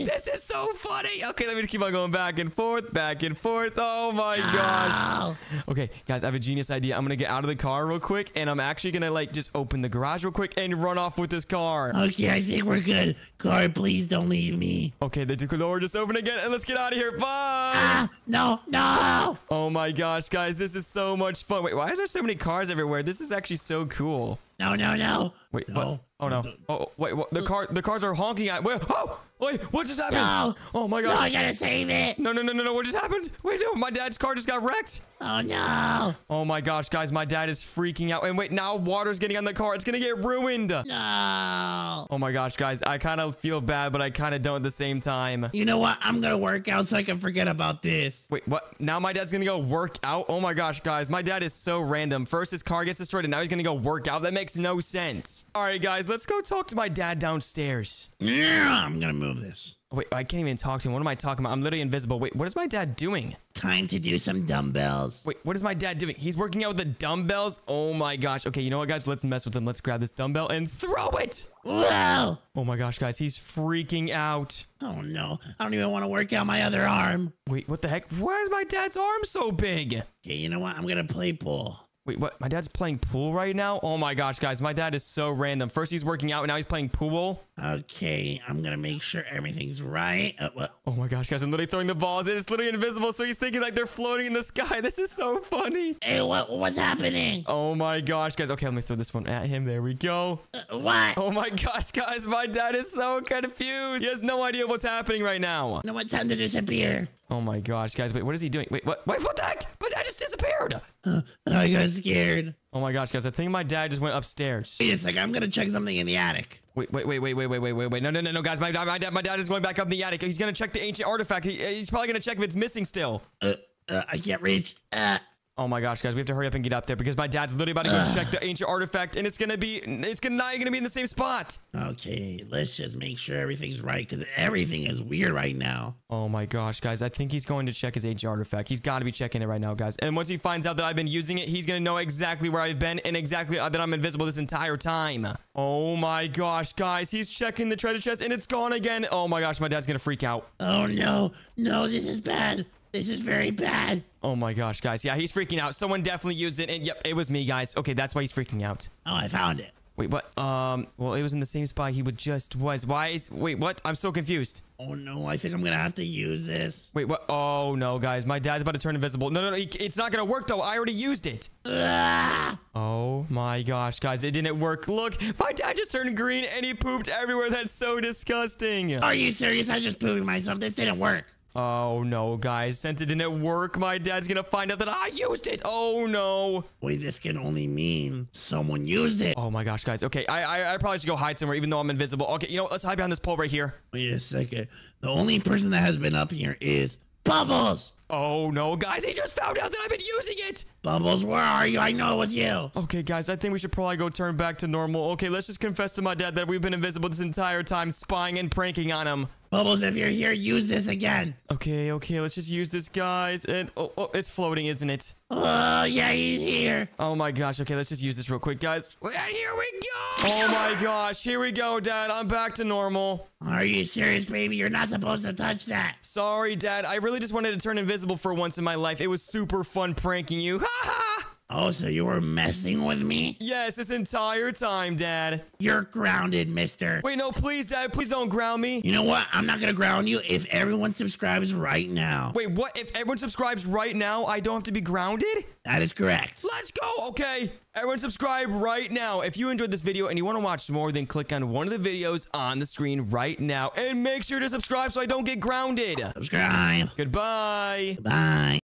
gosh. This is so funny. Okay, let me just keep on going back and forth, back and forth. Oh my gosh. Oh, Okay, guys, I have a genius idea. I'm gonna get out of the car real quick, and I'm actually gonna like just open the garage real quick and run off with this car. okay, I think we're good. Car, please don't leave me. Okay, the door just opened again, and let's get out of here. Bye. Ah, no, no. Oh my gosh, guys, this is so much fun. Wait, why is there so many cars everywhere? This is actually so cool. No, no, no. Wait, no, what? Oh no. Oh, oh wait, what, the car the cars are honking at. Wait, oh wait, what just happened? No. Oh my No, I gotta save it. No, no, no, no, no. What just happened? Wait, no, my dad's car just got wrecked. Oh no. Oh my gosh, guys, my dad is freaking out. And wait, now water's getting on the car. It's gonna get ruined. No. Oh my gosh, guys, I kind of feel bad, but I kind of don't at the same time. You know what? I'm gonna work out so I can forget about this. Wait, what? Now my dad's gonna go work out? Oh my gosh, guys, my dad is so random. First his car gets destroyed, and now he's gonna go work out. That makes no sense. All right, guys, let's go talk to my dad downstairs. Yeah, I'm gonna move this. Wait, I can't even talk to him. What am I talking about? I'm literally invisible. Wait, what is my dad doing? Time to do some dumbbells. Wait, what is my dad doing? He's working out with the dumbbells? Oh my gosh. Okay, you know what, guys? Let's mess with him. Let's grab this dumbbell and throw it. Whoa. Oh my gosh, guys, he's freaking out. Oh no. I don't even want to work out my other arm. Wait, what the heck? Why is my dad's arm so big? Okay, you know what? I'm gonna play pool. Wait, what? My dad's playing pool right now? Oh my gosh, guys, my dad is so random. First he's working out, and now he's playing pool. Okay, I'm gonna make sure everything's right. Uh? Oh my gosh, guys, I'm literally throwing the balls, and it's literally invisible, so he's thinking like they're floating in the sky. This is so funny. Hey, what? What's happening? Oh my gosh, guys. Okay, let me throw this one at him. There we go. Uh, what? Oh my gosh, guys, my dad is so confused. He has no idea what's happening right now. No, what time to disappear? Oh my gosh, guys. Wait, what is he doing? Wait, what? Wait, what the heck? My dad just disappeared. Uh, I got scared. Oh my gosh, guys. I think my dad just went upstairs. Wait a second. I'm gonna check something in the attic. Wait, wait, wait, wait, wait, wait, wait, wait, wait. No, no, no, no, guys. My, dad- my dad, my dad is going back up in the attic. He's gonna check the ancient artifact. He, he's probably gonna check if it's missing still. Uh, uh, I can't reach. Uh, Oh my gosh, guys, we have to hurry up and get up there because my dad's literally about to go check the ancient artifact, and it's gonna be, it's gonna not gonna be in the same spot. okay, let's just make sure everything's right because everything is weird right now. Oh my gosh, guys, I think he's going to check his ancient artifact. He's got to be checking it right now, guys. And once he finds out that I've been using it, he's gonna know exactly where I've been and exactly uh, that I'm invisible this entire time. Oh my gosh, guys, he's checking the treasure chest and it's gone again. Oh my gosh, my dad's gonna freak out. Oh no, no, this is bad. This is very bad. Oh my gosh, guys. Yeah, he's freaking out. Someone definitely used it. And yep, it was me, guys. Okay, that's why he's freaking out. Oh, I found it. Wait, what? Um, well, it was in the same spot he would just was. Why is, wait, what? I'm so confused. Oh no, I think I'm gonna have to use this. Wait, what? Oh no, guys. My dad's about to turn invisible. No, no, no. It's not gonna work though. I already used it. Ah! Oh my gosh, guys. It didn't work. Look, my dad just turned green and he pooped everywhere. That's so disgusting. Are you serious? I just pooped myself. This didn't work. Oh no, guys. Since it didn't work, my dad's gonna find out that I used it. Oh no. Wait, this can only mean someone used it. Oh my gosh, guys. Okay, I, I I probably should go hide somewhere, even though I'm invisible. Okay, you know what? Let's hide behind this pole right here. Wait a second. The only person that has been up here is Bubbles. Oh no, guys! He just found out that I've been using it. Bubbles, where are you? I know it was you. Okay, guys, I think we should probably go turn back to normal. Okay, let's just confess to my dad that we've been invisible this entire time, spying and pranking on him. Bubbles, if you're here, use this again. Okay, okay, let's just use this, guys. And oh, oh it's floating, isn't it? Oh, yeah, he's here. Oh my gosh. Okay, let's just use this real quick, guys. And here we go. Oh my gosh. Here we go, Dad. I'm back to normal. Are you serious, baby? You're not supposed to touch that. Sorry, Dad. I really just wanted to turn invisible for once in my life. It was super fun pranking you. Ha ha! Oh, so you were messing with me? Yes, this entire time, Dad. You're grounded, mister. Wait, no, please, Dad. Please don't ground me. You know what? I'm not gonna ground you if everyone subscribes right now. Wait, what? If everyone subscribes right now, I don't have to be grounded? That is correct. Let's go. Okay. Everyone subscribe right now. If you enjoyed this video and you want to watch more, then click on one of the videos on the screen right now. And make sure to subscribe so I don't get grounded. Subscribe. Goodbye. Bye.